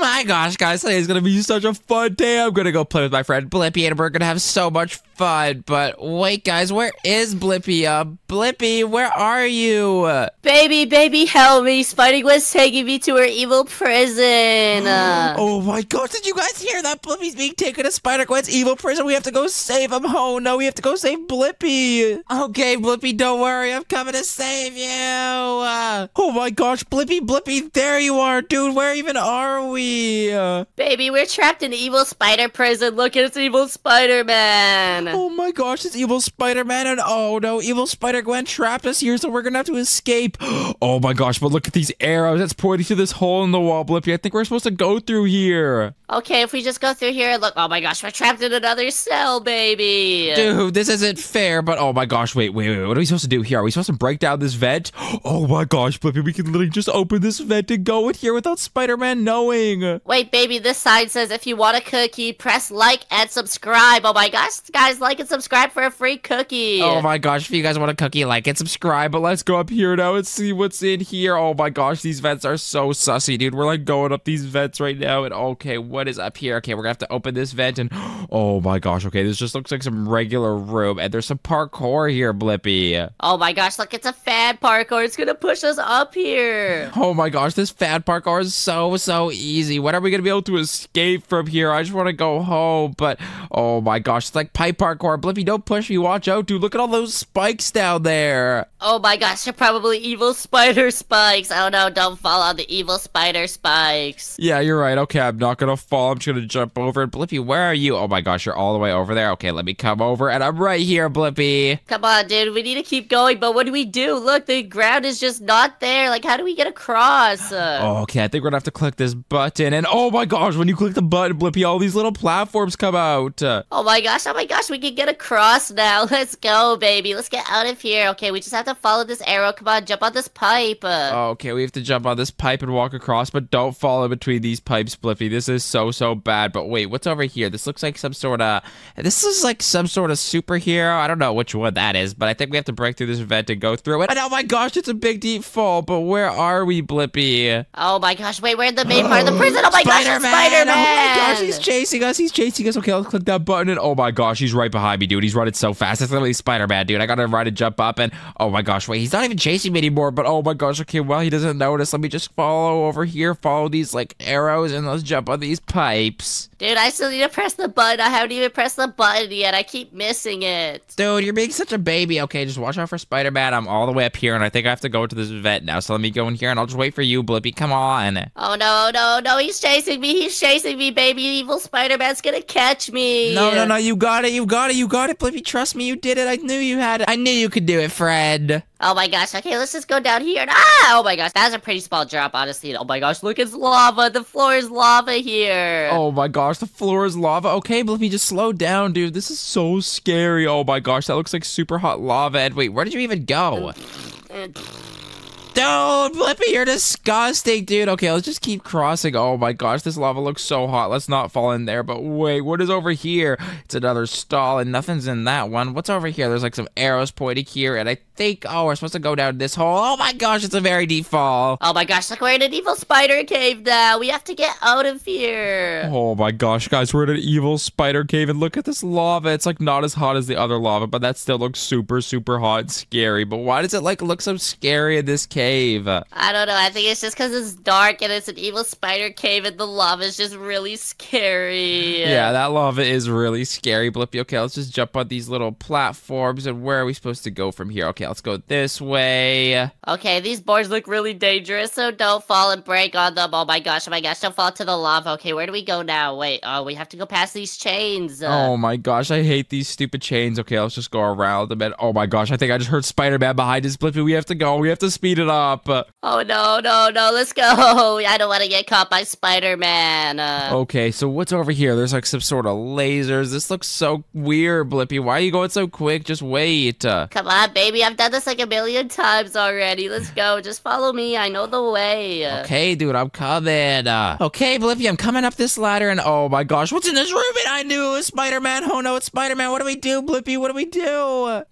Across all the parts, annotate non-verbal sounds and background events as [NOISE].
my gosh, guys, today is gonna be such a fun day. I'm gonna go play with my friend Blippi and we're gonna have so much fun. But wait, guys, where is Blippi? Uh, Blippi, where are you? Baby, baby, help me. Spidey was taking me to her evil prison. Uh, [GASPS] Oh my gosh, did you guys hear that? Blippi's being taken to Spider Gwen's evil prison. We have to go save him. Oh no, we have to go save Blippi. Okay, Blippi, don't worry. I'm coming to save you. Uh, oh my gosh, Blippi, Blippi, there you are, dude. Where even are we? Uh, baby, we're trapped in evil spider prison. Look, at it's evil Spider-Man. oh my gosh, it's evil Spider Man. And oh no, evil Spider Gwen trapped us here, so we're gonna have to escape. [GASPS] Oh my gosh, but look at these arrows that's pointing to this hole in the wall, Blippi. I think we're supposed to go through here. Okay, if we just go through here, look. Oh my gosh, we're trapped in another cell, baby. Dude, this isn't fair, but oh my gosh, wait, wait, wait, what are we supposed to do here? Are we supposed to break down this vent? [GASPS] Oh my gosh, Blippi, we can literally just open this vent and go in here without Spider-Man knowing. Wait, baby, this sign says if you want a cookie, press like and subscribe. Oh my gosh, guys, like and subscribe for a free cookie. Oh my gosh, if you guys want a cookie, like and subscribe, but let's go up here now and see what's in here. Oh my gosh, these vents are so sussy, dude. We're like going up these vents right now, and okay, what is up here? Okay, we're gonna have to open this vent, and [GASPS] oh my gosh, okay, this just looks like some regular room, and there's some parkour here, Blippi. Oh my gosh, look, it's a fan parkour. It's gonna push us up here. [GASPS] Oh my gosh, this fat parkour is so, so easy. When are we going to be able to escape from here? I just want to go home. But, oh my gosh, it's like pipe parkour. Blippi, don't push me. Watch out, dude. Look at all those spikes down there. Oh my gosh, they're probably evil spider spikes. Oh no, don't fall on the evil spider spikes. Yeah, you're right. Okay, I'm not going to fall. I'm just going to jump over. And Blippi, where are you? Oh my gosh, you're all the way over there. Okay, let me come over. And I'm right here, Blippi. Come on, dude, we need to keep going, but what do we do? Look, the ground is just not there. Like, how do we get across? Uh, Oh, okay, I think we're going to have to click this button. And oh my gosh, when you click the button, Blippi, all these little platforms come out. Oh my gosh, oh my gosh, we can get across now. [LAUGHS] Let's go, baby. Let's get out of here. Okay, we just have to follow this arrow. Come on, jump on this pipe. Okay, we have to jump on this pipe and walk across, but don't fall in between these pipes, Blippi. This is so, so bad. But wait, what's over here? This looks like some sort of. This is like some sort of superhero. I don't know which one that is, but I think we have to break through this vent and go through it. And oh my gosh, it's a big deep fall. But where are we, Blippi? Oh my gosh, wait, we're in the main part of the [GASPS] prison. Oh my gosh, it's Spider-Man. Oh my gosh, he's chasing us. He's chasing us. Okay, let's click that button. And oh my gosh, he's right behind me, dude. He's running so fast. It's literally Spider Man, dude. I gotta run and jump up. And oh my gosh, wait, he's not even chasing me anymore. But oh my gosh, okay, well, he doesn't notice. Let me just follow over here, follow these like arrows, and let's jump on these pipes. Dude, I still need to press the button. I haven't even pressed the button yet. I keep missing it. Dude, you're being such a baby. Okay, just watch out for Spider Man. I'm all the way up here, and I think I have to go to this vet now. So let me go in here, and I'll just wait for you, Blippi. Come on. Oh no, no, no, he's chasing me. He's chasing me, baby. Evil Spider-Man's gonna catch me. No, no, no, you got it, you got it, you got it, Blippi. Trust me, you did it. I knew you had it. I knew you could do it, Fred. Oh my gosh, okay, let's just go down here. Ah, oh my gosh, that was a pretty small drop, honestly. Oh my gosh, look, it's lava. The floor is lava here. Oh my gosh, the floor is lava. Okay, Blippi, just slow down, dude. This is so scary. Oh my gosh, that looks like super hot lava. And wait, where did you even go? [SNIFFS] [SNIFFS] Dude, Blippi, you're disgusting, dude. Okay, let's just keep crossing. Oh my gosh, this lava looks so hot. Let's not fall in there. But wait, what is over here? It's another stall, and nothing's in that one. What's over here? There's like some arrows pointing here, and I think, oh, we're supposed to go down this hole. Oh my gosh, it's a very deep fall. Oh my gosh, look, we're in an evil spider cave now. We have to get out of here. Oh my gosh, guys, we're in an evil spider cave, and look at this lava. It's like not as hot as the other lava, but that still looks super, super hot and scary. But why does it like look so scary in this cave? I don't know, I think it's just because it's dark and it's an evil spider cave and the lava is just really scary. Yeah, that lava is really scary, Blippi. Okay, let's just jump on these little platforms, and where are we supposed to go from here? Okay, let's go this way. Okay, these boards look really dangerous, so don't fall and break on them. Oh my gosh, oh my gosh, don't fall to the lava. Okay, where do we go now? Wait, oh, we have to go past these chains. Uh, Oh my gosh, I hate these stupid chains. Okay, let's just go around them. And oh my gosh, I think I just heard Spider-Man behind us, Blippi. We have to go. We have to speed it up. Oh no, no, no, let's go. [LAUGHS] I don't want to get caught by Spider-Man. Uh, Okay, so what's over here? There's like some sort of lasers. This looks so weird, Blippi. Why are you going so quick? Just wait. Come on, baby, I've done this like a million times already. Let's go. Just follow me. I know the way. Okay, dude, I'm coming. Uh, okay, Blippi, I'm coming up this ladder, and oh my gosh, what's in this room? And I knew it was Spider-Man. Oh no, it's Spider-Man. What do we do, Blippi? What do we do?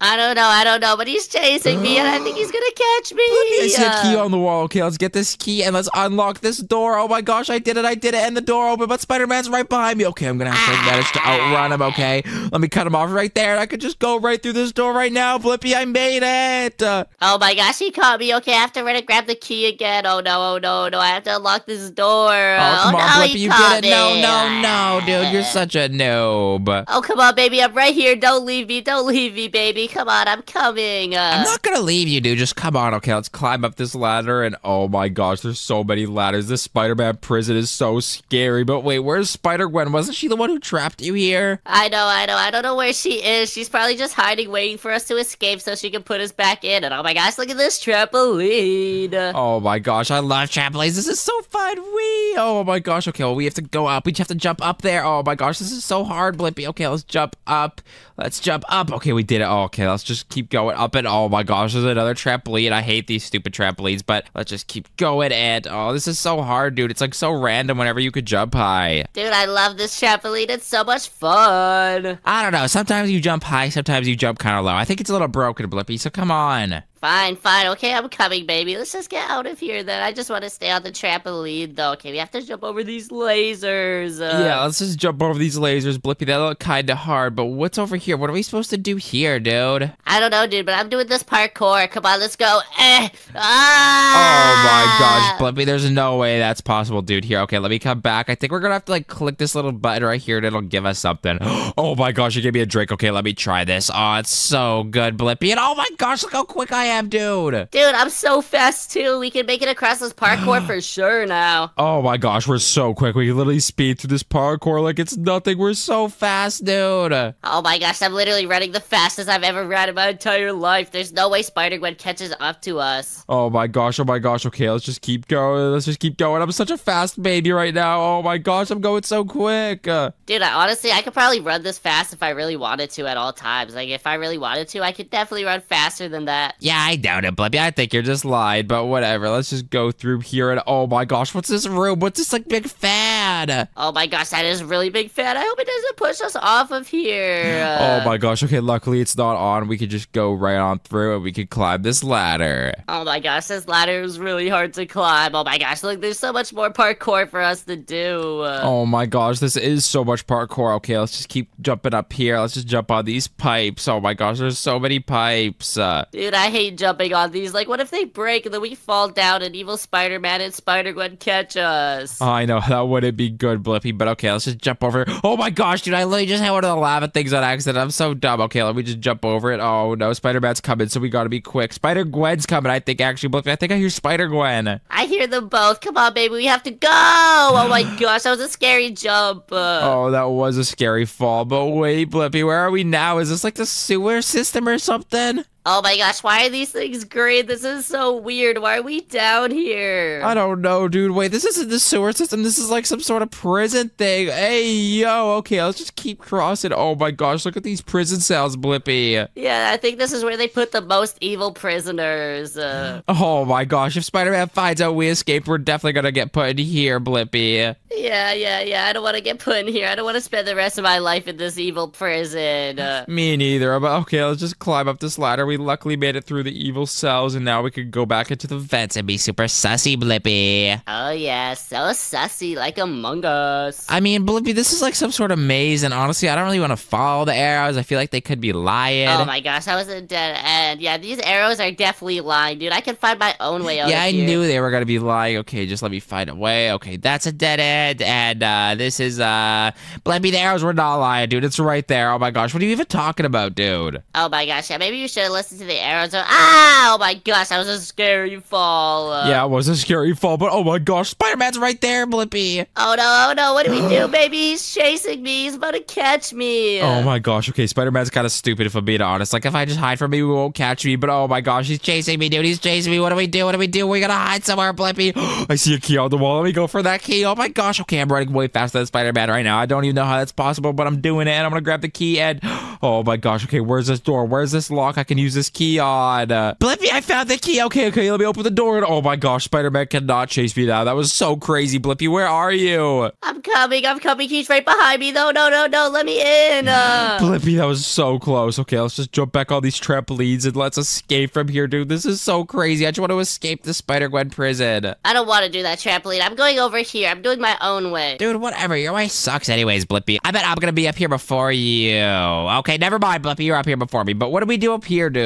I don't know, I don't know, but he's chasing me and I think he's gonna catch me. Blippi, I see a key on the wall. Okay, let's get this key and let's unlock this door. Oh my gosh, I did it, I did it, and the door opened, but Spider-Man's right behind me. Okay, I'm gonna have to manage to outrun him, okay? Let me cut him off right there, I could just go right through this door right now. Blippi, I made it! Uh, Oh my gosh, he caught me. Okay, I have to run and grab the key again. Oh no, oh no, no, I have to unlock this door. oh, come no, on, Blippi, he you did it. No, no, no, dude, you're [LAUGHS] such a noob. Oh, come on, baby. I'm right here. Don't leave me. Don't leave me, baby. Come on, I'm coming. Uh, I'm not gonna leave you, dude. Just come on, okay? Let's climb up this ladder, and oh my gosh, there's so many ladders. This Spider-Man prison is so scary. But wait, where's Spider-Gwen? Wasn't she the one who trapped you here? I know, I know. I don't know where she is. She's probably just hiding, waiting for us to escape so she can put us back in. And oh my gosh, look at this trampoline. Oh my gosh, I love trampolines. This is so fun. Wee! Oh my gosh. Okay, well, we have to go up. We just have to jump up there. Oh my gosh, this is so hard, Blippi. Okay, let's jump up. Let's jump up. Okay, we did it. Oh, okay, let's just keep going up and oh my gosh, there's another trampoline. I hate these stupid trampolines, but let's just keep going. And oh, this is so hard, dude. It's like so random whenever you could jump high. Dude, I love this trampoline. It's so much fun. I don't know. Sometimes you jump high, sometimes you jump kind of low. I think it's a little broken, Blippi, so come on. Fine, fine. Okay, I'm coming, baby. Let's just get out of here then. I just want to stay on the trampoline, though. Okay, we have to jump over these lasers. Uh, Yeah, let's just jump over these lasers, Blippi. That look kind of hard, but what's over here? What are we supposed to do here, dude? I don't know, dude, but I'm doing this parkour. Come on, let's go. Eh. Oh my Ah! gosh, Blippi, there's no way that's possible, dude. Here, okay, let me come back. I think we're gonna have to like click this little button right here and it'll give us something. [GASPS] Oh my gosh, it gave me a drink. Okay, let me try this. Oh, it's so good, Blippi. And oh my gosh, look how quick I am, dude. Dude, I'm so fast too. We can make it across this parkour [GASPS] for sure now. Oh my gosh, we're so quick. We can literally speed through this parkour like it's nothing. We're so fast, dude. Oh my gosh, I'm literally running the fastest I've ever ran in my entire life. There's no way Spider-Gwen catches up to us. Oh my gosh, oh my gosh. Okay, let's just keep going. Let's just keep going. I'm such a fast baby right now. Oh my gosh, I'm going so quick. Dude, I, honestly, I could probably run this fast if I really wanted to at all times. Like, if I really wanted to, I could definitely run faster than that. Yeah, I doubt it, Blippi. I think you're just lying, but whatever. Let's just go through here and oh my gosh, what's this room? What's this like big fan? Oh my gosh, that is a really big fan. I hope it doesn't push us off of here. [GASPS] Oh my gosh. Okay, luckily it's not on. We could just go right on through and we could climb this ladder. Oh my gosh, this ladder is really hard to climb. Oh my gosh, look, there's so much more parkour for us to do. Oh my gosh, this is so much parkour. Okay, let's just keep jumping up here. Let's just jump on these pipes. Oh my gosh, there's so many pipes. Uh, Dude, I hate jumping on these. Like, what if they break and then we fall down and evil Spider-Man and Spider-Gwen catch us? Oh, I know [LAUGHS] that wouldn't be good, Blippi, but okay, let's just jump over. Oh my gosh, dude, I literally just had one of the lava things on accident. I'm so dumb. Okay, let me just jump over it. Oh no, Spider Man's coming, so we gotta be quick. Spider Gwen's coming, I think, actually, Blippi. I think I hear Spider Gwen. I hear them both. Come on, baby, we have to go. Oh my [SIGHS] gosh, that was a scary jump. Uh, Oh, that was a scary fall. But wait, Blippi, where are we now? Is this like the sewer system or something? Oh my gosh, why are these things green? This is so weird. Why are we down here? I don't know, dude. Wait, this isn't the sewer system. This is like some sort of prison thing. Hey, yo, okay, let's just keep crossing. Oh my gosh, look at these prison cells, Blippi. Yeah, I think this is where they put the most evil prisoners. Uh, Oh my gosh, if Spider Man finds out we escaped, we're definitely gonna get put in here, Blippi. yeah, yeah, yeah. I don't want to get put in here. I don't want to spend the rest of my life in this evil prison. Uh, Me neither. But okay, let's just climb up this ladder. We luckily made it through the evil cells, and now we can go back into the vents and be super sussy, Blippi. oh yeah, so sussy like Among Us. I mean, Blippi, this is like some sort of maze, and honestly, I don't really want to follow the arrows. I feel like they could be lying. Oh my gosh, that was a dead end. Yeah, these arrows are definitely lying, dude. I can find my own way out yeah, I here. knew they were gonna be lying. Okay, just let me find a way. Okay, that's a dead end, and uh, this is uh, Blippi. The arrows were not lying, dude. It's right there. Oh my gosh, what are you even talking about, dude? Oh my gosh, yeah, maybe you should have listened to the arrows. Ah, oh my gosh, that was a scary fall. Uh, yeah, it was a scary fall, but oh my gosh, Spider Man's right there, Blippi. Oh no, oh no, what do we do, baby? He's chasing me. He's about to catch me. Oh my gosh, okay, Spider Man's kind of stupid if I'm being honest. Like, if I just hide from him, he won't catch me, but oh my gosh, he's chasing me, dude. He's chasing me. What do we do? What do we do? We gotta hide somewhere, Blippi. [GASPS] I see a key on the wall. Let me go for that key. Oh my gosh, okay, I'm running way faster than Spider Man right now. I don't even know how that's possible, but I'm doing it, and I'm gonna grab the key, and [GASPS] Oh my gosh. Okay, where's this door? Where's this lock I can use this key on? Uh, Blippi, I found the key. Okay, okay, let me open the door. And oh my gosh, Spider-Man cannot chase me now. That was so crazy, Blippi. Where are you? I'm coming, I'm coming. He's right behind me. No, no, no, no. Let me in. Uh, [LAUGHS] Blippi, that was so close. Okay, let's just jump back on these trampolines and let's escape from here, dude. This is so crazy. I just want to escape the Spider-Gwen prison. I don't want to do that trampoline. I'm going over here. I'm doing my own way. Dude, whatever. Your way sucks anyways, Blippi. I bet I'm gonna be up here before you. Okay, never mind, Blippi. You're up here before me. But what do we do up here, dude?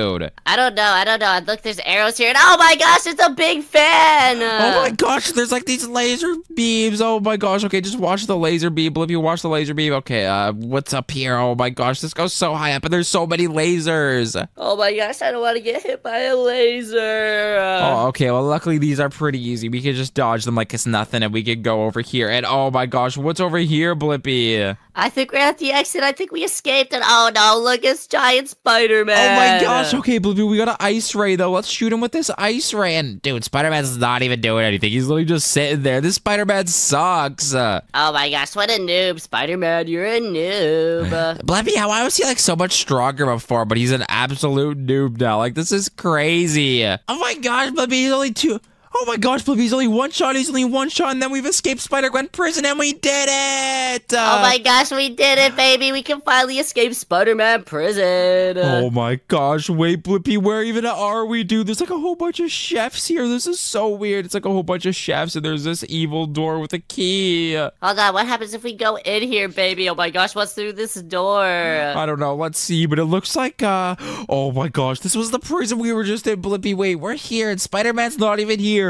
I don't know. I don't know. Look, there's arrows here. And oh my gosh, it's a big fan. Oh my gosh, there's like these laser beams. Oh my gosh. Okay, just watch the laser beam. Blippi, watch the laser beam. Okay, uh, what's up here? Oh my gosh, this goes so high up and there's so many lasers. Oh my gosh, I don't want to get hit by a laser. Oh, okay. Well, luckily these are pretty easy. We can just dodge them like it's nothing and we can go over here. And oh my gosh, what's over here, Blippi? I think we're at the exit. I think we escaped. And oh no, look, it's giant Spider-Man. Oh my gosh. Okay, Blippi, we got an ice ray though. Let's shoot him with this ice ray. And dude, Spider-Man's not even doing anything. He's literally just sitting there. This Spider-Man sucks. Uh, Oh my gosh, what a noob. Spider-Man, you're a noob. [LAUGHS] Blippi, how why was he like so much stronger before, but he's an absolute noob now? Like this is crazy. Oh my gosh, Blippi, he's only two. Oh my gosh, Blippi, he's only one shot. He's only one shot, and then we've escaped Spider-Gwen prison, and we did it. Uh, oh my gosh, we did it, baby. We can finally escape Spider-Man prison. Oh my gosh, wait, Blippi, where even are we, dude? There's like a whole bunch of chefs here. This is so weird. It's like a whole bunch of chefs, and there's this evil door with a key. Oh god, what happens if we go in here, baby? Oh my gosh, what's through this door? I don't know. Let's see, but it looks like, uh, oh my gosh, this was the prison we were just in, Blippi. Wait, we're here, and Spider-Man's not even here.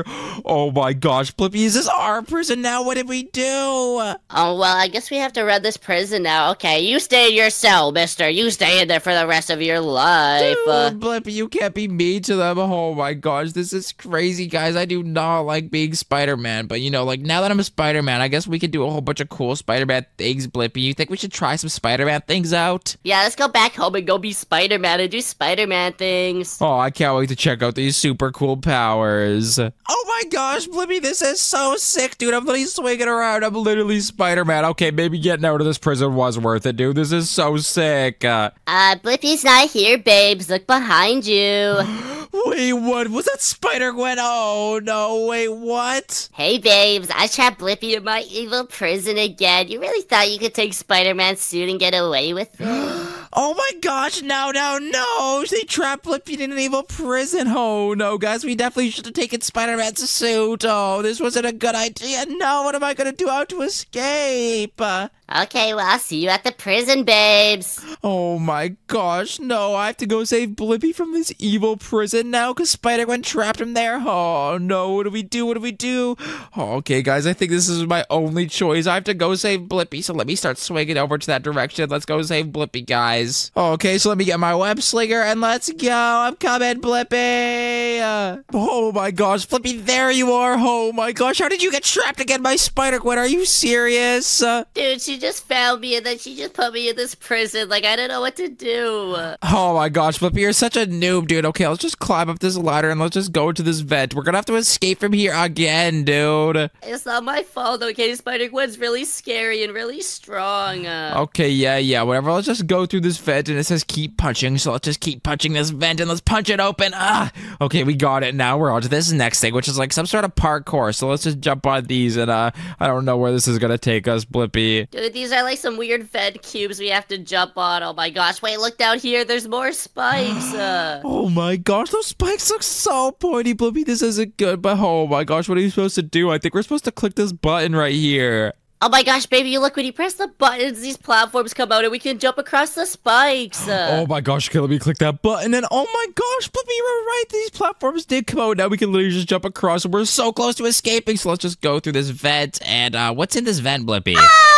Oh my gosh, Blippi, is this our prison now? What did we do? Oh well, I guess we have to run this prison now. Okay, you stay in your cell, mister. You stay in there for the rest of your life. Dude, Uh, Blippi, you can't be mean to them. Oh my gosh, this is crazy, guys. I do not like being Spider-Man, but you know, like now that I'm a Spider-Man, I guess we could do a whole bunch of cool Spider-Man things, Blippi. You think we should try some Spider-Man things out? yeah, let's go back home and go be Spider-Man and do Spider-Man things. Oh, I can't wait to check out these super cool powers. Oh my gosh, Blippi, this is so sick, dude. I'm literally swinging around. I'm literally Spider-Man. Okay, maybe getting out of this prison was worth it, dude. This is so sick. Uh, Uh, Blippi's not here, babes. Look behind you. [GASPS] [GASPS] [GASPS] wait, what? Was that Spider-Gwen? Oh, no, wait, what? hey, babes. I trapped Blippi in my evil prison again. You really thought you could take Spider-Man's suit and get away with it? [GASPS] Oh my gosh, no, no, no! They trapped Blippi in an evil prison. Oh no, guys, we definitely should have taken Spider-Man's suit. Oh, this wasn't a good idea. No, what am I gonna do? How to escape? Uh, okay, well, I'll see you at the prison, babes. oh my gosh, no, I have to go save Blippi from this evil prison now because Spider-Gwen trapped him there. Oh no, what do we do? What do we do? Oh, okay, guys, I think this is my only choice. I have to go save Blippi, so let me start swinging over to that direction. Let's go save Blippi, guys. Okay, so let me get my web slinger and let's go. I'm coming, Blippi. Uh, oh my gosh, Blippi, there you are. Oh my gosh, how did you get trapped again by Spider-Gwen? Are you serious? Uh, Dude, she just found me and then she just put me in this prison. Like, I don't know what to do. Oh my gosh, Blippi, you're such a noob, dude. Okay, let's just climb up this ladder and let's just go to this vent. We're gonna have to escape from here again, dude. It's not my fault, okay? Spider Gwen's really scary and really strong. Okay, yeah, yeah, whatever. Let's just go through this vent and it says keep punching. So let's just keep punching this vent and let's punch it open. Ah, okay, we got it. Now we're on to this next thing, which is like some sort of parkour. So let's just jump on these and uh, I don't know where this is gonna take us, Blippi. Dude, these are like some weird vent cubes we have to jump on. Oh my gosh, wait, look down here. There's more spikes. [GASPS] Uh, Oh my gosh, those spikes look so pointy, Blippi. This isn't good, but oh my gosh, what are you supposed to do? I think we're supposed to click this button right here. oh my gosh, baby, you look, when you press the buttons, these platforms come out and we can jump across the spikes. [GASPS] Uh, Oh my gosh, okay, let me click that button. And oh my gosh, Blippi, you were right. These platforms did come out. Now we can literally just jump across. And we're so close to escaping. So let's just go through this vent. And uh, what's in this vent, Blippi? Ah,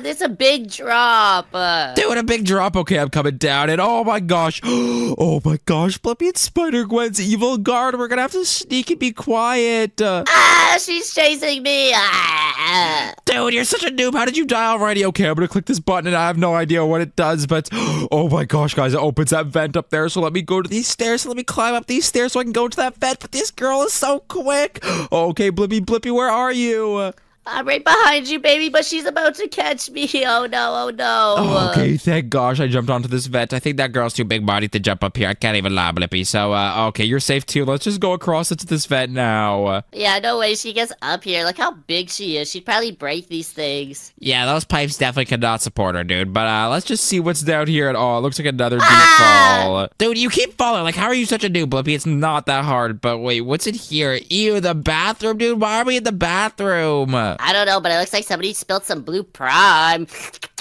there's a big drop. Uh, Doing a big drop. Okay, I'm coming down. And oh my gosh. [GASPS] Oh my gosh, Blippi, it's Spider Gwen's evil guard. We're going to have to sneak and be quiet. Uh, ah, she's chasing me. Ah. dude, you're such a noob. How did you die already? Okay, I'm going to click this button and I have no idea what it does. But [GASPS] oh my gosh, guys, it opens that vent up there. So let me go to these stairs. Let me climb up these stairs so I can go to that vent. But this girl is so quick. [GASPS] Okay, Blippi, Blippi, where are you? I'm right behind you, baby, but she's about to catch me. [LAUGHS] Oh no, oh no. Okay, thank gosh I jumped onto this vent. I think that girl's too big body to jump up here. I can't even lie, Blippi. So, uh, okay, you're safe too. Let's just go across into this vent now. Yeah, no way she gets up here. Look how big she is. She'd probably break these things. Yeah, those pipes definitely could not support her, dude. But uh, let's just see what's down here at all. It looks like another deep Ah! fall. Dude, you keep falling. Like, how are you such a noob, Blippi? It's not that hard. But wait, what's in here? Ew, the bathroom, dude. Why are we in the bathroom? I don't know, but it looks like somebody spilled some blue prime. [LAUGHS]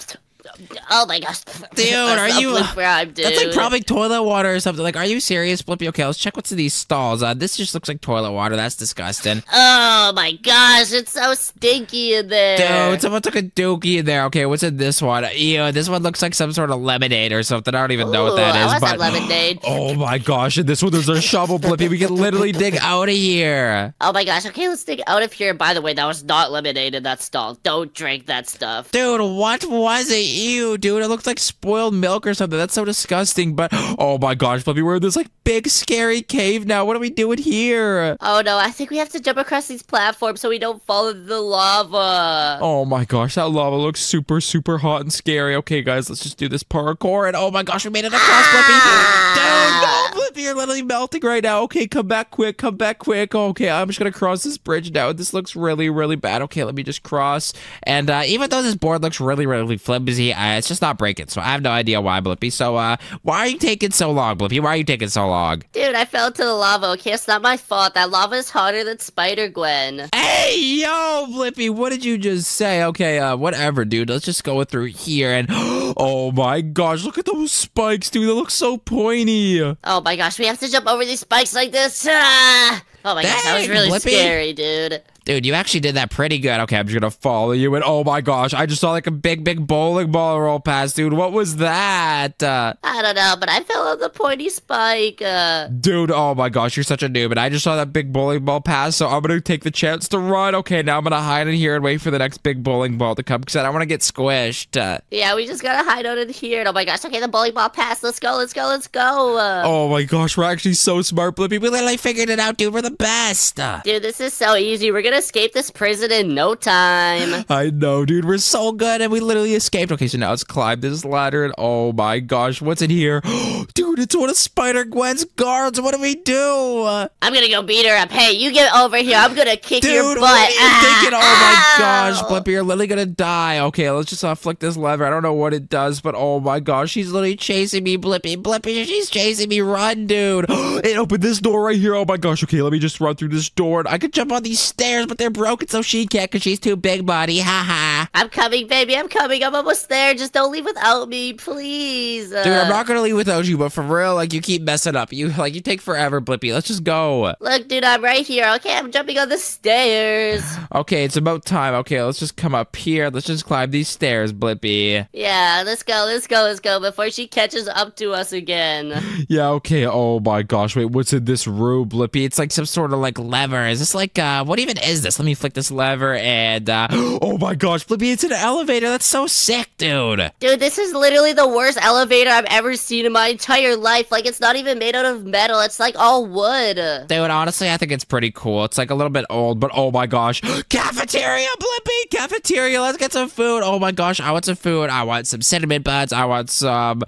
Oh my gosh. Dude, are [LAUGHS] you- dude? That's like probably toilet water or something. Like, are you serious, Blippi? Okay, let's check what's in these stalls. Uh, this just looks like toilet water. That's disgusting. Oh my gosh, it's so stinky in there. Dude, someone took a dookie in there. Okay, what's in this one? Ew, this one looks like some sort of lemonade or something. I don't even know what Ooh, that I is. but lemonade. [GASPS] oh my gosh, and this one there's a shovel, Blippi. We can literally dig out of here. Oh my gosh, okay, let's dig out of here. By the way, that was not lemonade in that stall. Don't drink that stuff. Dude, what was it? Ew, dude, it looks like spoiled milk or something. That's so disgusting. But oh my gosh, Blippi, we're in this like big scary cave now. What are we doing here? Oh no, I think we have to jump across these platforms so we don't fall into the lava. Oh my gosh, that lava looks super, super hot and scary. Okay, guys, let's just do this parkour. And oh my gosh, we made it across, Blippi. Dude, no, Blippi, you're literally melting right now. Okay, come back quick, come back quick. Okay, I'm just gonna cross this bridge now. This looks really, really bad. Okay, let me just cross. And uh, even though this board looks really, really flimsy, uh, it's just not breaking. So I have no idea why, Blippi. So uh, why are you taking so long, Blippi? Why are you taking so long? Dude, I fell into the lava. Okay, it's not my fault. That lava is hotter than Spider Gwen. Hey, yo, Blippi, what did you just say? Okay, uh, whatever, dude. Let's just go through here and [GASPS] oh my gosh, look at those spikes, dude. They look so pointy. Oh my gosh, we have to jump over these spikes like this. Ah! Oh my gosh, that was really Blippi. scary, dude. Dude, you actually did that pretty good. Okay, I'm just gonna follow you. And oh my gosh, I just saw like a big, big bowling ball roll past, dude. What was that? Uh, I don't know, but I fell on the pointy spike. Uh, dude, oh my gosh, you're such a noob. And I just saw that big bowling ball pass, so I'm gonna take the chance to run. Okay, now I'm gonna hide in here and wait for the next big bowling ball to come because I don't want to get squished. Uh, yeah, we just gotta hide out in here. Oh my gosh, okay, the bowling ball passed. Let's go, let's go, let's go. Uh, oh my gosh, we're actually so smart, Blippi. We literally figured it out, dude. We're the best. Dude, this is so easy. We're gonna escape this prison in no time. [LAUGHS] I know, dude. We're so good, and we literally escaped. Okay, so now let's climb this ladder, and oh my gosh, what's in here? [GASPS] dude, it's one of Spider Gwen's guards. What do we do? I'm gonna go beat her up. Hey, you get over here. I'm gonna kick dude, your butt. what are you Ah, thinking? Oh my ow. gosh, Blippi, you're literally gonna die. Okay, let's just uh, flick this lever. I don't know what it does, but oh my gosh, she's literally chasing me, Blippi. Blippi, she's chasing me. Run, dude. [GASPS] it opened this door right here. Oh my gosh. Okay, let me just run through this door. And I could jump on these stairs, but they're broken, so she can't because she's too big body. Ha ha. I'm coming, baby. I'm coming. I'm almost there. Just don't leave without me, please. Dude, Uh, I'm not gonna leave without you, but for real, like you keep messing up. You like you take forever, Blippi. Let's just go. Look, dude, I'm right here. Okay, I'm jumping on the stairs. [SIGHS] Okay, it's about time. Okay, let's just come up here. Let's just climb these stairs, Blippi. Yeah, let's go, let's go, let's go before she catches up to us again. [LAUGHS] Yeah, okay. Oh my gosh, wait, what's in this room, Blippi? It's like some sort of like lever. Is this like uh what even is this? Let me flick this lever and uh [GASPS] oh my gosh, Blippi, it's an elevator. That's so sick, dude. Dude, this is literally the worst elevator I've ever seen in my entire life. Like, it's not even made out of metal, it's like all wood. Dude, honestly, I think it's pretty cool. It's like a little bit old, but oh my gosh. [GASPS] Cafeteria, Blippi! Cafeteria, let's get some food. Oh my gosh, I want some food. I want some cinnamon buns. I want some.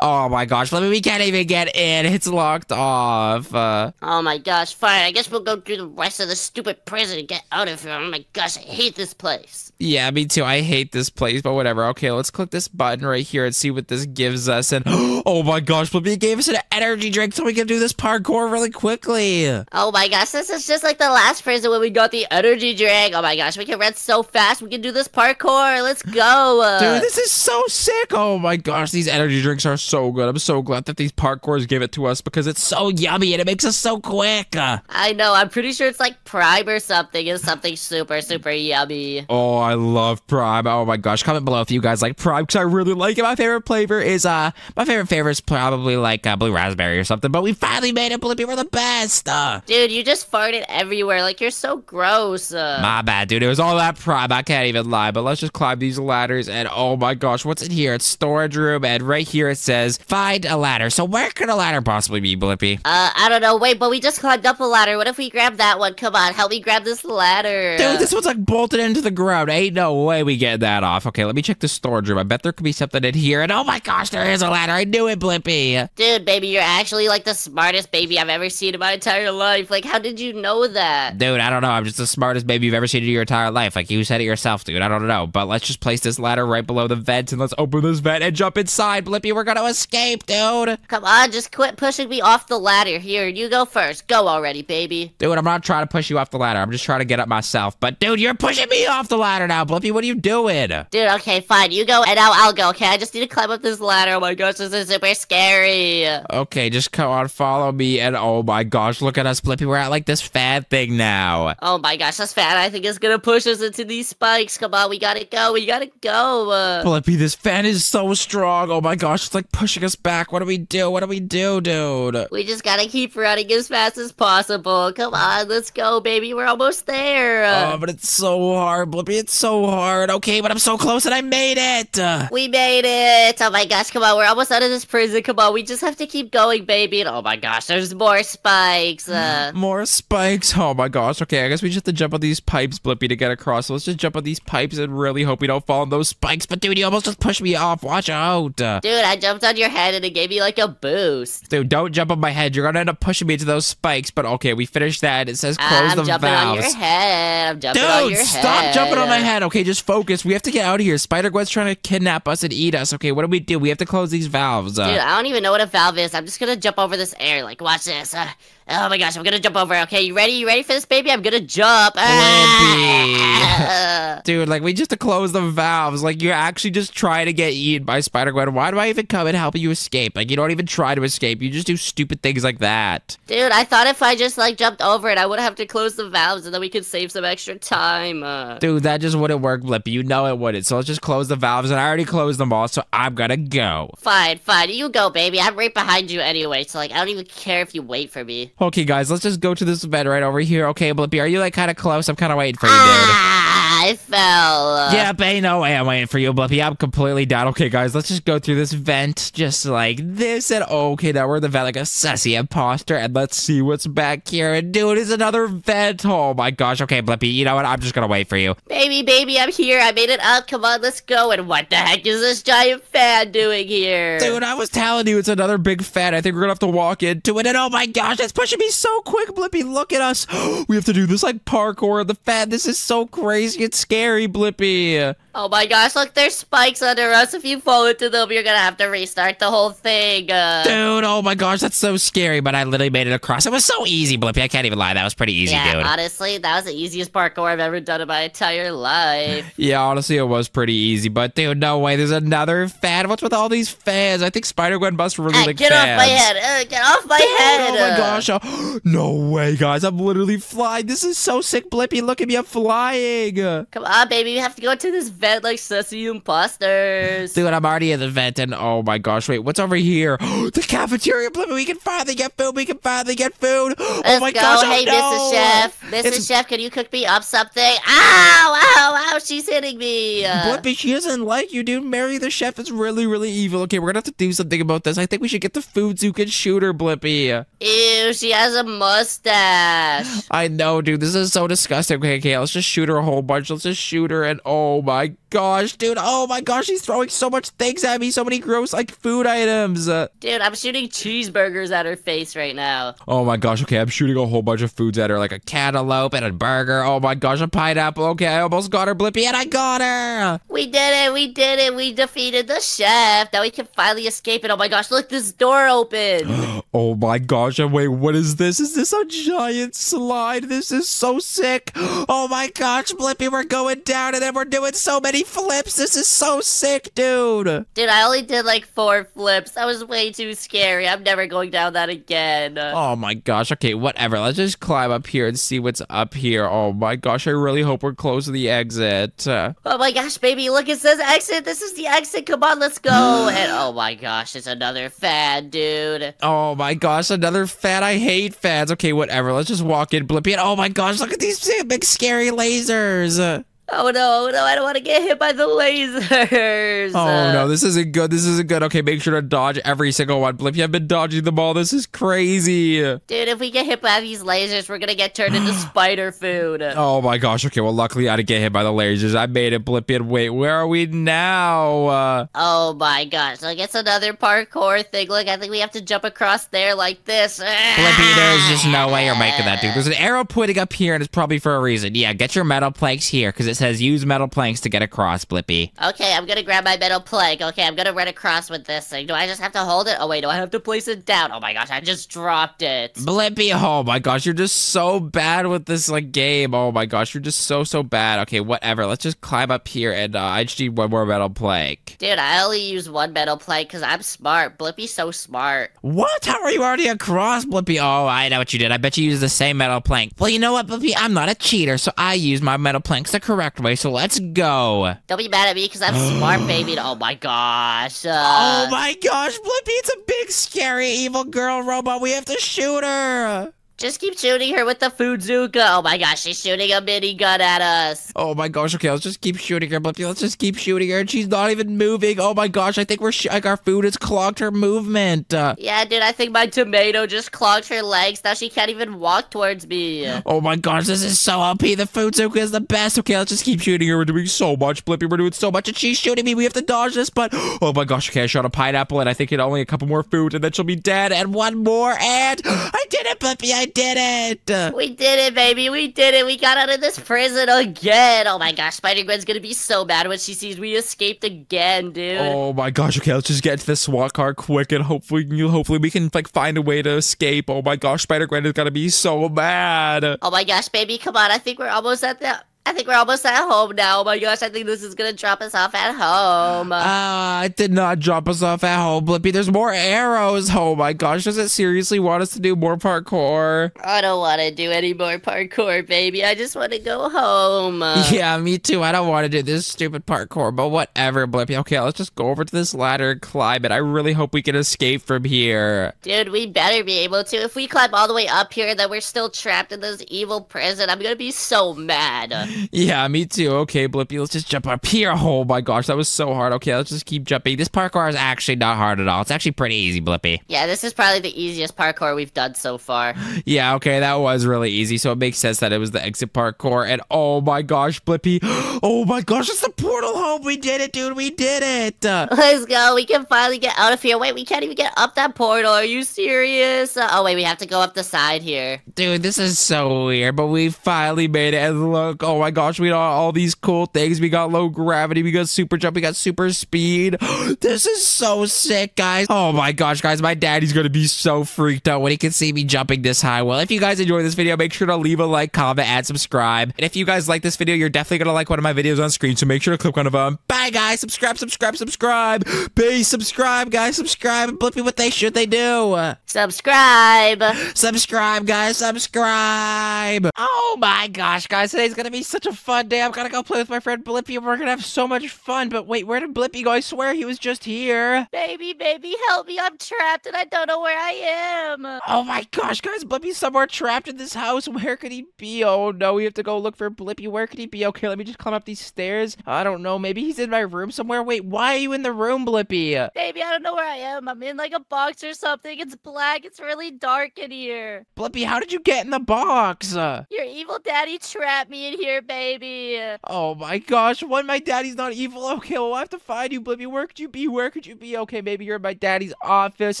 Oh my gosh, Blippi, we can't even get in. It's locked off. Uh, Oh my gosh, fine. I guess we'll go through the rest of the stupid prison get out of here. Oh my gosh, I hate this place. Yeah, me too. I hate this place, but whatever. Okay, let's click this button right here and see what this gives us. And [GASPS] oh my gosh, Blippi it gave us an energy drink so we can do this parkour really quickly. Oh my gosh, this is just like the last prison when we got the energy drink. Oh my gosh, we can run so fast. We can do this parkour. Let's go. Dude, this is so sick. Oh my gosh, these energy drinks are so good. I'm so glad that these parkours give it to us because it's so yummy and it makes us so quick. I know. I'm pretty sure it's like Prime or something. It's something super, super yummy. oh, I love Prime. Oh my gosh, comment below if you guys like Prime because I really like it. My favorite flavor is uh, my favorite flavor is probably like uh, blue raspberry or something. But we finally made it, Blippi. We're the best. Uh, Dude, you just farted everywhere. Like you're so gross. Uh, my bad, dude. It was all that Prime. I can't even lie. But let's just climb these ladders. And oh my gosh, what's in here? It's storage room, and right here it says find a ladder. So where could a ladder possibly be, Blippi? uh, I don't know. Wait, but we just climbed up a ladder. What if we grab that one? Come on, help me grab this ladder. Dude, this one's like bolted into the ground. Ain't no way we get that off. Okay, let me check the storage room. I bet there could be something in here. And oh my gosh, there is a ladder. I knew it, Blippi. Dude, baby, you're actually like the smartest baby I've ever seen in my entire life. Like, how did you know that? Dude, I don't know. I'm just the smartest baby you've ever seen in your entire life. Like you said it yourself, dude. I don't know. But let's just place this ladder right below the vent and let's open this vent and jump inside, Blippi. We're gonna escape, dude. Come on, just quit pushing me off the ladder. Here, you go first. Go already, baby. Dude, I'm not trying to push you off the ladder. I'm just trying to get up myself. But dude, you're pushing me off the ladder now, Blippi. What are you doing? Dude, okay, fine. You go, and now I'll go, okay? I just need to climb up this ladder. Oh my gosh, this is super scary. Okay, just come on, follow me. And oh my gosh, look at us, Blippi. We're at like this fan thing now. Oh my gosh, this fan I think is gonna push us into these spikes. Come on, we gotta go. We gotta go. Uh, Blippi, this fan is so strong. Oh my gosh, it's like pushing us back. What do we do? What do we do, dude? we just gotta keep running as fast as possible. Come on, let's go, baby. We're almost there. Oh, but it's so hard, Blippi. It's so hard. Okay, but I'm so close and I made it. Uh, we made it. Oh my gosh, come on. We're almost out of this prison. Come on, we just have to keep going, baby. And oh my gosh, there's more spikes. Uh, [GASPS] More spikes. Oh my gosh. Okay, I guess we just have to jump on these pipes, Blippi, to get across. So let's just jump on these pipes and really hope we don't fall on those spikes. But dude, you almost just pushed me off. Watch out. Uh, dude, I jumped on your head and it gave me like a boost. Dude, don't jump on my head. You're gonna end up pushing me into those spikes. But okay, we finished that. It says close I'm the jumping on your head. I'm jumping on your head. Dude, stop jumping on my head. Okay, just focus. We have to get out of here. Spider Gwen's trying to kidnap us and eat us. Okay, what do we do? We have to close these valves. Uh, Dude, I don't even know what a valve is. I'm just gonna jump over this air. Like, watch this. Uh, oh my gosh, I'm gonna jump over. Okay, you ready? You ready for this, baby? I'm gonna jump. Ah! Dude, like we just to close the valves. Like you're actually just trying to get eaten by Spider Gwen. Why do I even come and help you escape? Like you don't even try to escape. You just do stupid things like that. Dude, I thought if I just like jumped over it, I would have to close the valves and then we could save some extra time. Uh, Dude, that just wouldn't work, Blippi. You know it wouldn't. So let's just close the valves, and I already closed them all, so I'm gonna go. fine, fine. You go, baby. I'm right behind you anyway, so like I don't even care if you wait for me. Okay, guys, let's just go to this bed right over here. Okay, Blippi, are you like kind of close? I'm kind of waiting for you, dude. Ah, I fell. Yeah, Bay, no way I'm waiting for you, Blippi. I'm completely down. Okay, guys, let's just go through this vent just like this. And okay, now we're in the vent like a sassy imposter. And let's see what's back here. And dude, it's another vent. Oh my gosh. Okay, Blippi, you know what? I'm just gonna wait for you. Baby, baby, I'm here. I made it up. Come on, let's go. And what the heck is this giant fan doing here? Dude, I was telling you it's another big fan. I think we're gonna have to walk into it. And oh my gosh, it's pushing me so quick, Blippi. Look at us. [GASPS] we have to do this like parkour. The fan. This is so crazy. It's scary, Blippi. Oh my gosh, look, there's spikes under us. If you fall into them, you're gonna have to restart the whole thing. Uh, Dude, oh my gosh, that's so scary. But I literally made it across. It was so easy, Blippi. I can't even lie. That was pretty easy, yeah, dude. honestly, that was the easiest parkour I've ever done in my entire life. [LAUGHS] Yeah, honestly, it was pretty easy. But dude, no way. There's another fan. What's with all these fans? I think Spider Gwen must really Ah, like get fans. off my head! Uh, get off my Dude, head! oh my uh. gosh. oh, [GASPS] no way, guys. I'm literally flying. This is so sick, Blippi. Look at me. I'm flying. Come on, baby, we have to go into this like Sussy Imposters. Dude, I'm already in the vent. And oh my gosh, wait. What's over here? [GASPS] the cafeteria, Blippi. We can finally get food. We can finally get food. [GASPS] oh Let's my go. gosh. oh hey, no. Mrs. Chef. Mrs. It's- Chef, can you cook me up something? Ow! Ow! Ow! She's hitting me. Blippi, she doesn't like you, dude. Mary the chef is really, really evil. Okay, we're gonna have to do something about this. I think we should get the food so you can shoot her, Blippi. ew, she has a mustache. [GASPS] I know, dude. This is so disgusting. Okay, okay, let's just shoot her a whole bunch. Let's just shoot her, and oh my gosh, dude. Oh my gosh, she's throwing so much things at me. So many gross, like, food items. Uh, Dude, I'm shooting cheeseburgers at her face right now. oh my gosh, okay, I'm shooting a whole bunch of foods at her, like a cantaloupe and a burger. Oh my gosh, a pineapple. Okay, I almost got her, Blippi, and I got her. We did it! We did it! We defeated the chef! Now we can finally escape it. Oh my gosh, look, this door open! [GASPS] Oh my gosh, and wait, what is this? Is this a giant slide? This is so sick. [GASPS] Oh my gosh, Blippi, we're going down and then we're doing so many flips. This is so sick, dude. Dude, I only did like four flips. That was way too scary. I'm never going down that again. Oh my gosh. Okay, whatever. Let's just climb up here and see what's up here. Oh my gosh, I really hope we're close to the exit. Oh my gosh, baby, look, it says exit. This is the exit. Come on, let's go. [GASPS] and oh my gosh, it's another fan, dude. oh my gosh, another fan. I hate fans. Okay, whatever. Let's just walk in, Blippi. And oh my gosh, look at these big scary lasers. Oh no, oh no, I don't want to get hit by the lasers. Oh no, this isn't good. This isn't good. Okay, make sure to dodge every single one. Blippi, I've been dodging them all. This is crazy. Dude, if we get hit by these lasers, we're gonna get turned into [SIGHS] spider food. Oh my gosh. Okay, well, luckily I didn't get hit by the lasers. I made it, Blippi. And wait, where are we now? Uh, Oh my gosh, I guess another parkour thing. Look, I think we have to jump across there like this. Blippi, there's just no way you're making that, dude. There's an [LAUGHS] arrow pointing up here, and it's probably for a reason. Yeah, get your metal planks here, because it says use metal planks to get across, Blippi. Okay, I'm gonna grab my metal plank. Okay, I'm gonna run across with this thing. Do I just have to hold it? Oh wait, do I have to place it down? Oh my gosh, I just dropped it. Blippi, oh my gosh, you're just so bad with this like game. Oh my gosh, you're just so so bad. Okay, whatever. Let's just climb up here, and uh, I just need one more metal plank. Dude, I only use one metal plank because I'm smart. Blippi's so smart. What? How are you already across, Blippi? Oh, I know what you did. I bet you used the same metal plank. Well, you know what, Blippi? I'm not a cheater, so I use my metal planks the correct way. So let's go. Don't be mad at me because I'm [GASPS] smart, baby. Oh my gosh. Uh, oh my gosh, Blippi! It's a big, scary, evil girl robot. We have to shoot her. Just keep shooting her with the Fudzuka. Oh my gosh, she's shooting a minigun at us. Oh my gosh. Okay, let's just keep shooting her, Blippi. Let's just keep shooting her, and she's not even moving. Oh my gosh, I think we're sh- like our food has clogged her movement. Uh, Yeah, dude, I think my tomato just clogged her legs. Now she can't even walk towards me. Oh my gosh, this is so OP. The food Zuka is the best. Okay, let's just keep shooting her. We're doing so much, Blippi. We're doing so much, and she's shooting me. We have to dodge this, but oh my gosh, okay, I shot a pineapple, and I think it only a couple more food, and then she'll be dead. And one more, and [GASPS] I did it, Blippi. I did it. We did it, baby. We did it. We got out of this prison again. Oh my gosh, Spider Gwen's gonna be so mad when she sees we escaped again, dude. Oh my gosh, okay, let's just get into this SWAT car quick, and hopefully, hopefully we can like find a way to escape. Oh my gosh, Spider Gwen is gonna be so mad. Oh my gosh, baby, come on. I think we're almost at the. I think we're almost at home now. Oh my gosh, I think this is gonna drop us off at home. Ah, it did not drop us off at home, Blippi. There's more arrows. Oh my gosh, does it seriously want us to do more parkour? I don't want to do any more parkour, baby. I just want to go home. Yeah, me too. I don't want to do this stupid parkour, but whatever, Blippi. Okay, let's just go over to this ladder and climb it. I really hope we can escape from here. Dude, we better be able to. If we climb all the way up here and then we're still trapped in this evil prison, I'm gonna be so mad. Yeah, me too. Okay, Blippi, let's just jump up here. Oh my gosh, that was so hard. Okay, let's just keep jumping. This parkour is actually not hard at all. It's actually pretty easy, Blippi. Yeah, this is probably the easiest parkour we've done so far. [LAUGHS] Yeah, okay, that was really easy. So it makes sense that it was the exit parkour. And oh my gosh, Blippi. [GASPS] Oh my gosh, it's the portal home. We did it, dude. We did it. [LAUGHS] Let's go. We can finally get out of here. Wait, we can't even get up that portal. Are you serious? Uh, oh, wait, we have to go up the side here. dude, this is so weird, but we finally made it. And look, oh my gosh, we got all these cool things. We got low gravity, we got super jump, we got super speed. [GASPS] this is so sick, guys. Oh my gosh, guys, my daddy's gonna be so freaked out when he can see me jumping this high. Well, if you guys enjoyed this video, make sure to leave a like, comment, and subscribe. And if you guys like this video, you're definitely gonna like one of my videos on screen, so make sure to click one of them. Bye, guys. Subscribe, subscribe, subscribe. Peace, subscribe, guys. Subscribe. and Blippi, what they should they do? Subscribe. Subscribe, guys. Subscribe. Oh my gosh, guys. Today's going to be such a fun day. I'm to go play with my friend Blippi and we're going to have so much fun. But wait, where did Blippi go? I swear he was just here. Baby, baby, help me. I'm trapped and I don't know where I am. Oh my gosh, guys. Blippi's somewhere trapped in this house. Where could he be? Oh no, we have to go look for Blippi. Where could he be? Okay, let me just climb up these stairs. I don't know. Maybe he's in my room somewhere. Wait, why are you in the room, Blippi? Baby, I don't know where I am. I'm in like a box or something. It's black. It's really dark in here. Blippi, how did you get in the box? Your evil daddy trapped me in here here, baby. Oh my gosh, what? My daddy's not evil. Okay, well, I have to find you, Blippi. Where could you be? Where could you be? Okay, maybe you're in my daddy's office.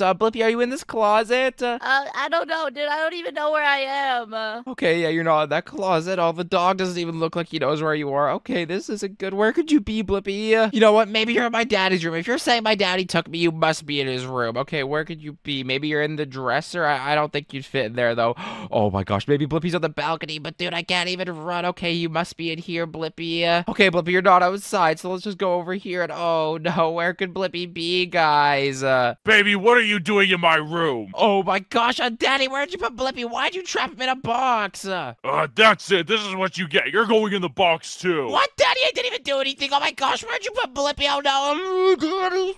Uh, Blippi, are you in this closet? Uh, Uh, I don't know, dude. I don't even know where I am. Uh, okay, yeah, you're not in that closet. Oh, the dog doesn't even look like he knows where you are. Okay, this isn't good. Where could you be, Blippi? Uh, you know what? Maybe you're in my daddy's room. If you're saying my daddy took me, you must be in his room. Okay, where could you be? Maybe you're in the dresser. I, I don't think you'd fit in there, though. [GASPS] Oh my gosh, maybe Blippi's on the balcony, but dude, I can't even run. Okay, you must be in here, Blippi. Uh, okay, Blippi, you're not outside, so let's just go over here. And oh no, where could Blippi be, guys? Uh, Baby, what are you doing in my room? oh my gosh, uh, Daddy, where'd you put Blippi? Why'd you trap him in a box? Uh, Uh, that's it. This is what you get. You're going in the box too. what, Daddy? I didn't even do anything. Oh my gosh, where'd you put Blippi? Oh no, Daddy.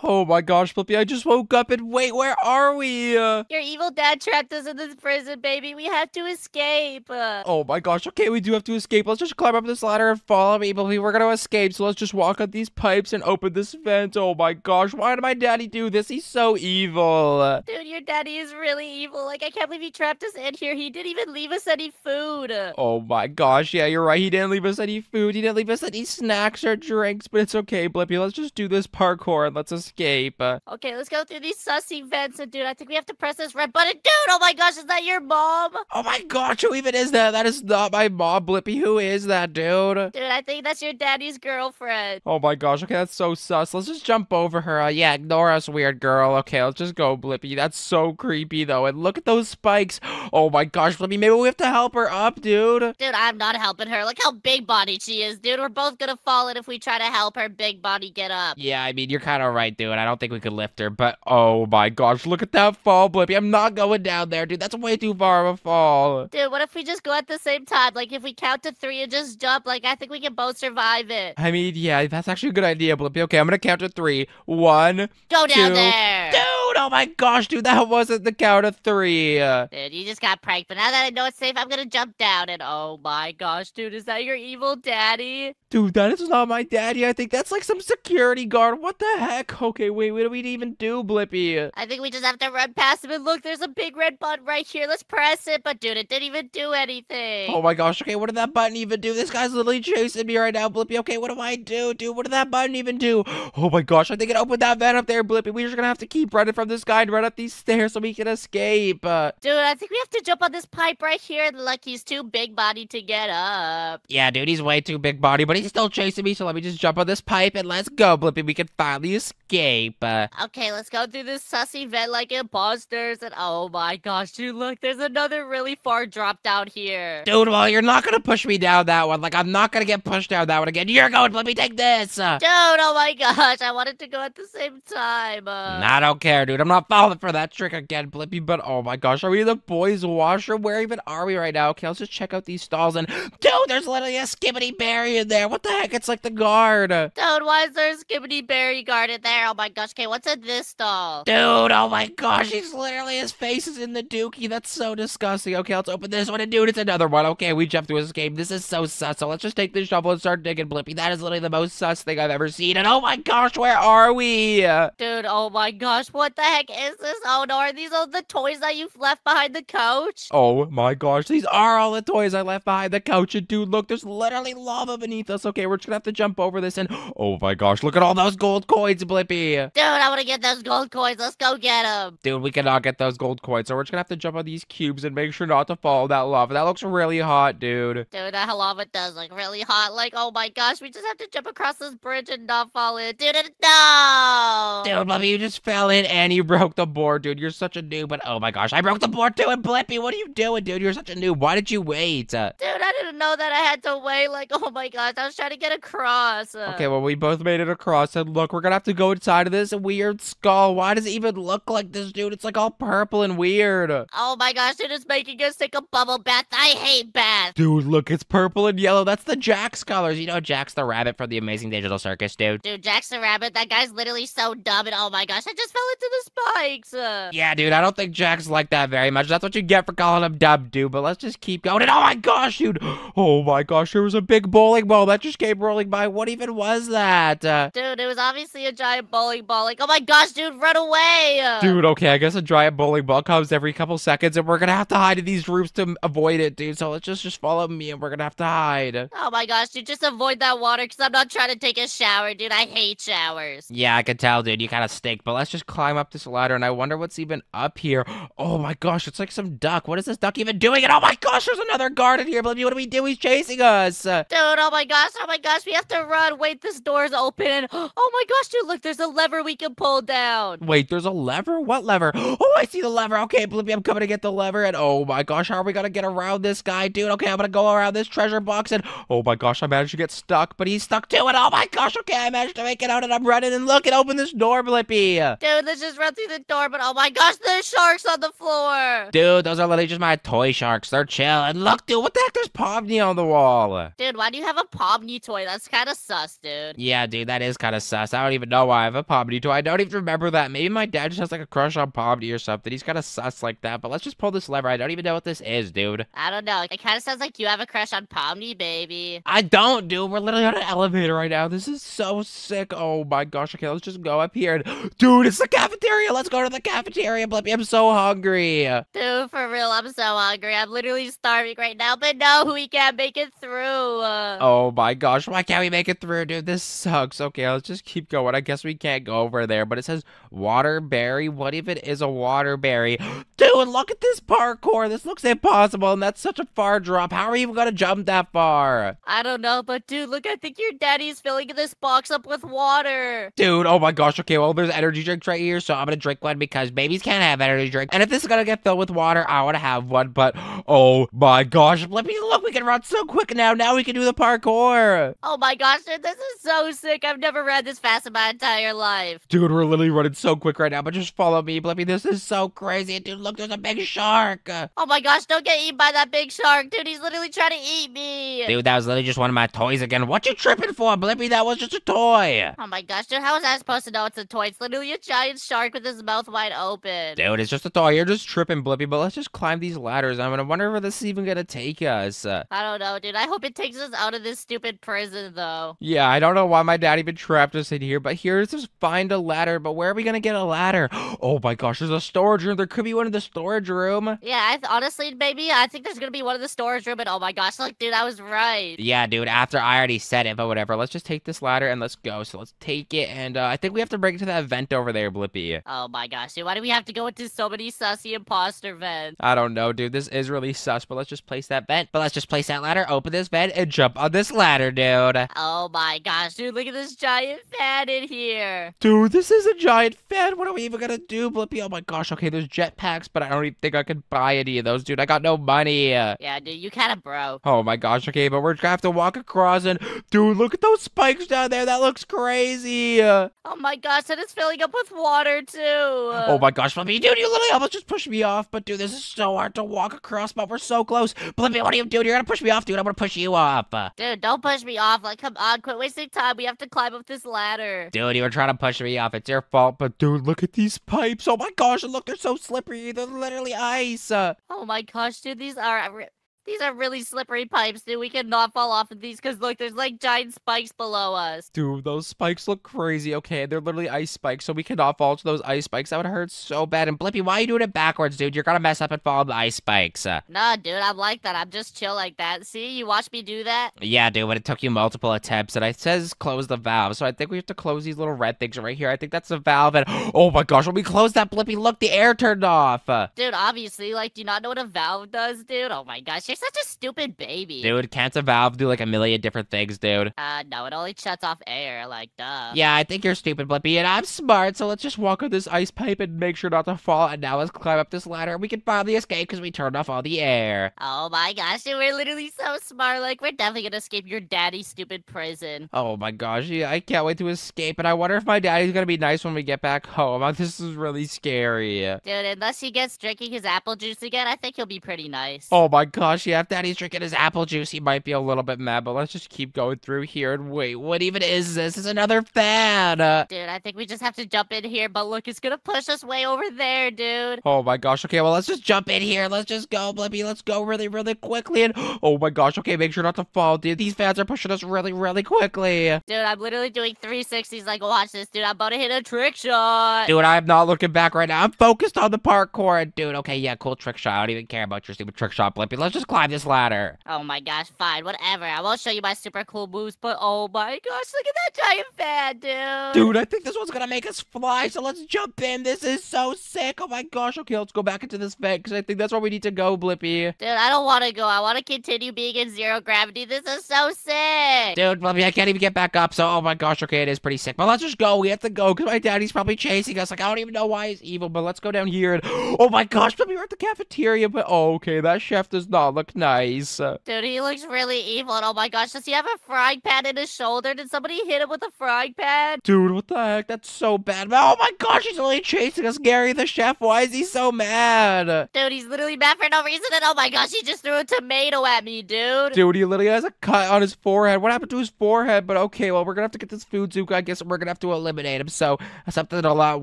Oh my gosh, Blippi, I just woke up and wait, where are we? Uh, your evil dad trapped us in this prison, baby. We have to escape. Uh, Oh my gosh, okay, we do have to escape. Let's just climb up this ladder and follow me, but we we're gonna escape, so let's just walk up these pipes and open this vent. Oh my gosh, why did my daddy do this? He's so evil. Dude, your daddy is really evil. Like, I can't believe he trapped us in here. He didn't even leave us any food. Oh my gosh, yeah, you're right. He didn't leave us any food. He didn't leave us any snacks or drinks, but it's okay, Blippi. Let's just do this parkour and let's escape. Okay, let's go through these sussy vents. And, dude, I think we have to press this red button. Dude, oh my gosh, is that your mom? oh my gosh, who even is that? That is not my mom, Blippi. Who is that, dude? Dude, I think that's your daddy's girlfriend. Oh my gosh, okay, that's so sus. Let's just jump over her. Uh, yeah, ignore us, weird girl. Okay, let's just go, Blippi. That's so creepy, though. And look at those spikes. [GASPS] Oh my gosh, Blippi, maybe we have to help her up, dude. Dude, I'm not helping her. Look how big bodied she is, dude. We're both gonna fall in if we try to help her big body get up. Yeah, I mean, you're kind of right, dude. I don't think we could lift her, but oh my gosh, look at that fall, Blippi. I'm not going down there, dude. That's way too far of a fall. Dude, what if we just go at the same time? Like, if we count to three and just jump, like, I think we can both survive it. I mean, yeah, that's actually a good idea, Blippi. Okay, I'm gonna count to three. One, Go down Two. there! dude. Oh my gosh, dude, that wasn't the count of three. Dude, you just got pranked, but now that I know it's safe, I'm gonna jump down and oh my gosh, dude, is that your evil daddy? Dude, that is not my daddy. I think that's like some security guard. What the heck? Okay, wait, what do we even do, Blippi? I think we just have to run past him and look, there's a big red button right here. Let's press it, but dude, it didn't even do anything. Oh my gosh, okay, what did that button even do? This guy's literally chasing me right now, Blippi. Okay, what do I do, dude? What did that button even do? [GASPS] Oh my gosh, I think it opened that vent up there, Blippi. We're just gonna have to keep running from this guy and run up these stairs so we can escape. Uh, Dude, I think we have to jump on this pipe right here like he's too big body to get up. yeah, dude, he's way too big body, but he's still chasing me, so let me just jump on this pipe and let's go, Blippi. We can finally escape. Uh, Okay, let's go through this sussy vent like imposters and oh my gosh, dude, look, there's another really far drop down here. dude, well, you're not gonna push me down that one. Like, I'm not gonna get pushed down that one again. You're going, Blippy, take this. Uh, Dude, oh my gosh, I wanted to go at the same time. Uh, I don't care, dude. I'm not falling for that trick again, Blippi. But oh my gosh, are we in the boys' washroom? Where even are we right now? Okay, let's just check out these stalls. And dude, there's literally a Skibidi Barry in there. What the heck? It's like the guard. Dude, Dude, why is there a Skibidi Barry garden there? Oh my gosh, okay, what's in this stall? Dude, oh my gosh, he's literally his face is in the dookie. That's so disgusting. Okay, let's open this one, and dude, it's another one. Okay, we jumped through this game. This is so sus. So let's just take this shovel and start digging, Blippi. That is literally the most sus thing I've ever seen. And oh my gosh, where are we? Dude, oh my gosh, what the heck is this? Oh no, are these all the toys that you've left behind the couch? Oh my gosh, these are all the toys I left behind the couch. And dude, look, there's literally lava beneath us. Okay, we're just gonna have to jump over this. And oh my gosh, look at all those gold coins, Blippi. Dude, I want to get those gold coins. Let's go get them. Dude, we cannot get those gold coins, so we're just gonna have to jump on these cubes and make sure not to fall that lava. That looks really hot, dude. Dude, that lava does look really hot. Like, oh my gosh, we just have to jump across this bridge and not fall in. Dude, no! Dude, Blippi, you just fell in and you broke the board, dude. You're such a noob. But oh my gosh, I broke the board too. And Blippi, what are you doing, dude? You're such a noob. Why did you wait? Uh, Dude, I didn't know that I had to wait. Like, oh my gosh, I was trying to get across. Uh, Okay, well, we both made it across, and look, we're gonna have to go inside of this weird skull. Why does it even look like this, dude? It's like all purple and weird. Oh my gosh, dude, it's making us take a bubble bath. I hate baths. Dude, look, it's purple and yellow. That's the Jax colors. You know Jax the rabbit from the Amazing Digital Circus, dude. Dude, Jax the Rabbit, that guy's literally so dumb. And oh my gosh, I just fell into the spikes. Uh, Yeah, dude, I don't think Jax like that very much. That's what you get for calling him dumb, dude. But let's just keep going. And oh my gosh, dude. Oh my gosh, there was a big bowling ball that just came rolling by. What even was that? Uh, Dude, it was obviously a giant bowling ball. Like, oh my gosh, dude, run away. Uh, dude, okay, I guess a giant bowling ball comes every couple seconds, and we're gonna have to hide in these rooms to avoid it, dude. So let's just just follow me, and we're gonna have to hide. Oh my gosh, dude, just avoid that water because I'm not trying to take a shower, dude. I hate showers. Yeah, I can tell, dude. You kind of stink. But let's just climb up this ladder, and I wonder what's even up here. Oh my gosh, it's like some duck. What is this duck even doing? And oh my gosh, there's another guard in here. Blippi, what do we do? He's chasing us. Dude, oh my gosh, oh my gosh, we have to run. Wait, this door's open. [GASPS] Oh my gosh, dude, look, there's a lever we can pull down. Wait, there's a lever? What lever? [GASPS] Oh, I see the lever. Okay, Blippi, I'm coming to get the lever. And oh my gosh, how are we gonna get around this guy, dude? Okay, I'm gonna go around this treasure box. And oh my gosh, I managed to get stuck, but he's stuck too. And oh my gosh, okay, I managed to make it out. And I'm running. And look, and open this door, Blippi. Dude, let's just run through the door, but oh my gosh, there's sharks on the floor. Dude, those are literally just my toy sharks. They're chill. And look, dude, what the heck? There's Pomni on the wall. Dude, why do you have a Pomni toy? That's kind of sus, dude. Yeah, dude, that is kind of sus. I don't even know why I have a Pomni toy. I don't even remember that. Maybe my dad just has like a crush on Pomni or something. He's kind of sus like that. But let's just pull this lever. I don't even know what this is, dude. I don't know. It kind of sounds like you have a crush on Pomni, baby. I don't, dude. We're literally on an elevator right now. This is so sick. Oh my gosh. Okay, let's just go up here. And, [GASPS] dude, it's the cafeteria. Let's go to the cafeteria, Blippi. I'm so hungry. Dude, for real, I'm so hungry. I'm literally starving right now, but no, we can't make it through. Oh my gosh, why can't we make it through, dude? This sucks. Okay, let's just keep going. I guess we can't go over there, but it says waterberry. What if it is a waterberry? [GASPS] Dude, look at this parkour. This looks impossible, and that's such a far drop. How are you even gonna jump that far? I don't know, but dude, look, I think your daddy's filling this box up with water. Dude, oh my gosh. Okay, well, there's energy drinks right here, so I'm gonna drink one because babies can't have energy drink. And if this is gonna get filled with water, I wanna have one. But oh my gosh, me look. We can run so quick now. Now we can do the parkour. Oh my gosh, dude, this is so sick. I've never ran this fast in my entire life. Dude, we're literally running so quick right now, but just follow me, Blippi. This is so crazy. Dude, look, there's a big shark. Oh my gosh, don't get eaten by that big shark, dude. He's literally trying to eat me. Dude, that was literally just one of my toys again. What you tripping for, Blippi? That was just a toy. Oh my gosh, dude, how was I supposed to know it's a toy? It's literally a giant shark with his mouth wide open. Dude, it's just a toy. You're just tripping, Blippi, but let's just climb these ladders. I'm gonna wonder where this is even gonna take us. Uh, I don't know, dude. I hope it takes us out of this stupid prison, though. yeah, I don't know why my dad even trapped us in here, but here's just find a ladder. But where are we gonna get a ladder? [GASPS] Oh my gosh, there's a storage room. There could be one in the storage room. Yeah, I th- honestly, maybe I think there's gonna be one in the storage room. And oh my gosh, look, dude, I was right. Yeah, dude, after I already said it, but whatever. Let's just take this ladder and let's go. So let's take it, and uh, I think we have to break it to that vent over there, Blippi. Oh my gosh, dude, why do we have to go into so many sussy imposter vents? I don't know, dude. This is really sus, but let's just place that vent. But let's just place that ladder, open this vent, and jump on this ladder, dude. Oh my gosh, dude, look at this giant fan in here. Dude, this is a giant fan. What are we even gonna do, Blippi? Oh my gosh. Okay, there's jetpacks, but I don't even think I can buy any of those, dude. I got no money. Yeah, dude, you kind of broke. Oh my gosh. Okay, but we're gonna have to walk across, and dude, look at those spikes down there. That looks crazy. Oh my gosh, and it's filling up with water too. Oh my gosh, Blippi, dude, you literally almost just pushed me off. But dude, this is so hard to walk across, but we're so close. Blippi, what are you doing? You're gonna push me off, dude. I'm gonna push you off. Dude, don't push me off. Like, come on, quit wasting time. We have to climb up this ladder. Dude, you were trying to push me off. It's your fault. But dude, look at these pipes. Oh my gosh, look, they're so slippery. They're literally ice. Oh my gosh, dude, these are re- these are really slippery pipes, dude. We cannot fall off of these because look, there's like giant spikes below us. dude, those spikes look crazy. Okay, they're literally ice spikes, so we cannot fall to those ice spikes. That would hurt so bad. And Blippi, why are you doing it backwards, dude? You're gonna mess up and fall on the ice spikes. Uh, Nah, dude, I'm like that. I'm just chill like that. See, you watch me do that. yeah, dude, but it took you multiple attempts, and it says close the valve. So I think we have to close these little red things right here. I think that's the valve. And [GASPS] oh my gosh, when we close that, Blippi, look, the air turned off. Uh, Dude, obviously, like, do you not know what a valve does, dude? Oh my gosh, [LAUGHS] you're such a stupid baby. dude, can't a valve do like a million different things, dude? Uh, no, it only shuts off air, like, duh. Yeah, I think you're stupid, Blippi, and I'm smart, so let's just walk on this ice pipe and make sure not to fall. And now let's climb up this ladder. and We can finally escape because we turned off all the air. Oh my gosh, dude, we're literally so smart. Like, we're definitely gonna escape your daddy's stupid prison. Oh my gosh, yeah, I can't wait to escape. And I wonder if my daddy's gonna be nice when we get back home. [LAUGHS] This is really scary. Dude, unless he gets drinking his apple juice again, I think he'll be pretty nice. Oh my gosh, chef. Daddy's drinking his apple juice. He might be a little bit mad, but let's just keep going through here and wait. What even is this? This is another fan. Uh, Dude, I think we just have to jump in here, but look, it's gonna push us way over there, dude. Oh my gosh. Okay, well, let's just jump in here. Let's just go, Blippi. Let's go really, really quickly. And [GASPS] oh my gosh. Okay, make sure not to fall, dude. These fans are pushing us really, really quickly. Dude, I'm literally doing 360s like, watch this, dude. I'm about to hit a trick shot. Dude, I'm not looking back right now. I'm focused on the parkour. Dude, okay, yeah, cool trick shot. I don't even care about your stupid trick shot, Blippi. Let's just climb this ladder. Oh my gosh, fine, whatever. I won't show you my super cool moves, but oh my gosh, look at that giant fan, dude. Dude, I think this one's gonna make us fly, so let's jump in. This is so sick. Oh my gosh. Okay, let's go back into this vent, because I think that's where we need to go, Blippi. Dude, I don't want to go. I want to continue being in zero gravity. This is so sick. Dude, Blippi, I can't even get back up, so oh my gosh, okay, it is pretty sick. But let's just go. We have to go, because my daddy's probably chasing us. Like, I don't even know why he's evil, but let's go down here and [GASPS] oh my gosh, Blippi, we're at the cafeteria, but oh, okay, that chef does not look nice. Uh, Dude, he looks really evil. And oh my gosh, does he have a frying pan in his shoulder? Did somebody hit him with a frying pan? Dude, what the heck? That's so bad. Oh my gosh, he's only chasing us, Gary the chef. Why is he so mad? Dude, he's literally mad for no reason. And oh my gosh, he just threw a tomato at me, dude. Dude, he literally has a cut on his forehead. What happened to his forehead? But okay, well, we're gonna have to get this food Zuka. I guess we're gonna have to eliminate him. So something a lot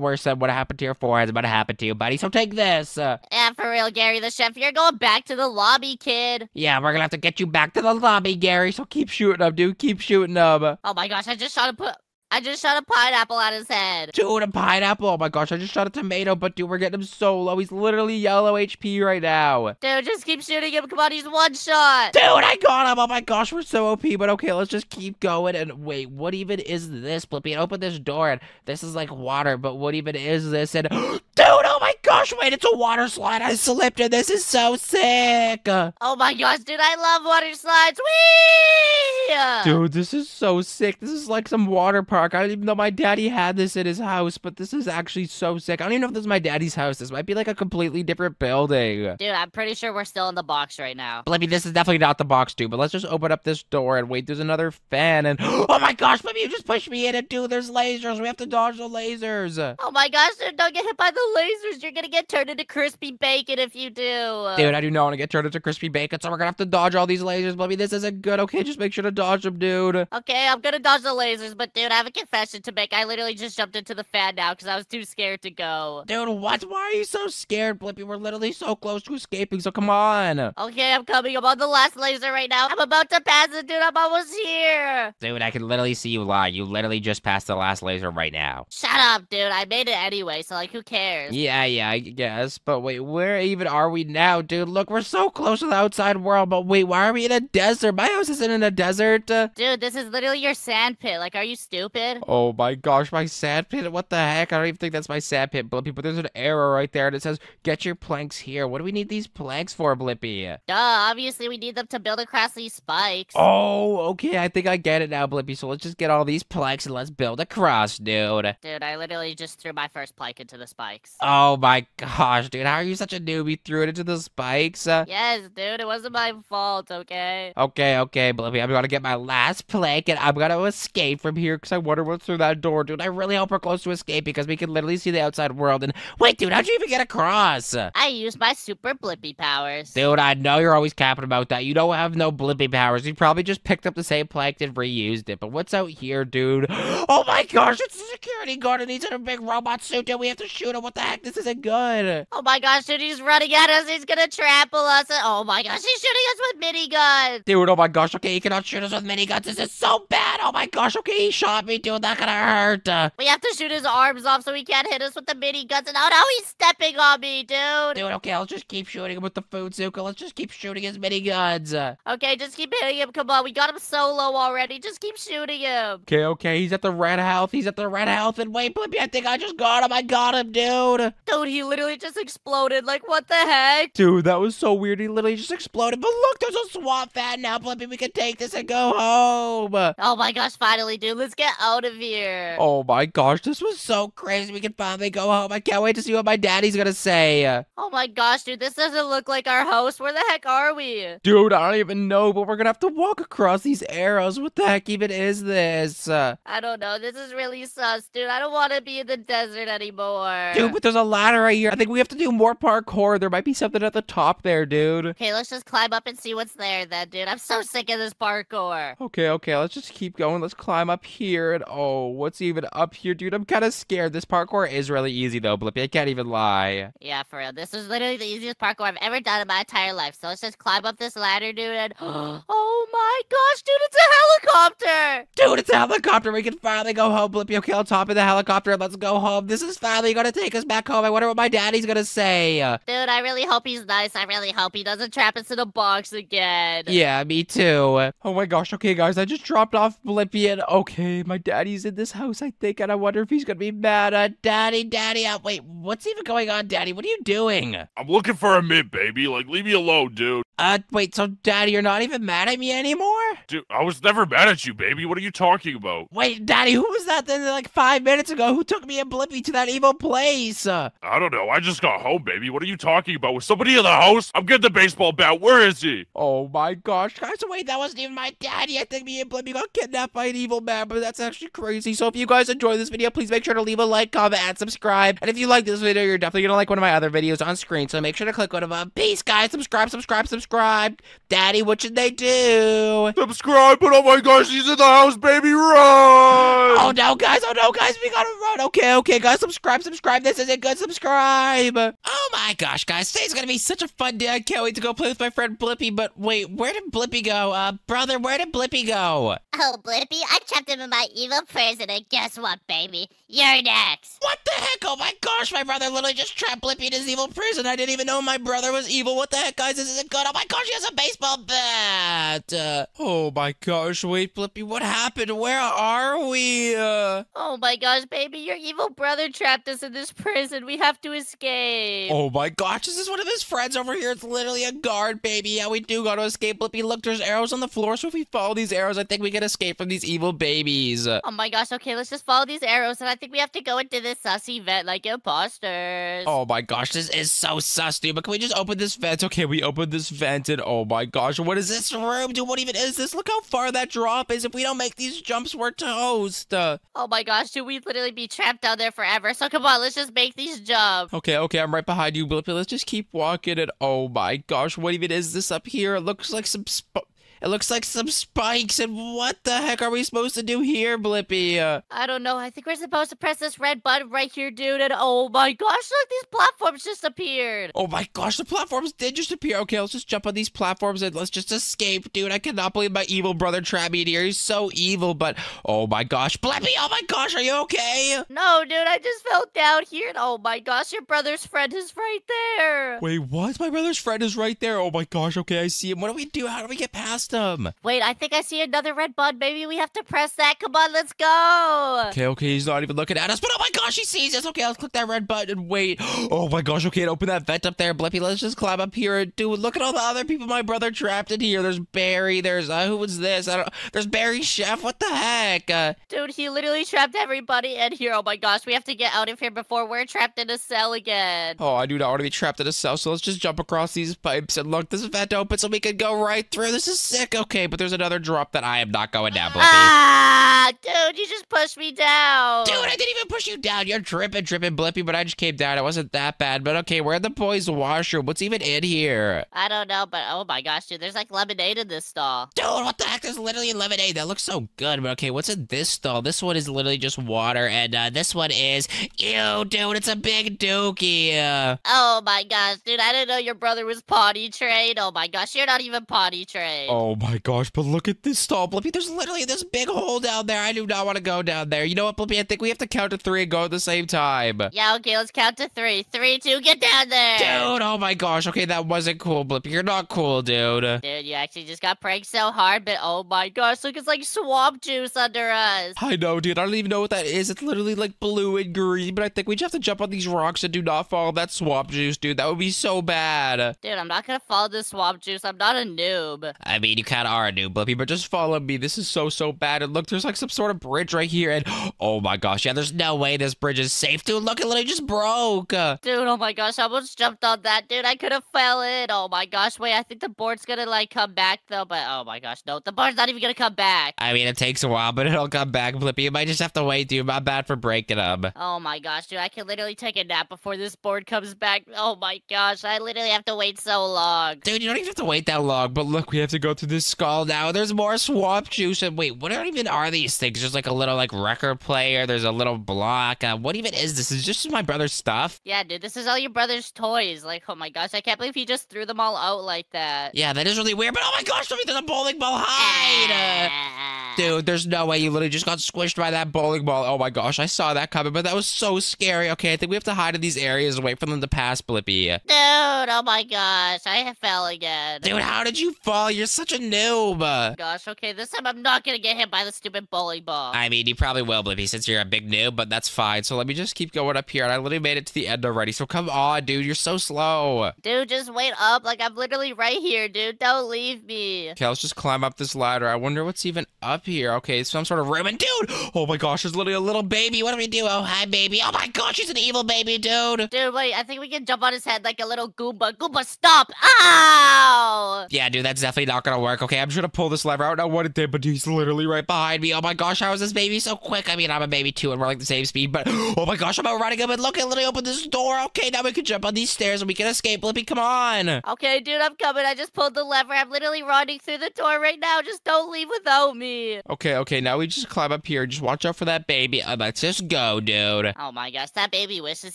worse than what happened to your forehead is about to happen to you, buddy. So take this. Uh, Yeah, for real, Gary the chef. You're going back to the lobby, kid. yeah, we're gonna have to get you back to the lobby, Gary. So keep shooting him, dude. Keep shooting him. Oh my gosh, I just shot a put. I just shot a pineapple at his head. Dude, a pineapple. Oh my gosh, I just shot a tomato, but dude, we're getting him so low. He's literally yellow HP right now. Dude, just keep shooting him. Come on, he's one shot. Dude, I got him! Oh my gosh, we're so OP. But okay, let's just keep going. And wait, what even is this, Blippi? Open this door, and this is like water. But what even is this? And [GASPS] [GASPS] [GASPS] dude, oh my gosh, wait, it's a water slide. I slipped, and this is so sick. Oh my gosh, dude, I love water slides. Whee! Dude, this is so sick. This is like some water park. I don't even know my daddy had this in his house, but this is actually so sick. I don't even know if this is my daddy's house. This might be like a completely different building. Dude, I'm pretty sure we're still in the box right now. Blippi, this is definitely not the box, dude. But let's just open up this door and wait. There's another fan, and [GASPS] oh my gosh, Blippi, you just pushed me in, and dude, there's lasers. We have to dodge the lasers. Oh my gosh, dude, don't get hit by the lasers. You're gonna get turned into crispy bacon if you do. Dude, I do not want to get turned into crispy bacon, so we're gonna have to dodge all these lasers, Blippi. This isn't good. Okay, just make sure to dodge them, dude. Okay, I'm gonna dodge the lasers, but dude, I have a confession to make. I literally just jumped into the fan now because I was too scared to go. Dude, what? Why are you so scared, Blippi? We're literally so close to escaping, so come on. Okay, I'm coming. I'm on the last laser right now. I'm about to pass it, dude. I'm almost here. Dude, I can literally see you lie. You literally just passed the last laser right now. Shut up, dude. I made it anyway, so like, who cares? Yeah, yeah, I guess. But wait, where even are we now, dude? Look, we're so close to the outside world. But wait, why are we in a desert? My house isn't in a desert. Dude, this is literally your sand pit. Like, are you stupid? Oh my gosh, my sand pit. What the heck? I don't even think that's my sand pit, Blippi. But there's an arrow right there and it says, get your planks here. What do we need these planks for, Blippi? Duh, obviously we need them to build across these spikes. Oh, okay. I think I get it now, Blippi. So let's just get all these planks and let's build a cross, dude. Dude, I literally just threw my first plank into the spikes. Oh my gosh, dude. How are you such a newbie? Threw it into the spikes? Uh, Yes, dude, it wasn't my fault, okay? Okay, okay, Blippi. I'm gonna get my last plank and I'm gonna escape from here because I wonder what's through that door, dude. I really hope we're close to escape because we can literally see the outside world. And wait, dude, how'd you even get across? I used my super Blippi powers. Dude, I know you're always capping about that. You don't have no Blippi powers. You probably just picked up the same plank and reused it. But what's out here, dude? [GASPS] Oh my gosh, it's a security guard and he's in a big robot suit and we have to shoot him. What This isn't good. Oh my gosh, dude, he's running at us. He's gonna trample us. Oh my gosh, he's shooting us with miniguns. Dude, oh my gosh, okay, he cannot shoot us with miniguns. This is so bad. Oh my gosh, okay, he shot me, dude. That gonna hurt. Uh, We have to shoot his arms off so he can't hit us with the miniguns. And oh no, he's stepping on me, dude. Dude, okay, let's just keep shooting him with the food Zuka. Let's just keep shooting his miniguns. Uh, Okay, just keep hitting him. Come on, we got him so low already. Just keep shooting him. Okay, okay, he's at the red health. He's at the red health. And wait, Blippi, I think I just got him. I got him, dude. Dude, he literally just exploded. Like, what the heck? Dude, that was so weird. He literally just exploded. But look, there's a swamp fan now, Blippi. We can take this and go home. Oh my gosh, finally, dude. Let's get out of here. Oh my gosh, this was so crazy. We can finally go home. I can't wait to see what my daddy's gonna say. Oh my gosh, dude. This doesn't look like our house. Where the heck are we? Dude, I don't even know, but we're gonna have to walk across these arrows. What the heck even is this? I don't know. This is really sus, dude. I don't want to be in the desert anymore. dude, but there's a ladder ladder right here. I think we have to do more parkour. There might be something at the top there, dude. Okay, let's just climb up and see what's there then, dude. I'm so sick of this parkour. Okay, okay, let's just keep going. Let's climb up here. And oh, what's even up here, dude? I'm kind of scared. This parkour is really easy, though, Blippi. I can't even lie. Yeah, for real. This is literally the easiest parkour I've ever done in my entire life. So let's just climb up this ladder, dude. And [GASPS] oh my gosh, dude, it's a helicopter. Dude, it's a helicopter. We can finally go home, Blippi. Okay, on top of the helicopter. Let's go home. This is finally going to take us back home. I wonder what my daddy's going to say. Dude, I really hope he's nice. I really hope he doesn't trap us in a box again. Yeah, me too. Oh my gosh. Okay, guys, I just dropped off Blippi and okay, my daddy's in this house, I think, and I wonder if he's gonna be mad. Uh, daddy, daddy, uh, wait, what's even going on, daddy? What are you doing? I'm looking for a mint, baby. Like, leave me alone, dude. Uh, wait, so daddy, you're not even mad at me anymore? Dude, I was never mad at you, baby. What are you talking about? Wait, daddy, who was that then like five minutes ago? Who took me and Blippi to that evil place? Uh, I don't know. I just got home, baby. What are you talking about? Was somebody in the house? I'm getting the baseball bat. Where is he? oh my gosh, guys, wait, that wasn't even my daddy. I think me and Blippi got kidnapped by an evil man, but that's actually crazy. So if you guys enjoyed this video, please make sure to leave a like, comment, and subscribe. And if you like this video, you're definitely gonna like one of my other videos on screen. So make sure to click one of them. Peace, guys. Subscribe, subscribe, subscribe. Daddy, what should they do? Subscribe, but oh my gosh, he's in the house, baby. Run! Oh no, guys! Oh no, guys! We gotta run. Okay, okay, guys. Subscribe, subscribe. This isn't good. Subscribe. Oh my gosh, guys! Today's gonna be such a fun day. I can't wait to go play with my friend Blippi. But wait, where did Blippi go? Uh, brother, where did Blippi go? Oh, Blippi, I trapped him in my evil prison, and guess what, baby? You're next. What the heck? Oh my gosh, my brother literally just trapped Blippi in his evil prison. I didn't even know my brother was evil. What the heck, guys? This isn't good. Oh my gosh, he has a baseball bat. Uh, oh my gosh, wait, Blippi, what happened? Where are we? Uh, Oh my gosh, baby, your evil brother trapped us in this prison. We have to escape. oh my gosh, this is this one of his friends over here? It's literally a guard, baby. Yeah, we do got to escape, Blippi. Look, there's arrows on the floor, so if we follow these arrows, I think we can escape from these evil babies. Oh my gosh, okay, let's just follow these arrows, and I think we have to go into this sus vent like imposters. Oh my gosh, this is so sus, dude. But can we just open this vent? Okay, we opened this vent, and oh my gosh, what is this room, dude? What even is this? Look how far that drop is. If we don't make these jumps, we're toast. Uh, Oh my gosh, dude, we'd literally be trapped down there forever? So come on, let's just make these jumps. okay, okay, I'm right behind you, Blippi. Let's just keep walking. And oh my gosh, what even is this up here? It looks like some. Sp- it looks like some spikes, and what the heck are we supposed to do here, Blippi? Uh, I don't know. I think we're supposed to press this red button right here, dude. And oh my gosh, look, these platforms just appeared. Oh my gosh, the platforms did just appear. Okay, let's just jump on these platforms and let's just escape, dude. I cannot believe my evil brother me here. He's so evil, but oh my gosh, Blippi, oh my gosh, are you okay? No, dude, I just fell down here. And oh my gosh, your brother's friend is right there. Wait, what? My brother's friend is right there. Oh my gosh, okay, I see him. What do we do? How do we get past him? Wait, I think I see another red button. Maybe we have to press that. Come on, let's go. Okay, okay, he's not even looking at us, but oh my gosh, he sees us. Okay, let's click that red button and wait. [GASPS] Oh my gosh, okay, open that vent up there, Blippy. Let's just climb up here. Dude, look at all the other people my brother trapped in here. There's Barry, there's, uh, who was this? I don't There's Barry Chef. What the heck? Uh, Dude, he literally trapped everybody in here. Oh my gosh, we have to get out of here before we're trapped in a cell again. Oh, I do not want to be trapped in a cell, so let's just jump across these pipes and look, this vent open so we can go right through. This is sick. Okay, but there's another drop that I am not going down, Blippi. Ah, dude, you just pushed me down. Dude, I didn't even push you down. You're dripping, dripping, Blippi, but I just came down. It wasn't that bad. But okay, we're in the boys' washroom. What's even in here? I don't know, but oh my gosh, dude, there's like lemonade in this stall. Dude, what the heck? There's literally lemonade. That looks so good. But okay, what's in this stall? This one is literally just water, and uh, this one is, ew, dude, it's a big dookie. Oh my gosh, dude, I didn't know your brother was potty trained. Oh my gosh, you're not even potty trained. Oh Oh my gosh, but look at this stall, Blippi. There's literally this big hole down there. I do not want to go down there. You know what, Blippi? I think we have to count to three and go at the same time. Yeah, okay, let's count to three. Three, two, get down there. Dude, oh my gosh. Okay, that wasn't cool, Blippi. You're not cool, dude. Dude, you actually just got pranked so hard, but oh my gosh, look, it's like swamp juice under us. I know, dude. I don't even know what that is. It's literally like blue and green, but I think we just have to jump on these rocks and do not follow that swamp juice, dude. That would be so bad. Dude, I'm not gonna follow this swamp juice. I'm not a noob. I mean, you kind of are a new Blippi, but just follow me. This is so, so bad. And look, there's like some sort of bridge right here. and oh my gosh, yeah, there's no way this bridge is safe, dude. Look, it literally just broke. Dude, oh my gosh, I almost jumped on that, dude. I could have fell in. Oh my gosh, wait, I think the board's gonna like come back though, but oh my gosh, no, the board's not even gonna come back. I mean, it takes a while, but it'll come back, Blippi. You might just have to wait, dude. My bad for breaking up. Oh my gosh, dude, I can literally take a nap before this board comes back. Oh my gosh, I literally have to wait so long. Dude, you don't even have to wait that long. But look, we have to go through this skull now. There's more swamp juice. And wait, what even are these things? There's like a little like record player. There's a little block. Uh, what even is this? Is this just my brother's stuff? Yeah, dude, this is all your brother's toys. Like, oh my gosh, I can't believe he just threw them all out like that. Yeah, that is really weird. But oh my gosh, look, there's a bowling ball hide. Dude, there's no way you literally just got squished by that bowling ball. Oh my gosh, I saw that coming, but that was so scary. Okay, I think we have to hide in these areas and wait for them to pass, Blippi. Dude, oh my gosh, I fell again. Dude, how did you fall? You're such a noob. Gosh, okay, this time I'm not gonna get hit by the stupid bowling ball. I mean, you probably will, Blippi, since you're a big noob, but that's fine. So let me just keep going up here. And I literally made it to the end already. So come on, dude. You're so slow. Dude, just wait up. Like, I'm literally right here, dude. Don't leave me. Okay, let's just climb up this ladder. I wonder what's even up here. Okay, some sort of room. And dude, oh my gosh, there's literally a little baby. What do we do? Oh, hi, baby. Oh my gosh, she's an evil baby, dude. Dude, wait, I think we can jump on his head like a little Goomba. Goomba, stop! Ow! Yeah, dude, that's definitely not gonna work. Okay, I'm just gonna pull this lever. I don't know what it did, but he's literally right behind me. Oh my gosh, how is this baby so quick? I mean, I'm a baby too, and we're like the same speed, but [GASPS] oh my gosh, I'm outrunning him. And look, I literally opened this door. Okay, now we can jump on these stairs and we can escape. Blippi, come on. Okay, dude, I'm coming. I just pulled the lever. I'm literally running through the door right now. Just don't leave without me. Okay, okay, now we just climb up here. Just watch out for that baby. Uh, let's just go, dude. Oh my gosh, that baby wishes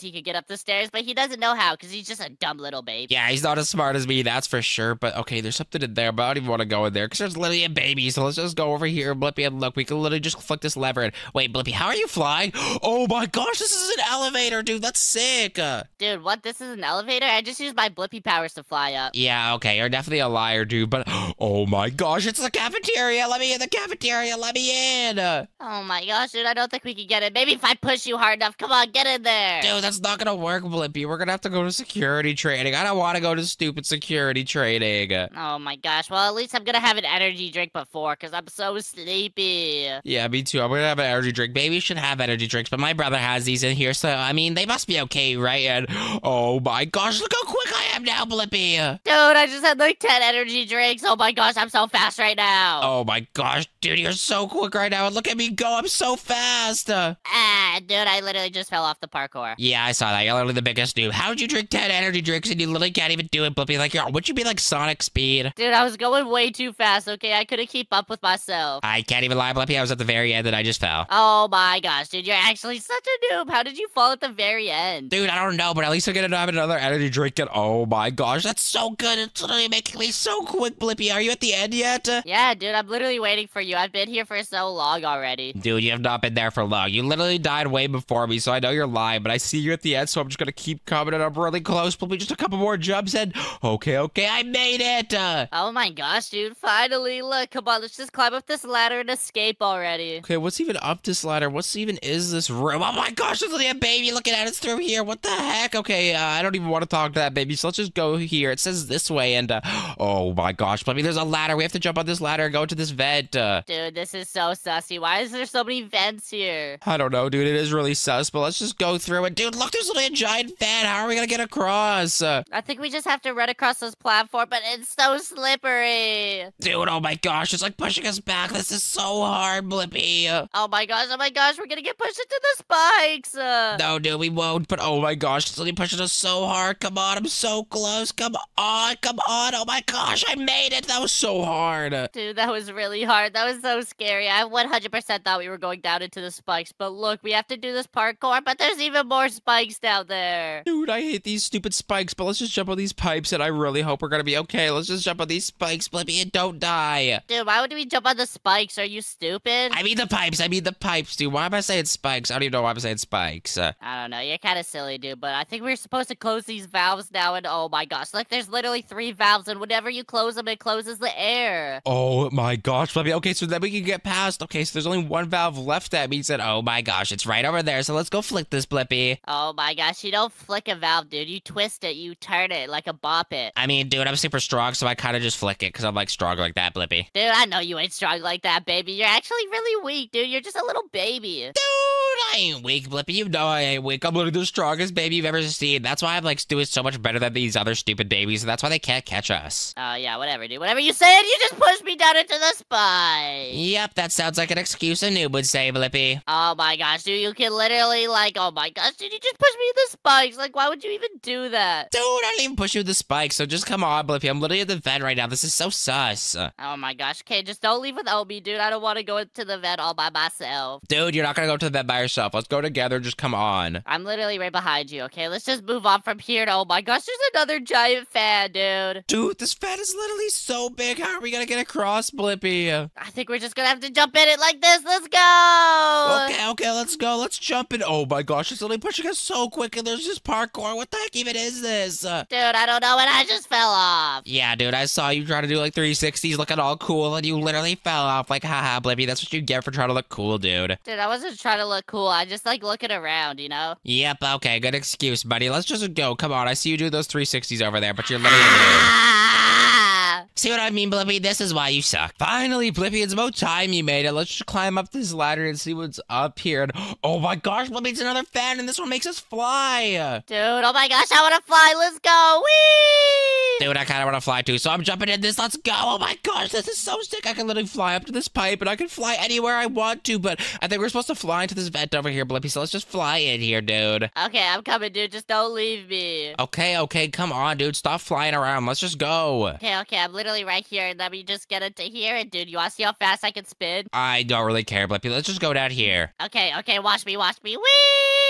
he could get up the stairs, but he doesn't know how because he's just a dumb little baby. Yeah, he's not as smart as me, that's for sure. But okay, there's something in there, but I don't even want to go in there because there's literally a baby. So let's just go over here, Blippi, and look, we can literally just flick this lever. And wait, Blippi, how are you flying? [GASPS] Oh my gosh, this is an elevator, dude. That's sick. Uh, Dude, what? This is an elevator? I just used my Blippi powers to fly up. yeah, okay, you're definitely a liar, dude. But [GASPS] oh my gosh, it's the cafeteria. Let me in the cafeteria. Let me in. Oh my gosh, dude, I don't think we can get it. Maybe if I push you hard enough. Come on, get in there. Dude, that's not gonna work, Blippy. We're gonna have to go to security training. I don't want to go to stupid security training. Oh my gosh, well, at least I'm gonna have an energy drink before because I'm so sleepy. Yeah, me too. I'm gonna have an energy drink. Babies should have energy drinks, but my brother has these in here, so I mean, they must be okay, right? And oh my gosh, look how quick I am now, Blippy. Dude, I just had like 10 energy drinks. Oh my gosh, I'm so fast right now. Oh my gosh, dude, you're so quick right now. And look at me go. I'm so fast. Uh, Ah, dude, I literally just fell off the parkour. yeah, I saw that. You're literally the biggest noob. How did you drink 10 energy drinks and you literally can't even do it, Blippy? Like, yo, would you be like Sonic Speed? Dude, I was going way too fast, okay? I couldn't keep up with myself. I can't even lie, Blippy. I was at the very end and I just fell. Oh my gosh, dude, you're actually such a noob. How did you fall at the very end? Dude, I don't know, but at least I'm gonna have another energy drink. And oh my gosh, that's so good. It's literally making me so quick, Blippy. Are you at the end yet? Yeah, dude, I'm literally waiting for you. I've been here for so long already. Dude, you have not been there for long. You literally died way before me, so I know you're lying, but I see you at the end, so I'm just gonna keep coming and I'm really close. Blippi, just a couple more jumps and [GASPS] okay, okay, I made it. Uh, Oh my gosh, dude, finally. Look, come on, let's just climb up this ladder and escape already. okay, what's even up this ladder? What's even is this room? Oh my gosh, there's a baby looking at us through here. What the heck? Okay, uh, I don't even want to talk to that baby, so let's just go here. It says this way, and uh, [GASPS] oh my gosh, Blippi, there's a ladder. We have to jump on this ladder and go to this vent. Uh, Dude, this is so sussy. Why is there so many vents here? I don't know, dude. It is really sus, but let's just go through it. Dude, look, there's literally a giant fan. How are we gonna get across? Uh, I think we just have to run across this platform, but it's so slippery. dude, oh my gosh, it's like pushing us back. This is so hard, Blippy. Uh, Oh my gosh, oh my gosh, we're gonna get pushed into the spikes. Uh, no, dude, we won't. But oh my gosh, it's literally pushing us so hard. Come on, I'm so close. Come on, come on. Oh my gosh, I made it. That was so hard. Dude, that was really hard. That was so scary. I 100% thought we were going down into the spikes, but look, we have to do this parkour, but there's even more spikes down there. Dude, I hate these stupid spikes, but let's just jump on these pipes, and I really hope we're gonna be okay. Let's just jump on these spikes, Blippi, and don't die. Dude, why would we jump on the spikes? Are you stupid? I mean the pipes. I mean the pipes, dude. Why am I saying spikes? I don't even know why I'm saying spikes. Uh, I don't know. You're kind of silly, dude. But I think we're supposed to close these valves now. And oh my gosh, like there's literally three valves, and whenever you close them, it closes the air. Oh my gosh, Blippi. Okay, so then we can get past. Okay, so there's only one valve left. That means that, oh my gosh, it's right over there. So let's go flick this Blippi. Oh my gosh, you don't flick a valve, dude. You twist it, you turn it like a bop it. I mean, dude, I'm super strong, so I kind of just flick it because I'm like strong like that, Blippi. Dude, I know you ain't strong like that, baby. You're actually really weak, dude. You're just a little baby. Dude, I ain't weak, Blippi. You know I ain't weak. I'm literally the strongest baby you've ever seen. That's why I'm like doing so much better than these other stupid babies. And that's why they can't catch us. Oh yeah, whatever, dude. Whatever you said, you just pushed me down into the spike. Yep, that sounds like an excuse a noob would say, Blippi. Oh my gosh, dude, you can literally like, oh my gosh, dude, you just pushed me in the spikes. Like, why would you even do that? Dude, I didn't even push you with the spikes, so just come on, Blippi. I'm literally at the vet right now. This is so sus. Oh my gosh, okay, just don't leave without me, dude. I don't want to go into the vet all by myself. Dude, you're not gonna go to the vet by yourself. Let's go together. Just come on. I'm literally right behind you, okay? Let's just move on from here to, oh my gosh, there's another giant fan, dude. Dude, this fan is literally so big. How are we gonna get across, Blippi? I think we're just gonna have to jump in it like this. Let's go! Okay, okay, let's go. Let's jump in. Oh my gosh, it's literally pushing us so quick, and there's just parkour. What the heck even is this? Dude, I don't know, and I just fell off. yeah, dude, I saw you try to do like 360s looking all cool, and you literally fell off. Like, haha, Blippi, that's what you get for trying to look cool, dude. Dude, I wasn't trying to look cool. I just like looking around, you know? Yep, okay, good excuse, buddy. Let's just go. Come on, I see you do those 360s over there, but you're literally. [LAUGHS] See what I mean, Blippi? This is why you suck. Finally, Blippi, it's about time you made it. Let's just climb up this ladder and see what's up here. And, oh my gosh, Blippi, it's another fan, and this one makes us fly. Dude, oh my gosh, I wanna fly. Let's go. Whee! Dude, I kind of want to fly too, so I'm jumping in this. Let's go. Oh my gosh, this is so sick. I can literally fly up to this pipe, and I can fly anywhere I want to, but I think we're supposed to fly into this vent over here, Blippi, so let's just fly in here, dude. Okay, I'm coming, dude. Just don't leave me. Okay, okay, come on, dude. Stop flying around. Let's just go. Okay, okay, I'm literally right here. And let me just get into here. And dude, you wanna see how fast I can spin? I don't really care, Blippi. Let's just go down here. Okay, okay, watch me, watch me. Whee!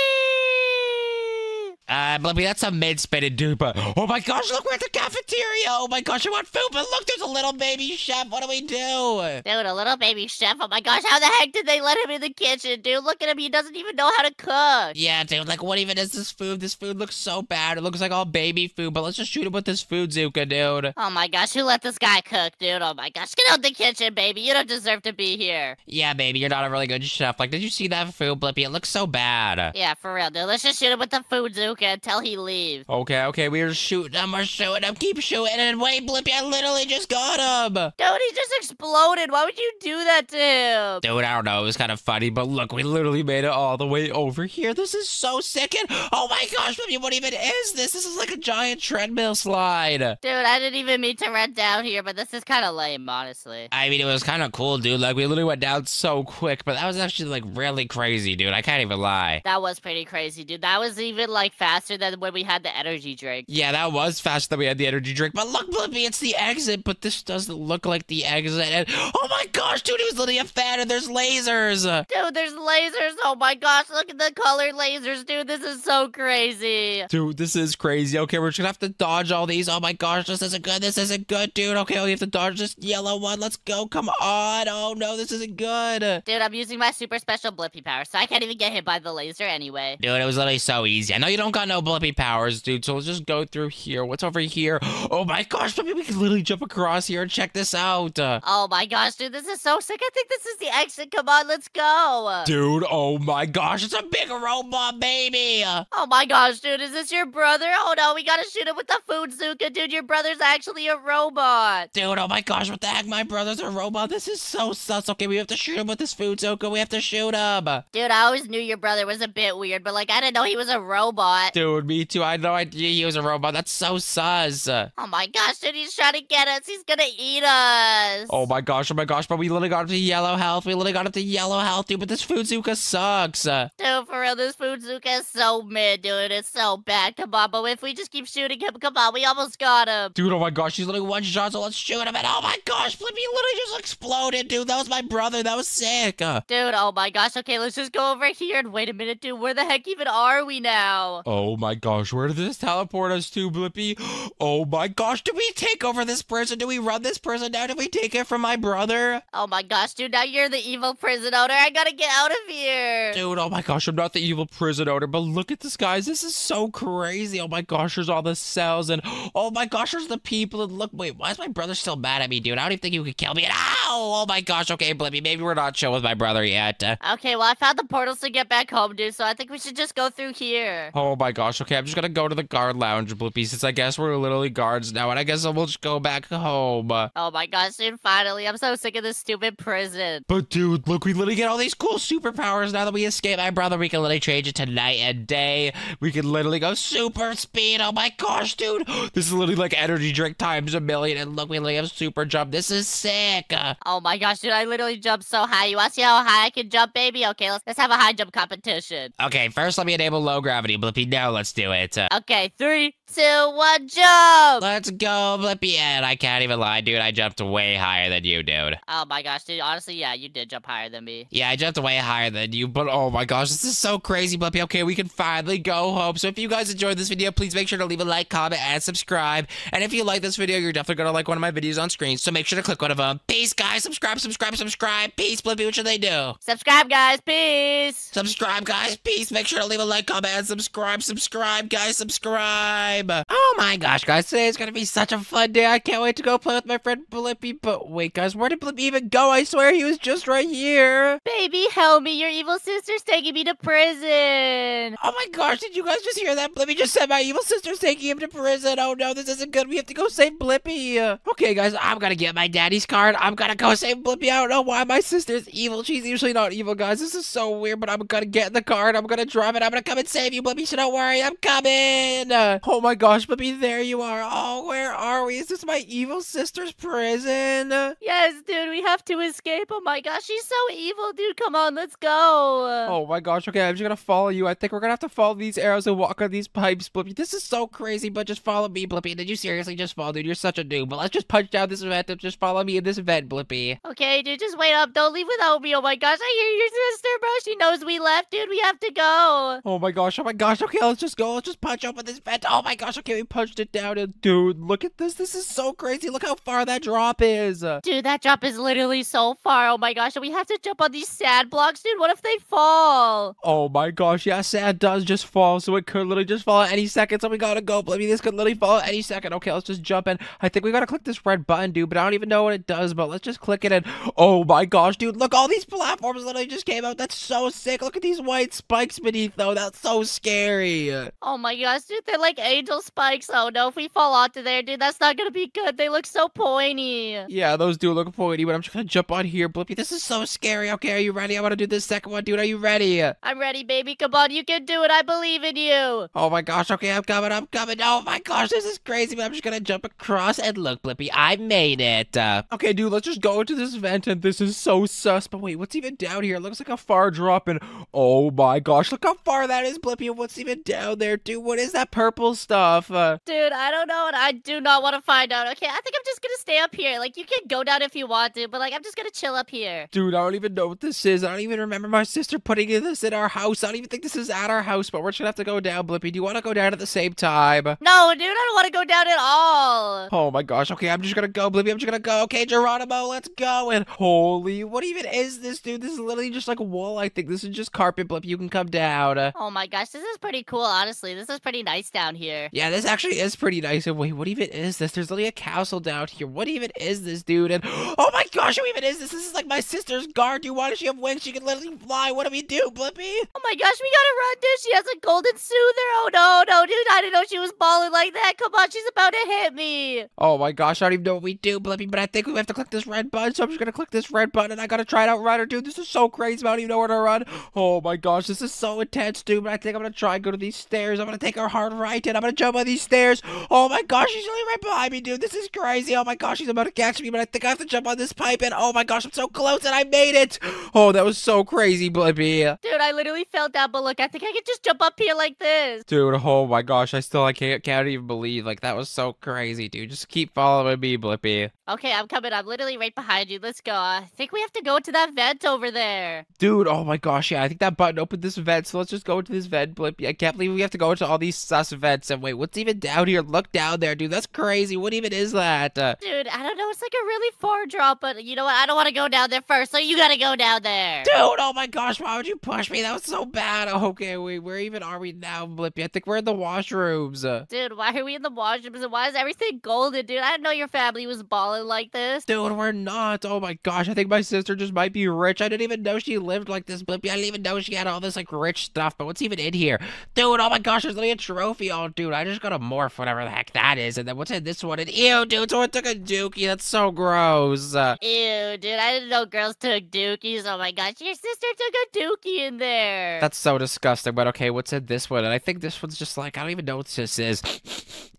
Uh, Blippi, that's a mid-spinning dude, but oh my gosh, look, we're at the cafeteria. Oh my gosh, I want food, but look, there's a little baby chef. What do we do? Dude, a little baby chef. Oh my gosh, how the heck did they let him in the kitchen, dude? Look at him. He doesn't even know how to cook. Yeah, dude, like, what even is this food? This food looks so bad. It looks like all baby food, but let's just shoot him with this food, Zuka, dude. Oh my gosh, who let this guy cook, dude? Oh my gosh, get out the kitchen, baby. You don't deserve to be here. Yeah, baby, you're not a really good chef. Like, did you see that food, Blippi? It looks so bad. Yeah, for real, dude. Let's just shoot him with the food, Zuka, until he leaves. Okay, okay, we're shooting him, we're shooting him, keep shooting, and wait, Blippi, I literally just got him! Dude, he just exploded. Why would you do that to him? Dude, I don't know, it was kind of funny, but look, we literally made it all the way over here. This is so sick, and oh my gosh, Blippi, what even is this? This is like a giant treadmill slide. Dude, I didn't even mean to run down here, but this is kind of lame, honestly. I mean, it was kind of cool, dude. Like, we literally went down so quick, but that was actually, like, really crazy, dude. I can't even lie. That was pretty crazy, dude. That was even, like, faster than when we had the energy drink. Yeah, that was faster than we had the energy drink. But look, Blippi, it's the exit, but this doesn't look like the exit. And oh my gosh, dude, he was literally a fan, and there's lasers. Dude, there's lasers. Oh my gosh, look at the colored lasers, dude. This is so crazy. Dude, this is crazy. Okay, we're just gonna have to dodge all these. Oh my gosh, this isn't good. This isn't good, dude. Okay, we have to dodge this yellow one. Let's go. Come on. Oh no, this isn't good. Dude, I'm using my super special Blippi power, so I can't even get hit by the laser anyway. Dude, it was literally so easy. I know you don't got no Blippi powers, dude, so let's just go through here. What's over here? Oh my gosh, maybe we can literally jump across here and check this out. Oh my gosh, dude, this is so sick. I think this is the exit. Come on, let's go. dude, oh my gosh, it's a big robot baby. Oh my gosh, dude, is this your brother? Oh no, we gotta shoot him with the food Zuka. Dude, your brother's actually a robot. Dude, oh my gosh, what the heck? My brother's a robot. This is so sus. Okay, we have to shoot him with this food, Zoka. We have to shoot him. Dude, I always knew your brother was a bit weird, but like, I didn't know he was a robot. Dude, me too. I had no idea he was a robot. That's so sus. Oh my gosh, dude, he's trying to get us. He's gonna eat us. Oh my gosh, oh my gosh, but we literally got up to yellow health. We literally got up to yellow health, dude, but this food Zuka sucks. Dude, for real, this food Zuka is so mid, dude. It's so bad. Come on, but if we just keep shooting him, come on, we almost got him. Dude, oh my gosh, he's literally one shot, so let's shoot him. And oh my gosh, Flippy literally just exploded, dude. That was my brother. That was sick. Uh, Dude, oh my gosh. Okay, let's just go over here and wait a minute, dude. Where the heck even are we now? Oh my gosh, where did this teleport us to, Blippi? [GASPS] Oh my gosh, do we take over this prison? Do we run this prison now? Do we take it from my brother? Oh my gosh, dude, now you're the evil prison owner. I gotta get out of here. Dude, oh my gosh, I'm not the evil prison owner, but look at this, guys. This is so crazy. Oh my gosh, there's all the cells, and [GASPS] oh my gosh, there's the people. And look, wait, why is my brother still mad at me, dude? I don't even think you could kill me. And, ow! Oh my gosh, okay, Blippi, maybe we're not chill with my brother yet. Okay, well, I found the portals to get back home, dude, so I think we should just go through here. Oh my gosh, okay, I'm just gonna go to the guard lounge, Blippi, since I guess we're literally guards now, and I guess we'll just go back home. Oh my gosh, dude, finally. I'm so sick of this stupid prison. But dude, look, we literally get all these cool superpowers now that we escape my brother. We can literally change it to night and day. We can literally go super speed. Oh my gosh, dude. [GASPS] This is literally like energy drink times a million. And look, we literally have super jump. This is sick. Oh my gosh, dude, I literally jumped so high. You want to see how high I can jump, baby? Okay, let's, let's have a high jump competition. Okay, first let me enable low gravity, Blippi. Now let's do it. Uh, Okay, three, two, one, jump! let's go, Blippi. And I can't even lie, dude. I jumped way higher than you, dude. Oh my gosh, dude, honestly, yeah, you did jump higher than me. Yeah, I jumped way higher than you, but oh my gosh, this is so crazy, Blippi. Okay, we can finally go home. So if you guys enjoyed this video, please make sure to leave a like, comment, and subscribe. And if you like this video, you're definitely gonna like one of my videos on screen. So make sure to click one of them. Peace, guys. Subscribe, subscribe, subscribe. Peace, Blippy. What should they do? Subscribe, guys, peace! Subscribe, guys. Peace. Make sure to leave a like, comment, and subscribe. Subscribe, guys. Subscribe. Oh my gosh, guys. Today is gonna be such a fun day. I can't wait to go play with my friend Blippi. But wait, guys, where did Blippi even go? I swear he was just right here. Baby, help me, your evil sister's taking me to prison! Oh my gosh, did you guys just hear that? Blippi just said my evil sister's taking him to prison. Oh no, this isn't good. We have to go save Blippi. Uh, okay, guys, I'm gonna get my daddy's card. I'm gonna go save Blippi. I don't know why my sister's evil. She's usually not evil, guys. This is so weird, but I'm gonna get in the card. I'm gonna drive it. I'm gonna come and save you, Blippi, so don't worry. I'm coming. Uh, oh my gosh, Blippi, there you are. Oh, where are we? Is this my evil sister's prison? Yes, dude, we have to escape. Oh my gosh, she's so evil, dude. Come on, let's go. Oh my gosh, okay, I'm just gonna follow you. I think we're gonna have to follow these arrows and walk on these pipes, Blippi. This is so crazy, but just follow me, Blippi. Did you seriously just fall, dude? You're such a noob. But let's just punch down this vent and just follow me in this vent, Blippi. Okay, dude, just wait up. Don't leave without me. Oh my gosh, I hear your sister, bro. She knows we left, dude. We have to go. Oh my gosh, oh my gosh, okay, let's just go. Let's just punch open this vent. Oh my gosh, okay, we punched it down. And dude, look at this. This is so crazy. Look how far that drop is. Dude, that drop is literally so far. Oh my gosh, and we have to jump on these sand blocks, dude. What if they fall? Oh my gosh, yeah, sand does just fall, so it could literally just fall at any second. So we gotta go, Blippi. This could literally fall at any second. Okay, let's just jump in. I think we gotta click this red button, dude, but I don't even know what it does. But let's just click it and oh my gosh, dude, look, all these platforms literally just came out. That's so sick. Look at these white spikes beneath, though. That's so scary. Oh my gosh, dude, they're like angel spikes. Oh no, if we fall onto there, dude, that's not gonna be good. They look so pointy. Yeah, those do look pointy, but I'm just gonna jump on here, Blippi. This is so scary. Okay, are you ready? I wanna do this second one, dude. Are you ready? I'm ready, baby. Come on, you can do it. I believe in you. Oh my gosh, okay, I'm coming, I'm coming. Oh my gosh, this is crazy, but I'm just gonna jump across and look, Blippi, I made it. Uh, okay, dude, let's just go into this vent and this is so sus. But wait, what's even down here? It looks like a far drop and oh my gosh, look how far that is, Blippi. And what's even down there, dude? What is that purple stuff? Uh, Dude, I don't know, and I do not want to find out. Okay, I think I'm just gonna stay up here. Like, you can go down if you want to, but like, I'm just gonna chill up here. dude, I don't even know what this is. I don't even remember my sister putting this in our house. I don't even think this is at our house, but we're just gonna have to go down, Blippi. Do you want to go down at the same time? No, dude, I don't want to go down at all. Oh my gosh, okay, I'm just gonna go, Blippi, I'm just gonna go. Okay, Geronimo, let's go. And holy, what even is this, dude? This is literally just like a wall, I think. This is just carpet, Blippi. You can come down. Oh my gosh, this is pretty cool, honestly. This is pretty nice down here. Yeah, this actually is pretty nice. And wait, what even is this? There's literally a castle down here. What even is this, dude? And oh my gosh, who even is this? This is like my sister's guard, dude. Why does she have wings? She can literally fly. What do we do, Blippi? Oh my gosh, we gotta run, dude. She has a golden soother. Oh no, no, dude, I didn't know she was balling like that. Come on, she's about to hit me. Oh my gosh, I don't even know what we do, Blippi, but I think we have to click this red button, so I'm just gonna click this red button and I gotta try it out, Ryder, dude. This is so crazy, I don't even know where to run. Oh my gosh, this is so intense, dude, but I think I'm gonna try and go to these stairs. I'm gonna take a hard right and I'm gonna jump on these stairs. Oh my gosh, she's really right behind me, dude. This is crazy. Oh my gosh, she's about to catch me, but I think I have to jump on this pipe and oh my gosh, I'm so close and I made it. Oh, that was so crazy, Blippi. Dude, I literally fell down, but look, I think I can just jump up here like this. Dude, oh my gosh, I still I can't can't even believe like that was so crazy, dude. Just keep following me, Blippi. Okay, I'm coming. I'm literally right behind you. Let's go. I think we have to go to that vent over there. Dude, oh my gosh, yeah, I think that button opened this vent, so let's just go into this vent, Blippi. I can't believe we have to go into all these sus vents. And wait, what's even down here? Look down there, dude. That's crazy. What even is that? Uh, Dude, I don't know. It's like a really far drop, but you know what? I don't want to go down there first, so you gotta go down there. Dude, oh my gosh, why would you push me? That was so bad. Okay, wait, where even are we now, Blippi? I think we're in the washrooms. Uh, Dude, why are we in the washrooms and why is everything golden, dude? I didn't know your family was balling like this. Dude, we're not. Oh my gosh, I think my sister just might be rich. I didn't even know she lived like this, Blippi. I didn't even know she had all this like rich stuff. But what's even in here? Dude, oh my gosh, there's only a trophy. Oh, dude, I just got a morph, whatever the heck that is. And then what's in this one? And ew, dude, someone took a dookie. That's so gross. Uh, Ew, dude, I didn't know girls took dookies. Oh my gosh, your sister took a dookie in there. that's so disgusting. But okay, what's in this one? And I think this one's just like, I don't even know what this is.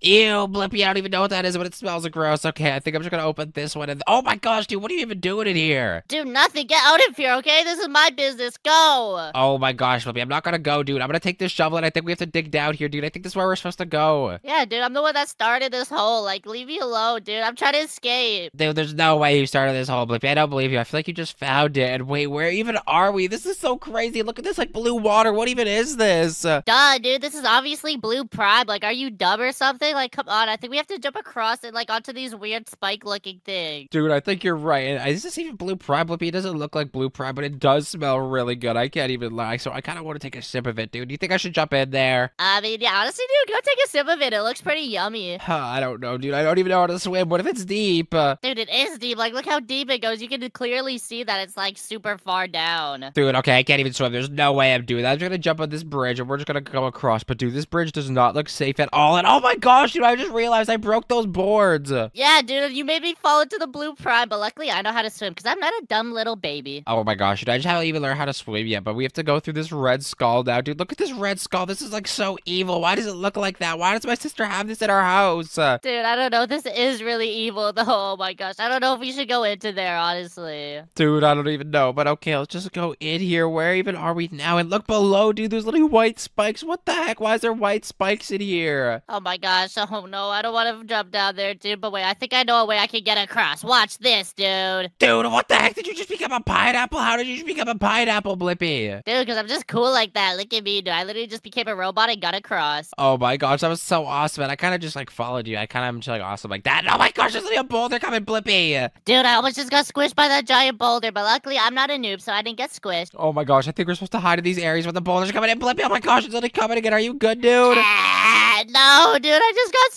Ew, Blippi, I don't even know what that is, but it smells gross. Okay, I think I'm just gonna open this one. And oh my gosh, dude, what are you even doing in here? Do nothing. Get out of here, okay? This is my business. Go. Oh my gosh, Blippi, I'm not gonna go, dude. I'm gonna take this shovel and I think we have to dig down here, dude. I think this is where we're supposed to go. Yeah, dude, I'm the one that started this hole. Like, leave me alone, dude. I'm trying to escape. Dude, there's no way you started this whole Blippi. I don't believe you. I feel like you just found it. And wait, where even are we? This is so crazy. Look at this, like blue water. What even is this? Uh, Duh, dude, this is obviously Blue Prime. Like, are you dumb or something? Like, come on. I think we have to jump across it, like, onto these weird spike-looking things. Dude, I think you're right. And Is this even blue prime, Blippi? It doesn't look like blue prime, but it does smell really good. I can't even lie. So I kind of want to take a sip of it, dude. Do you think I should jump in there? I mean, yeah, honestly, dude, go take a sip of it. It looks pretty yummy. Huh, I don't know, dude. I don't even know how to swim. What if it's deep? Uh, Dude, it is deep. Like, look how deep it goes. You can clearly see that it's, like, super far down. Dude, okay, I can't even swim. There's no way I'm doing that. I'm just gonna jump on this bridge and we're just gonna go across. But dude, this bridge does not look safe at all. And oh my gosh, dude, I just realized I broke those boards. Yeah, dude, you made me fall into the Blue Prime, but luckily I know how to swim because I'm not a dumb little baby. Oh my gosh, dude, I just haven't even learned how to swim yet, but we have to go through this red skull now. Dude, look at this red skull. This is like so evil. Why does it look like that? Why does my sister have this in our house? Dude, I don't know. This is really evil, though. Oh my gosh. I don't know if we should go into there, honestly. dude, I don't even know. But okay, let's just go in here. Where even are we now? And look below, dude. There's little white spikes. What the heck? Why is there white spikes in here? Oh my gosh. Oh no, I don't want to jump down there, dude. But wait, I think I know a way I can get across. Watch this, dude. Dude, what the heck? Did you just become a pineapple? How did you just become a pineapple, Blippi? Dude, because I'm just cool like that. Look at me, dude. I literally just became a robot and got across. Oh my gosh, that was so awesome. And I kind of just like followed you. I kind of am just like awesome like that. Oh my gosh, there's a boulder coming, Blippi. Dude, I almost just got squished by that giant boulder, but luckily I'm not a noob, so I didn't get squished. Oh my gosh, I think we're supposed to hide in these areas where the boulders are coming in. Blippi, oh my gosh, it's only coming again. Are you good, dude? Ah! No, dude, I just got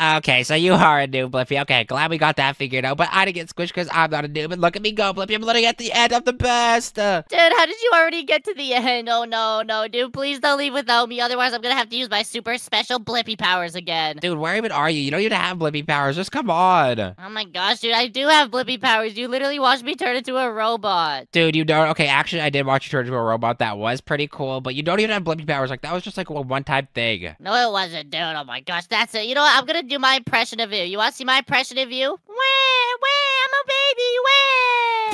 squished. Okay, so you are a noob, Blippi. Okay, glad we got that figured out. But I didn't get squished because I'm not a noob. And look at me go, Blippi. I'm literally at the end of the best. Uh, Dude, how did you already get to the end? Oh no, no, dude, please don't leave without me. Otherwise, I'm gonna have to use my super special Blippi powers again. dude, where even are you? You don't even have Blippi powers. Just come on. Oh my gosh, dude, I do have Blippi powers. You literally watched me turn into a robot. Dude, you don't. Okay, actually, I did watch you turn into a robot. That was pretty cool. But you don't even have Blippi powers. Like, that was just like a one time thing. No, it wasn't, dude. Oh my gosh, that's it. You know what? I'm gonna do my impression of you. You wanna see my impression of you?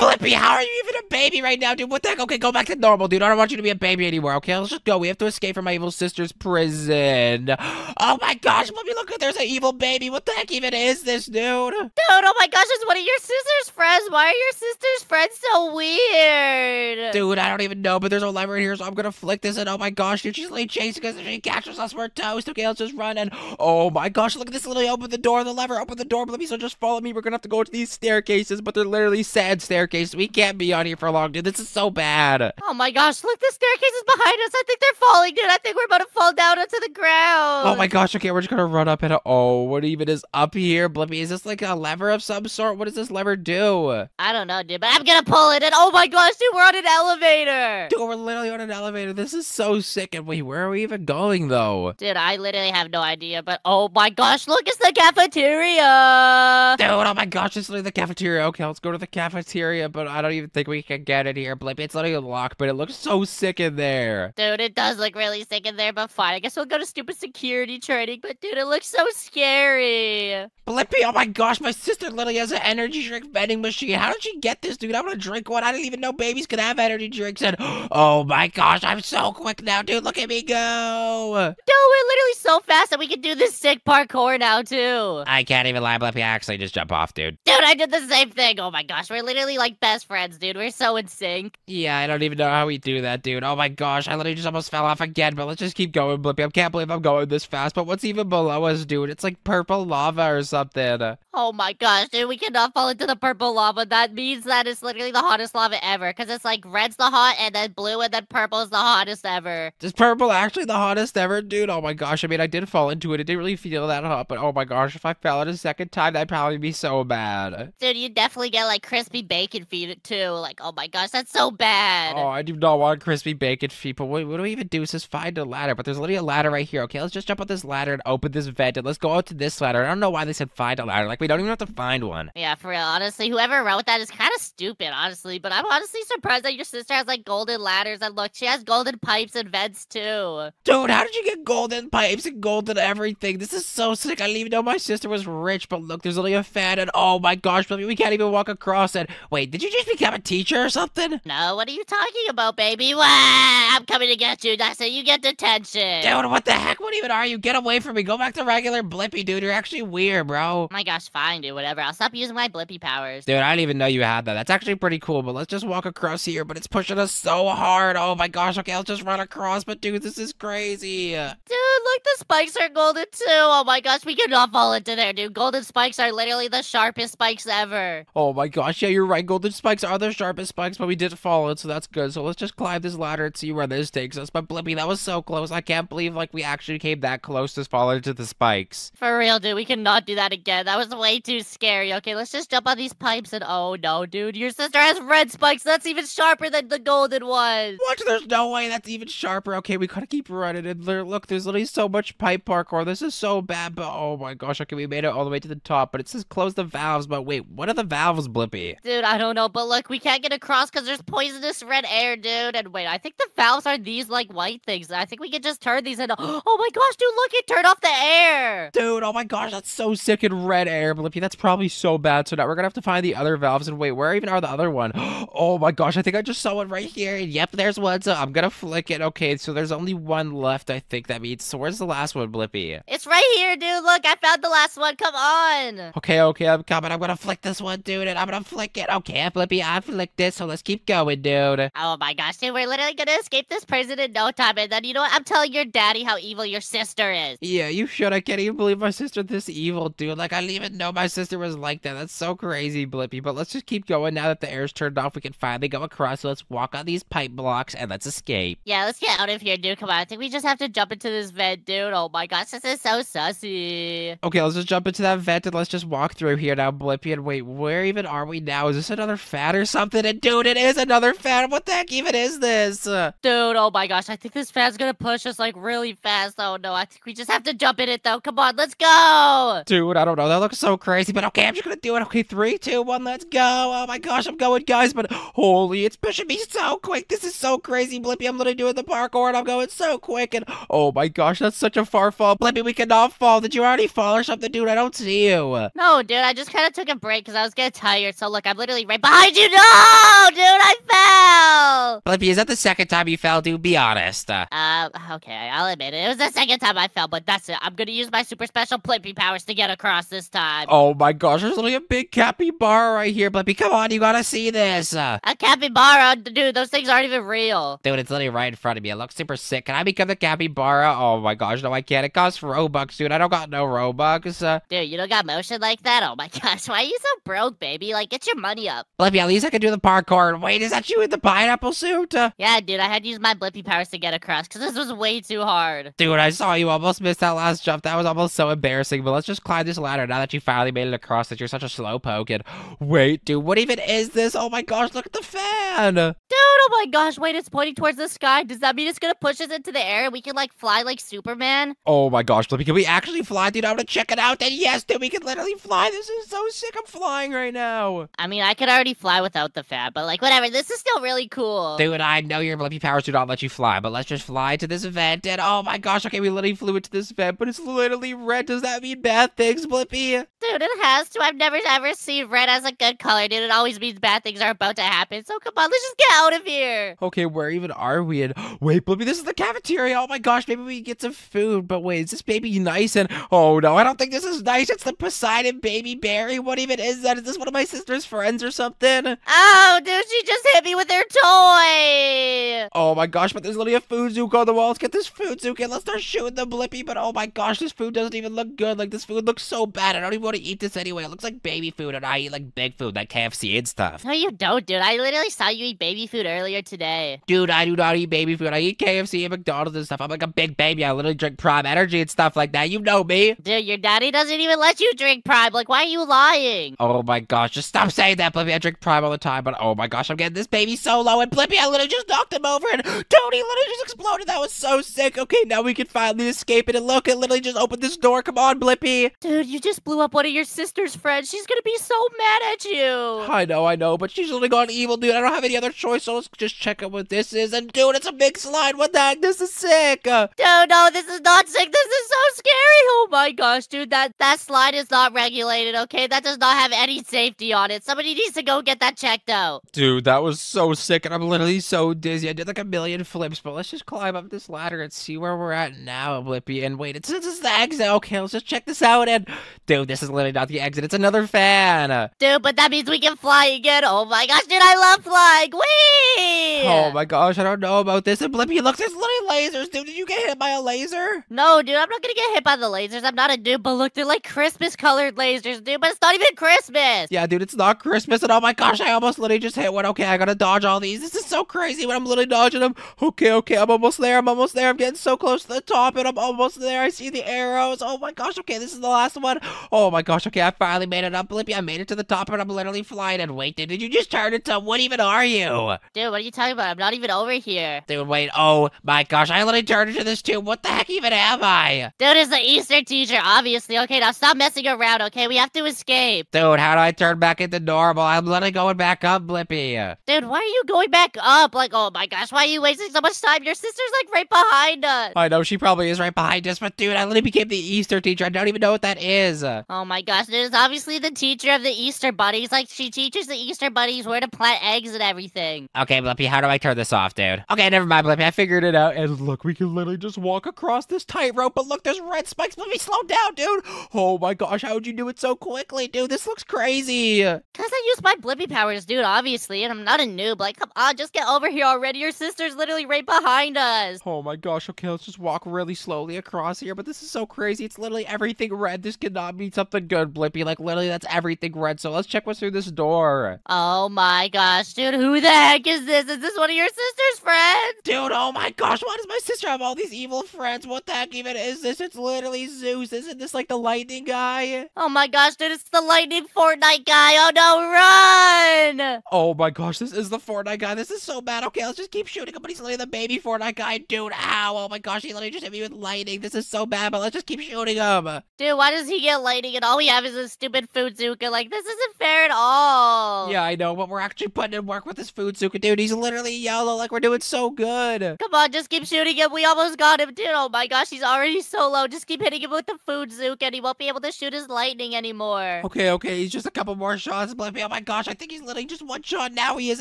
Wah. Blippi, how are you even a baby right now, dude? What the heck? Okay, go back to normal, dude. I don't want you to be a baby anymore, okay? Let's just go. We have to escape from my evil sister's prison. Oh my gosh, Blippi, look, at there's an evil baby. What the heck even is this, dude? Dude, oh my gosh, it's one of your sister's friends. Why are your sister's friends so weird? Dude, I don't even know, but there's a lever in here, so I'm gonna flick this, and oh my gosh, dude, she's like chasing us. If she catches us, we're toast. Okay, let's just run, and oh my gosh, look at this. Literally, open the door, the lever, open the door, Blippi, so just follow me. We're gonna have to go to these staircases, but they're literally sad staircases. We can't be on here for long, dude. This is so bad. Oh my gosh, look, the staircase is behind us. I think they're falling, dude. I think we're about to fall down onto the ground. Oh my gosh, okay, we're just gonna run up and oh, what even is up here, Blippi? Is this like a lever of some sort? What does this lever do? I don't know, dude, but I'm gonna pull it. And oh my gosh, dude, we're on an elevator. Dude, we're literally on an elevator. This is so sick. And wait, where are we even going though? Dude, I literally have no idea, but oh my gosh, look, it's the cafeteria. Dude, oh my gosh, it's literally the cafeteria. Okay, let's go to the cafeteria, but I don't even think we can get in here, Blippi. It's literally locked, but it looks so sick in there. Dude, it does look really sick in there, but fine. I guess we'll go to stupid security training, but dude, it looks so scary. Blippi, oh my gosh, my sister literally has an energy drink vending machine. How did she get this, dude? I want to drink one. I didn't even know babies could have energy drinks. And [GASPS] Oh my gosh, I'm so quick now, dude. Look at me go. Dude, we're literally so fast that we can do this sick parkour now too. I can't even lie, Blippi. I actually just jump off, dude. Dude, I did the same thing. Oh my gosh, we're literally like best friends, dude. We're so in sync. Yeah, I don't even know how we do that, dude. Oh my gosh, I literally just almost fell off again, but let's just keep going, Blippi. I can't believe I'm going this fast, but what's even below us, dude? It's like purple lava or something. Oh my gosh, dude, we cannot fall into the purple lava. That means that it's literally the hottest lava ever. Because it's like red's the hot, and then blue, and then purple is the hottest ever. Is purple actually the hottest ever, dude? Oh my gosh, I mean, I did fall into it. It didn't really feel that hot, but oh my gosh, if I fell it a second time, that'd probably be so bad. Dude, you definitely get like crispy bacon feet it too. Like, oh my gosh, that's so bad. Oh, I do not want crispy bacon feet, but what, what do we even do? It says find a ladder, but there's literally a ladder right here. Okay, let's just jump on this ladder and open this vent, and let's go out to this ladder. I don't know why they said find a ladder. Like, we don't even have to find one. Yeah, for real. Honestly, whoever wrote that is kind of stupid, honestly. But I'm honestly surprised that your sister has like golden ladders. And look, she has golden pipes and vents too. Dude, how did you get golden pipes and golden everything? This is so sick. I didn't even know my sister was rich, but look, there's only a fan, and oh my gosh, we can't even walk across it. Wait, did you just become a teacher or something? No, what are you talking about, baby? Wah! I'm coming to get you. That's it. You get detention. Dude, what the heck? What even are you? Get away from me. Go back to regular Blippi, dude. You're actually weird, bro. Oh my gosh, fine, dude. Whatever. I'll stop using my Blippi powers. Dude, I didn't even know you had that. That's actually pretty cool, but let's just walk across here, but it's pushing us so hard. Oh my gosh, okay, let's just run across, but dude, this is crazy. Dude, look, the spikes are golden too. Oh my gosh, we cannot fall into there, dude. Golden spikes are literally the sharpest spikes ever. Oh my gosh, yeah, you're right. Golden spikes are the sharpest spikes, but we did fall in, so that's good. So let's just climb this ladder and see where this takes us. But Blippi, that was so close. I can't believe like we actually came that close to falling into the spikes. For real, dude, we cannot do that again. That was way too scary. Okay, let's just jump on these pipes and oh no, dude, your sister has red spikes. That's even sharper than the golden ones. What? There's no way that's even sharper. Okay, we gotta keep running. And there, look, there's literally so much pipe parkour. This is so bad, but oh my gosh, okay, we made it all the way to the top. But it says close the valves. But wait, what are the valves, Blippi? Dude, I don't know, but look, we can't get across because there's poisonous red air, dude. And wait, I think the valves are these like white things. I think we can just turn these into. [GASPS] Oh my gosh, dude, look, it turned off the air. Dude, oh my gosh, that's so sick in red air, Blippi. That's probably so bad. So now we're gonna have to find the other valves. And wait, where even are the other one? [GASPS] Oh my gosh, I think I just saw one right here. And yep, there's one. So I'm gonna flick it. Okay, so there's only one left. I think that means. So where's the last one, Blippi? It's right here, dude. Look, I found the last one. Come on. Okay, okay, I'm coming. I'm gonna flick this one, dude, and I'm gonna flick it. Okay, Blippi, I flicked it. So let's keep going, dude. Oh my gosh, dude, we're literally gonna escape this prison in no time. And then you know what? I'm telling your daddy how evil your sister is. Yeah, you should. I can't even believe my sister this evil, dude. Like I didn't even know my sister was like that. That's so crazy, Blippi. But let's just keep going now that the air's turned off. We can finally go across. So let's walk on these pipe blocks and let's escape. Yeah, let's get out of here, dude. Come on. I think we just have to jump into this vent, dude. Oh my gosh, this is so sussy. Okay, let's just jump into that vent and let's just walk through here now, Blippi. And wait, where even are we now? Is this another fan or something? And dude, it is another fan. What the heck even is this? Dude, oh my gosh, I think this fan's gonna push us like really fast. Oh no, I think we just have to jump in it though. Come on, let's go. Dude, I don't know. That looks so crazy, but okay, I'm just gonna do it. Okay, three, two, one, let's go. Oh my gosh, I'm going, guys. But holy, it's pushing me so quick. This is so crazy, Blippi. I'm literally doing the parkour and I'm going so quick. And oh my gosh, that's such a far fall. Blippi, we cannot fall. Did you already fall or something, dude? I don't see you. No, dude, I just kind of took a break because I was getting tired. So look, I'm literally right behind you. No, dude, I fell. Blippi, is that the second time you fell, dude? Be honest. Uh, Uh, okay, I'll admit it. It was the second time I fell, but that's it. I'm gonna use my super special Blippi powers to get across this time. oh my gosh, there's literally a big capybara right here, Blippi. Come on, you gotta see this. Uh, A capybara, dude, those things aren't even real. Dude, it's literally right in front of me. It looks super sick. Can I become the capybara? Oh my gosh, no, I can't. It costs Robux, dude. I don't got no Robux. Uh, Dude, you don't got motion like that? Oh my [LAUGHS] gosh, why are you so broke, baby? Like, get your money up. Blippi, at least I can do the parkour. Wait, is that you in the pineapple suit? Uh, Yeah, dude, I had to use my Blippi powers to get across because this was way too hard. dude, I saw you almost missed that last jump. That was almost so embarrassing. But let's just climb this ladder now that you finally made it across. That you're such a slowpoke. And [GASPS] wait, dude, what even is this? Oh my gosh, look at the fan. Dude, oh my gosh, wait, it's pointing towards the sky. Does that mean it's gonna push us into the air and we can, like, fly like Superman? Oh my gosh, Blippi, can we actually fly, dude? I'm gonna check it out. And yes, dude, we can literally fly. This is so sick. I'm flying right now. I mean, I could already fly without the fab, but like whatever. This is still really cool. Dude, I know your Blippi powers do not let you fly, but let's just fly to this event. And oh my gosh, okay, we literally flew into this event, but it's literally red. Does that mean bad things, Blippi? Dude, it has to. I've never ever seen red as a good color, dude. It always means bad things are about to happen. So come on, let's just get out of here. Okay, where even are we? And [GASPS] wait, Blippi, this is the cafeteria. Oh my gosh, maybe we can get some food. But wait, is this baby nice? And oh no, I don't think this is nice. It's the Poseidon baby berry. What even is that? Is this one of my sister's friends or something? Oh, dude, she just hit me with her toy. Oh my gosh, but there's literally a food zook on the wall. Let's get this food zook and let's start shooting the Blippi. But oh my gosh, this food doesn't even look good. Like this food looks so bad. I don't even to eat this anyway. It looks like baby food, and I eat like big food, like KFC and stuff. No, you don't, dude. I literally saw you eat baby food earlier today. Dude, I do not eat baby food. I eat KFC and McDonald's and stuff. I'm like a big baby. I literally drink Prime Energy and stuff like that. You know me. Dude, your daddy doesn't even let you drink Prime. Like, why are you lying? Oh my gosh, just stop saying that, Blippi. I drink Prime all the time, but oh my gosh, I'm getting this baby so low. And Blippi, I literally just knocked him over, and Tony literally just exploded. That was so sick. Okay, now we can finally escape it. And look, it literally just opened this door. Come on, Blippi. Dude, you just blew up one of your sister's friends. She's gonna be so mad at you. I know, I know, but she's only gone evil, dude. I don't have any other choice, so let's just check out what this is. And dude, it's a big slide. What the heck? This is sick. Uh, Dude, no, this is not sick. This is so scary. Oh my gosh, dude, that that slide is not regulated. Okay, that does not have any safety on it. Somebody needs to go get that checked out. Dude, that was so sick, and I'm literally so dizzy. I did like a million flips, but let's just climb up this ladder and see where we're at now, Blippi. And wait, it's, it's the exit. Okay, let's just check this out. And dude, this is literally not the exit. It's another fan. Dude, but that means we can fly again. Oh my gosh, dude, I love flying. Whee! Oh my gosh, I don't know about this. And Blippi, look, there's literally lasers, dude. Did you get hit by a laser? No, dude, I'm not gonna get hit by the lasers. I'm not a dude, but look, they're like Christmas colored lasers, dude, but it's not even Christmas. Yeah, dude, it's not Christmas, and oh my gosh, I almost literally just hit one. Okay, I gotta dodge all these. This is so crazy when I'm literally dodging them. Okay, okay, I'm almost there. I'm almost there. I'm getting so close to the top, and I'm almost there. I see the arrows. Oh my gosh, okay, this is the last one. Oh my gosh, okay, I finally made it up, Blippi. I made it to the top, and I'm literally flying. And wait, dude, did you just turn into what even are you? Dude, what are you talking about? I'm not even over here. Dude, wait, oh my gosh, I literally turned into this tube. What the heck even am I? Dude is the Easter teacher, obviously. Okay, now stop messing around, okay? We have to escape. Dude, how do I turn back into normal? I'm literally going back up, Blippi. Dude, why are you going back up? Like, oh my gosh, why are you wasting so much time? Your sister's like right behind us. I know she probably is right behind us, but dude, I literally became the Easter teacher. I don't even know what that is. Oh my gosh, dude is obviously the teacher of the Easter bunnies. Like, she teaches the Easter bunnies where to plant eggs and everything. Okay, Blippi, how do I turn this off, dude? Okay, never mind, Blippi. I figured it out. And look, we can literally just walk across this tightrope. But look, there's red spikes. Blippi, slow down, dude. Oh my gosh, how'd you do it so quickly, dude? This looks crazy. Cause I use my Blippi powers, dude, obviously, and I'm not a noob. Like, come on, just get over here already. Your sister's literally right behind us. Oh my gosh, okay, let's just walk really slowly across here. But this is so crazy. It's literally everything red. This cannot be something good, Blippi. Like, literally, that's everything red. So let's check what's through this door. Oh my gosh, dude, who the heck is this? Is this one of your sister's friends? Dude, oh my gosh, why does my sister have all these evil friends? What the heck even is this? It's literally Zeus. Isn't this like the lightning guy? Oh my gosh, dude, it's the lightning Fortnite guy. Oh no, run! Oh my gosh, this is the Fortnite guy. This is so bad. Okay, let's just keep shooting him, but he's literally the baby Fortnite guy. Dude, ow. Oh my gosh, he literally just hit me with lightning. This is so bad, but let's just keep shooting him. Dude, why does he get lightning and all we have is a stupid food Zuka? Like, this isn't fair at all. Yeah, I know, but we're actually putting in work with this food Zuka, dude. He's literally yellow. Like, we're doing so good. Come on, just keep shooting him. We almost got him, dude. Oh my gosh, he's already so low. Just keep hitting him with the food Zook and he won't be able to shoot his lightning anymore. Okay, okay, he's just a couple more shots, Blippi. Oh my gosh, I think he's literally just one shot now. He is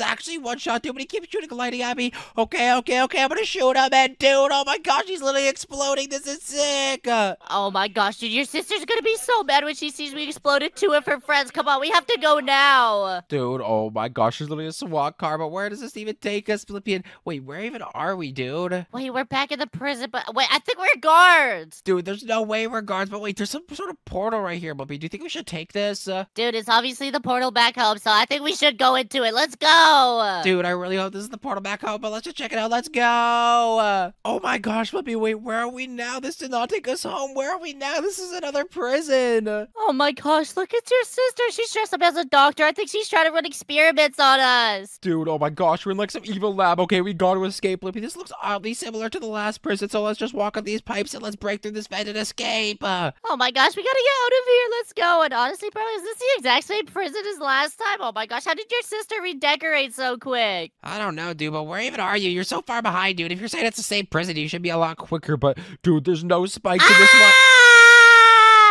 actually one shot, dude, but he keeps shooting lightning at me. Okay, okay, okay, I'm gonna shoot him, and dude, oh my gosh, he's literally exploding. This is sick. Oh my gosh, dude, your sister's gonna be so mad when she sees we exploded two of her friends. Come on, we have to go now. Dude, oh my gosh, there's literally a SWAT car, but where does this even take us, Blippi? And wait, where even are we, dude? Wait, we're back in the prison, but wait, I think we're guards. Dude, there's no way we're guards, but wait, there's some sort of portal right here, Blippi. Do you think we should take this? Uh, Dude, it's obviously the portal back home, so I think we should go into it. Let's go. dude, I really hope this is the portal back home, but let's just check it out. Let's go. Uh, oh my gosh, Blippi, wait, where are we now? This did not take us home. Where are we now? This is another prison. Oh my gosh, look at your sister. She's dressed up as a doctor. I think she's trying to run experiments on us. Dude, oh my gosh, we're in like some evil lab. Okay, we got to escape, Blippi. This looks oddly similar to the last prison, so let's just walk up these pipes and let's break through this vent and escape. Uh, Oh my gosh, we gotta get out of here. Let's go. And honestly, bro, is this the exact same prison as last time? Oh my gosh, how did your sister redecorate so quick? I don't know, dude, but where even are you? You're so far behind, dude. If you're saying it's the same prison, you should be a lot quicker. But, dude, there's no spikes in this one.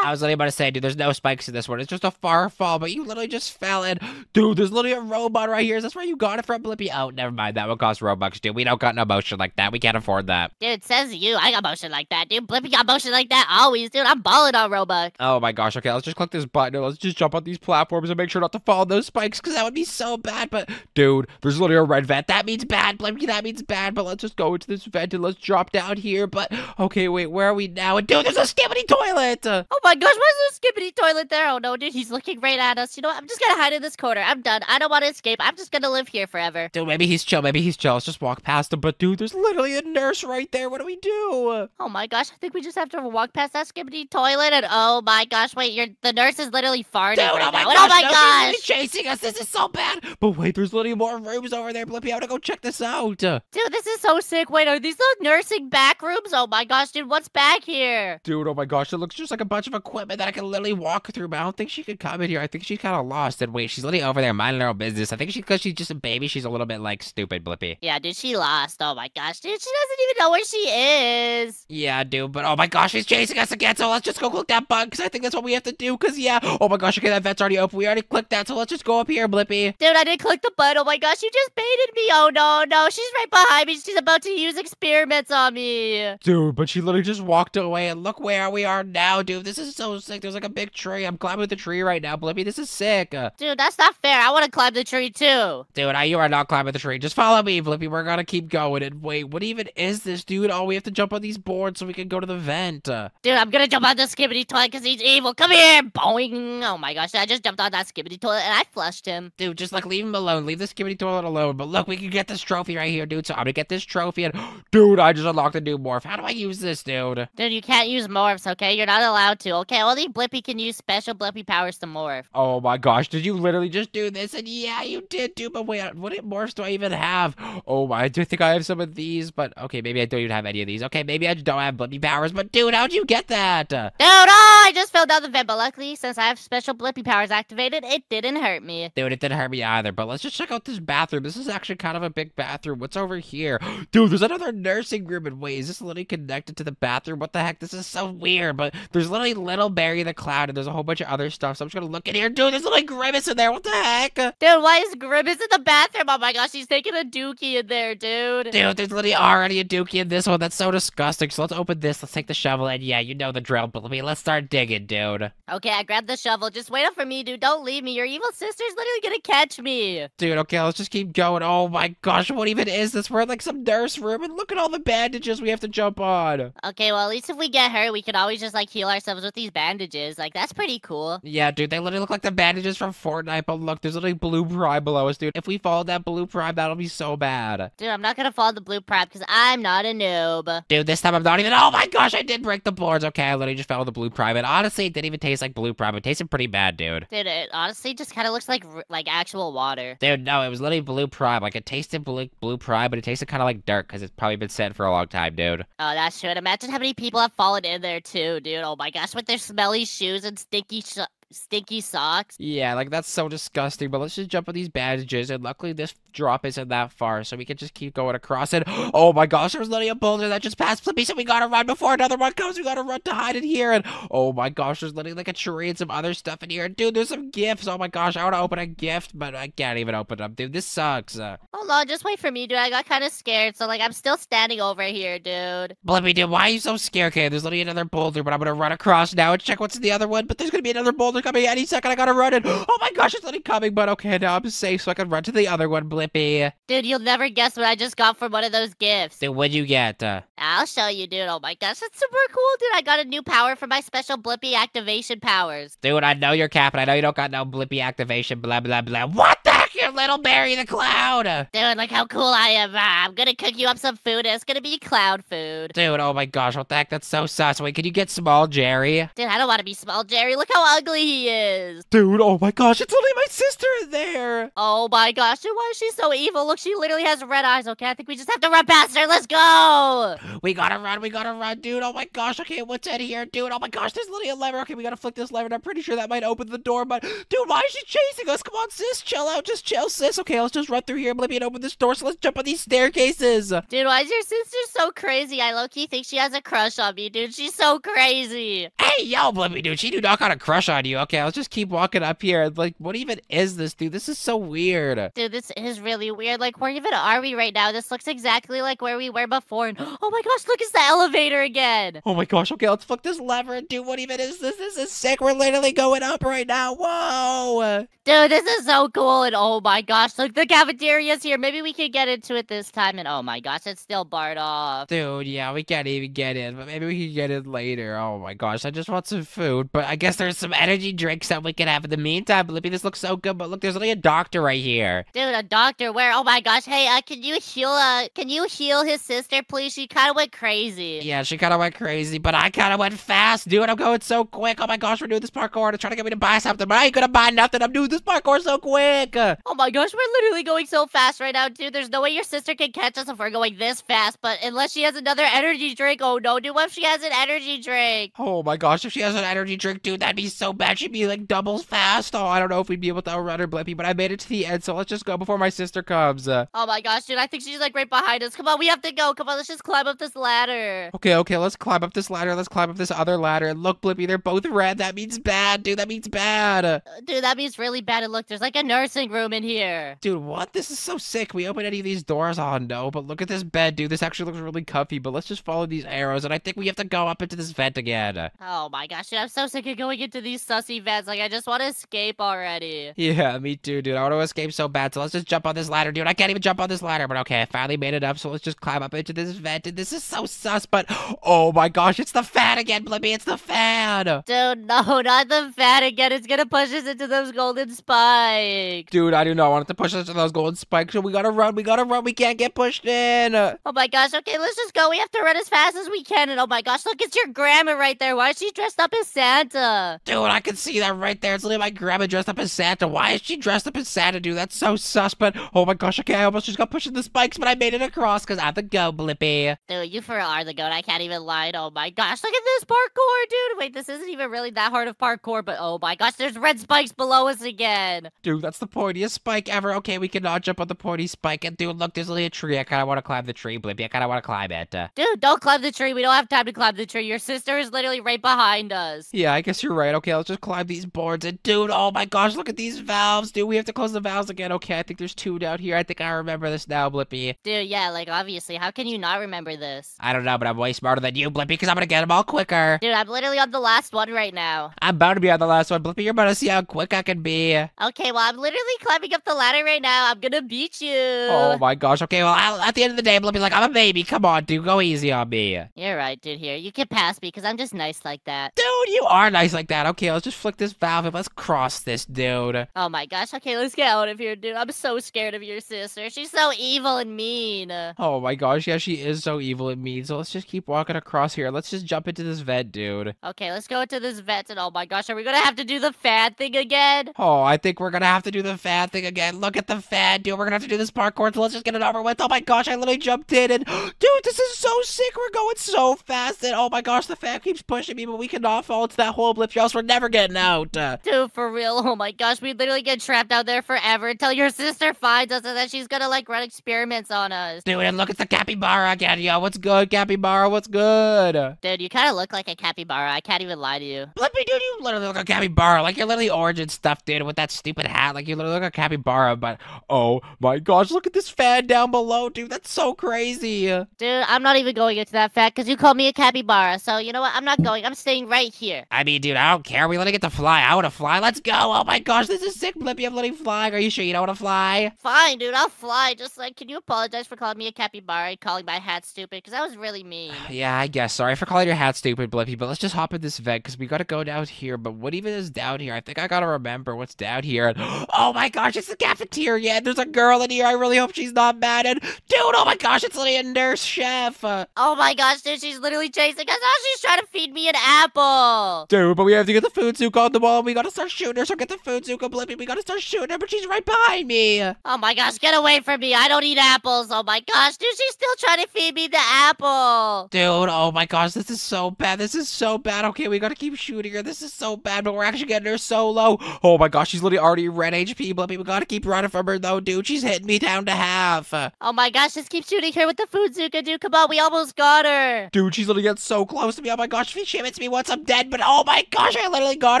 I was literally about to say, dude, there's no spikes in this one. It's just a far fall, but you literally just fell in. Dude, there's literally a robot right here. Is this where you got it from, Blippi? Oh, never mind. That would cost Robux, dude. We don't got no motion like that. We can't afford that. Dude, says you. I got motion like that, dude. Blippi got motion like that always, dude. I'm balling on Robux. Oh my gosh. Okay, let's just click this button and let's just jump on these platforms and make sure not to fall on those spikes because that would be so bad. But, dude, there's literally a red vent. That means bad, Blippi. That means bad. But let's just go into this vent and let's drop down here. But, okay, wait, where are we now? And, dude, there's a Skibidi toilet. Oh my gosh, why is there a Skibidi toilet there? Oh no, dude, he's looking right at us. You know what? I'm just gonna hide in this corner. I'm done. I don't want to escape. I'm just gonna live here forever. Dude, maybe he's chill. Maybe he's chill. Let's just walk past him. But, dude, there's literally a nurse right there. What do we do? Oh my gosh, I think we just have to walk past that Skibidi toilet and oh my gosh, wait, you're the nurse is literally farting Dude, right oh my now. gosh, oh my no, gosh! literally chasing us. This is so bad. But wait, there's literally more rooms over there, Blippi. I want to go check this out. Dude, this is so sick. Wait, are these the nursing back rooms? Oh my gosh, dude, what's back here? Dude, oh my gosh, it looks just like a bunch of equipment that I can literally walk through, but I don't think she could come in here. I think she's kind of lost. And wait, she's literally over there minding her own business. I think she, because she's just a baby, she's a little bit like stupid, Blippi. Yeah, dude, she lost. Oh my gosh, dude, she doesn't even know where she is. Yeah, dude, but oh my gosh, she's chasing us again. So let's just go click that button because I think that's what we have to do. Because yeah, oh my gosh, okay, that vent's already open. We already clicked that, so let's just go up here, Blippi. Dude, I didn't click the button. Oh my gosh, you just baited me. Oh no, no, she's right behind me. She's about to use experiments on me. Dude, but she literally just walked away, and look where we are now, dude. This is so sick. There's like a big tree. I'm climbing the tree right now, Blippi. This is sick. Uh, Dude, that's not fair. I want to climb the tree too. Dude, I, you are not climbing the tree. Just follow me, Blippi. We're gonna keep going. And wait, what even is this, dude? Oh, we have to jump on these boards so we can go to the vent. Uh, Dude, I'm gonna jump on the Skibidi toilet because he's evil. Come here, boing. Oh my gosh, I just jumped on that Skibidi toilet and I flushed him. dude, just like leave him alone. Leave the Skibidi toilet alone. But look, we can get this trophy right here, dude. So I'm gonna get this trophy. And [GASPS] dude, I just unlocked a new morph. How do I use this, dude? Dude, you can't use morphs, okay? You're not allowed to, okay? Only Blippi can use special Blippi powers to morph. Oh my gosh, did you literally just do this? And yeah, you did, dude. But wait, what morphs do I even have? Oh my, I do think I have some of these. But okay, maybe I don't even have any of these. Okay, maybe I just don't have Blippi powers. But dude, how'd you get that? Dude, oh, I just fell down the vent, but luckily, since I have special Blippi powers activated, it didn't hurt me. Dude, it didn't hurt me either. But let's just check out this bathroom. This is actually kind of a big bathroom. What's over here? [GASPS] Dude, there's another nursing room. And wait, is this literally connected to the bathroom? What the heck? This is so weird. But there's literally Little Barry the Cloud, and there's a whole bunch of other stuff. So I'm just gonna look in here. Dude, there's literally Grimace in there. What the heck? Dude, why is Grimace in the bathroom? Oh my gosh, he's taking a dookie in there, dude. Dude, there's literally already a dookie in this one. That's so disgusting. So let's open this. Let's take the shovel. And yeah, you know the drill. But let me let's start digging, dude. Okay, I grabbed the shovel. Just wait up for me, dude. Don't leave me. Your evil sister's literally gonna catch me. Dude, okay, let's just keep going. Oh my gosh, what even is this? We're in like some nurse room, and look at all the bandages we have to jump on. Okay, well, at least if we get hurt, we can always just like heal ourselves with these bandages. Like, that's pretty cool. Yeah, dude, they literally look like the bandages from Fortnite, but look, there's literally blue prime below us, dude. If we follow that blue prime, that'll be so bad. Dude, I'm not gonna follow the blue prime because I'm not a noob. Dude, this time I'm not even. Oh my gosh, I did break the boards. Okay, I literally just fell followed the blue prime, and honestly, it didn't even taste like blue prime. It tasted pretty bad, dude. Dude, it honestly just kind of looks like like actual water. Dude, no, it was literally blue prime. Like, it tasted blue, blue prime, but it tasted kind of like dirt because it's probably been sitting for a long time, dude. Oh, that's true. And imagine how many people have fallen in there too, dude. Oh my gosh, with their smelly shoes and stinky sh- stinky socks. Yeah, like that's so disgusting. But let's just jump on these bandages, and luckily this drop isn't that far, so we can just keep going across it. [GASPS] Oh my gosh, there's literally a boulder that just passed Blippi, so we gotta run before another one comes. We gotta run to hide in here. And oh my gosh, there's literally like a tree and some other stuff in here. And Dude, there's some gifts. Oh my gosh, I wanna open a gift, but I can't even open them. Dude, this sucks. Uh, Hold on, just wait for me, dude. I got kind of scared, so like I'm still standing over here, dude. Blippi, dude, why are you so scared? Okay, there's literally another boulder, but I'm gonna run across now and check what's in the other one. But there's gonna be another boulder coming any second. I gotta run it. [GASPS] Oh my gosh, it's literally coming. But okay, now I'm safe, so I can run to the other one, Blippi. Dude, you'll never guess what I just got from one of those gifts. Dude, what'd you get? Uh, I'll show you, dude. Oh my gosh, that's super cool, dude. I got a new power for my special Blippi activation powers. dude, I know you're capping. I know you don't got no Blippy activation. Blah blah blah. What the here, little Barry the Cloud. Dude, look how cool I am. Ah, I'm gonna cook you up some food. It's gonna be cloud food. Dude, oh my gosh, what the heck? That's so sus. Wait, can you get small, Jerry? Dude, I don't want to be small, Jerry. Look how ugly he is. Dude, oh my gosh, it's only my sister in there. Oh my gosh, dude, why is she so evil? Look, she literally has red eyes. Okay, I think we just have to run past her. Let's go. We gotta run, we gotta run, dude. Oh my gosh, okay, what's in here, dude? Oh my gosh, there's literally a lever. Okay, we gotta flick this lever, and I'm pretty sure that might open the door, but dude, why is she chasing us? Come on, sis, chill out, just chill, sis. Okay, let's just run through here, Blippi, and open this door, so let's jump on these staircases. Dude, why is your sister so crazy? I low-key think she has a crush on me, dude. She's so crazy. Hey, yo, Blippi, dude, she do not got a crush on you. Okay, let's just keep walking up here. Like, what even is this, dude? This is so weird. Dude, this is really weird. Like, where even are we right now? This looks exactly like where we were before. And, [GASPS] oh my gosh, look, it's the elevator again. Oh my gosh, okay, let's flick this lever and do what even is this? This is sick. We're literally going up right now. Whoa. Dude, this is so cool. And oh my gosh, look, the cafeteria's here. Maybe we can get into it this time. And oh my gosh, it's still barred off. Dude, yeah, we can't even get in, but maybe we can get in later. Oh my gosh, I just want some food. But I guess there's some energy drinks that we can have in the meantime. Blippi, this looks so good, but look, there's only a doctor right here. Dude, a doctor where? Oh my gosh. Hey, uh, can you heal, uh, can you heal his sister, please? She kind of went crazy. Yeah, she kind of went crazy, but I kind of went fast, dude. I'm going so quick. Oh my gosh, we're doing this parkour to try to get me to buy something, but I ain't gonna buy nothing. I'm doing this parkour so quick. Oh my gosh, we're literally going so fast right now, dude. There's no way your sister can catch us if we're going this fast, but unless she has another energy drink. Oh no, dude, what if she has an energy drink? Oh my gosh, if she has an energy drink, dude, that'd be so bad. She'd be like doubles fast. Oh, I don't know if we'd be able to outrun her, Blippi, but I made it to the end, so let's just go before my sister comes. Uh, Oh my gosh, dude, I think she's like right behind us. Come on, we have to go. Come on, let's just climb up this ladder. okay, okay, let's climb up this ladder. Let's climb up this other ladder. And look, Blippi, they're both red. That means bad, dude. That means bad. Uh, Dude, that means really bad. And look, there's like a nursing room in here. Dude, what? This is so sick. We open any of these doors? Oh, no. But look at this bed, dude. This actually looks really comfy. But let's just follow these arrows. And I think we have to go up into this vent again. Oh my gosh, dude, I'm so sick of going into these sussy vents. Like, I just want to escape already. Yeah, me too, dude. I want to escape so bad. So let's just jump on this ladder, dude. I can't even jump on this ladder. But okay, I finally made it up. So let's just climb up into this vent. And this is so sus. But oh my gosh, it's the fan again, Blippi. It's the fan. Dude, no, not the fan again. It's gonna push us into those golden spikes. Dude, I do not want it to push us to those golden spikes. So we gotta run. We gotta run. We can't get pushed in. Oh my gosh, okay, let's just go. We have to run as fast as we can. And oh my gosh, look, it's your grandma right there. Why is she dressed up as Santa? Dude, I can see that right there. It's literally my grandma dressed up as Santa. Why is she dressed up as Santa, dude? That's so sus. But oh my gosh, okay, I almost just got pushed in the spikes, but I made it across because I'm the go, Blippi. Dude, you for real are the goat. I can't even lie. Oh my gosh, look at this parkour, dude. Wait, this isn't even really that hard of parkour, but oh my gosh, there's red spikes below us again. Dude, that's the spike ever. Okay, we cannot jump on the pointy spike. And dude, look, there's literally a tree. I kind of want to climb the tree, Blippi. I kind of want to climb it. Uh, Dude, don't climb the tree. We don't have time to climb the tree. Your sister is literally right behind us. yeah, I guess you're right. Okay, let's just climb these boards. And dude, oh my gosh, look at these valves. Dude, we have to close the valves again. Okay, I think there's two down here. I think I remember this now, Blippi. Dude, yeah, like obviously, how can you not remember this? I don't know, but I'm way smarter than you, Blippi, because I'm going to get them all quicker. Dude, I'm literally on the last one right now. I'm bound to be on the last one, Blippi. You're about to see how quick I can be. Okay, well, I'm literally climbing up the ladder right now. I'm gonna beat you. Oh my gosh. Okay, well, I'll, at the end of the day, Blippi's like, I'm a baby. Come on, dude. Go easy on me. You're right, dude. Here, you can pass me because I'm just nice like that. Dude, you are nice like that. Okay, let's just flick this valve and let's cross this, dude. Oh my gosh. Okay, let's get out of here, dude. I'm so scared of your sister. She's so evil and mean. Oh my gosh, yeah, she is so evil and mean. So let's just keep walking across here. Let's just jump into this vent, dude. Okay, let's go into this vent. And oh my gosh, are we gonna have to do the fan thing again? Oh, I think we're gonna have to do the thing again. Look at the fan, dude. We're gonna have to do this parkour, so let's just get it over with. Oh my gosh, I literally jumped in and [GASPS] dude, this is so sick. We're going so fast, and oh my gosh, the fan keeps pushing me, but we cannot fall into that hole, Blip, else we're never getting out. Dude, for real. Oh my gosh, we literally get trapped out there forever until your sister finds us and then she's gonna like run experiments on us. dude, and look, at the capybara again. Yo, what's good, capybara? What's good? Dude, you kind of look like a capybara. I can't even lie to you. Blippi, dude, you literally look like a capybara. Like, you're literally orange and stuff, dude, with that stupid hat. Like, you literally look like a capybara, but oh my gosh, look at this fan down below, dude. That's so crazy. Dude, I'm not even going into that fact because you called me a capybara. So, you know what? I'm not going. I'm staying right here. I mean, dude, I don't care. We literally get to fly. I want to fly. Let's go. Oh my gosh, this is sick, Blippi. I'm literally flying. Are you sure you don't want to fly? Fine, dude. I'll fly. Just like, can you apologize for calling me a capybara and calling my hat stupid? Because that was really mean. [SIGHS] Yeah, I guess. Sorry for calling your hat stupid, Blippi, but let's just hop in this vent because we got to go down here. But what even is down here? I think I got to remember what's down here. [GASPS] Oh my gosh, it's the cafeteria. And there's a girl in here. I really hope she's not mad. And dude, oh my gosh, it's literally a nurse chef. Uh, Oh my gosh, dude, she's literally chasing us. Oh, she's trying to feed me an apple. dude, but we have to get the food Zuko on the wall. We gotta start shooting her. So get the food Zuko, Blippi. We gotta start shooting her, but she's right behind me. Oh my gosh, get away from me. I don't eat apples. Oh my gosh, dude, she's still trying to feed me the apple. Dude, oh my gosh, this is so bad. This is so bad. Okay, we gotta keep shooting her. This is so bad, but we're actually getting her so low. Oh my gosh, she's literally already red HP, Blippi. We gotta keep running from her though, dude. She's hitting me down to half. Oh my gosh, just keep shooting her with the food, Zuka, dude. Come on, we almost got her. Dude, she's literally getting so close to me. Oh my gosh, if she hits me once, I'm dead. But oh my gosh, I literally got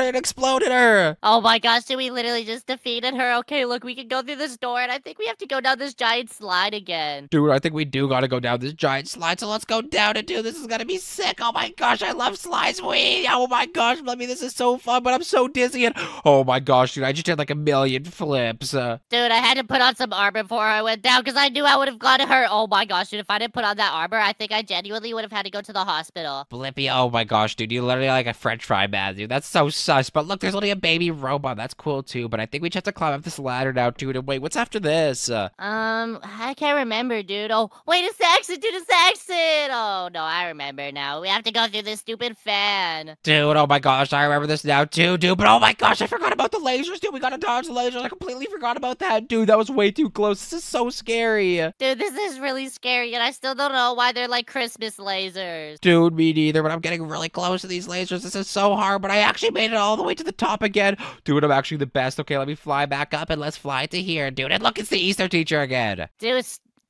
her and exploded her. Oh my gosh, dude, we literally just defeated her. Okay, look, we can go through this door, and I think we have to go down this giant slide again. Dude, I think we do gotta go down this giant slide, so let's go down it, dude. This is gonna be sick. Oh my gosh, I love slides. Wee! Oh my gosh, let me. This is so fun, but I'm so dizzy. And [GASPS] oh my gosh, dude, I just did like a million flips. Uh, Dude, I had to put on some armor before I went down because I knew I would have gotten hurt. Oh my gosh, dude, if I didn't put on that armor, I think I genuinely would have had to go to the hospital. Blippi, oh my gosh, dude, you literally like a French fry man, dude. That's so sus. But look, there's only a baby robot. That's cool too. But I think we just have to climb up this ladder now, dude. And wait, what's after this? Uh, Um, I can't remember, dude. Oh, wait, it's the exit, dude, it's the exit. Oh, no, I remember now. We have to go through this stupid fan. Dude, oh my gosh, I remember this now too, dude. But oh my gosh, I forgot about the lasers, dude. We gotta dodge the lasers. I completely forgot about that, dude. That was way too close. This is so scary. Dude, this is really scary, and I still don't know why they're like Christmas lasers. Dude, me neither, but I'm getting really close to these lasers. This is so hard, but I actually made it all the way to the top again. Dude, I'm actually the best. Okay, let me fly back up and let's fly to here, dude. And look, it's the Easter teacher again. Dude,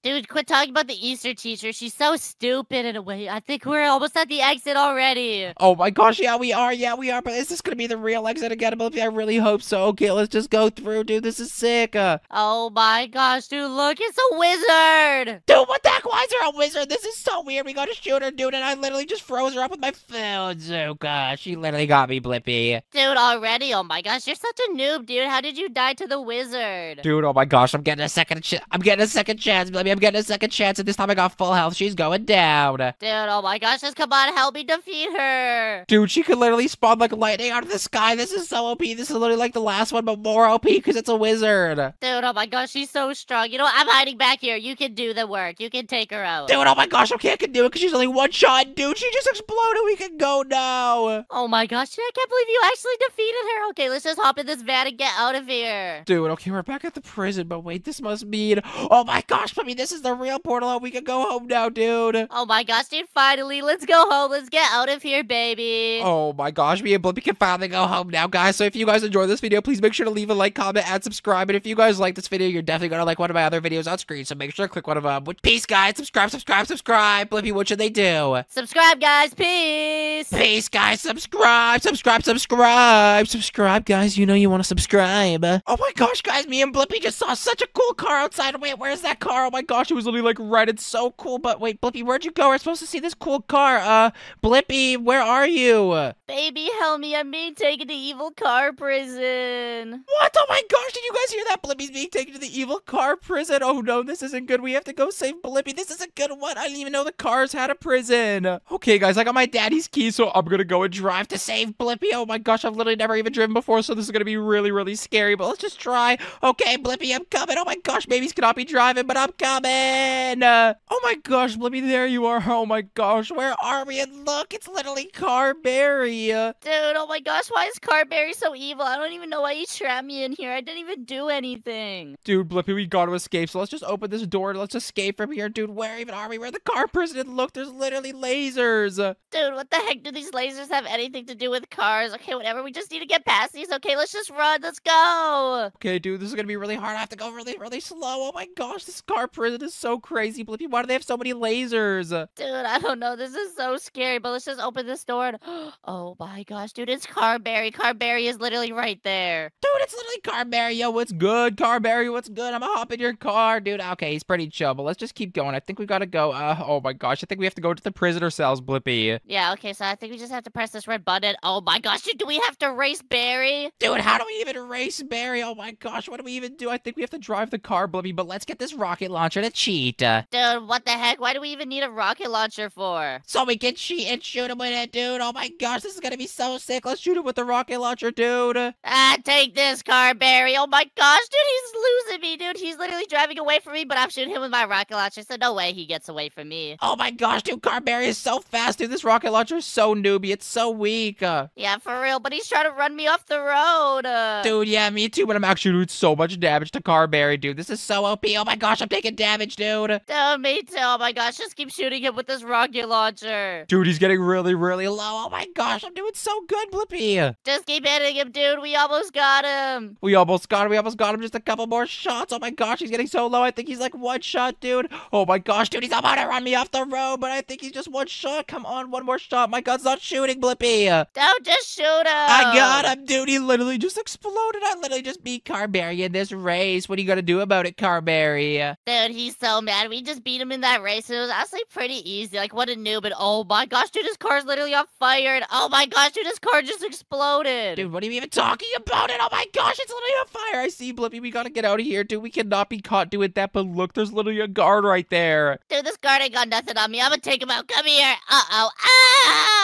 dude, quit talking about the Easter teacher. She's so stupid in a way. I think we're almost at the exit already. Oh my gosh, yeah, we are, yeah, we are. But is this gonna be the real exit again? I really hope so. Okay, let's just go through, dude. This is sick. Uh, Oh my gosh, dude, look, it's a wizard. dude, what the heck? Why is there a wizard? This is so weird. We gotta shoot her, dude, and I literally just froze her up with my food, Zuka. She literally got me, Blippi. Dude, already? Oh my gosh, you're such a noob, dude. How did you die to the wizard? Dude, oh my gosh, I'm getting a second ch- I'm getting a second chance, Blippy. I'm getting a second chance, and this time I got full health. She's going down. Dude, oh my gosh, just come on, help me defeat her. Dude, she could literally spawn like lightning out of the sky. This is so OP. This is literally like the last one, but more OP because it's a wizard. Dude, oh my gosh, she's so strong. You know what? I'm hiding back here. You can do the work. You can take her out. Dude, oh my gosh, okay, I can do it because she's only one shot. Dude, she just exploded. We can go now. Oh my gosh, I can't believe you actually defeated her. Okay, let's just hop in this van and get out of here. Dude, okay, we're back at the prison, but wait, this must mean. Oh my gosh, I mean, this is the real portal. and We can go home now, dude. Oh my gosh, dude, finally, let's go home. Let's get out of here, baby. Oh my gosh, me and Blippi can finally go home now, guys. So if you guys enjoyed this video, please make sure to leave a like, comment, and subscribe. And if you guys like this video, you're definitely gonna like one of my other videos on screen. So make sure to click one of them. Peace, guys. Subscribe, subscribe, subscribe. Blippi, what should they do? Subscribe, guys. Peace. Peace, guys. Subscribe, subscribe, subscribe, subscribe, guys. You know you want to subscribe. Oh my gosh, guys, me and Blippi just saw such a cool car outside. Wait, where's that car? Oh my gosh, it was literally like right. It's so cool. But wait, Blippi, where'd you go? We're supposed to see this cool car. Uh, Blippi, where are you? Baby, help me. I'm being taken to evil car prison. What? Oh my gosh, did you guys hear that? Blippi's being taken to the evil car prison. Oh no, this isn't good. We have to go save Blippi. This is a good one. I didn't even know the cars had a prison. Okay, guys, I got my daddy's keys, so I'm gonna go and drive to save Blippi. Oh my gosh, I've literally never even driven before, so this is gonna be really, really scary. But let's just try. Okay, Blippi, I'm coming. Oh my gosh, babies cannot be driving, but I'm coming. Uh, oh my gosh, Blippi, there you are. Oh my gosh, where are we? And look, it's literally Carberry. Uh, Dude, oh my gosh, why is Carberry so evil? I don't even know why he trapped me in here. I didn't even do anything. Dude, Blippi, we gotta escape. So let's just open this door. Let's escape from here, dude. Where even are we? We're the car prison. Look, there's literally lasers. Dude, what the heck do these lasers have anything to do with cars? Okay, whatever. We just need to get past these. Okay, let's just run. Let's go. Okay, dude, this is gonna be really hard. I have to go really, really slow. Oh my gosh, this car prison is so crazy. Blippi, why do they have so many lasers? Dude, I don't know. This is so scary, but let's just open this door. And... [GASPS] Oh my gosh, dude, it's Carberry. Carberry is literally right there. Dude, it's literally Carberry. Yo, what's good? Carberry, what's good? I'm gonna hop in your car, dude. Okay, he's pretty chill, but let's just keep going. I think we gotta go. Uh, oh my gosh, I think we have to go to the prisoner cells, Blippi. Yeah, okay, so I think we just have to press this red button. Oh my gosh, dude, do we have to race Barry? Dude, how do we even race Barry? Oh my gosh, what do we even do? I think we have to drive the car, Blippi, but let's get this rocket launcher launcher to cheat. Dude, what the heck? Why do we even need a rocket launcher for? so we can cheat and shoot him with it, dude. Oh my gosh, this is gonna be so sick. Let's shoot him with the rocket launcher, dude. Ah, take this, car, Carberry. Oh my gosh, dude, he's losing me, dude. He's literally driving away from me, but I'm shooting him with my rocket launcher, so no way he gets away from me. Oh my gosh, dude, car Carberry is so fast, dude. This rocket launcher is so newbie. It's so weak. Uh, Yeah, for real, but he's trying to run me off the road. Uh, dude, yeah, me too, but I'm actually doing so much damage to car Carberry, dude. This is so OP. Oh my gosh, I'm taking damage, dude. Dude, me too. Oh my gosh, just keep shooting him with this rocket launcher. Dude, he's getting really, really low. Oh my gosh, I'm doing so good, Blippi. Just keep hitting him, dude. We almost got him. We almost got him. We almost got him. Just a couple more shots. Oh my gosh, he's getting so low. I think he's like one shot, dude. Oh my gosh, dude, he's about to run me off the road, but I think he's just one shot. Come on, one more shot. My gun's not shooting, Blippi. Don't just shoot him. I got him, dude. He literally just exploded. I literally just beat Car Barry in this race. What are you gonna do about it, Car Barry? Dude, he's so mad. We just beat him in that race. It was actually pretty easy. Like, what a noob. And oh my gosh, dude, his car's literally on fire. And oh my gosh, dude, his car just exploded. Dude, what are you even talking about it? Oh my gosh, it's literally on fire. I see, Blippi. We gotta get out of here, dude. We cannot be caught doing that. But look, there's literally a guard right there. Dude, this guard ain't got nothing on me. I'm gonna take him out. Come here. Uh oh.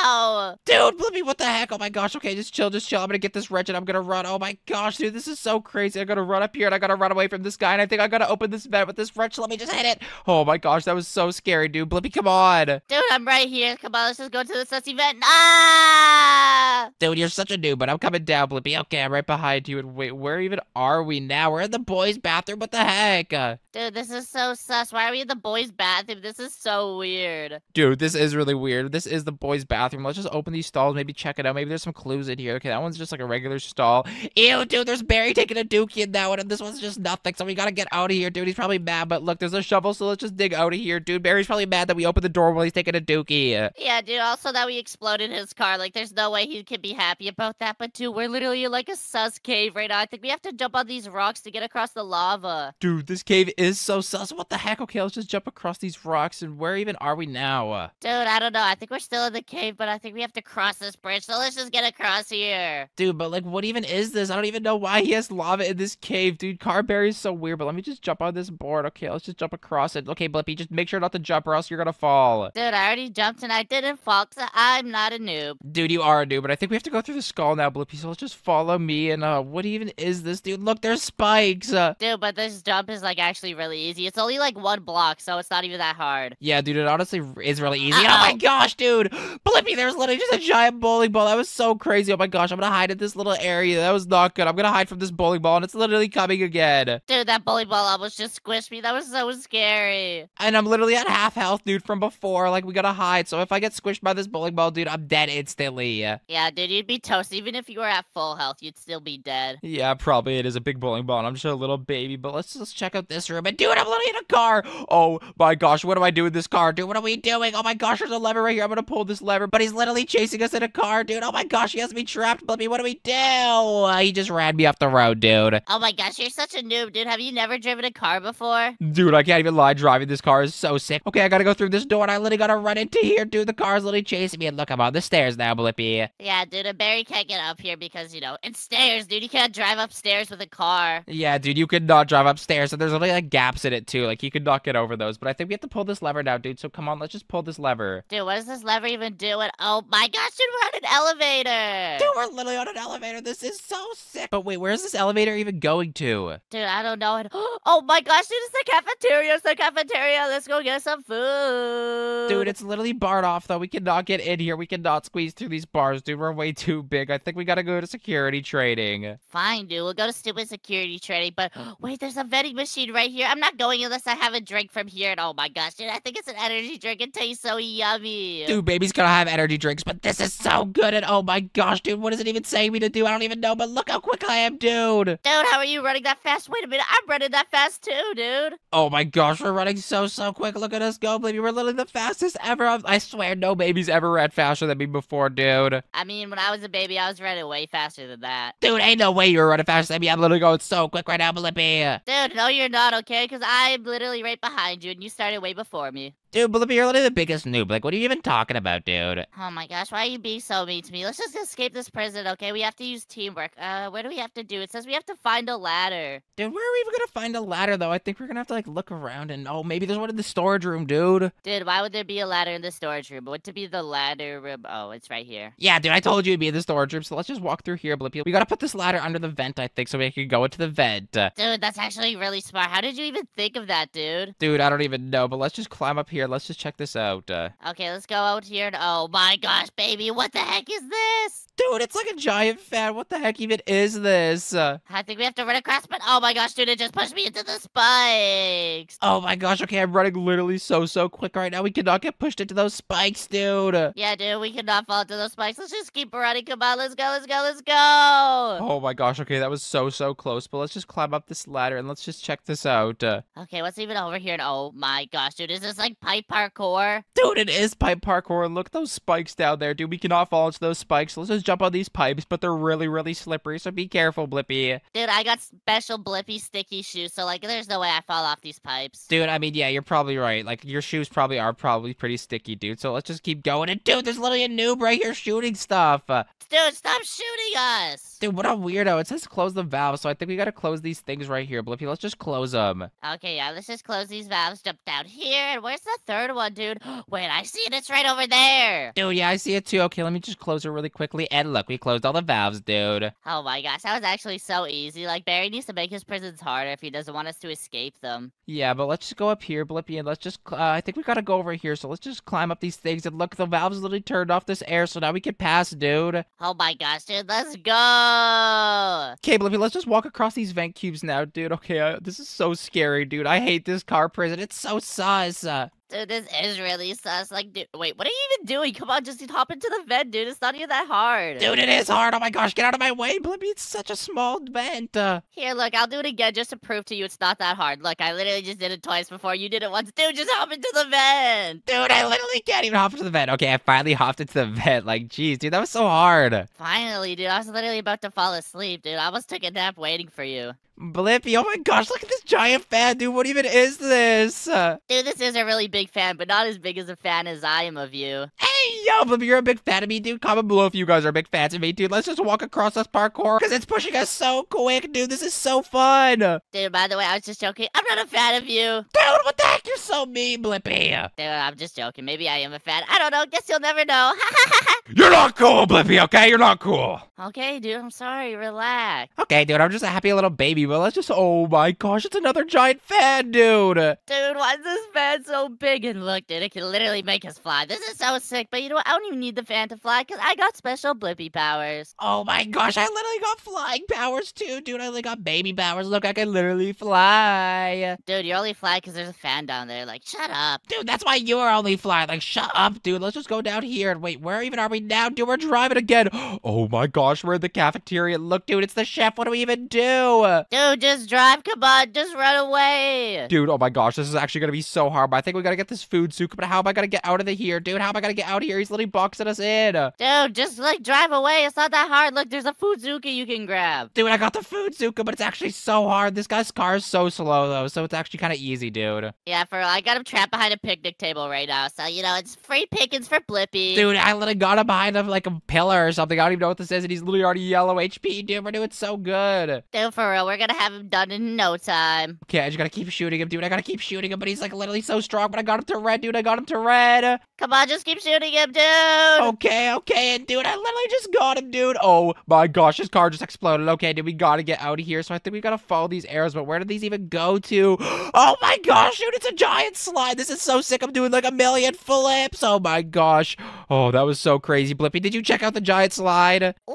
Ow. Dude, Blippi, what the heck? Oh my gosh. Okay, just chill, just chill. I'm gonna get this wrench and I'm gonna run. Oh my gosh, dude, this is so crazy. I gotta run up here and I gotta run away from this guy. And I think I gotta open this vent with this wrench. Let me just hit it. Oh my gosh, that was so scary, dude. Blippi, come on. Dude, I'm right here. Come on, let's just go to the sus event. Ah! Dude, you're such a noob, but I'm coming down, Blippi. Okay, I'm right behind you. And wait, where even are we now? We're in the boys' bathroom. What the heck? Dude, this is so sus. Why are we in the boys' bathroom? This is so weird. Dude, this is really weird. This is the boys' bathroom. Let's just open these stalls, maybe check it out. Maybe there's some clues in here. Okay, that one's just like a regular stall. Ew, dude, there's Barry taking a dookie in that one, and this one's just nothing. So we gotta get out of here, dude. He's probably mad, but look, there's a shovel, so let's just dig out of here, dude. Barry's probably mad that we opened the door while he's taking a dookie. Yeah, dude, also that we exploded his car. Like, there's no way he can be happy about that. But, dude, we're literally like a sus cave right now. I think we have to jump on these rocks to get across the lava. Dude, this cave is so sus. What the heck? Okay, let's just jump across these rocks, and where even are we now? Dude, I don't know. I think we're still in the cave, but I think we have to cross this bridge. So let's just get across here. Dude, but like, what even is this? I don't even know why he has lava in this cave, dude. Car Barry is so weird, but let me just jump on this board. Okay, let's just jump across it. Okay, Blippi, just make sure not to jump or else you're gonna fall. Dude, I already jumped and I didn't fall because I'm not a noob. Dude, you are a noob, but I think we have to go through the skull now, Blippi, so let's just follow me. And, uh, what even is this, dude? Look, there's spikes. Uh, Dude, but this jump is like actually really easy. It's only like one block, so it's not even that hard. yeah, dude, it honestly is really easy. And, oh my gosh, dude. [GASPS] Blippi, there's literally just a giant bowling ball. That was so crazy. Oh my gosh, I'm gonna hide in this little area. That was not good. I'm gonna hide from this bowling ball, and it's literally coming again. Dude, that bowling ball almost just squished me. That was so scary. And I'm literally at half health, dude, from before. Like, we gotta hide. So if I get squished by this bowling ball, dude, I'm dead instantly. Yeah, dude, you'd be toast. Even if you were at full health, you'd still be dead. Yeah, probably it is a big bowling ball, and I'm just a little baby. But let's just check out this room. And dude, I'm literally in a car. Oh my gosh, what do I do with this car, dude? What are we doing? Oh my gosh, there's a lever right here. I'm gonna pull this lever, but he's literally chasing us in a car, dude. Oh my gosh, he has me trapped. Blippi, what do we do? Uh, he just ran me off the road, dude. Oh my gosh, you're such a noob, dude. Have you never driven a car before? Dude, I can't even lie. Driving this car is so sick. Okay, I gotta go through this door, and I literally gotta run into here, dude. The car's literally chasing me, and look, I'm on the stairs now, Blippi. Yeah, dude, a Barry can't get up here because, you know, it's stairs, dude. You can't drive upstairs with a car. Yeah, dude, you could not drive upstairs, and there's literally like gaps in it too. Like you could not get over those. But I think we have to pull this lever now, dude. So come on, let's just pull this lever. Dude, what does this lever even do? And oh my gosh, dude, we're on an elevator. Dude, we're literally on an elevator. This is so sick. But wait, where's this elevator even going to? Dude, I don't know. And [GASPS] oh my gosh, dude, it's the cafeteria. It's the cafeteria. Let's go get some food. Dude, it's literally barred off though. We cannot get in here. We cannot squeeze through these bars, dude. We're way too big. I think we gotta go to security trading. Fine, dude. We'll go to stupid security trading. But wait, there's a vending machine right here. I'm not going unless I have a drink from here. And oh my gosh, dude, I think it's an energy drink. It tastes so yummy. Dude, baby's gonna have energy drinks, but this is so good. And oh my gosh, dude, what is it even saying me to do? I don't even know. But look how quick I am, dude. Dude, how are you running that fast? Wait a minute, I'm running that fast too, dude. Oh my gosh, we're running so, so quick. Look at us go, baby. We're literally the fastest ever. I swear, no baby's ever ran faster than me before, dude. I mean, when I was a baby, I was running way faster than that. Dude, ain't no way you were running faster than me. I'm literally going so quick right now, Blippi. Dude, no, you're not, okay? Because I'm literally right behind you, and you started way before me. Dude, Blippi, you're literally the biggest noob. Like, what are you even talking about, dude? Oh my gosh, why are you being so mean to me? Let's just escape this prison, okay? We have to use teamwork. Uh, what do we have to do? It says we have to find a ladder. Dude, where are we even gonna find a ladder, though? I think we're gonna have to, like, look around and, oh, maybe there's one in the storage room, dude. Dude, why would there be a ladder in the storage room? What to be the ladder room? Oh, it's right here. Yeah, dude, I told you it'd be in the storage room, so let's just walk through here, Blippi. We gotta put this ladder under the vent, I think, so we can go into the vent. Dude, that's actually really smart. How did you even think of that, dude? dude, I don't even know, but let's just climb up here. Let's just check this out. Uh, Okay, let's go out here. And, oh my gosh, baby, what the heck is this? dude, it's like a giant fan. What the heck even is this? Uh, I think we have to run across, but oh my gosh, dude, it just pushed me into the spikes. oh my gosh, okay, I'm running literally so, so quick right now. We cannot get pushed into those spikes, dude. Yeah, dude, we cannot fall into those spikes. Let's just keep running. Come on, let's go, let's go, let's go. Oh my gosh, okay, that was so, so close. But let's just climb up this ladder and let's just check this out. Uh, Okay, what's even over here? And oh my gosh, dude, is this like pipe parkour? dude, it is pipe parkour. Look at those spikes down there, dude. We cannot fall into those spikes. Let's just jump on these pipes, but they're really, really slippery. So be careful, Blippi. Dude, I got special blippi sticky shoes, so like there's no way I fall off these pipes. Dude, I mean, yeah, you're probably right. Like, your shoes probably are probably pretty sticky, dude. So let's just keep going. And, dude, there's literally a noob right here shooting stuff. Dude, stop shooting us! Dude, what a weirdo. It says close the valve, so I think we gotta close these things right here, Blippi. Let's just close them. Okay, yeah, let's just close these valves, jump down here, and where's the third one, dude? [GASPS] Wait, I see it, it's right over there! Dude, yeah, I see it too. Okay, let me just close it really quickly. And look, we closed all the valves, dude. Oh my gosh, that was actually so easy. Like, Barry needs to make his prisons harder if he doesn't want us to escape them. Yeah, but let's just go up here, Blippi, and let's just, uh, I think we gotta go over here, so let's just climb up these things, and look, the valves literally turned off this air, so now we can pass, dude. Oh my gosh, dude, let's go! Okay, Blippi, let's just walk across these vent cubes now, dude. Okay, uh, this is so scary, dude. I hate this car prison. It's so sus. Dude, this is really sus. Like, dude, wait, what are you even doing? Come on, just hop into the vent, dude. It's not even that hard. dude, it is hard. Oh my gosh, get out of my way, Blippi. It's such a small vent. Uh, Here, look, I'll do it again just to prove to you it's not that hard. Look, I literally just did it twice before. You did it once. Dude, just hop into the vent. dude, I literally can't even hop into the vent. Okay, I finally hopped into the [LAUGHS] vent. Like, jeez, dude, that was so hard. Finally, dude. I was literally about to fall asleep, dude. I almost took a nap waiting for you. Blippi, oh my gosh, look at this giant fan, dude. What even is this? Uh, Dude, this is a really big fan, but not as big as a fan as I am of you. hey, yo, Blippi, you're a big fan of me, dude. Comment below if you guys are big fans of me, dude. Let's just walk across this parkour because it's pushing us so quick, dude. This is so fun. Dude, by the way, I was just joking. I'm not a fan of you. Dude, what the heck? You're so mean, Blippi. Dude, I'm just joking. Maybe I am a fan. I don't know. Guess you'll never know. [LAUGHS] You're not cool, Blippi, okay? You're not cool. okay, dude. I'm sorry. Relax. Okay, dude, I'm just a happy little baby, but let's just. Oh my gosh, it's another giant fan, dude. Dude, why is this fan so big? Big and look, dude, it can literally make us fly. This is so sick. But you know what? I don't even need the fan to fly because I got special blippi powers. Oh my gosh, I literally got flying powers too, dude. I literally got baby powers. Look, I can literally fly. Dude, you only fly because there's a fan down there. Like, shut up. Dude, that's why you are only flying. Like, shut up, dude. Let's just go down here and wait. Where even are we now, dude? We're driving again. [GASPS] Oh my gosh, we're in the cafeteria. Look, dude, it's the chef. What do we even do? Dude, just drive. Come on. Just run away. Dude, oh my gosh, this is actually gonna be so hard. But I think we gotta get this food soup. But how am I gonna get out of the here, dude? How am I gonna get out of here? He's literally boxing us in. Dude, just like drive away. It's not that hard. Look, there's a food Fuzuki you can grab. Dude, I got the food Zuka, but it's actually so hard. This guy's car is so slow, though, so it's actually kind of easy, dude. Yeah, for real. I got him trapped behind a picnic table right now. So, you know, it's free pickings for Blippi. Dude, I literally got him behind him like a pillar or something. I don't even know what this is, and he's literally already yellow HP, dude. We're doing so good. Dude, for real, we're gonna have him done in no time. Okay, I just gotta keep shooting him, dude. I gotta keep shooting him, but he's like literally so strong. But I got him to red, dude. I got him to red. Come on, just keep shooting him, dude. Okay, okay, and dude, I literally just got him, dude. Oh my gosh, his car just exploded. Okay, dude, we gotta get out of here. So I think we gotta follow these arrows, but where did these even go to? [GASPS] Oh my gosh, dude, it's a giant slide. This is so sick. I'm doing like a million flips. Oh my gosh. Oh, that was so crazy, Blippy. Did you check out the giant slide? Whee!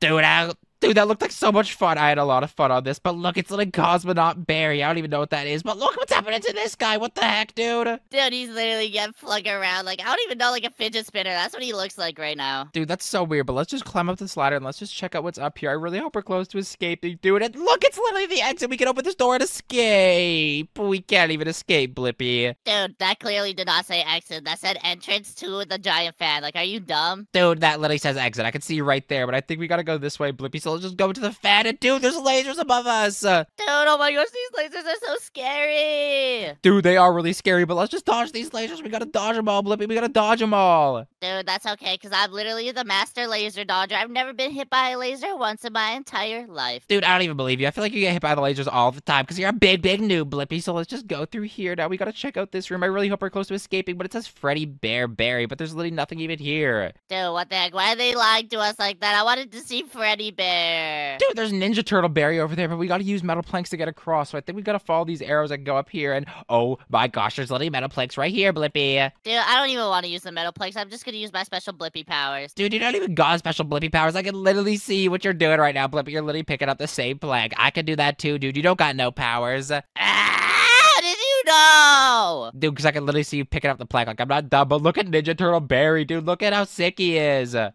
Dude, I, dude, that looked like so much fun. I had a lot of fun on this. But look, it's like Cosmonaut Barry. I don't even know what that is. But look what's happening to this guy. What the heck, dude? Dude, he's literally getting flung around. Like, I don't even know, like a fidget spinner. That's what he looks like right now. Dude, that's so weird. But let's just climb up this ladder and let's just check out what's up here. I really hope we're close to escaping, dude. And look, it's literally the exit. We can open this door and escape. But we can't even escape, Blippy. Dude, that clearly did not say exit. That said entrance to the giant fan. Like, are you dumb? Dude, that literally says exit. I can see you right there, but I think we gotta go this way, Blippy. So So let's just go to the fan. And dude, there's lasers above us. Dude, oh my gosh, these lasers are so scary. dude, they are really scary, but let's just dodge these lasers. We gotta dodge them all, Blippi. We gotta dodge them all. Dude, that's okay, because I'm literally the master laser dodger. I've never been hit by a laser once in my entire life. Dude, I don't even believe you. I feel like you get hit by the lasers all the time because you're a big, big noob, Blippi. So let's just go through here. Now we gotta check out this room. I really hope we're close to escaping, but it says Freddy Bear Barry, but there's literally nothing even here. Dude, what the heck? Why are they lying to us like that? I wanted to see Freddy Bear. Dude, there's Ninja Turtle Barry over there, but we gotta use metal planks to get across. So I think we gotta follow these arrows that go up here. And oh my gosh, there's literally metal planks right here, Blippy. Dude, I don't even want to use the metal planks. I'm just gonna use my special Blippy powers. Dude, you don't even got special Blippy powers. I can literally see what you're doing right now, Blippy. You're literally picking up the same plank. I can do that too, dude. You don't got no powers. Ah, how did you know? Dude, because I can literally see you picking up the plank. Like, I'm not dumb, but look at Ninja Turtle Barry, dude. Look at how sick he is. Uh,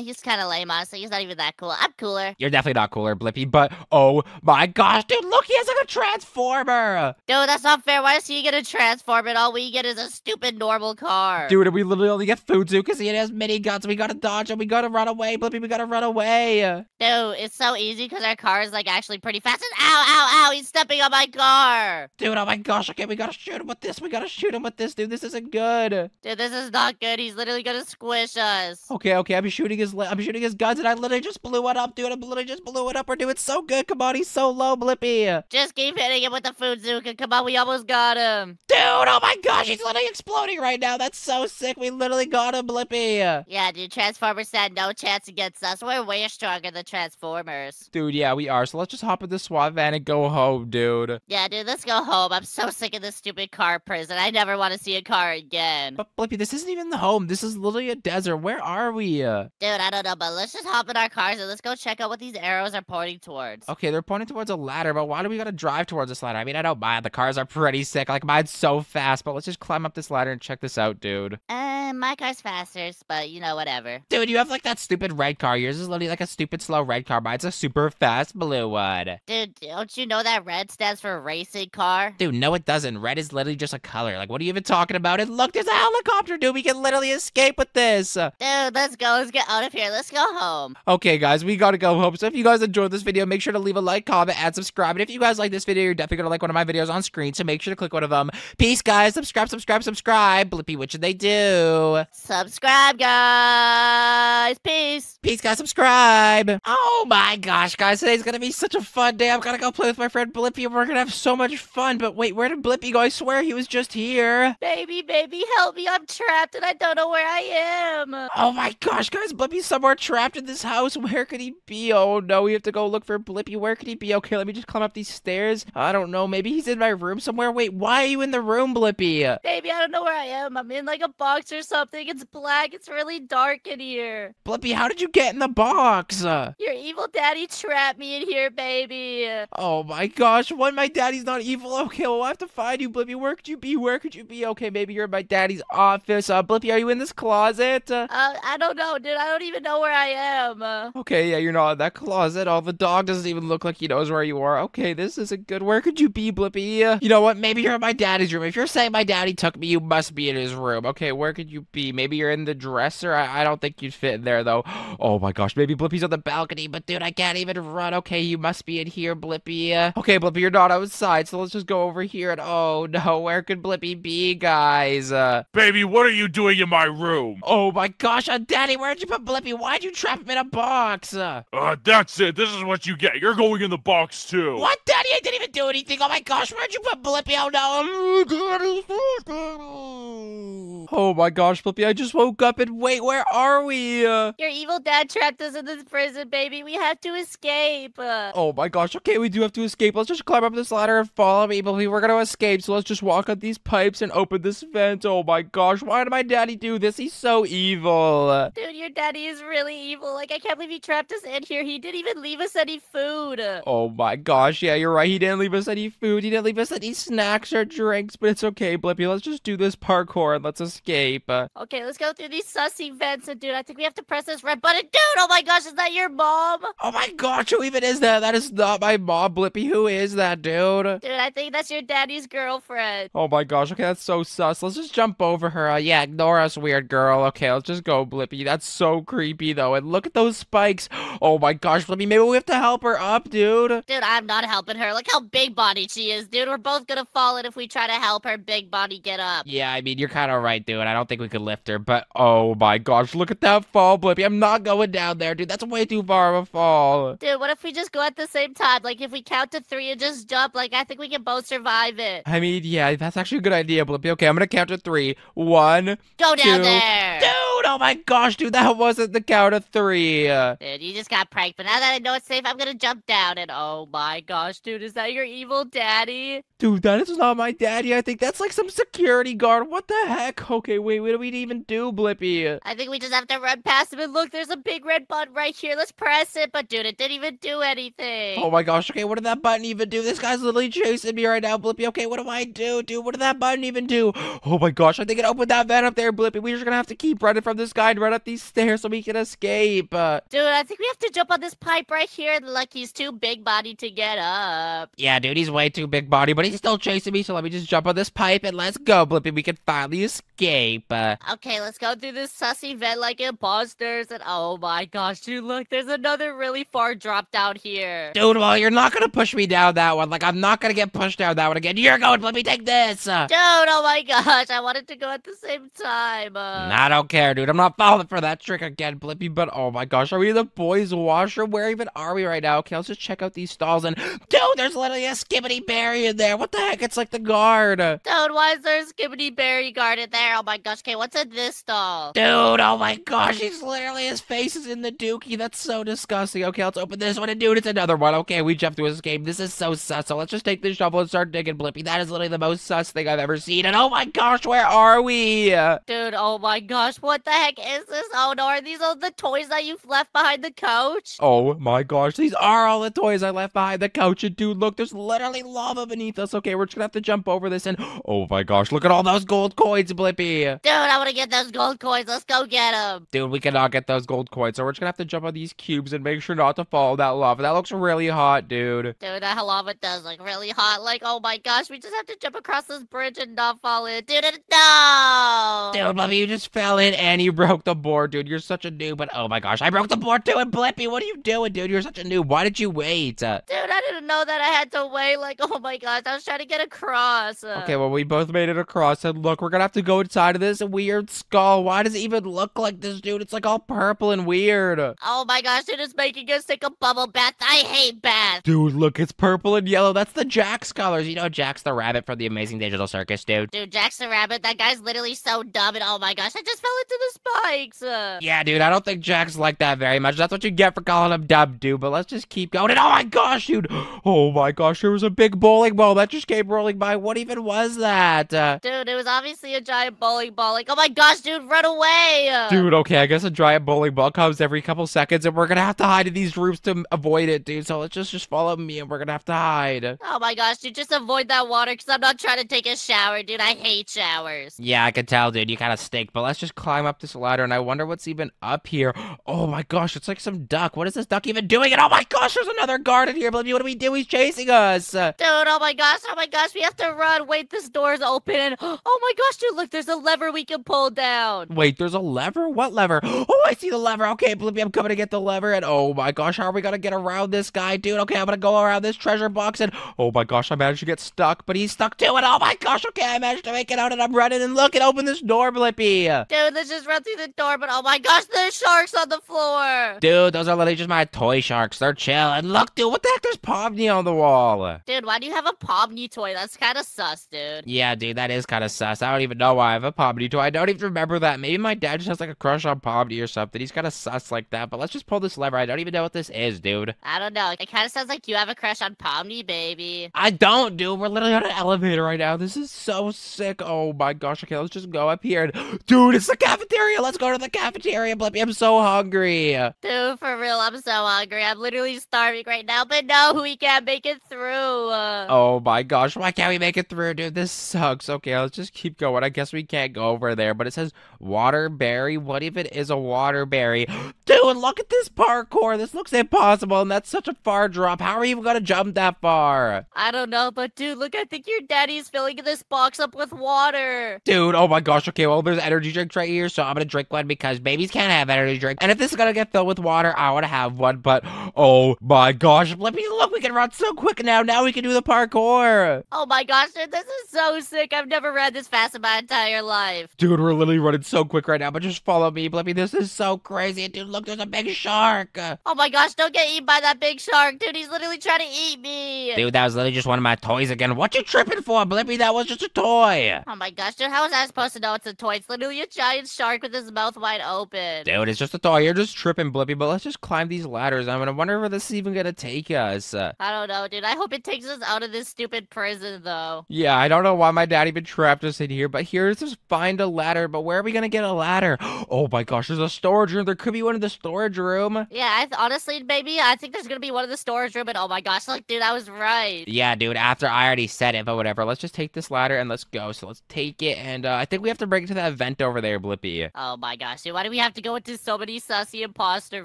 he's kind of lame, honestly. He's not even that cool. I'm cooler. You're definitely not cooler, Blippy, but oh my gosh, dude, look, he has like a transformer. Dude, that's not fair. Why does he get a transform and all we get is a stupid normal car? Dude, and we literally only get Fuzu because he has mini guns. We gotta dodge him. We gotta run away, Blippy. We gotta run away. Dude, it's so easy because our car is like actually pretty fast. And ow, ow, ow, he's stepping on my car. Dude, oh my gosh, okay, we gotta shoot him with this. We gotta shoot him with this, dude. This isn't good. Dude, this is not good. He's literally gonna squish us. Okay, okay, I'm shooting his, I'm shooting his guns, and I literally just blew it up, dude. I literally just blew it up. We're doing so good. Come on, he's so low, Blippi. Just keep hitting him with the food Zuka. Come on, we almost got him. Dude, oh my gosh, he's literally exploding right now. That's so sick. We literally got him, Blippi. Yeah, dude, Transformers had no chance against us. We're way stronger than Transformers. Dude, yeah, we are. So let's just hop in the SWAT van and go home, dude. Yeah, dude, let's go home. I'm so sick of this stupid car prison. I never want to see a car again. But Blippi, this isn't even the home. This is literally a desert. Where are we? Uh, Dude, I don't know, but let's just hop in our cars and let's go check out what these arrows are pointing towards. okay, they're pointing towards a ladder, but why do we gotta drive towards this ladder? I mean, I don't mind. The cars are pretty sick. Like, mine's so fast, but let's just climb up this ladder and check this out, dude. Uh, my car's faster, but you know, whatever. Dude, you have like that stupid red car. Yours is literally like a stupid slow red car. Mine's a super fast blue one. Dude, don't you know that red stands for racing car? Dude, no, it doesn't. Red is literally just a color. Like, what are you even talking about? And look, there's a helicopter, dude. We can literally escape with this. Dude, let's go. Let's get out of here. Let's go home. Okay, guys, we gotta go home. So if you guys enjoyed this video, make sure to leave a like, comment, and subscribe. And if you guys like this video, you're definitely gonna like one of my videos on screen. So make sure to click one of them. Peace, guys. Subscribe, subscribe, subscribe. Blippi, what should they do? Subscribe, guys. Peace. Peace, guys. Subscribe. Oh my gosh, guys, today's gonna be such a fun day. I'm gonna go play with my friend Blippi, and we're gonna have so much fun. But wait, where did Blippi go? I swear he was just here. Baby, baby, help me. I'm trapped and I don't know where I am. Oh my gosh, guys, Blippi's somewhere trapped in this house. Where could he be? Oh no, we have to go look for Blippi. Where could he be? Okay, let me just climb up these stairs. I don't know. Maybe he's in my room somewhere. Wait, why are you in the room, Blippi? Baby, I don't know where I am. I'm in like a box or something. It's black. It's really dark in here. Blippi, how did you get in the box? Your evil daddy trapped me in here, baby. Oh my gosh, what? My daddy's not evil. Okay, well, have to find you, Blippi. Where could you be? Where could you be? Okay, maybe you're in my daddy's office. Uh, Blippi, are you in this closet? Uh, Uh, I don't know, dude. I don't even know where I am. Uh, Okay, yeah, you're not in that closet. Oh, the dog doesn't even look like he knows where you are. Okay, this isn't good. Where could you be, Blippi? Uh, you know what? Maybe you're in my daddy's room. If you're saying my daddy took me, you must be in his room. Okay, where could you be? Maybe you're in the dresser. I, I don't think you'd fit in there, though. [GASPS] Oh my gosh, maybe Blippi's on the balcony, but dude, I can't even run. Okay, you must be in here, Blippi. Uh, okay, Blippi, you're not outside, so let's just go over here. And oh [LAUGHS] no, where could Blippi be, guys? Uh, Baby, what are you doing in my room? oh my gosh, uh, Daddy, where'd you put Blippi? Why'd you trap him in a box? Uh, Uh, that's it. This is what you get. You're going in the box too. What, Daddy? I didn't even do anything. Oh my gosh, where'd you put Blippi? Oh no. Daddy, Daddy. Oh my gosh, Blippi, I just woke up and wait, where are we? Uh, your evil dad trapped us in this prison, baby. We have to escape. Uh, oh my gosh, okay, we do have to escape. Let's just climb up this ladder and follow me, Blippi. We're gonna escape, so let's just walk up these pipes and open this vent. Oh my gosh, why did my daddy do this? He's so evil. Dude, your daddy is really evil. Like, I can't believe he trapped us in here. He didn't even leave us any food. Oh my gosh, yeah, you're right. He didn't leave us any food. He didn't leave us any snacks or drinks, but it's okay, Blippi. Let's just do this parkour and let's escape. Okay, let's go through these sussy vents. And dude, I think we have to press this red button. Dude, oh my gosh, is that your mom? oh my gosh, who even is that? That is not my mom, Blippi. Who is that, dude? Dude, I think that's your daddy's girlfriend. Oh my gosh, okay, that's so sus. Let's just jump over her. Uh, yeah, ignore us, weird girl. Okay, let's just go, Blippi. That's so creepy, though. And look at those spikes. Oh my gosh, Blippi, maybe we have to help her up, dude. Dude, I'm not helping her. Look how big bodied she is, dude. We're both gonna fall in if we try to help her big body get up. Yeah, I mean, you're kind of right, dude. I don't think we could lift her, but oh my gosh, look at that fall, Blippi. I'm not going down there, dude. That's way too far of a fall. Dude, what if we just go at the same time? Like, if we count to three and just jump, like, I think we can both survive it. I mean, yeah, that's actually a good idea, Blippi. Okay, I'm gonna count to three. One, Go down Two. there! dude. Oh my gosh, dude, that wasn't the count of three. Dude, you just got pranked, but now that I know it's safe, I'm gonna jump down and oh my gosh, dude, is that your evil daddy? Dude, that is not my daddy. I think that's like some security guard. What the heck? Okay, wait, what do we even do, Blippi? I think we just have to run past him and look, there's a big red button right here. Let's press it, but dude, it didn't even do anything. Oh my gosh, okay, what did that button even do? This guy's literally chasing me right now, Blippi. Okay, what do I do, dude? What did that button even do? Oh my gosh, I think it opened that vent up there, Blippi. We're just gonna have to keep running from this guy and run up these stairs so we can escape. Uh, Dude, I think we have to jump on this pipe right here. Like he's too big body to get up. yeah, dude, he's way too big body, but he's still chasing me, so let me just jump on this pipe and let's go, Blippi. We can finally escape. Uh, Okay, let's go through this sussy vent like imposters. And oh my gosh, dude, look, there's another really far drop down here. Dude, well, you're not gonna push me down that one. Like, I'm not gonna get pushed down that one again. You're going, Let me take this. Uh, Dude, oh my gosh, I wanted to go at the same time. Uh, I don't care, dude. I'm not falling for that trick again, Blippi. But oh my gosh, are we in the boys' washroom? Where even are we right now? Okay, let's just check out these stalls. And dude, there's literally a Skibidi Barry in there. What the heck? It's like the guard. Dude, why is there a Skibidi Barry guard in there? Oh my gosh, okay, what's in this stall? Dude, oh my gosh, he's literally his face is in the dookie. That's so disgusting. Okay, let's open this one, and dude, it's another one. Okay, we jumped through this game. This is so sus. So let's just take this shovel and start digging, Blippi. That is literally the most sus thing I've ever seen. And oh my gosh, where are we? Dude, oh my gosh, what the heck is this? Oh no, are these all the toys that you've left behind the couch? Oh my gosh, these are all the toys I left behind the couch. And dude, look, there's literally lava beneath us. Okay, we're just gonna have to jump over this. And oh my gosh, look at all those gold coins, Blippi. Dude, I want to get those gold coins. Let's go get them. Dude, we cannot get those gold coins, so we're just gonna have to jump on these cubes and make sure not to fall that lava. That looks really hot, dude. Dude, that lava does look really hot. Like, oh my gosh, we just have to jump across this bridge and not fall in. Dude, it- no! Dude, Blippi, you just fell in and you broke the board, dude. You're such a noob. But oh my gosh, I broke the board too. And Blippi, what are you doing, dude? You're such a noob. Why did you wait? Uh, Dude, I didn't know that I had to wait. Like, [LAUGHS] oh my gosh, I was trying to get across. Uh, Okay, well, we both made it across, and look, we're gonna have to go inside of this weird skull. Why does it even look like this, dude? It's like all purple and weird. Oh my gosh, dude, it's making us take a bubble bath. I hate baths. Dude, look, it's purple and yellow. That's the Jax colors. You know Jax the rabbit from the Amazing Digital Circus, dude. Dude, Jackson Rabbit, that guy's literally so dumb. And oh my gosh, I just fell into the spikes. Uh, Yeah, dude, I don't think Jack's like that very much. That's what you get for calling him dumb, dude. But let's just keep going. And oh my gosh, dude. [GASPS] Oh my gosh, there was a big bowling ball that just came rolling by. What even was that? Uh, dude, it was obviously a giant bowling ball. Like, oh my gosh, dude, run away. Uh, dude, okay, I guess a giant bowling ball comes every couple seconds, and we're gonna have to hide in these rooms to avoid it, dude. So let's just just follow me, and we're gonna have to hide. Oh my gosh, dude, just avoid that water because I'm not trying to take a shower, dude. I hate showers. Yeah, I can tell, dude. You kind of stink. But let's just climb up this ladder, and I wonder what's even up here. Oh my gosh, it's like some duck. What is this duck even doing? And oh my gosh, there's another guard in here. But what do we do? He's chasing us. Dude, oh my gosh, oh my gosh, we have to run. Wait, this door's open. And [GASPS] oh my gosh, dude, look, there's a lever we can pull down. Wait, there's a lever? What lever? [GASPS] Oh, I see the lever. Okay, Blippi, I'm coming to get the lever. And oh my gosh, how are we gonna get around this guy, dude? Okay, I'm gonna go around this treasure box. And oh my gosh, I managed to get stuck, but he's stuck too. And oh my gosh, okay, I managed to make it out. And I'm running. And look, and open this door, Blippi. Dude, let's just run through the door. But oh my gosh, there's sharks on the floor. Dude, those are literally just my toy sharks. They're chill. And look, dude, what the heck? There's Pomni on the wall. Dude, why do you have a Pomni toy? That's kind of sus, dude. Yeah, dude, that is kind of sus. I don't even know why I have a Pomni toy. I don't even remember that. Maybe my dad just has like a crush on Pomni or something. He's kind of sus like that. But let's just pull this lever. I don't even know what this is, dude. I don't know. It kind of sounds like you have a crush on Pomni, baby. I don't, dude. We're literally on an elevator right now. This is so sick. Oh my gosh. Okay, let's just go up here. And, dude, it's the cafeteria. Let's go to the cafeteria, Blippi. I'm so hungry. Dude, for real, I'm so hungry. I'm literally starving right now, but no, we can't make it through. Oh my gosh, why can't we make it through, dude? This sucks. Okay, let's just keep going. I guess we can't go over there, but it says Water Barry. What if it is a Water Barry? Dude, look at this parkour. This looks impossible, and that's such a far drop. How are you even gonna jump that far? I don't know, but dude, look, I think your daddy's filling this box up with water. Dude, oh my gosh. Okay, well, there's energy drinks right here, so I'm gonna drink one because babies can't have energy drink. And if this is gonna get filled with water, I wanna have one. But oh my gosh, let me look. We can run so quick now. Now we can do the parkour. Oh my gosh, dude, this is so sick. I've never ran this fast in my entire life. Dude, we're literally running so quick right now, but just follow me, Blippi. This is so crazy. Dude, look, there's a big shark. Oh my gosh, don't get eaten by that big shark, dude. He's literally trying to eat me. Dude, that was literally just one of my toys again. What you tripping for, Blippi? That was just a toy. Oh my gosh, dude, how was I supposed to know it's a toy? It's literally a giant shark with his mouth wide open. Dude, it's just a toy. You're just tripping, Blippi, but let's just climb these ladders. I'm gonna wonder where this is even gonna take us. I don't know, dude. I hope it takes us out of this stupid prison, though. yeah, I don't know why my dad even trapped us in here, but here's just find a ladder. But where are we gonna get a ladder? [GASPS] Oh my gosh, there's a storage room. There could be one in the storage room. Yeah, I th- honestly, maybe I think there's gonna be one in the storage room, and oh my gosh, like, dude, I was right. Yeah, dude, after I already said it, but whatever. Let's just take this ladder and let's go. So let's take it, and uh, I think we have to break it to that vent over there, Blippy. Oh my gosh, dude, why do we have to go into so many sussy imposter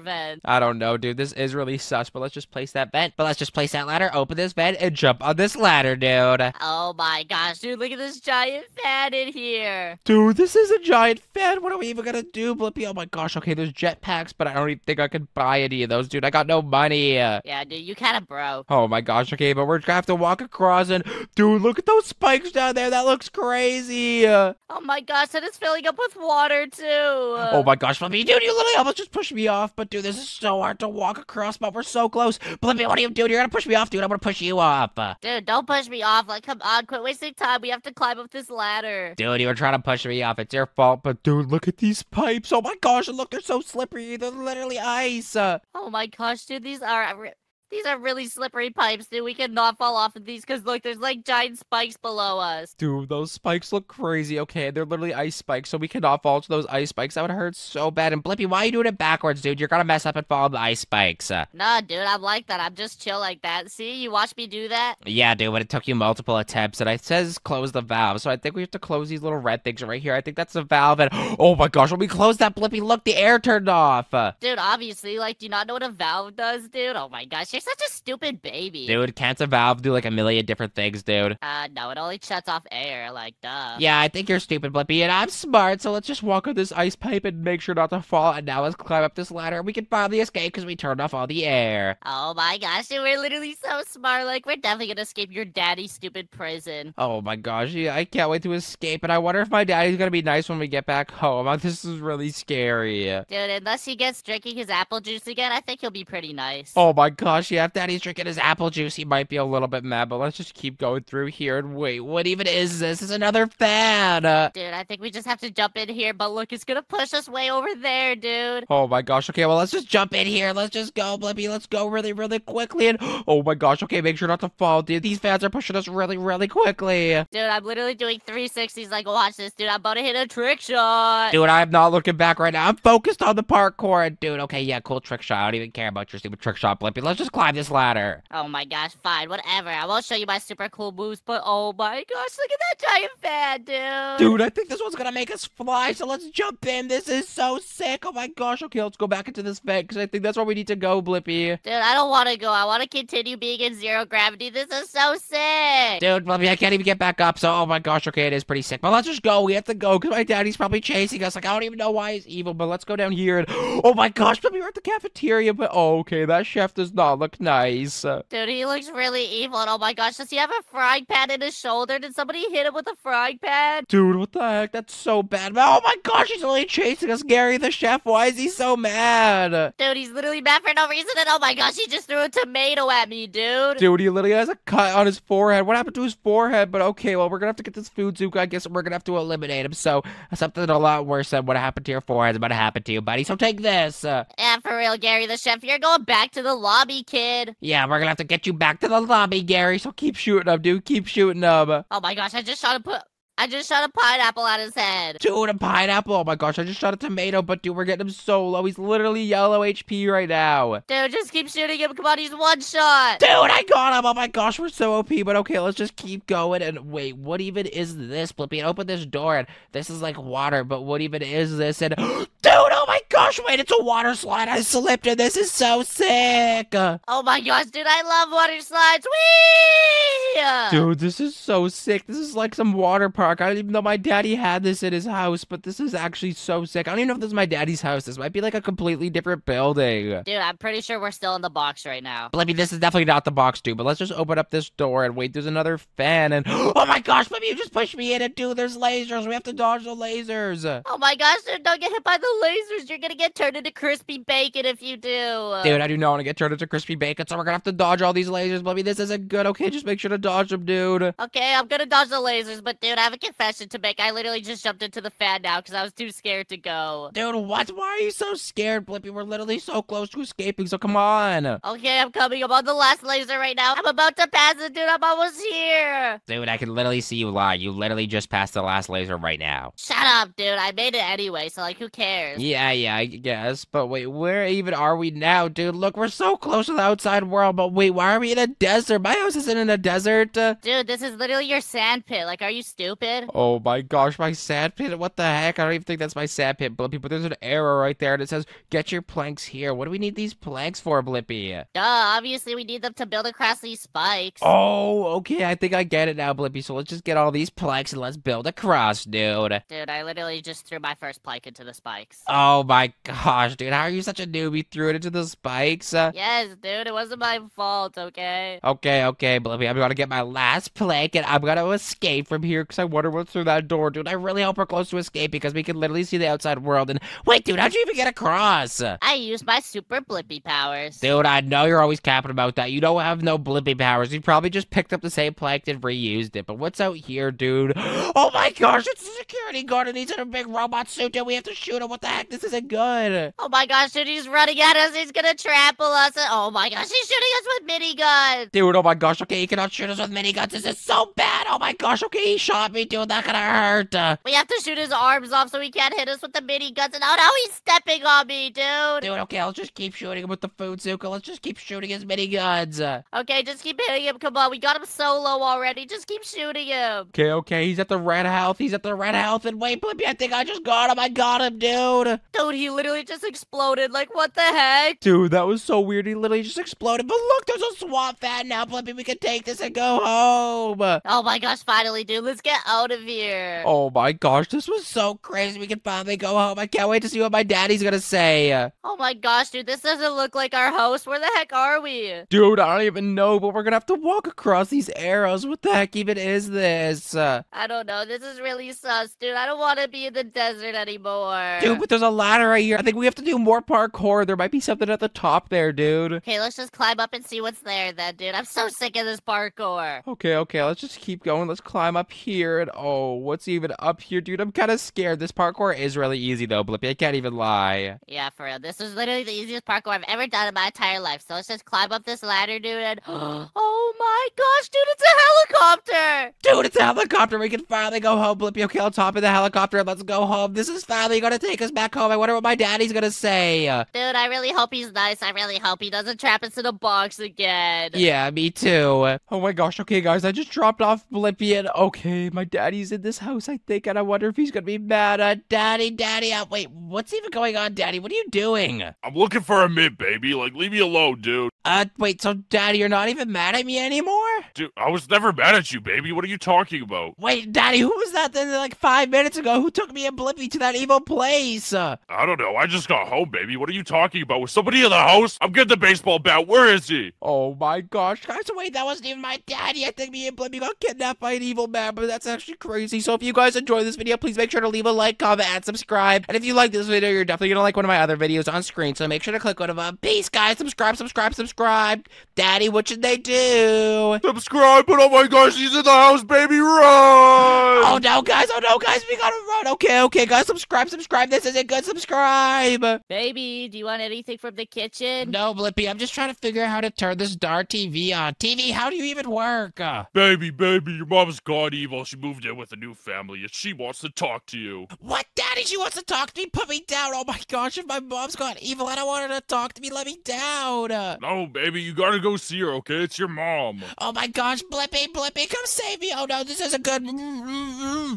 vents? I don't know, dude. This is really sus, but let's just place that vent. But let's just place that ladder, open this vent, and jump on this ladder, dude. Oh my gosh, dude, look at this giant fan in here. Dude, this is a giant fan. What are we even gonna do, Blippy? Oh my gosh. Okay, there's jetpacks, but I don't even think I can buy any of those, dude. I got no money. Yeah, dude, you kind of broke. Oh my gosh. Okay, but we're gonna have to walk across, and dude, look at those spikes down there. That looks crazy. Oh my gosh, and it's filling up with water too. Oh my gosh, Blippi, dude, you literally almost just pushed me off. But dude, this is so hard to walk across, but we're so close. Blippi, what are you doing? You're gonna push me off, dude. I'm gonna push you off. Dude, don't push me off. Like, come on, quit wasting time. We have to climb up this ladder. Dude, you were trying to push me off. It's your fault. But dude, look at these pipes. Oh my gosh, and look, they're so slippery. They're literally ice. Oh my gosh, dude, these are re- these are really slippery pipes, dude. We cannot fall off of these because look, there's like giant spikes below us. Dude, those spikes look crazy. Okay, they're literally ice spikes, so we cannot fall to those ice spikes. That would hurt so bad. And Blippi, why are you doing it backwards, dude? You're gonna mess up and fall on the ice spikes. Uh, Nah, dude, I'm like that. I'm just chill like that. See, you watch me do that. yeah, dude, but it took you multiple attempts, and it says close the valve. So I think we have to close these little red things right here. I think that's the valve. And [GASPS] oh my gosh, when we close that, Blippy, look, the air turned off. Uh, Dude, obviously, like, do you not know what a valve does, dude? Oh my gosh, you're such a stupid baby. dude, can't a valve do like a million different things, dude? Uh, no, it only shuts off air, like, duh. Yeah, I think you're stupid, Blippi, and I'm smart, so let's just walk on this ice pipe and make sure not to fall. And now let's climb up this ladder. and We can finally escape because we turned off all the air. Oh my gosh, dude, we're literally so smart. Like, we're definitely gonna escape your daddy's stupid prison. Oh my gosh, yeah, I can't wait to escape. And I wonder if my daddy's gonna be nice when we get back home. [LAUGHS] This is really scary. Dude, unless he gets drinking his apple juice again, I think he'll be pretty nice. Oh my gosh, yeah, if daddy's drinking his apple juice, he might be a little bit mad, but let's just keep going through here and wait. What even is this? It's another fan. Uh, Dude, I think we just have to jump in here, but look, it's gonna push us way over there, dude. Oh my gosh. Okay, well, let's just jump in here. Let's just go, Blippi. Let's go really, really quickly. And [GASPS] oh my gosh. Okay, make sure not to fall, dude. These fans are pushing us really, really quickly. Dude, I'm literally doing 360s. Like, watch this, dude. I'm about to hit a trick shot. Dude, I'm not looking back right now. I'm focused on the parkour. Dude, okay, yeah, cool trick shot. I don't even care about your stupid trick shot, Blippi. Let's just climb this ladder. Oh my gosh, fine, whatever. I won't show you my super cool moves, but oh my gosh, look at that giant fan, dude. Dude, I think this one's gonna make us fly, so let's jump in. This is so sick. Oh my gosh. Okay, let's go back into this vent because I think that's where we need to go, Blippi. Dude, I don't want to go. I want to continue being in zero gravity. This is so sick. Dude, Blippi, I can't even get back up, so oh my gosh, okay, it is pretty sick. But let's just go. We have to go because my daddy's probably chasing us. Like, I don't even know why he's evil, but let's go down here and [GASPS] oh my gosh, Blippi, we're at the cafeteria, but oh, okay, that chef does not look nice. Uh, Dude, he looks really evil. And oh my gosh, does he have a frying pan in his shoulder? Did somebody hit him with a frying pan? Dude, what the heck? That's so bad. Oh my gosh, he's only chasing us, Gary the chef. Why is he so mad? Dude, he's literally mad for no reason. And oh my gosh, he just threw a tomato at me, dude. Dude, he literally has a cut on his forehead. What happened to his forehead? But okay, well, we're gonna have to get this food Zuka. I guess we're gonna have to eliminate him. So something a lot worse than what happened to your forehead is about to happen to you, buddy. So take this. Uh, Yeah, for real, Gary the chef. You're going back to the lobby, kid. yeah, we're gonna have to get you back to the lobby, Gary. So keep shooting him, dude. Keep shooting him. Oh my gosh, I just saw him. Put. I just shot a pineapple at his head. Dude, a pineapple. Oh my gosh, I just shot a tomato, but dude, we're getting him so low. He's literally yellow HP right now. Dude, just keep shooting him. Come on, he's one shot. Dude, I got him! Oh my gosh, we're so OP, but okay, let's just keep going. And wait, what even is this, Blippi? And open this door, and this is like water, but what even is this? And [GASPS] dude, oh my gosh, wait, it's a water slide. I slipped, and this is so sick. Oh my gosh, dude, I love water slides. Whee! Dude, this is so sick. This is like some water park. I don't even know my daddy had this in his house, but this is actually so sick. I don't even know if this is my daddy's house. This might be like a completely different building. Dude, I'm pretty sure we're still in the box right now. Blippi, this is definitely not the box, dude. But let's just open up this door and wait. There's another fan, and [GASPS] oh my gosh, Blippi, you just pushed me in it, dude. There's lasers. We have to dodge the lasers. Oh my gosh, dude, don't get hit by the lasers. You're gonna get turned into crispy bacon if you do. Dude, I do not want to get turned into crispy bacon, so we're gonna have to dodge all these lasers, Blippi. This isn't good. Okay, just make sure to dodge them, dude. Okay, I'm gonna dodge the lasers, but dude, I have a confession to make. I literally just jumped into the fan now because I was too scared to go. Dude, what? Why are you so scared, Blippi? We're literally so close to escaping, so come on. Okay, I'm coming. I'm on the last laser right now. I'm about to pass it, dude. I'm almost here. Dude, I can literally see you lie. You literally just passed the last laser right now. Shut up, dude. I made it anyway, so like, who cares? Yeah, yeah, I guess. But wait, where even are we now, dude? Look, we're so close to the outside world. But wait, why are we in a desert? My house isn't in a desert. Dude, this is literally your sand pit. Like, are you stupid? Oh my gosh, my sand pit. What the heck? I don't even think that's my sand pit, Blippy. But there's an arrow right there and it says, get your planks here. What do we need these planks for, Blippy? Duh, obviously we need them to build across these spikes. Oh, okay. I think I get it now, Blippy. So let's just get all these planks and let's build a cross, dude. Dude, I literally just threw my first plank into the spikes. Oh my gosh, dude. How are you such a newbie? Threw it into the spikes? Uh, Yes, dude, it wasn't my fault, okay? Okay, okay, Blippy. I'm gonna get my last plank and I'm gonna escape from here because I what's through that door, dude. I really hope we're close to escape because we can literally see the outside world. And wait, dude, how'd you even get across? I used my super blippi powers. Dude, I know you're always capping about that. You don't have no blippi powers. You probably just picked up the same plank and reused it. But what's out here, dude? [GASPS] Oh my gosh, it's a security guard and he's in a big robot suit and we have to shoot him. What the heck? This isn't good. Oh my gosh, dude, he's running at us. He's gonna trample us. Oh my gosh, he's shooting us with miniguns. Dude, oh my gosh, okay, he cannot shoot us with miniguns. This is so bad. Oh my gosh, okay, he shot me, dude. That gonna hurt. Uh, We have to shoot his arms off so he can't hit us with the mini guns. And oh no, he's stepping on me, dude. Dude, okay, I'll just keep shooting him with the food zuka. Let's just keep shooting his mini guns. Okay, just keep hitting him. Come on, we got him so low already. Just keep shooting him. Okay, okay, he's at the red health. He's at the red health. And wait, Blippi, I think I just got him. I got him, dude. Dude, he literally just exploded. Like, what the heck? Dude, that was so weird. He literally just exploded. But look, there's a swamp fan now, Blippi. We can take this and go home. Oh my gosh, finally, dude. Let's get out of here. Oh my gosh, this was so crazy. We can finally go home. I can't wait to see what my daddy's gonna say. Oh my gosh, dude. This doesn't look like our house. Where the heck are we? Dude, I don't even know, but we're gonna have to walk across these arrows. What the heck even is this? Uh, I don't know. This is really sus, dude. I don't want to be in the desert anymore. dude, but there's a ladder right here. I think we have to do more parkour. There might be something at the top there, dude. Okay, let's just climb up and see what's there then, dude. I'm so sick of this parkour. Okay, okay, let's just keep going. Let's climb up here. Oh, what's even up here, dude? I'm kind of scared. This parkour is really easy, though, Blippi. I can't even lie. Yeah, for real. This is literally the easiest parkour I've ever done in my entire life. So let's just climb up this ladder, dude. And [GASPS] oh my gosh, dude, it's a helicopter. Dude, it's a helicopter. We can finally go home, Blippi. Okay, I'll top of the helicopter and let's go home. This is finally gonna take us back home. I wonder what my daddy's gonna say. Dude, I really hope he's nice. I really hope he doesn't trap us in a box again. Yeah, me too. Oh my gosh, okay, guys, I just dropped off Blippi and okay, my daddy's in this house, I think, and I wonder if he's gonna be mad. Uh, daddy, daddy, uh, wait, what's even going on, daddy? What are you doing? I'm looking for a mid, baby. Like, leave me alone, dude. Uh, wait, so daddy, you're not even mad at me anymore? Dude, I was never mad at you, baby. What are you talking about? Wait, daddy, who was that then like five minutes ago who took me and Blippi to that evil place? Uh, I don't know. I just got home, baby. What are you talking about? Was somebody in the house? I'm getting the baseball bat. Where is he? oh my gosh, guys, wait, that wasn't even my daddy. I think me and Blippi got kidnapped by an evil man, but that's actually crazy. So if you guys enjoyed this video, please make sure to leave a like, comment, and subscribe. And if you like this video, you're definitely gonna like one of my other videos on screen. So make sure to click one of them. Peace, guys. Subscribe, subscribe, subscribe. Subscribed. Daddy, what should they do? Subscribe, but oh my gosh, he's in the house, baby, run! Oh no, guys! Oh no, guys! We gotta run. Okay, okay, guys, subscribe, subscribe. This isn't good. Subscribe. Baby, do you want anything from the kitchen? No, Blippi, I'm just trying to figure out how to turn this dark TV on. TV, how do you even work? Uh, Baby, baby, your mom's gone evil. She moved in with a new family and she wants to talk to you. what, Daddy? She wants to talk to me. Put me down. Oh my gosh! If my mom's gone evil, I don't want her to talk to me. Let me down. Uh, No, baby, you gotta go see her, okay? It's your mom. Oh my gosh, Blippi, Blippi, come save me. Oh no, this isn't good. Mm-hmm.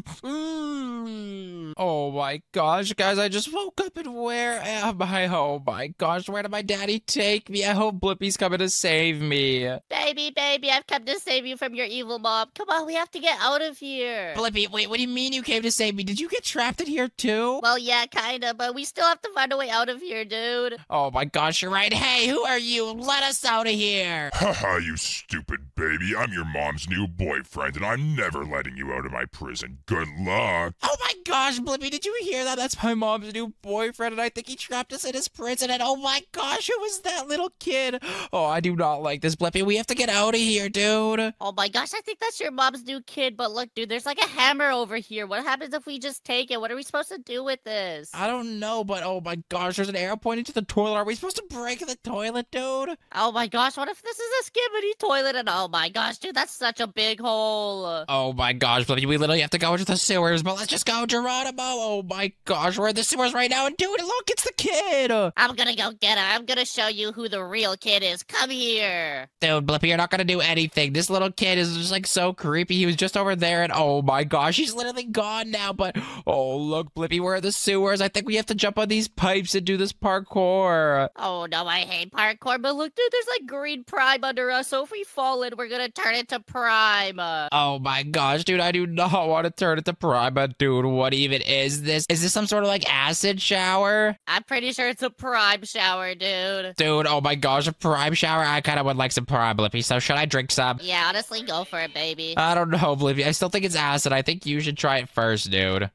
Oh my gosh, guys, I just woke up and where am I? Oh my gosh, where did my daddy take me? I hope Blippi's coming to save me. Baby, baby, I've come to save you from your evil mom. Come on, we have to get out of here. Blippi, wait, what do you mean you came to save me? Did you get trapped in here too? Well, yeah, kinda, but we still have to find a way out of here, dude. Oh my gosh, you're right. Hey, who are you? Let us out of here. [LAUGHS] Haha, you stupid baby. I'm your mom's new boyfriend, and I'm never letting you out of my prison. Good luck. Oh my gosh, Blippi, did you hear that? That's my mom's new boyfriend, and I think he trapped us in his prison. And oh my gosh, who was that little kid? [GASPS] Oh, I do not like this, Blippi. We have to get out of here, dude. Oh my gosh, I think that's your mom's new kid. But look, dude, there's like a hammer over here. What happens if we just take it? What are we supposed to do with this? I don't know, but oh my gosh, there's an arrow pointing to the toilet. Are we supposed to break the toilet, dude? Oh my gosh, what if this is a Skibidi toilet? And oh my gosh, dude, that's such a big hole. Oh my gosh, we literally have to go into the sewers, but let's just go, Geronimo. Oh my gosh, we're in the sewers right now, and dude, look, it's the kid. I'm gonna go get her. I'm gonna show you who the real kid is. Come here. Dude, Blippi, you're not gonna do anything. This little kid is just like so creepy. He was just over there, and oh my gosh, he's literally gone now. But oh, look, Blippi, we're in the sewers. I think we have to jump on these pipes and do this parkour. Oh no, I hate parkour. But look, dude, there's like green prime under us. So if we fall in, we're gonna turn into prime. Uh, Oh my gosh, dude, I do not want to turn into prime, dude, what even is this? Is this some sort of like acid shower? I'm pretty sure it's a prime shower, dude. Dude, oh my gosh, a prime shower? I kind of would like some prime, Blippi, so should I drink some? Yeah, honestly, go for it, baby. I don't know, Blippi. I still think it's acid. I think you should try it first, dude.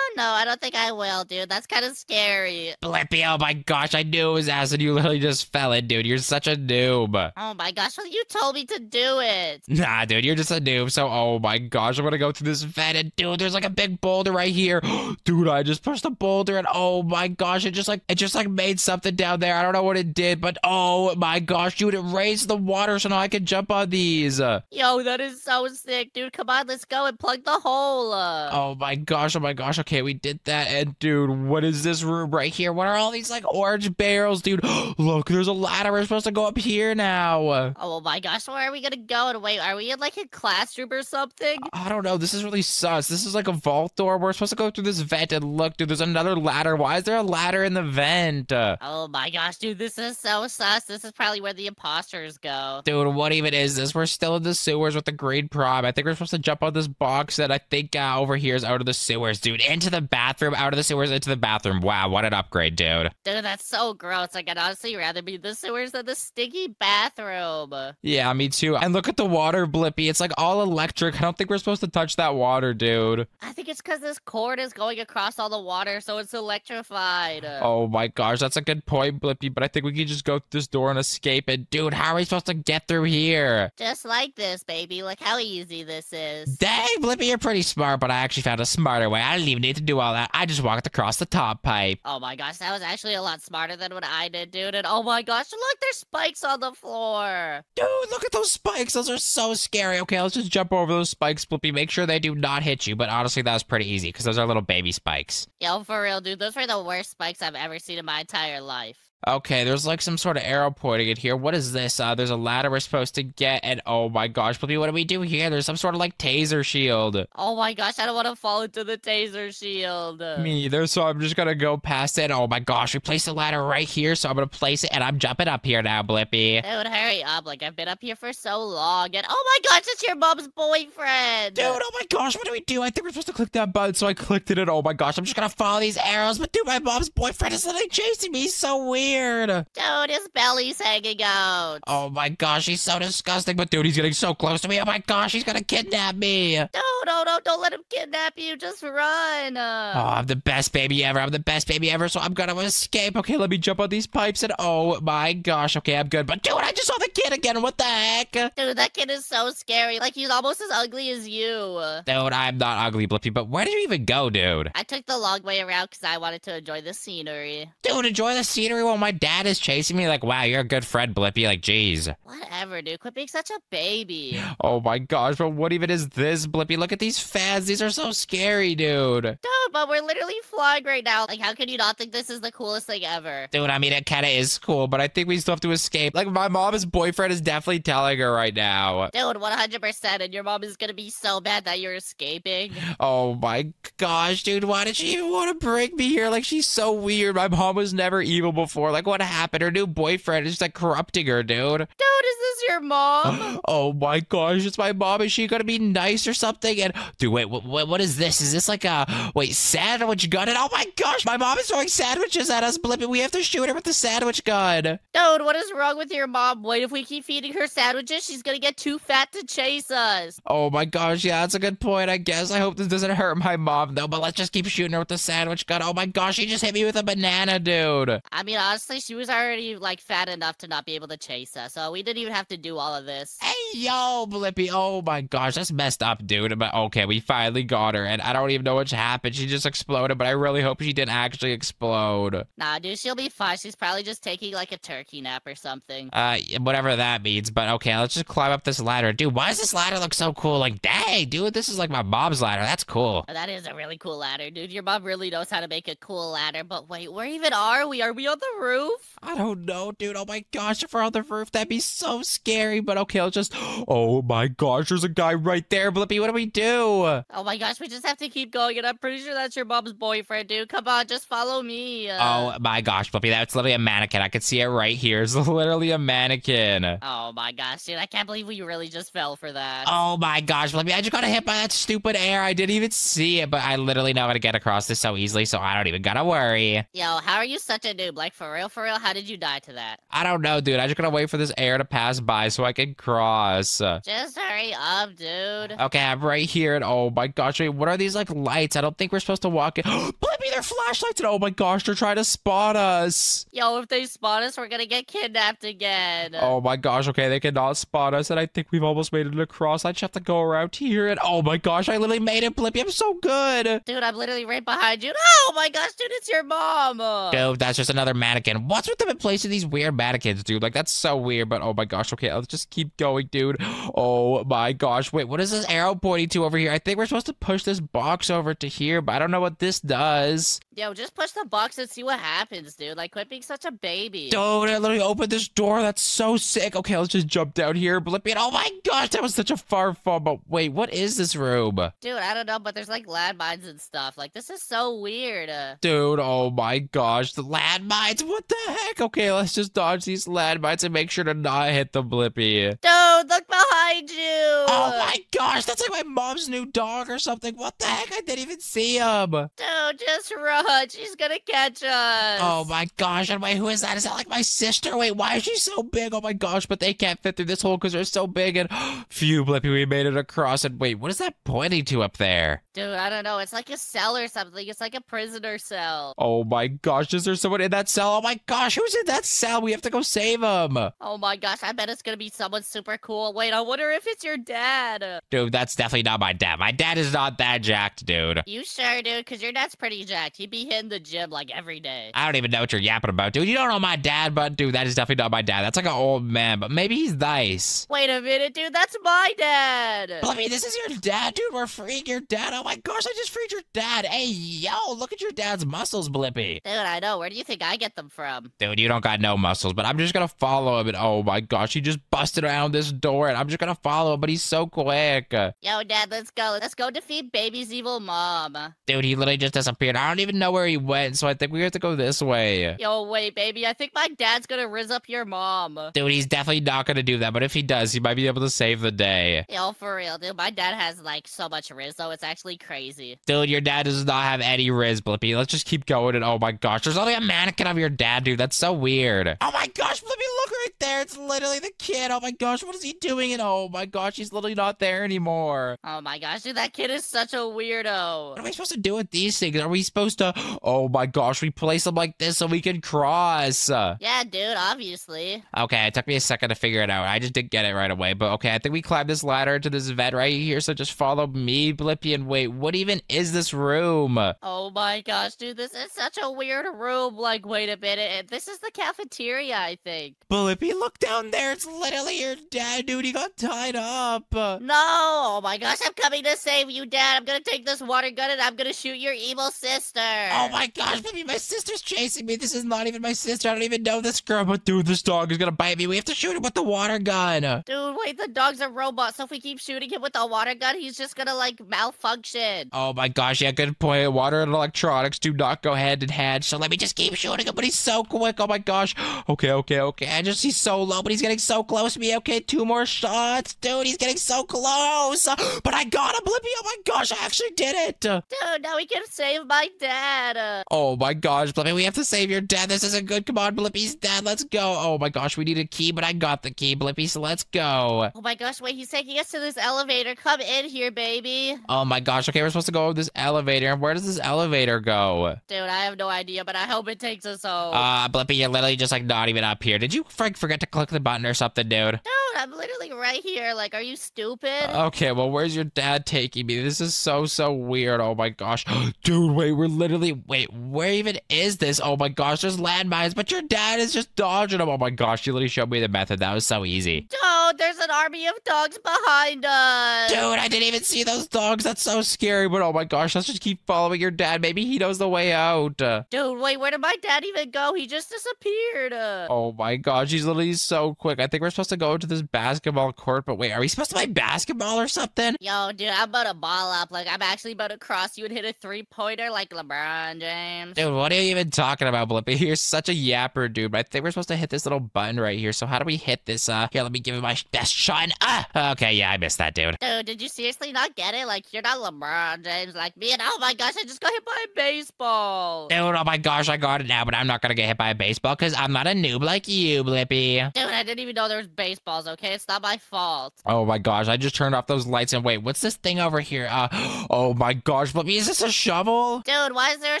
No, I don't think I will, dude. That's kind of scary. Blippi, oh my gosh, I knew it was acid. You literally just fell in, dude. You're such a noob. Oh my gosh, well, you told me to do it. [LAUGHS] Nah, dude, you're just a noob. So, oh my gosh, I'm gonna go through this vent, and dude, there's like a big boulder right here. [GASPS] dude, I just pushed the boulder, and oh my gosh, it just like it just like made something down there. I don't know what it did, but oh my gosh, dude, it raised the water, so now I can jump on these. Yo, that is so sick, dude. Come on, let's go and plug the hole. Oh my gosh, oh my gosh. Okay, we did that. And dude, what is this room right here? What are all these like orange barrels, dude? [GASPS] Look, there's a ladder. We're supposed to go up here now. Oh my gosh, where are we gonna go? And wait, are we in like a classroom or something? I don't know. This is really sus. This is like a vault door. We're supposed to go through this vent and look, dude, there's another ladder. Why is there a ladder in the vent? Oh my gosh, dude, this is so sus. This is probably where the imposters go. Dude, what even is this? We're still in the sewers with the green prime. I think we're supposed to jump on this box that I think uh, over here is out of the sewers, dude. Into the bathroom, out of the sewers, into the bathroom. Wow, what an upgrade, dude. Dude, that's so gross. I'd honestly rather be in the sewers than the stinky bathroom. Yeah, me too. And look at the water, Blippi. It's like all electric. I don't think we're supposed to touch that water, dude. I think it's because this cord is going across all the water, so it's electrified. Oh my gosh, that's a good point, Blippi. But I think we can just go through this door and escape it. Dude, how are we supposed to get through here? Just like this, baby. Look how easy this is. Dang, Blippi, you're pretty smart, but I actually found a smarter way. I didn't even need to do all that. I just walked across the top pipe. Oh my gosh, that was actually a lot smarter than what I did, dude. And oh my gosh, look, there's spikes on the floor. Dude, look at those spikes. Those are so scary. Okay, let's just jump over those spikes, Blippi. Make sure they do not hit you. But honestly, that was pretty easy because those are little baby spikes. Yo, for real, dude, those were the worst spikes I've ever seen in my entire life. Okay, there's like some sort of arrow pointing at here. What is this? Uh, there's a ladder we're supposed to get, and oh my gosh, Blippi, what do we do here? There's some sort of like taser shield. Oh my gosh, I don't want to fall into the taser shield. Me either, so I'm just gonna go past it. Oh my gosh, we placed the ladder right here, so I'm gonna place it, and I'm jumping up here now, Blippi. Dude, hurry up. Like, I've been up here for so long. And oh my gosh, it's your mom's boyfriend. Dude, oh my gosh, what do we do? I think we're supposed to click that button, so I clicked it, and oh my gosh, I'm just gonna follow these arrows, but dude, my mom's boyfriend is literally chasing me. So weird. Weird. Dude, his belly's hanging out. Oh my gosh, he's so disgusting. But dude, he's getting so close to me. Oh my gosh, he's gonna kidnap me. No, no, no, don't let him kidnap you. Just run. Oh, I'm the best baby ever. I'm the best baby ever, so I'm gonna escape. Okay, let me jump on these pipes and oh my gosh, okay, I'm good. But dude, I just saw the kid again. What the heck? Dude, that kid is so scary. Like, he's almost as ugly as you. Dude, I'm not ugly, Blippi, but where did you even go, dude? I took the long way around because I wanted to enjoy the scenery. Dude, enjoy the scenery while my dad is chasing me. Like, wow, you're a good friend, Blippi. Like, jeez. Whatever, dude. Quit being such a baby. [GASPS] Oh my gosh, but what even is this, Blippi? Look at these fans. These are so scary, dude. Dude, but we're literally flying right now. Like, how can you not think this is the coolest thing ever? Dude, I mean, it kind of is cool, but I think we still have to escape. Like, my mom's boyfriend is definitely telling her right now. Dude, 100%. And your mom is gonna be so mad that you're escaping. [GASPS] Oh my gosh, dude, why did she even want to bring me here? Like, she's so weird. My mom was never evil before. Like, what happened? Her new boyfriend is just like corrupting her, dude. Dude, is this your mom? [GASPS] oh my gosh, it's my mom. Is she gonna be nice or something? And dude, wait, what, what, what is this? Is this like a wait sandwich gun? And oh my gosh, my mom is throwing sandwiches at us, Blippi. We have to shoot her with the sandwich gun. Dude, what is wrong with your mom? Wait, if we keep feeding her sandwiches, she's gonna get too fat to chase us. Oh my gosh, yeah, that's a good point. I guess I hope this doesn't hurt my mom though. But let's just keep shooting her with the sandwich gun. Oh my gosh, she just hit me with a banana, dude. I mean, honestly, she was already, like, fat enough to not be able to chase us, so we didn't even have to do all of this. Hey yo, Blippi. Oh my gosh, that's messed up, dude. But okay, we finally got her, and I don't even know what happened. She just exploded, but I really hope she didn't actually explode. Nah, dude, she'll be fine. She's probably just taking, like, a turkey nap or something. Uh, whatever that means. But okay, let's just climb up this ladder, dude. Why does this ladder look so cool? Like, dang, dude, this is like my mom's ladder. That's cool. That is a really cool ladder, dude. Your mom really knows how to make a cool ladder. But wait, where even are we? Are we on the roof? I don't know, dude. Oh my gosh, if we're on the roof, that'd be so scary. But okay, let's just. Oh my gosh, there's a guy right there, Blippi. What do we do? Oh my gosh, we just have to keep going, and I'm pretty sure that's your mom's boyfriend, dude. Come on, just follow me. Uh, Oh my gosh, Blippi, that's literally a mannequin. I could see it right here. It's [LAUGHS] literally a mannequin. Oh my gosh, dude, I can't believe we really just fell for that. Oh my gosh, Blippi, I just got hit by that stupid air. I didn't even see it, but I literally know how to get across this so easily, so I don't even gotta worry. Yo, how are you such a noob? Like, for real, for real, how did you die to that? I don't know, dude. I just gotta wait for this air to pass by so I can cross. Just hurry up, dude. Okay, I'm right here, and oh my gosh, wait, what are these like lights? I don't think we're supposed to walk in. [GASPS] Blippi, they're flashlights, and oh my gosh, they're trying to spot us. Yo, if they spot us, we're gonna get kidnapped again. Oh my gosh, okay, they cannot spot us, and I think we've almost made it across. I just have to go around here, and oh my gosh, I literally made it, Blippi. I'm so good. Dude, I'm literally right behind you. [GASPS] Oh my gosh, dude, it's your mom. Dude, that's just another mannequin. What's with them in placing these weird mannequins, dude? Like, that's so weird, but oh my gosh, okay, let's just keep going, dude. [GASPS] Oh my gosh, wait, what is this arrow pointing to over here? I think we're supposed to push this box over to here, but I don't know what this does. Yo, just push the box and see what happens, dude. Like, quit being such a baby. Dude, I literally opened this door. That's so sick. Okay, let's just jump down here. Blippi, and oh my gosh, that was such a far fall. But wait, what is this room? Dude, I don't know, but there's like landmines and stuff. Like, this is so weird. Dude, oh my gosh, the landmines. What the heck? Okay, let's just dodge these landmines and make sure to not hit the Blippi. Dude, look behind you. Oh my gosh, that's like my mom's new dog or something. What the heck? I didn't even see him. Dude, just run. She's gonna catch us. Oh my gosh, and wait, who is that? Is that like my sister? Wait, why is she so big? Oh my gosh, but they can't fit through this hole because they're so big. And [GASPS] phew, Blippi, we made it across. And wait, what is that pointing to up there? Dude, I don't know. It's like a cell or something. It's like a prisoner cell. Oh my gosh, is there someone in that cell? Oh my gosh, who's in that cell? We have to go save him. Oh my gosh, I bet it's gonna be someone super cool. Wait, Wonder if it's your dad. Dude, that's definitely not my dad. My dad is not that jacked, dude. You sure, dude? Because your dad's pretty jacked. He'd be hitting the gym like every day. I don't even know what you're yapping about, dude. You don't know my dad, but dude, that is definitely not my dad. That's like an old man, but maybe he's nice. Wait a minute, dude. That's my dad. Blippi, this is your dad, dude. We're freeing your dad. Oh my gosh, I just freed your dad. Hey, yo, look at your dad's muscles, Blippi. Dude, I know. Where do you think I get them from? Dude, you don't got no muscles, but I'm just gonna follow him. And oh my gosh, he just busted around this door, and I'm just gonna gonna follow him, but he's so quick. Yo, Dad, let's go. Let's go defeat Baby's evil mom. Dude, he literally just disappeared. I don't even know where he went, so I think we have to go this way. Yo, wait, baby. I think my dad's gonna riz up your mom. Dude, he's definitely not gonna do that, but if he does, he might be able to save the day. Yo, for real, dude. My dad has like so much riz, though. It's actually crazy. Dude, your dad does not have any Riz, Blippi. Let's just keep going. And oh my gosh, there's only a mannequin of your dad, dude. That's so weird. Oh my gosh, Blippi, look right there. It's literally the kid. Oh my gosh, what is he doing? And oh Oh my gosh, he's literally not there anymore. Oh my gosh, dude, that kid is such a weirdo. What are we supposed to do with these things? Are we supposed to? Oh my gosh, we place them like this so we can cross. Yeah, dude, obviously. Okay, it took me a second to figure it out. I just didn't get it right away. But okay, I think we climbed this ladder to this vent right here. So just follow me, Blippi. And wait, what even is this room? Oh my gosh, dude, this is such a weird room. Like, wait a minute. This is the cafeteria, I think. Blippi, look down there. It's literally your dad, dude. He got tied up. No! Oh my gosh, I'm coming to save you, Dad. I'm gonna take this water gun and I'm gonna shoot your evil sister. Oh my gosh, Blippi, my sister's chasing me. This is not even my sister. I don't even know this girl. But dude, this dog is gonna bite me. We have to shoot him with the water gun. Dude, wait, the dog's a robot, so if we keep shooting him with the water gun, he's just gonna, like, malfunction. Oh my gosh, yeah, good point. Water and electronics do not go hand in hand. So let me just keep shooting him. But he's so quick. Oh my gosh. [GASPS] Okay, okay, okay. I just he's so low, but he's getting so close to me. Okay, two more shots. Dude, he's getting so close. But I got him, Blippi. Oh my gosh, I actually did it. Dude, now we can save my dad. Oh my gosh, Blippi, we have to save your dad. This isn't good. Come on, Blippi's dad. Let's go. Oh my gosh, we need a key, but I got the key, Blippi, so let's go. Oh my gosh, wait, he's taking us to this elevator. Come in here, baby. Oh my gosh. Okay, we're supposed to go this elevator. Where does this elevator go? Dude, I have no idea, but I hope it takes us home. Uh, Blippi, you're literally just like not even up here. Did you Frank forget to click the button or something, dude? Dude, I'm literally right here. Like, are you stupid? Okay, well, where's your dad taking me? This is so, so weird. Oh my gosh. [GASPS] Dude, wait, we're literally, wait, where even is this? Oh my gosh, there's landmines, but your dad is just dodging them. Oh my gosh, you literally showed me the method. That was so easy. Dude, there's an army of dogs behind us. Dude, I didn't even see those dogs. That's so scary. But oh my gosh, let's just keep following your dad. Maybe he knows the way out. Dude, wait, where did my dad even go? He just disappeared. Oh my gosh, he's literally so quick. I think we're supposed to go to this basketball court, but wait, are we supposed to play basketball or something? Yo, dude, I'm about to ball up. Like, I'm actually about to cross you and hit a three pointer like LeBron James. Dude, what are you even talking about, Blippi? [LAUGHS] You're such a yapper, dude. But I think we're supposed to hit this little button right here. So how do we hit this? Uh, here, let me give it my best shot. And, ah, okay, yeah, I missed that, dude. Dude, did you seriously not get it? Like, you're not LeBron James like me. And oh my gosh, I just got hit by a baseball. Dude, oh my gosh, I got it now, but I'm not gonna get hit by a baseball because I'm not a noob like you, Blippi. Dude, I didn't even know there was baseballs, okay? It's not my fault. Oh my gosh, I just turned off those lights and wait, what's this thing over here? Uh, oh my gosh, Blippi, is this a shovel? Dude, why is there a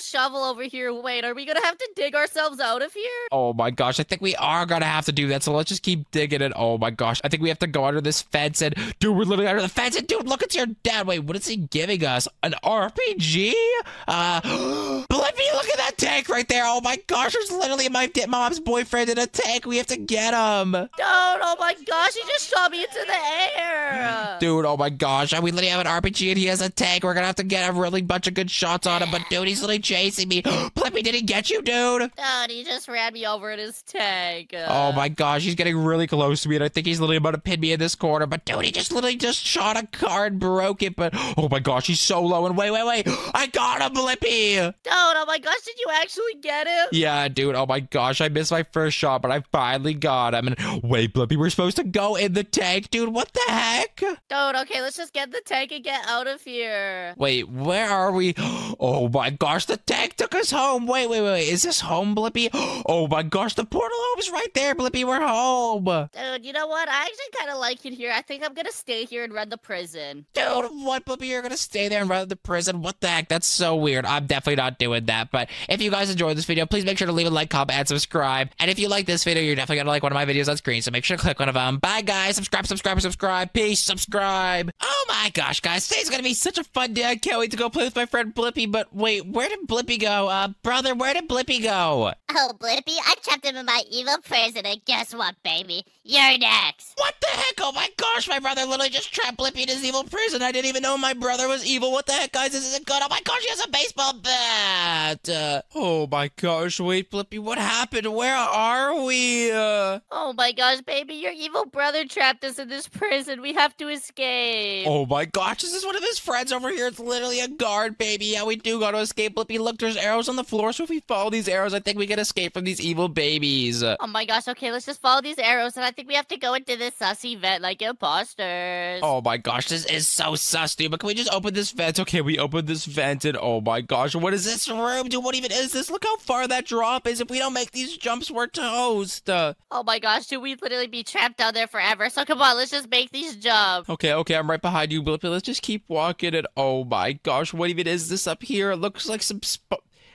shovel over here? Wait, are we gonna have to dig ourselves out of here? Oh my gosh, I think we are gonna have to do that. So let's just keep digging it. Oh my gosh, I think we have to go under this fence and dude, we're literally under the fence and dude, look, it's your dad. Wait, what is he giving us? An RPG? Uh, [GASPS] Blippi, look at that tank right there. Oh my gosh, there's literally my mom's boyfriend in a tank. We have to get him. Dude, oh my gosh, he just shot me into the air. Dude, oh my gosh, we literally have an RPG and he has a tank. We're gonna have to get a really bunch of good shots on him. But dude, he's literally chasing me. [GASPS] Blippi, did he get you, dude? Dude, he just ran me over in his tank. Oh my gosh, he's getting really close to me, and I think he's literally about to pin me in this corner. But dude, he just literally just shot a car and broke it. But oh my gosh, he's so low. And wait, wait, wait, [GASPS] I got him, Blippi. Dude, oh my gosh, did you actually get him? Yeah, dude. Oh my gosh, I missed my first shot, but I finally got him. And wait, Blippi, we're supposed to go in the tank, dude. What the heck? Dude, okay, let's just get the tank and get out of here. Wait, where are we? [GASPS] Oh my gosh, the tank took us home. Wait, wait, wait. Is this home, Blippi? [GASPS] Oh my gosh, the portal home's right there, Blippi. We're home. Dude, you know what? I actually kind of like it here. I think I'm gonna stay here and run the prison. Dude, what, Blippi? You're gonna stay there and run the prison? What the heck? That's so weird. I'm definitely not doing that. But if you guys enjoyed this video, please make sure to leave a like, comment, and subscribe. And if you like this video, you're definitely gonna like one of my videos on screen. So make sure to click one of them. Bye, guys. Subscribe, subscribe, subscribe. Peace, subscribe. Oh my gosh, guys. Today's gonna be such a fun day. I can't wait to go play with my friend Blippi. But wait, where did Blippi go? Uh, brother, where did Blippi go? Oh, Blippi, I trapped him in my evil prison, and guess what, baby? You're next. What the heck? Oh my gosh, my brother literally just trapped Blippi in his evil prison. I didn't even know my brother was evil. What the heck, guys? This isn't good. Oh my gosh, he has a baseball bat. Uh, oh my gosh, wait, Blippi, what happened? Where are we? Uh, Oh my gosh, baby, your evil brother trapped us in this prison. We have to escape. oh my gosh, this is one of his friends over here. It's literally a guard, baby. Yeah, we do got to escape. Blippi, look, there's arrows on the floor. So if we follow these arrows, I think we can escape from these evil babies. Oh my gosh, okay, let's just follow these arrows, and I think we have to go into this sussy vent like imposters. Oh my gosh, this is so sus, dude. But can we just open this vent? Okay, we opened this vent, and oh my gosh, what is this room, dude? What even is this? Look how far that drop is. If we don't make these jumps, we're toast. Uh, Oh my gosh, dude, we'd literally be trapped down there forever. So come on, let's just make these jumps. okay, okay, I'm right behind you, Blippi. Let's just keep walking. And oh my gosh, what even is this up here? It looks like some.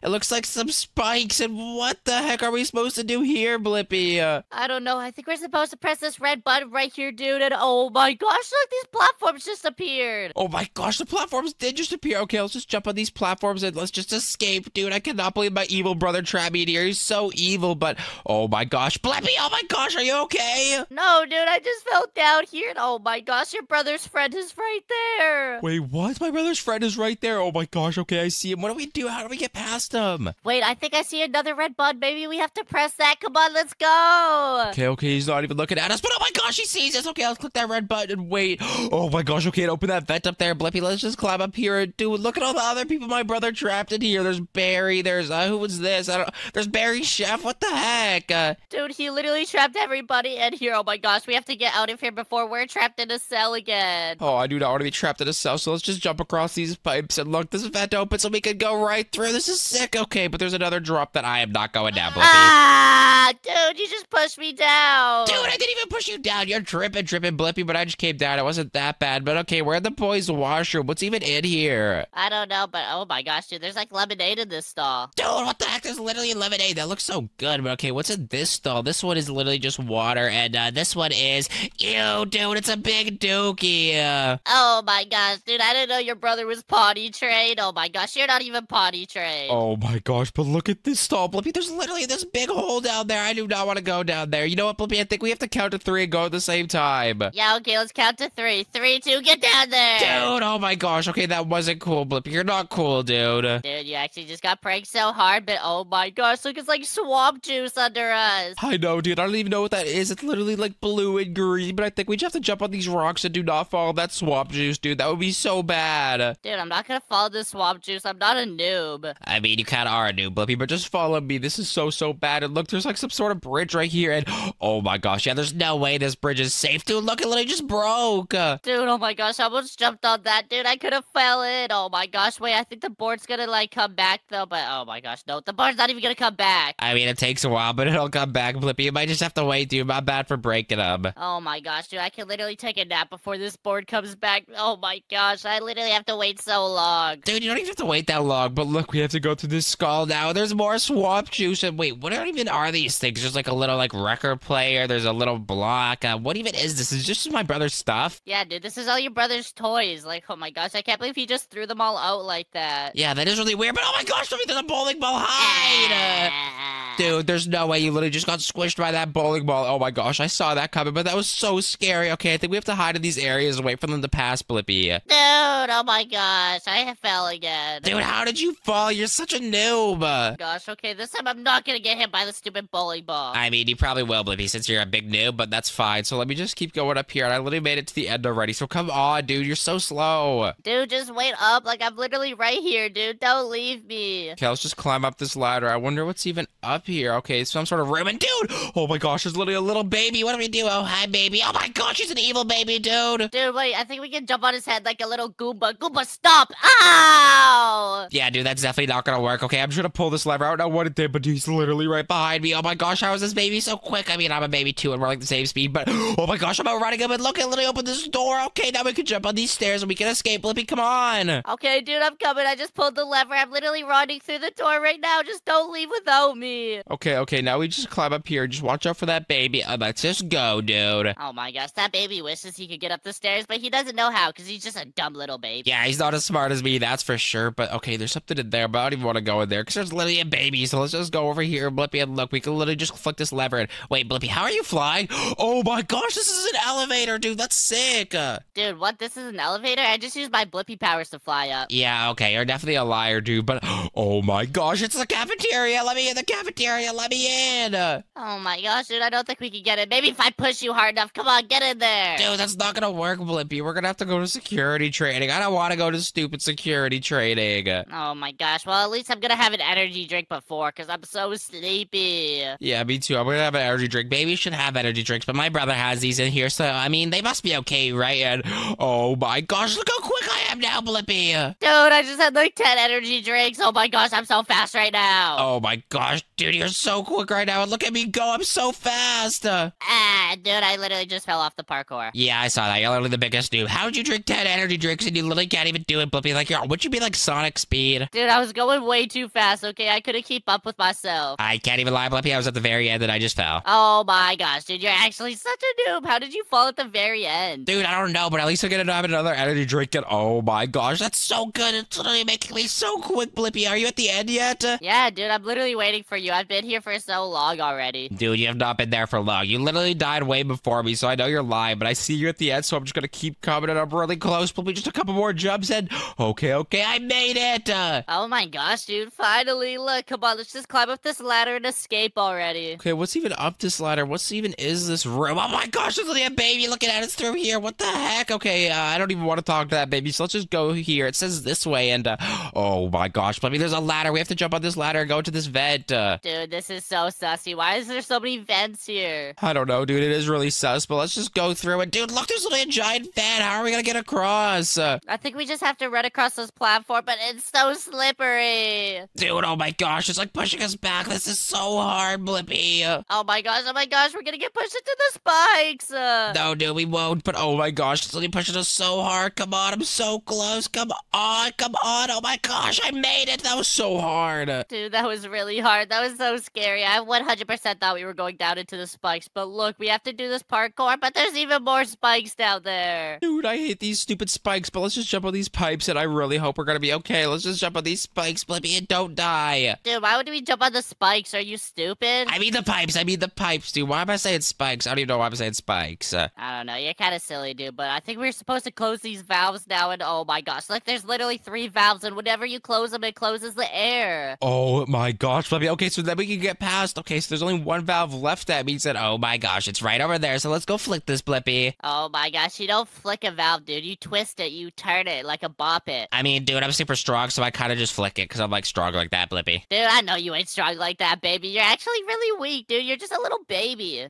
It looks like some spikes, and what the heck are we supposed to do here, Blippi? Uh, I don't know. I think we're supposed to press this red button right here, dude. And oh my gosh, look, these platforms just appeared. Oh my gosh, the platforms did just appear. Okay, let's just jump on these platforms and let's just escape, dude. I cannot believe my evil brother me here. He's so evil, but oh my gosh, Blippi, oh my gosh, are you okay? No, dude, I just fell down here. And oh my gosh, your brother's friend is right there. Wait, what? My brother's friend is right there. Oh my gosh, okay, I see him. What do we do? How do we get past him? Wait, I think I see another red button. Maybe we have to press that. Come on, let's go. Okay, okay, he's not even looking at us, but oh my gosh, he sees us. Okay, let's click that red button and wait. [GASPS] Oh my gosh, okay, open that vent up there, Blippi. Let's just climb up here. Dude, look at all the other people my brother trapped in here. There's Barry, there's, uh, who was this? I don't There's Barry Chef. What the heck? Uh, Dude, he literally trapped everybody in here. Oh my gosh, we have to get out of here before we're trapped in a cell again. Oh, I do not want to be trapped in a cell, so let's just jump across these pipes and look, this vent open so we can go right through. This is sick. Okay, but there's another drop that I am not going down, Blippi. Ah, dude, you just pushed me down. Dude, I didn't even push you down. You're dripping, dripping, Blippi, but I just came down. It wasn't that bad. But okay, we're in the boys' washroom. What's even in here? I don't know, but oh my gosh, dude, there's like lemonade in this stall. Dude, what the heck? There's literally lemonade. That looks so good. But okay, what's in this stall? This one is literally just water, and uh, this one is, ew, dude, it's a big dookie. Oh my gosh, dude, I didn't know your brother was potty trained. Oh my gosh, you're not even potty trained. Oh Oh my gosh, but look at this stall, Blippi. There's literally this big hole down there. I do not want to go down there. You know what, Blippi? I think we have to count to three and go at the same time. Yeah, okay, let's count to three. Three, two, get down there. Dude, oh my gosh. Okay, that wasn't cool, Blippi. You're not cool, dude. Dude, you actually just got pranked so hard, but oh my gosh, look, it's like swamp juice under us. I know, dude. I don't even know what that is. It's literally like blue and green, but I think we just have to jump on these rocks and do not follow that swamp juice, dude. That would be so bad. Dude, I'm not gonna follow this swamp juice. I'm not a noob. I mean, you kind of are a new Blippi, but just follow me. This is so, so bad. And look, there's like some sort of bridge right here. And oh my gosh, yeah, there's no way this bridge is safe, dude. Look, it literally just broke. Dude, oh my gosh, I almost jumped on that. Dude, I could have fell in. Oh my gosh, wait, I think the board's gonna like come back though, but oh my gosh, no, the board's not even gonna come back. I mean, it takes a while, but it'll come back, Blippi. You might just have to wait, dude. My bad for breaking up. Oh my gosh, dude, I can literally take a nap before this board comes back. Oh my gosh, I literally have to wait so long. Dude, you don't even have to wait that long, but look, we have to go through this skull now. There's more swamp juice. And wait, what even are these things? There's like a little like record player. There's a little block. Uh, what even is this? Is this just my brother's stuff? Yeah, dude, this is all your brother's toys. Like, oh my gosh, I can't believe he just threw them all out like that. Yeah, that is really weird. But oh my gosh, there's a bowling ball hide. Dude, there's no way you literally just got squished by that bowling ball. Oh my gosh, I saw that coming, but that was so scary. Okay, I think we have to hide in these areas and wait for them to pass, Blippi. Dude, oh my gosh, I fell again. Dude, how did you fall? You're such a noob. Oh gosh, okay, this time I'm not gonna get hit by the stupid bowling ball. I mean, you probably will, Blippi, since you're a big noob, but that's fine. So let me just keep going up here. And I literally made it to the end already. So come on, dude. You're so slow. Dude, just wait up. Like, I'm literally right here, dude. Don't leave me. Okay, let's just climb up this ladder. I wonder what's even up here. Okay, some sort of room. And dude, oh my gosh, there's literally a little baby. What do we do? Oh, hi, baby. Oh my gosh, she's an evil baby, dude. Dude, wait, I think we can jump on his head like a little Goomba. Goomba, stop! Ow! Yeah, dude, that's definitely not gonna work. Okay, I'm just gonna pull this lever. I don't know what it did, but he's literally right behind me. Oh my gosh, how is this baby so quick? I mean, I'm a baby too, and we're like the same speed, but [GASPS] oh my gosh, I'm outrunning him. And look, I literally opened this door. Okay, now we can jump on these stairs and we can escape. Lippy, come on. Okay, dude, I'm coming. I just pulled the lever. I'm literally running through the door right now. Just don't leave without me. Okay, okay, now we just climb up here. Just watch out for that baby. Uh, let's just go, dude. Oh my gosh, that baby wishes he could get up the stairs, but he doesn't know how because he's just a dumb little baby. Yeah, he's not as smart as me, that's for sure. But okay, there's something in there, but I don't even want to go in there because there's literally a baby. So let's just go over here, Blippi, and look. We can literally just flick this lever. And wait, Blippi, how are you flying? [GASPS] Oh my gosh, this is an elevator, dude. That's sick. Uh, Dude, what? This is an elevator? I just used my blippi powers to fly up. yeah, okay, you're definitely a liar, dude. But [GASPS] oh my gosh, it's the cafeteria. Let me in the cafeteria. Let me in. Oh my gosh, dude, I don't think we can get it. Maybe if I push you hard enough. Come on, get in there. Dude, that's not gonna work, Blippi. We're gonna have to go to security training. I don't want to go to stupid security training. Oh my gosh, well, at least I'm gonna have an energy drink before because I'm so sleepy. Yeah, me too. I'm gonna have an energy drink. Babies should have energy drinks, but my brother has these in here, so I mean, they must be okay, right? And oh my gosh, look how quick I am now, Blippi. Uh, Dude, I just had like 10 energy drinks. Oh my gosh, I'm so fast right now. Oh my gosh, dude, you're so quick right now. And look at me go. I'm so fast. Uh, Ah, dude, I literally just fell off the parkour. yeah, I saw that. You're literally the biggest noob. How would you drink 10 energy drinks and you literally can't even do it, Blippi? Like, you're, would you be like Sonic Speed? Dude, I was going way too fast, okay? I couldn't keep up with myself. I can't even lie, Blippi. I was at the very end and I just fell. Oh my gosh, dude, you're actually such a noob. How did you fall at the very end? Dude, I don't know, but at least I'm gonna have another energy drink. And oh my gosh, that's so good. It's literally making me so quick, Blippi. Are you at the end yet? Yeah, dude, I'm literally waiting for you. I've been here for so long already. Dude, you have not been there for long. You literally died way before me, so I know you're lying, but I see you at the end, so I'm just gonna keep coming and I'm really close. Probably just a couple more jumps and okay, okay, I made it. Uh, Oh my gosh, dude, finally. Look, come on, let's just climb up this ladder and escape already. okay, what's even up this ladder? What's even is this room? Oh my gosh, there's literally a baby looking at us through here. What the heck? Okay, uh, I don't even want to talk to that baby, so let's just go here. It says this way, and uh, oh my gosh, Blippi, there's a ladder. We have to jump on this ladder and go to this vent. Uh, Dude, this is so sussy. Why is there so many vents here? I don't know, dude. It is really sus, but let's just go through it. Dude, look, there's literally a giant fan. How are we gonna get across? Uh, I think we just have to run across this platform, but it's so slippery. dude, oh my gosh, it's like pushing us back. This is so hard, Blippi. Uh, Oh my gosh, oh my gosh, we're gonna get pushed into the spikes. Uh, no, dude, we won't. But oh my gosh, it's literally pushing us so hard. Come on, I'm so close. Come on, come on. Oh my gosh, I made it. That was so hard. Dude, that was really hard. That was so scary. I 100% thought we were going down into the spikes, but look, we have to do this parkour, but there's even more spikes down there. Dude, I hate these stupid spikes, but let's just jump on these pipes, and I really hope we're gonna be okay. Let's just jump on these spikes, Blippi, and don't die. Dude, why would we jump on the spikes? Are you stupid? I mean the pipes. I mean the pipes, dude. Why am I saying spikes? I don't even know why I'm saying spikes. Uh, I don't know. You're kind of silly, dude. But I think we're supposed to close these valves now. And oh my gosh, like there's literally three valves, and whenever you close them, it closes the air. Oh my gosh, Blippi. Okay, so then we can get past. Okay, so there's only one valve left. That means that, oh my gosh, it's right over there. So let's go flick this, Blippi. Oh my gosh, you don't flick a valve, dude. You twist it, you turn it like a bop it. I mean, dude, I'm super strong, so I kind of just flick it because I'm like strong like that, Blippi. Dude, I know you ain't strong like that, baby. You're actually really weak, dude. You're just a little baby. Dude,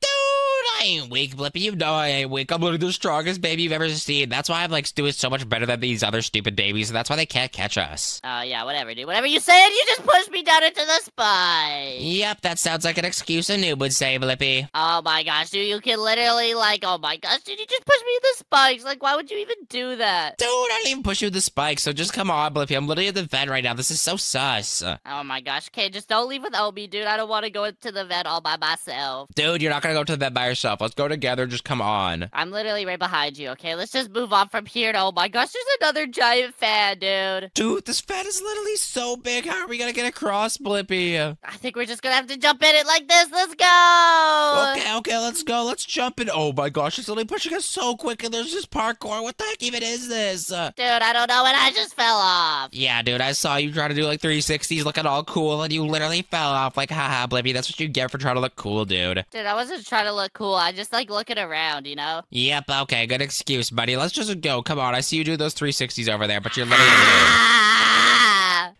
I ain't weak, Blippi. You know I ain't weak. I'm literally the strongest baby you've ever seen. That's why I'm like doing so much better than these other stupid babies, and that's why they can't catch us. Oh yeah, whatever, dude. Whatever you said, you just pushed me down into the spike. Yep, that sounds like an excuse a noob would say, Blippi. Oh my gosh, dude, you can literally like, oh my gosh, dude, you just pushed me in the spikes. Like, why would you even do that? Dude, I didn't even push you with the spikes, so just come on, Blippi. I'm literally at the vet right now. This is so sus. Oh my gosh, okay, just don't leave without me, dude. I don't want to go into the vet all by myself. Dude, you're not gonna go to the vent by yourself. Let's go together. Just come on. I'm literally right behind you, okay? Let's just move on from here. To, oh my gosh, there's another giant fan, dude. Dude, this fan is literally so big. How are we gonna get across, Blippi? I think we're just gonna have to jump in it like this. Let's go. Okay, okay, let's go. Let's jump in. Oh my gosh, it's literally pushing us so quick, and there's just parkour. What the heck even is this? Uh, Dude, I don't know, and I just fell off. yeah, dude, I saw you try to do like 360s looking all cool, and you literally fell off. Like, haha, Blippi, that's what you get for trying to look cool, dude. Dude, I wasn't trying to look cool. I just like looking around, you know? Yep, okay, good excuse, buddy. Let's just go. Come on, I see you do those 360s over there, but you're literally. [LAUGHS]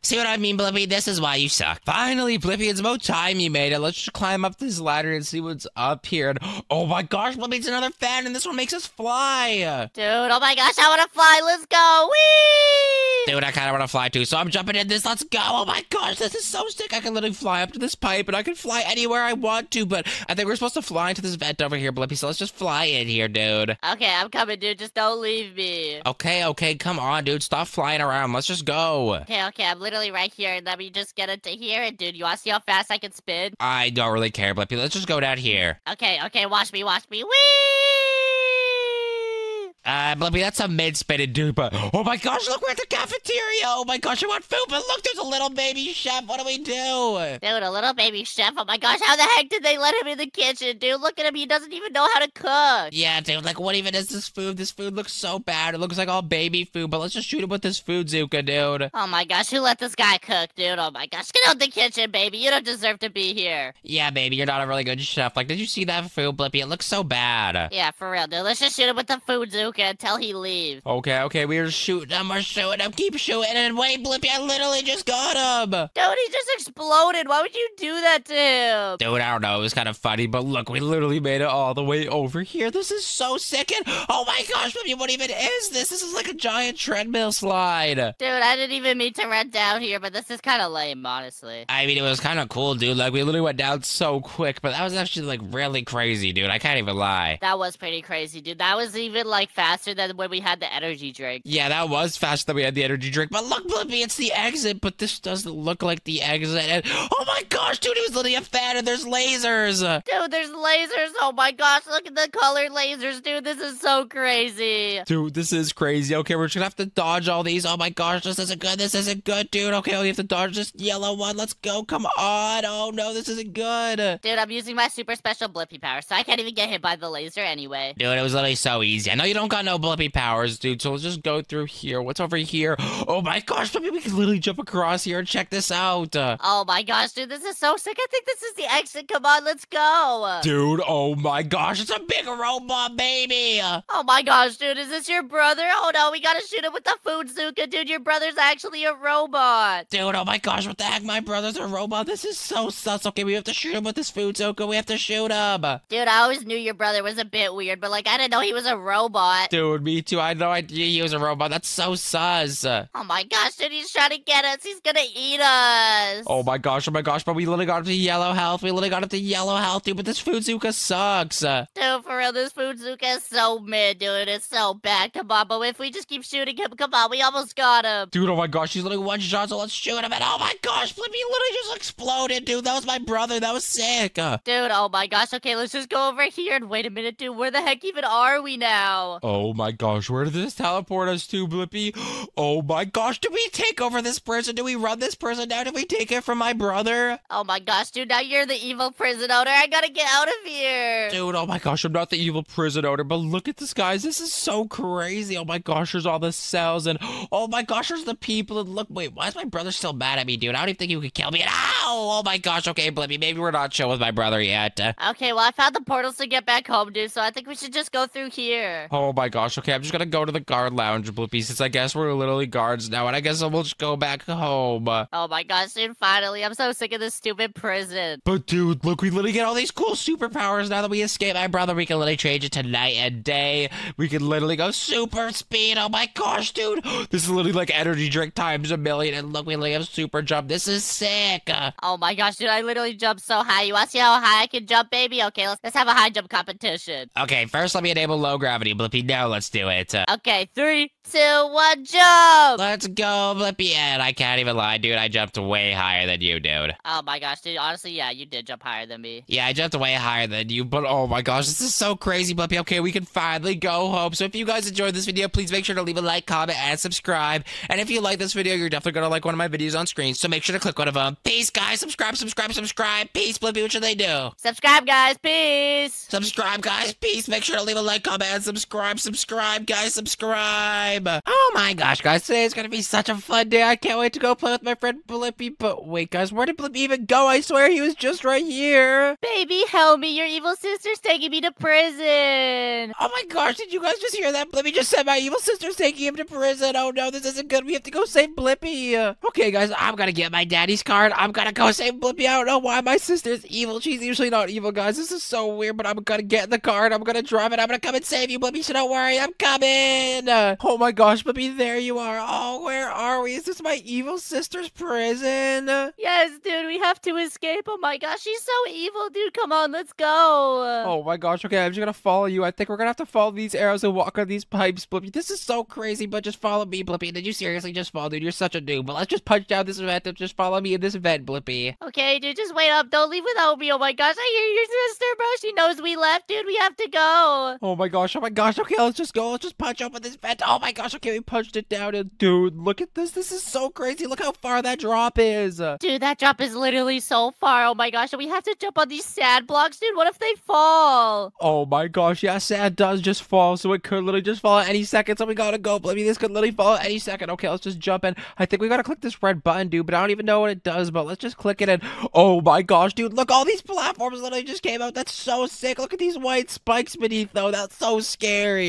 a noob. See what I mean, Blippi? This is why you suck. Finally, Blippi, it's about time you made it. Let's just climb up this ladder and see what's up here. And, oh my gosh, Blippi, it's another fan, and this one makes us fly. Dude, oh my gosh, I wanna fly. Let's go. Whee! Dude, I kind of want to fly too, so I'm jumping in this. Let's go. Oh my gosh, this is so sick. I can literally fly up to this pipe and I can fly anywhere I want to, but I think we're supposed to fly into this vent over here, Blippi, so let's just fly in here, dude. Okay, I'm coming, dude. Just don't leave me. Okay, okay, come on, dude. Stop flying around. Let's just go. Okay, okay, I'm literally right here. And let me just get into here. And, dude, you want to see how fast I can spin? I don't really care, Blippi. Let's just go down here. Okay, okay, watch me, watch me. Whee! Uh, Blippi, that's a mid-spinning dude, but oh my gosh, look, we're at the cafeteria. Oh my gosh, I want food, but look, there's a little baby chef. What do we do? Dude, a little baby chef. Oh my gosh, how the heck did they let him in the kitchen, dude? Look at him. He doesn't even know how to cook. Yeah, dude, like, what even is this food? This food looks so bad. It looks like all baby food, but let's just shoot him with this food, Zuka, dude. Oh my gosh, who let this guy cook, dude? Oh my gosh, get out the kitchen, baby. You don't deserve to be here. Yeah, baby, you're not a really good chef. Like, did you see that food, Blippi? It looks so bad. Yeah, for real, dude. Let's just shoot him with the food, Zuka, until he leaves. Okay, okay, we're shooting him, we're shooting him, keep shooting, and wait, Blippi, I literally just got him! Dude, he just exploded. Why would you do that to him? Dude, I don't know, it was kind of funny, but look, we literally made it all the way over here. This is so sick, and oh my gosh, Blippi, what even is this? This is like a giant treadmill slide. Dude, I didn't even mean to run down here, but this is kind of lame, honestly. I mean, it was kind of cool, dude. Like, we literally went down so quick, but that was actually, like, really crazy, dude. I can't even lie. That was pretty crazy, dude. That was even, like, faster than when we had the energy drink. Yeah, that was faster than we had the energy drink. But look, Blippi, it's the exit. But this doesn't look like the exit. And oh my gosh, dude, he was literally a fan, and there's lasers. Dude, there's lasers. Oh my gosh, look at the colored lasers, dude. This is so crazy. Dude, this is crazy. Okay, we're just gonna have to dodge all these. Oh my gosh, this isn't good. This isn't good, dude. Okay, we have to dodge this yellow one. Let's go. Come on. Oh no, this isn't good. Dude, I'm using my super special Blippi power, so I can't even get hit by the laser anyway. Dude, it was literally so easy. I know you don't got no Blippi powers, dude, so let's just go through here. What's over here? Oh my gosh, maybe we can literally jump across here and check this out. Oh my gosh, dude, this is so sick. I think this is the exit. Come on, let's go. dude, oh my gosh, it's a big robot baby. Oh my gosh, dude, is this your brother? Oh no, we gotta shoot him with the food Zuka, dude. Your brother's actually a robot. Dude, oh my gosh, what the heck? My brother's a robot. This is so sus. Okay, we have to shoot him with this food, Zuko. We have to shoot him. Dude, I always knew your brother was a bit weird, but like I didn't know he was a robot. Dude, me too. I had no idea he was a robot. That's so sus. Oh my gosh, dude, he's trying to get us. He's gonna eat us. Oh my gosh, oh my gosh, but we literally got up to yellow health. We literally got up to yellow health, dude, but this food sucks. Dude, for real, this food is so mid, dude. It's so bad. Come on, but if we just keep shooting him, come on, we almost got him. Dude, oh my gosh, he's literally one shot, so let's shoot him. And oh my gosh, Flippy literally just exploded, dude. That was my brother. That was sick. Dude, oh my gosh. Okay, let's just go over here and wait a minute, dude. Where the heck even are we now? Oh Oh my gosh, where did this teleport us to, Blippi? [GASPS] Oh my gosh, do we take over this prison? Do we run this prison down? Do we take it from my brother? Oh my gosh, dude. Now you're the evil prison owner. I gotta get out of here. Dude, oh my gosh, I'm not the evil prison owner, but look at this, guys. This is so crazy. Oh my gosh, there's all the cells, and [GASPS] oh my gosh, there's the people. And look, wait, why is my brother still mad at me, dude? I don't even think you could kill me. And ow! Oh my gosh, okay, Blippi, maybe we're not chill with my brother yet. Okay, well, I found the portals to get back home, dude, so I think we should just go through here. Oh my gosh, okay, I'm just gonna go to the guard lounge, Blippi, since I guess we're literally guards now, and I guess we'll just go back home. Oh my gosh, dude, finally. I'm so sick of this stupid prison. But dude, look, we literally get all these cool superpowers now that we escape my brother. We can literally change it to night and day. We can literally go super speed. Oh my gosh, dude. This is literally like energy drink times a million. And look, we literally have super jump. This is sick. Oh my gosh, dude, I literally jumped so high. You wanna see how high I can jump, baby? Okay, let's, let's have a high jump competition. Okay, first let me enable low gravity, Blippi. Now let's do it. Uh, Okay, three, two, one, jump! let's go, Blippi. And I can't even lie, dude. I jumped way higher than you, dude. Oh my gosh, dude, honestly, yeah, you did jump higher than me. Yeah, I jumped way higher than you, but oh my gosh, this is so crazy, Blippi. Okay, we can finally go home. So if you guys enjoyed this video, please make sure to leave a like, comment, and subscribe. And if you like this video, you're definitely gonna like one of my videos on screen. So make sure to click one of them. Peace, guys. Subscribe, subscribe, subscribe. Peace, Blippi. What should they do? Subscribe, guys, peace! Subscribe, guys. Peace. Make sure to leave a like, comment, and subscribe. Subscribe, guys. Subscribe. Oh my gosh, guys. Today is gonna be such a fun day. I can't wait to go play with my friend Blippi. But wait, guys, where did Blippi even go? I swear he was just right here. Baby, help me, your evil sister's taking me to prison! Oh my gosh, did you guys just hear that? Blippi just said my evil sister's taking him to prison. Oh no, this isn't good. We have to go save Blippi. Uh, okay, guys, I'm gonna get my daddy's card. I'm gonna go save Blippi. I don't know why my sister's evil. She's usually not evil, guys. This is so weird, but I'm gonna get the card. I'm gonna drive it. I'm gonna come and save you, Blippi. Should now don't worry, I'm coming. Uh, oh my gosh, Blippi, there you are. Oh, where are we? Is this my evil sister's prison? Yes, dude, we have to escape. Oh my gosh, she's so evil, dude. Come on, let's go. Oh my gosh, okay, I'm just gonna follow you. I think we're gonna have to follow these arrows and walk on these pipes, Blippi. This is so crazy, but just follow me, Blippi. Did you seriously just follow, dude? You're such a noob. But let's just punch down this vent and just follow me in this vent, Blippi. Okay, dude, just wait up. Don't leave without me. Oh my gosh, I hear your sister, bro. She knows we left, dude. We have to go. Oh my gosh, oh my gosh, okay, let's just go. Let's just punch open this vent. Oh my gosh, okay, we punched it down. And dude, look at this. This is so crazy. Look how far that drop is. Dude, that drop is literally so far. Oh my gosh, we have to jump on these sand blocks, dude. What if they fall? Oh my gosh, yeah, sand does just fall, so it could literally just fall at any second. So we gotta go, Blippi. This could literally fall at any second. Okay, let's just jump in. I think we gotta click this red button, dude, but I don't even know what it does. But let's just click it and oh my gosh, dude, look, all these platforms literally just came out. That's so sick. Look at these white spikes beneath, though. That's so scary.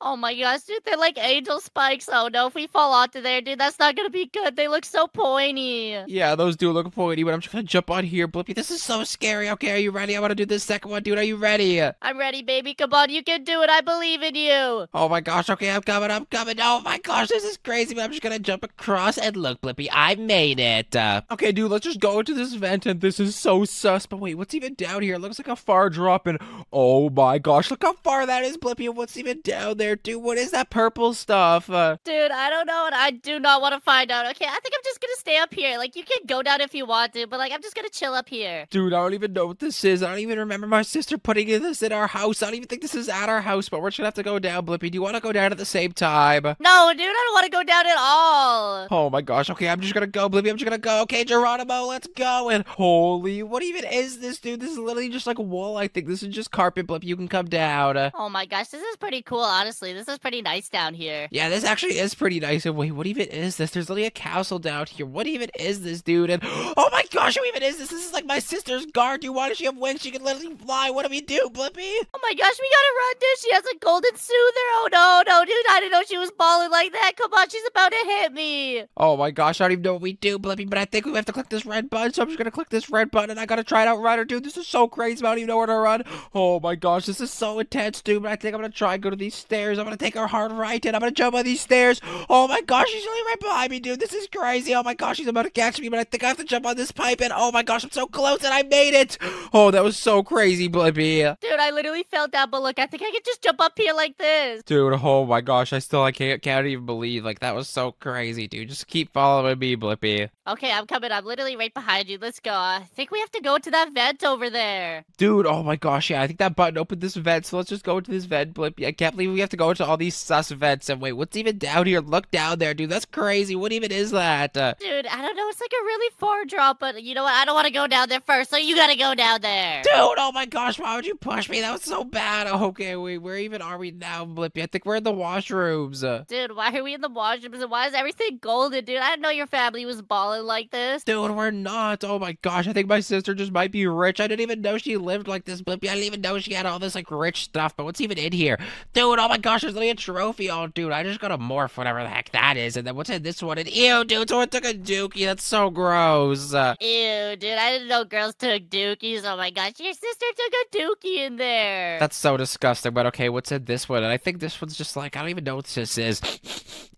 Oh my gosh, dude, they're like angel spikes. Oh no, if we fall onto there, dude, that's not gonna be good. They look so pointy. Yeah, those do look pointy, but I'm just gonna jump on here, Blippi. This is so scary. Okay, are you ready? I wanna do this second one, dude. Are you ready? I'm ready, baby. Come on, you can do it. I believe in you. Oh my gosh, okay, I'm coming, I'm coming. Oh my gosh, this is crazy, but I'm just gonna jump across and look, Blippi, I made it. Uh, okay, dude, let's just go into this vent, and this is so sus. But wait, what's even down here? It looks like a far drop, and oh my gosh, look how far that is, Blippi, and what's even down there, dude? What is that purple stuff? Uh, Dude, I don't know, and I do not want to find out. Okay, I think I'm just gonna stay up here. Like, you can go down if you want to, but like, I'm just gonna chill up here. dude, I don't even know what this is. I don't even remember my sister putting this in our house. I don't even think this is at our house, but we're just gonna have to go down, Blippi. Do you want to go down at the same time? No, dude, I don't want to go down at all. Oh my gosh, okay, I'm just gonna go, Blippi, I'm just gonna go. Okay, Geronimo, let's go. And holy, what even is this, dude? This is literally just like a wall, I think. This is just carpet, Blippi. You can come down. Oh my gosh, this is pretty cool, honestly. This is pretty nice down here. yeah, this actually is pretty nice. And wait, what even is this? There's literally a castle down here. What even is this, dude? And [GASPS] oh my gosh, who even is this? This is like my sister's guard, dude. Why does she have wings? She can literally fly. What do we do, Blippi? Oh my gosh, we gotta run, dude. She has a golden soother. Oh no, no, dude, I didn't know she was balling like that. Come on, she's about to hit me. Oh my gosh, I don't even know what we do, Blippi, but I think we have to click this red button, so I'm just gonna click this red button and I gotta try it out runner, dude. This is so crazy, I don't even know where to run. [GASPS] Oh my gosh, this is so intense, dude, but I think I'm gonna try and go to these stairs. I'm gonna take her hard right and I'm gonna jump on these stairs. Oh my gosh, she's really right behind me, dude. This is crazy. Oh my gosh, she's about to catch me, but I think I have to jump on this pipe and oh my gosh, I'm so close and I made it. Oh, that was so crazy, Blippi. Dude, I literally fell down, but look, I think I can just jump up here like this. Dude, oh my gosh, I still I can't can't even believe like that was so crazy, dude. Just keep following me, Blippi. Okay, I'm coming. I'm literally right behind you. Let's go. I think we have to go to that vent over there. Dude, oh my gosh, yeah, I think that button opened this vent, so let's just go into this vent, Blippi. I can't believe we have to go into all these sus vents. And wait, what's even down here? Look down there, dude. That's crazy. What even is that? Uh, Dude, I don't know. It's like a really far drop, but you know what? I don't want to go down there first, so you gotta go down there. dude, oh my gosh, why would you push me? That was so bad. Okay, wait, where even are we now, Blippi? I think we're in the washrooms. Uh, Dude, why are we in the washrooms and why is everything golden, dude? I didn't know your family was balling like this. Dude, we're not. Oh my gosh, I think my sister just might be rich. I didn't even know she lived like this, Blippi. I didn't even know she had all this like rich stuff. But what's even in here? Dude, oh my gosh, there's literally a trophy. Oh, dude, I just got a morph, whatever the heck that is. And then what's in this one? And ew, dude, someone took a dookie. That's so gross. Uh, Ew, dude, I didn't know girls took dookies. Oh my gosh, your sister took a dookie in there. that's so disgusting. But okay, what's in this one? And I think this one's just like, I don't even know what this is.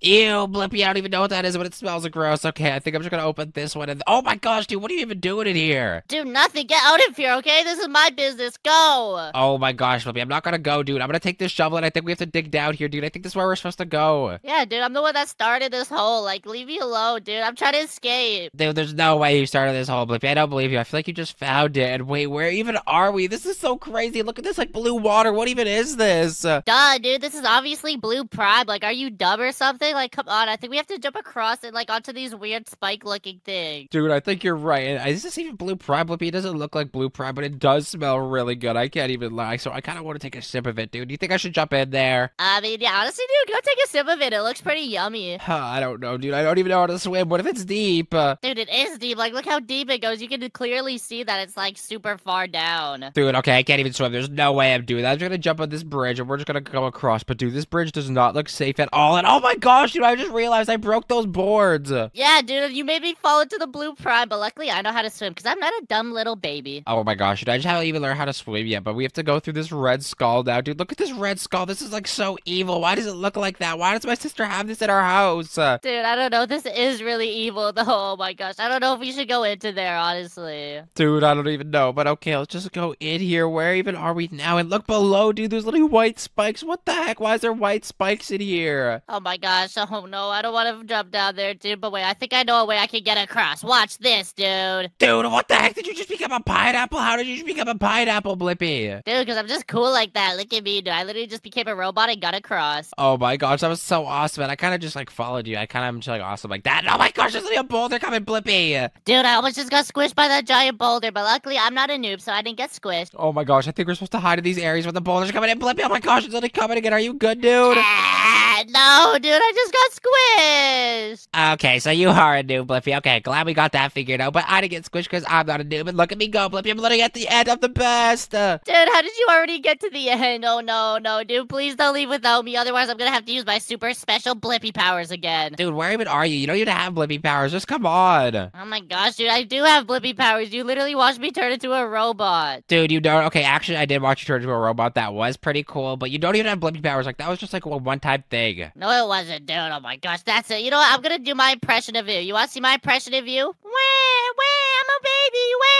Ew, Blippi, I don't even know what that is, but it smells gross. Okay, I think I'm just gonna open this one. And oh my gosh, dude, what are you even doing in here? Do nothing. Get out of here, okay? This is my business. Go. Oh my gosh, Blippi, I'm not gonna go, dude. I'm gonna take this shovel and I think we have to dig down here, dude. I think this is where we're supposed to go. Yeah, dude, I'm the one that started this hole. Like, leave me alone, dude. I'm trying to escape. Dude, there's no way you started this whole Blippi. I don't believe you. I feel like you just found it. And wait, where even are we? This is so crazy. Look at this, like blue water. What even is this? Uh, Duh, dude, this is obviously Blue Prime. Like, are you dumb or something? Like, come on. I think we have to jump across it, like, onto these weird spike-looking things. Dude, I think you're right. And Is this even blue prime, Blippi? It doesn't look like blue prime, but it does smell really good. I can't even lie. So I kind of want to take a sip of it, dude. Do you think I should jump in there? I mean, yeah, honestly, dude, go take a sip of it. It looks pretty yummy. Huh, I don't know, dude. I don't even know how to swim. What if it's deep? Uh, Dude, it is deep. Like, look how deep it goes. You can clearly see that it's, like, super far down. dude, okay, I can't even swim there's no way I'm doing that. I'm just gonna jump on this bridge and we're just gonna go across. But dude, this bridge does not look safe at all. And oh my gosh, dude, I just realized I broke those boards. Yeah, dude, you made me fall into the blue prime, but luckily I know how to swim because I'm not a dumb little baby. Oh my gosh, dude, I just haven't even learned how to swim yet, but we have to go through this red skull now. Dude, look at this red skull. This is like so evil. Why does it look like that? Why does my sister have this in our house? Uh, Dude, I don't know. This is really evil, though. Oh my gosh. I don't know if we should go into there, honestly. dude, I don't even know. But okay, let's just go in here. Where even are we now? And look below, dude. There's little white spikes. What the heck? Why is there white spikes in here? Oh my gosh. Oh no, I don't want to jump down there, dude. But wait, I think I know a way I can get across. Watch this, dude. Dude, what the heck? Did you just become a pineapple? How did you just become a pineapple, Blippi? Dude, because I'm just cool like that. Look at me, dude. I literally just became a robot and got across. Oh my gosh, that was so awesome. And I kind of just like followed you. I kind of am just like awesome like that. Oh my gosh, there's a boulder coming, Blippi. Dude, I almost just got squished by that giant boulder, but luckily I'm not a noob, so I didn't get squished. Oh my gosh, I think we're supposed to hide in these areas when the boulders are coming in. Blippi, oh my gosh, it's literally coming again. Are you good, dude? Ah! Ah, no, dude, I just got squished. Okay, so you are a noob, Blippi. Okay, glad we got that figured out. But I didn't get squished because I'm not a noob. And look at me go, Blippi. I'm literally at the end of the best. Uh, Dude, how did you already get to the end? Oh no, no, dude, please don't leave without me. Otherwise, I'm gonna have to use my super special Blippi powers again. dude, where even are you? You don't even have Blippi powers. Just come on. Oh my gosh, dude, I do have Blippi powers. You literally watched me turn into a robot. Dude, you don't. Okay, actually, I did watch you turn into a robot. That was pretty cool. But you don't even have Blippi powers. Like, that was just like a one time thing. No, it wasn't, dude. Oh my gosh, that's it. You know what? I'm gonna do my impression of you. You wanna see my impression of you? Wah, wah, I'm a baby, wah.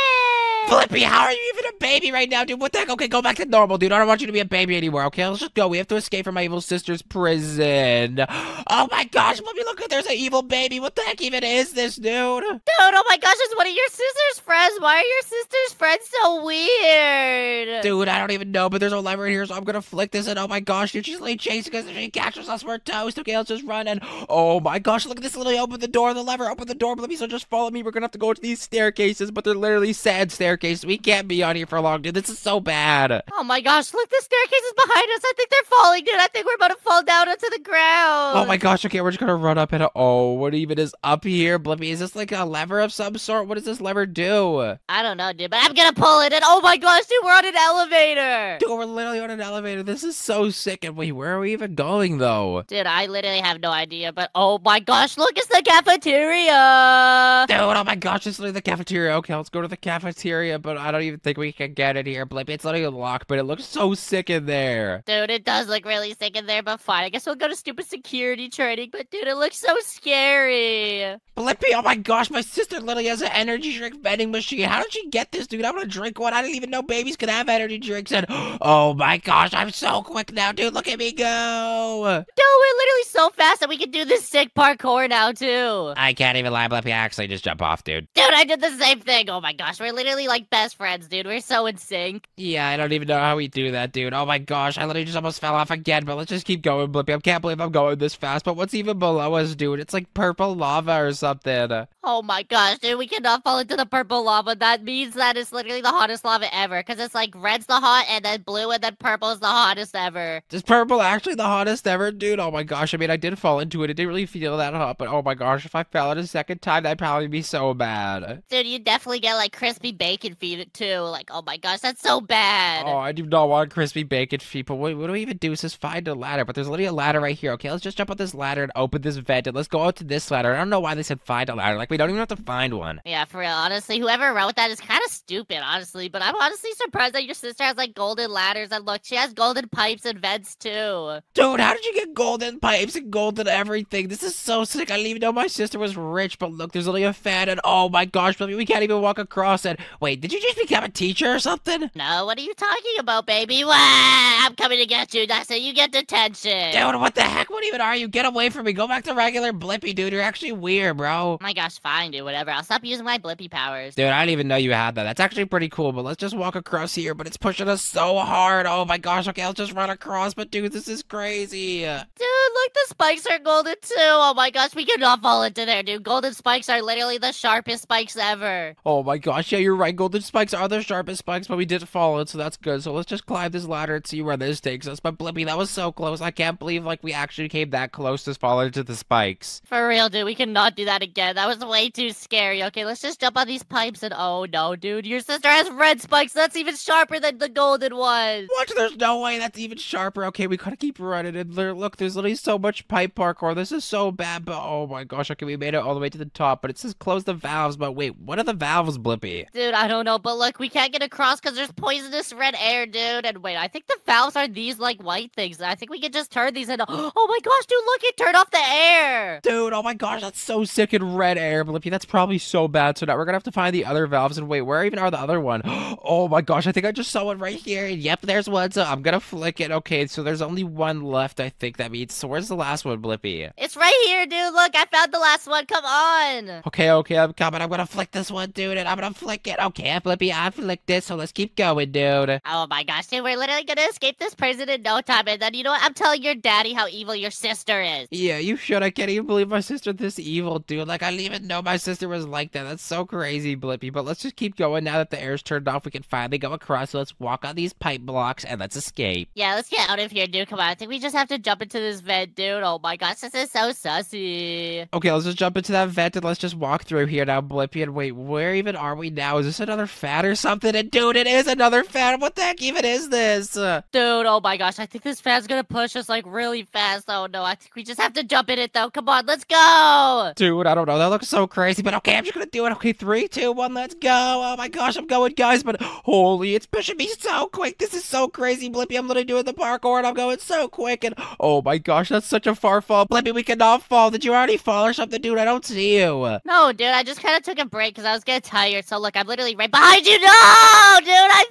Blippi, how are you even a baby right now, dude? What the heck? Okay, go back to normal, dude. I don't want you to be a baby anymore, okay? Let's just go. We have to escape from my evil sister's prison. Oh my gosh, Blippi, look, at there's an evil baby. What the heck even is this, dude? Dude, oh my gosh, it's one of your sister's friends. Why are your sister's friends so weird? Dude, I don't even know, but there's a lever in here, so I'm gonna flick this, and oh my gosh, dude, she's like chasing us. She catches us, we're toast. Okay, let's just run, and oh my gosh, look at this. Literally open the door, the lever, open the door, Blippi, so just follow me. We're gonna have to go to these staircases, but they're literally sad staircases. We can't be on here for long, dude. This is so bad. Oh my gosh, look, the staircase is behind us. I think they're falling, dude. I think we're about to fall down onto the ground. Oh my gosh, okay, we're just gonna run up and oh, what even is up here, Blippi? Is this like a lever of some sort? What does this lever do? I don't know, dude, but I'm gonna pull it. And oh my gosh, dude, we're on an elevator. Dude, we're literally on an elevator. This is so sick. And wait, where are we even going though? Dude, I literally have no idea, but oh my gosh, look, it's the cafeteria. Dude, oh my gosh, it's literally the cafeteria. Okay, let's go to the cafeteria, but I don't even think we can get in here, Blippi. It's literally locked, but it looks so sick in there. Dude, it does look really sick in there, but fine. I guess we'll go to stupid security training, but dude, it looks so scary. Blippi, oh my gosh, my sister literally has an energy drink vending machine. How did she get this, dude? I want to drink one. I didn't even know babies could have energy drinks. And [GASPS] oh my gosh, I'm so quick now, dude. Look at me go. Dude, we're literally so fast that we can do this sick parkour now, too. I can't even lie, Blippi. I actually just jump off, dude. Dude, I did the same thing. Oh my gosh, we're literally like best friends, dude. We're so in sync. Yeah, I don't even know how we do that, dude. Oh my gosh, I literally just almost fell off again, but let's just keep going, Blippi. I can't believe I'm going this fast. But what's even below us, dude? It's like purple lava or something. Oh my gosh, dude, we cannot fall into the purple lava. That means that it's literally the hottest lava ever. Because it's like red's the hot, and then blue, and then purple is the hottest ever. Is purple actually the hottest ever, dude? Oh my gosh, I mean, I did fall into it. It didn't really feel that hot, but oh my gosh, if I fell it a second time, that'd probably be so bad. Dude, you definitely get like crispy bacon feet it too. Like, oh my gosh, that's so bad. Oh, I do not want crispy bacon feet, but what, what do we even do? Is just find a ladder, but there's literally a ladder right here. Okay, let's just jump on this ladder and open this vent, and let's go out to this ladder. I don't know why they said find a ladder. Like, we don't even have to find one. Yeah, for real. Honestly, whoever wrote that is kind of stupid, honestly. But I'm honestly surprised that your sister has like golden ladders. And look, she has golden pipes and vents too. Dude, how did you get golden pipes and golden everything? This is so sick. I didn't even know my sister was rich, but look, there's only a fan, and oh my gosh, we can't even walk across it. Wait, did you just become a teacher or something? No, what are you talking about, baby? Wah! I'm coming to get you. That's it. You get detention. Dude, what the heck? What even are you? Get away from me. Go back to regular Blippi, dude. You're actually weird, bro. Oh my gosh, fine, dude. Whatever. I'll stop using my blippi powers. Dude, I didn't even know you had that. That's actually pretty cool, but let's just walk across here, but it's pushing us so hard. Oh my gosh, okay, let's just run across, but dude, this is crazy. Dude, look, the spikes are golden too. Oh my gosh, we cannot fall into there, dude. Golden spikes are literally the sharpest spikes ever. Oh my gosh, yeah, you're right. Golden spikes are the sharpest spikes, but we did fall it, so that's good. So let's just climb this ladder and see where this takes us. But Blippi, that was so close. I can't believe like we actually came that close to falling into the spikes. For real, dude, we cannot do that again. That was way too scary. Okay, let's just jump on these pipes and oh no, dude, your sister has red spikes. That's even sharper than the golden one. What? There's no way that's even sharper. Okay, we gotta keep running. And look, there's literally so much pipe parkour. This is so bad, but oh my gosh, okay, we made it all the way to the top. But it says close the valves. But wait, what are the valves, Blippi? Dude, I don't know, but look, we can't get across because there's poisonous red air, dude. And wait, I think the valves are these like white things. I think we can just turn these into. [GASPS] Oh my gosh, dude, look, it turned off the air. Dude, oh my gosh, that's so sick in red air, Blippi. That's probably so bad. So now we're gonna have to find the other valves. And wait, where even are the other one? [GASPS] Oh my gosh, I think I just saw one right here. Yep, there's one. So I'm gonna flick it. Okay, so there's only one left. I think that means. So where's the last one, Blippi? It's right here, dude. Look, I found the last one. Come on. Okay, okay, I'm coming. I'm gonna flick this one, dude, and I'm gonna flick it. Okay, Blippi, I flicked this, so let's keep going, dude. Oh my gosh, dude, we're literally gonna escape this prison in no time. And then, you know what? I'm telling your daddy how evil your sister is. Yeah, you should. I can't even believe my sister this evil, dude. Like, I didn't even know my sister was like that. That's so crazy, Blippi. But let's just keep going now that the air's turned off. We can finally go across. So let's walk on these pipe blocks and let's escape. Yeah, let's get out of here, dude. Come on. I think we just have to jump into this vent, dude. Oh my gosh, this is so sussy. Okay, let's just jump into that vent and let's just walk through here now, Blippi. And wait, where even are we now? Is this another fan or something? And dude, it is another fan. What the heck even is this? Uh, Dude, oh my gosh, I think this fan's gonna push us like really fast. Oh no, I think we just have to jump in it though. Come on, let's go. Dude, I don't know. That looks so crazy, but okay, I'm just gonna do it. Okay, three, two, one, let's go. Oh my gosh, I'm going, guys. But holy, it's pushing me so quick. This is so crazy, Blippi. I'm literally doing the parkour and I'm going so quick. And oh my gosh, that's such a far fall. Blippi, we cannot fall. Did you already fall or something, dude? I don't see you. No, dude, I just kind of took a break because I was getting tired. So look, I'm literally right behind you. No, dude, I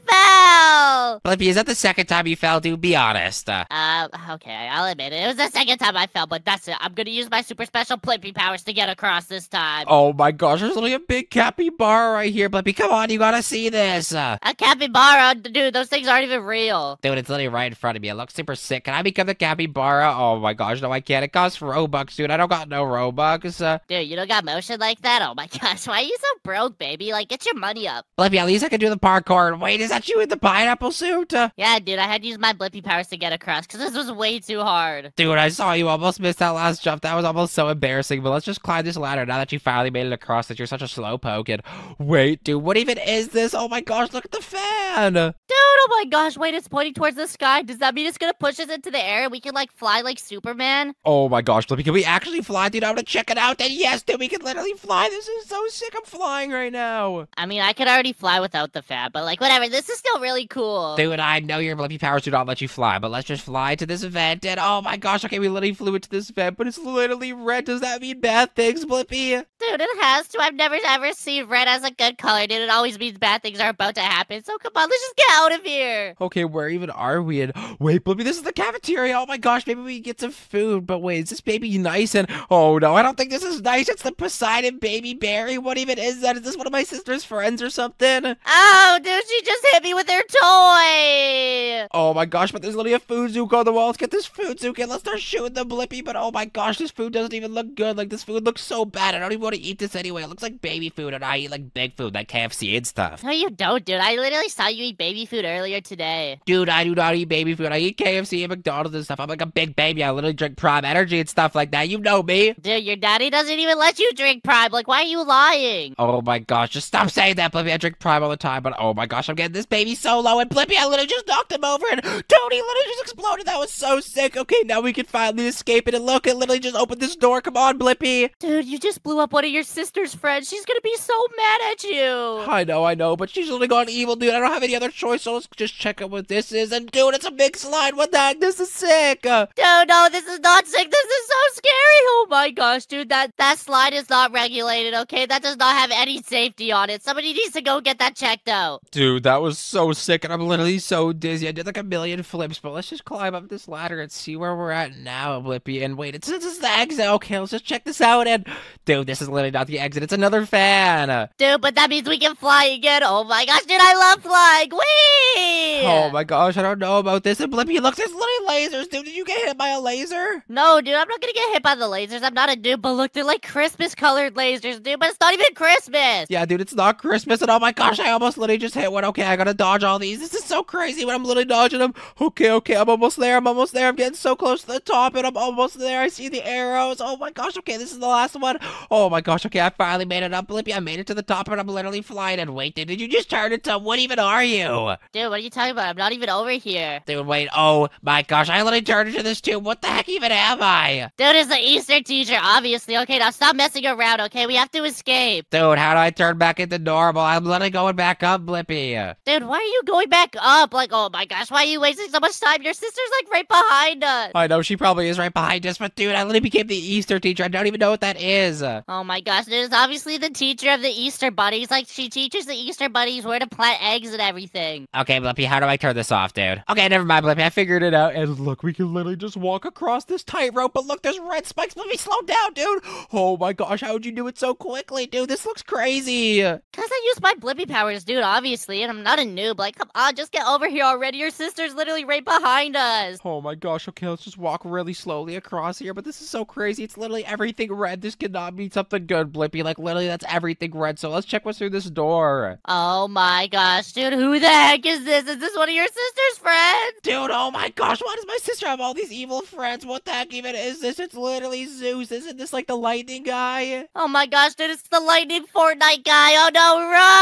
fell. Blippi, is that the second time you fell, dude? Be honest. Uh, Uh, okay, I'll admit it. It was the second time I fell, but that's it. I'm gonna use my super special Blippi powers to get across this time. oh my gosh, there's only a big capybara right here, Blippi. Come on, you gotta see this. Uh, A capybara, dude. Those things aren't even real. Dude, it's literally right in front of me. It looks super sick. Can I become the capybara? Oh my gosh, no, I can't. It costs Robux, dude. I don't got no Robux. Uh, Dude, you don't got motion like that? Oh my [LAUGHS] gosh, why are you so broke, baby? Like, get your money up. Blippi, at least I can do the parkour. Wait, is that you in the pineapple suit? Uh, Yeah, dude, I had to use my Blippi powers to get across because this was way too hard. dude, I saw you almost missed that last jump. That was almost so embarrassing. But let's just climb this ladder now that you finally made it across. That you're such a slowpoke. And wait, dude, what even is this? Oh my gosh, look at the fan. Dude, oh my gosh, wait, it's pointing towards the sky. Does that mean it's gonna push us into the air and we can, like, fly like Superman? Oh my gosh, Blippy, can we actually fly, dude? I'm gonna check it out. And yes, dude, we can literally fly. This is so sick. I'm flying right now. I mean, I could already fly without the fab, but, like, whatever. This is still really cool. Dude, I know your Blippi powers do not let you fly, but let's just fly to this event. And oh my gosh, okay, we literally flew into this event, but it's literally red. Does that mean bad things, Blippi? Dude, it has to. I've never ever seen red as a good color, dude. It always means bad things are about to happen. So come on, let's just get out of here. Okay, where even are we? And [GASPS] wait, Blippi, this is the cafeteria. Oh my gosh, maybe we get some food. But wait, is this baby nice? And oh no, I don't think this is nice. It's the Poseidon baby berry. What even is that? Is this one of my sister's friends or something? Oh, dude, she just hit me with her toy. Oh my gosh, but there's literally a food zook on the wall. Let's get this food zook and let's start shooting the Blippi. But oh my gosh, this food doesn't even look good. Like, this food looks so bad. I don't even want to eat this anyway. It looks like baby food, and I eat like big food, like KFC and stuff. No, you don't, dude. I literally saw you eat baby food earlier today. Dude, I do not eat baby food. I eat KFC and McDonald's and stuff. I'm like a big baby. I literally drink Prime Energy and stuff like that. You know me. Dude, your daddy doesn't even let you drink Prime. Like, why are you lying? Oh my gosh, just stop saying that, Blippi. I drink Prime all the time, but oh my gosh, I'm getting this baby so low, and Blippi, I literally just knocked him over, and Tony literally just exploded. That was so sick. Okay, now we can finally escape it, and look, it literally just opened this door. Come on, Blippi. Dude, you just blew up one of your sister's friends. She's gonna be so mad at you. I know, I know, but she's only gone evil, dude. I don't have any other choice, so let's just check out what this is. And dude, it's a big slide. What the heck? This is sick. Uh, Dude, no, this is not sick. This is so scary. Oh my gosh, dude, that that slide is not regulated. Okay, that does not have any safety on it. Somebody needs to go get that checked out. Dude, that was so sick, and I'm literally so dizzy. I did like a million flips, but let's just climb up this ladder and see where we're at now, Blippi. And wait, it's this is the exit. Okay, let's just check this out. And dude, this is literally not the exit. It's another fan. Dude, but that means we can fly again. Oh my gosh, dude, I love flying. Whee! Oh my gosh, I don't know about this. And Blippi, look, there's little lasers, dude. Did you get hit by a laser? No, dude, I'm not gonna get hit by the lasers. I'm not a noob, but look, they're like Christmas colored lasers, dude, but it's not even Christmas. Yeah, dude, it's not Christmas, and oh my gosh, I almost literally just hit one. Okay, I gotta dodge all these. This is so crazy when I'm literally dodging them. Okay, okay, I'm almost there. I'm almost there. I'm getting so close to the top, and I'm almost there. I see the arrows. Oh my gosh, okay, this is the last one. Oh my gosh, okay, I finally made it up, Blippi. I made it to the top, and I'm literally flying. And wait, dude, did you just turn into what even are you? Dude, what are you talking about? I'm not even over here. Dude, wait, oh my gosh, I literally turned into this too. What the heck even am I? Dude is the Easter teacher, obviously. Okay, now stop messing around, okay? We have to escape. Dude, how do I turn back into normal? I'm literally going back up, Blippi. Dude, why are you going back up? Like, oh my gosh, why are you wasting so much time? Your sister's like right behind us. I know she probably is right behind us, but dude, I literally became the Easter teacher. I don't even know what that is. Oh my gosh, dude is obviously the teacher of the Easter bunnies. Like, she teaches the Easter bunnies where to plant eggs and everything. Okay, Blippi, how do I turn this off, dude? Okay, never mind, Blippi. I figured it out. And look, we can literally just walk across this tightrope. But look, there's red spikes. Blippi, slow down, dude. Oh my gosh, how'd you do it so quickly, dude? This looks crazy. Cause I use my blippi powers, dude, obviously, and I'm not a noob. Like, come on, just get over here already. Your sister's literally right behind us. Oh my gosh, okay, let's just walk really slowly across here. But this is so crazy. It's literally everything red. This cannot be something good, Blippi. Like, literally, that's everything red. So let's check what's through this door. Oh my gosh, dude, who the heck is this? Is this one of your sister's friends? Dude, oh my gosh, why does my sister have all these evil friends? What the heck even is this? It's literally Zeus. Isn't this like the lightning guy? Oh my gosh, dude, it's the lightning Fortnite guy. Oh no, run!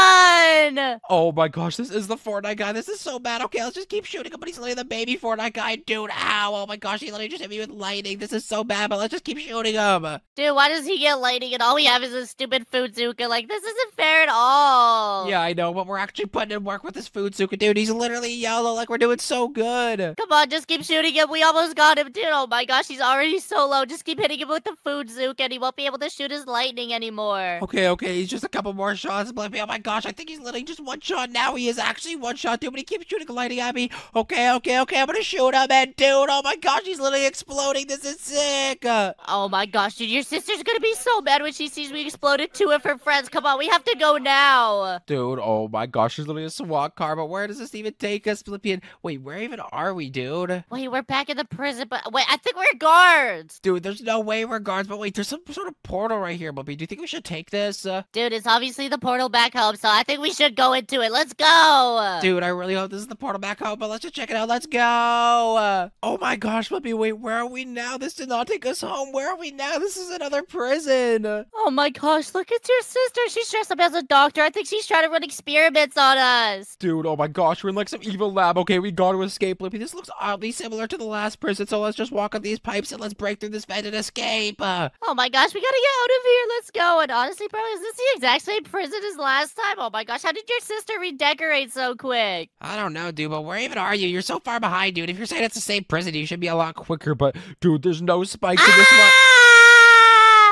Oh my gosh, this is the Fortnite guy. This is so bad. Okay, let's just keep shooting him, but he's literally the baby Fortnite guy. Dude, ow. Oh my gosh, he literally just hit me with lightning. This is so bad, but let's just keep shooting him. Dude, why does he get lightning and all we have is a stupid food Zuka? Like, this isn't fair at all. Yeah, I know, but we're actually putting in work with this food Zuka dude. He's literally yellow, like we're doing so good. Come on, just keep shooting him. We almost got him, dude. Oh my gosh, he's already so low. Just keep hitting him with the food Zuka and he won't be able to shoot his lightning anymore. Okay, okay, he's just a couple more shots. Oh my gosh, I think he's literally just one shot now. He is actually one shot, dude, but he keeps shooting lightning at me. Okay, okay, okay, I'm gonna shoot him, and dude, oh my gosh, he's literally exploding. This is sick. Oh my gosh, dude, your sister's gonna be so mad when she sees we exploded two of her friends. Come on, we have to go now. Dude, oh my gosh, there's literally a SWAT car, but where does this even take us, Blippi? And wait, where even are we, dude? Wait, we're back in the prison, but wait, I think we're guards. Dude, there's no way we're guards, but wait, there's some sort of portal right here, Blippi. Do you think we should take this? Uh, Dude, it's obviously the portal back home, so I think we should go into it. Let's go. Dude, I really hope this is the portal back home, but let's just check it out. Let's go. Oh my gosh, Blippi, wait, where are we now? This did not take us home. Where are we now? This is another prison. Oh my gosh, look at your sister. She's dressed up as a doctor. I think she's trying to run experiments on us. Dude, oh my gosh, we're in like some evil lab. Okay, we got to escape, Blippi. This looks oddly similar to the last prison, so let's just walk on these pipes and let's break through this vent and escape. Uh, Oh my gosh, we gotta get out of here. Let's go. And honestly, bro, is this the exact same prison as last time? Oh my gosh, how did your sister redecorate so quick? I don't know, dude, but where even are you? You're so far behind, dude. If you're saying it's the same prison, you should be a lot quicker, but dude, there's no spikes in this one. Ah!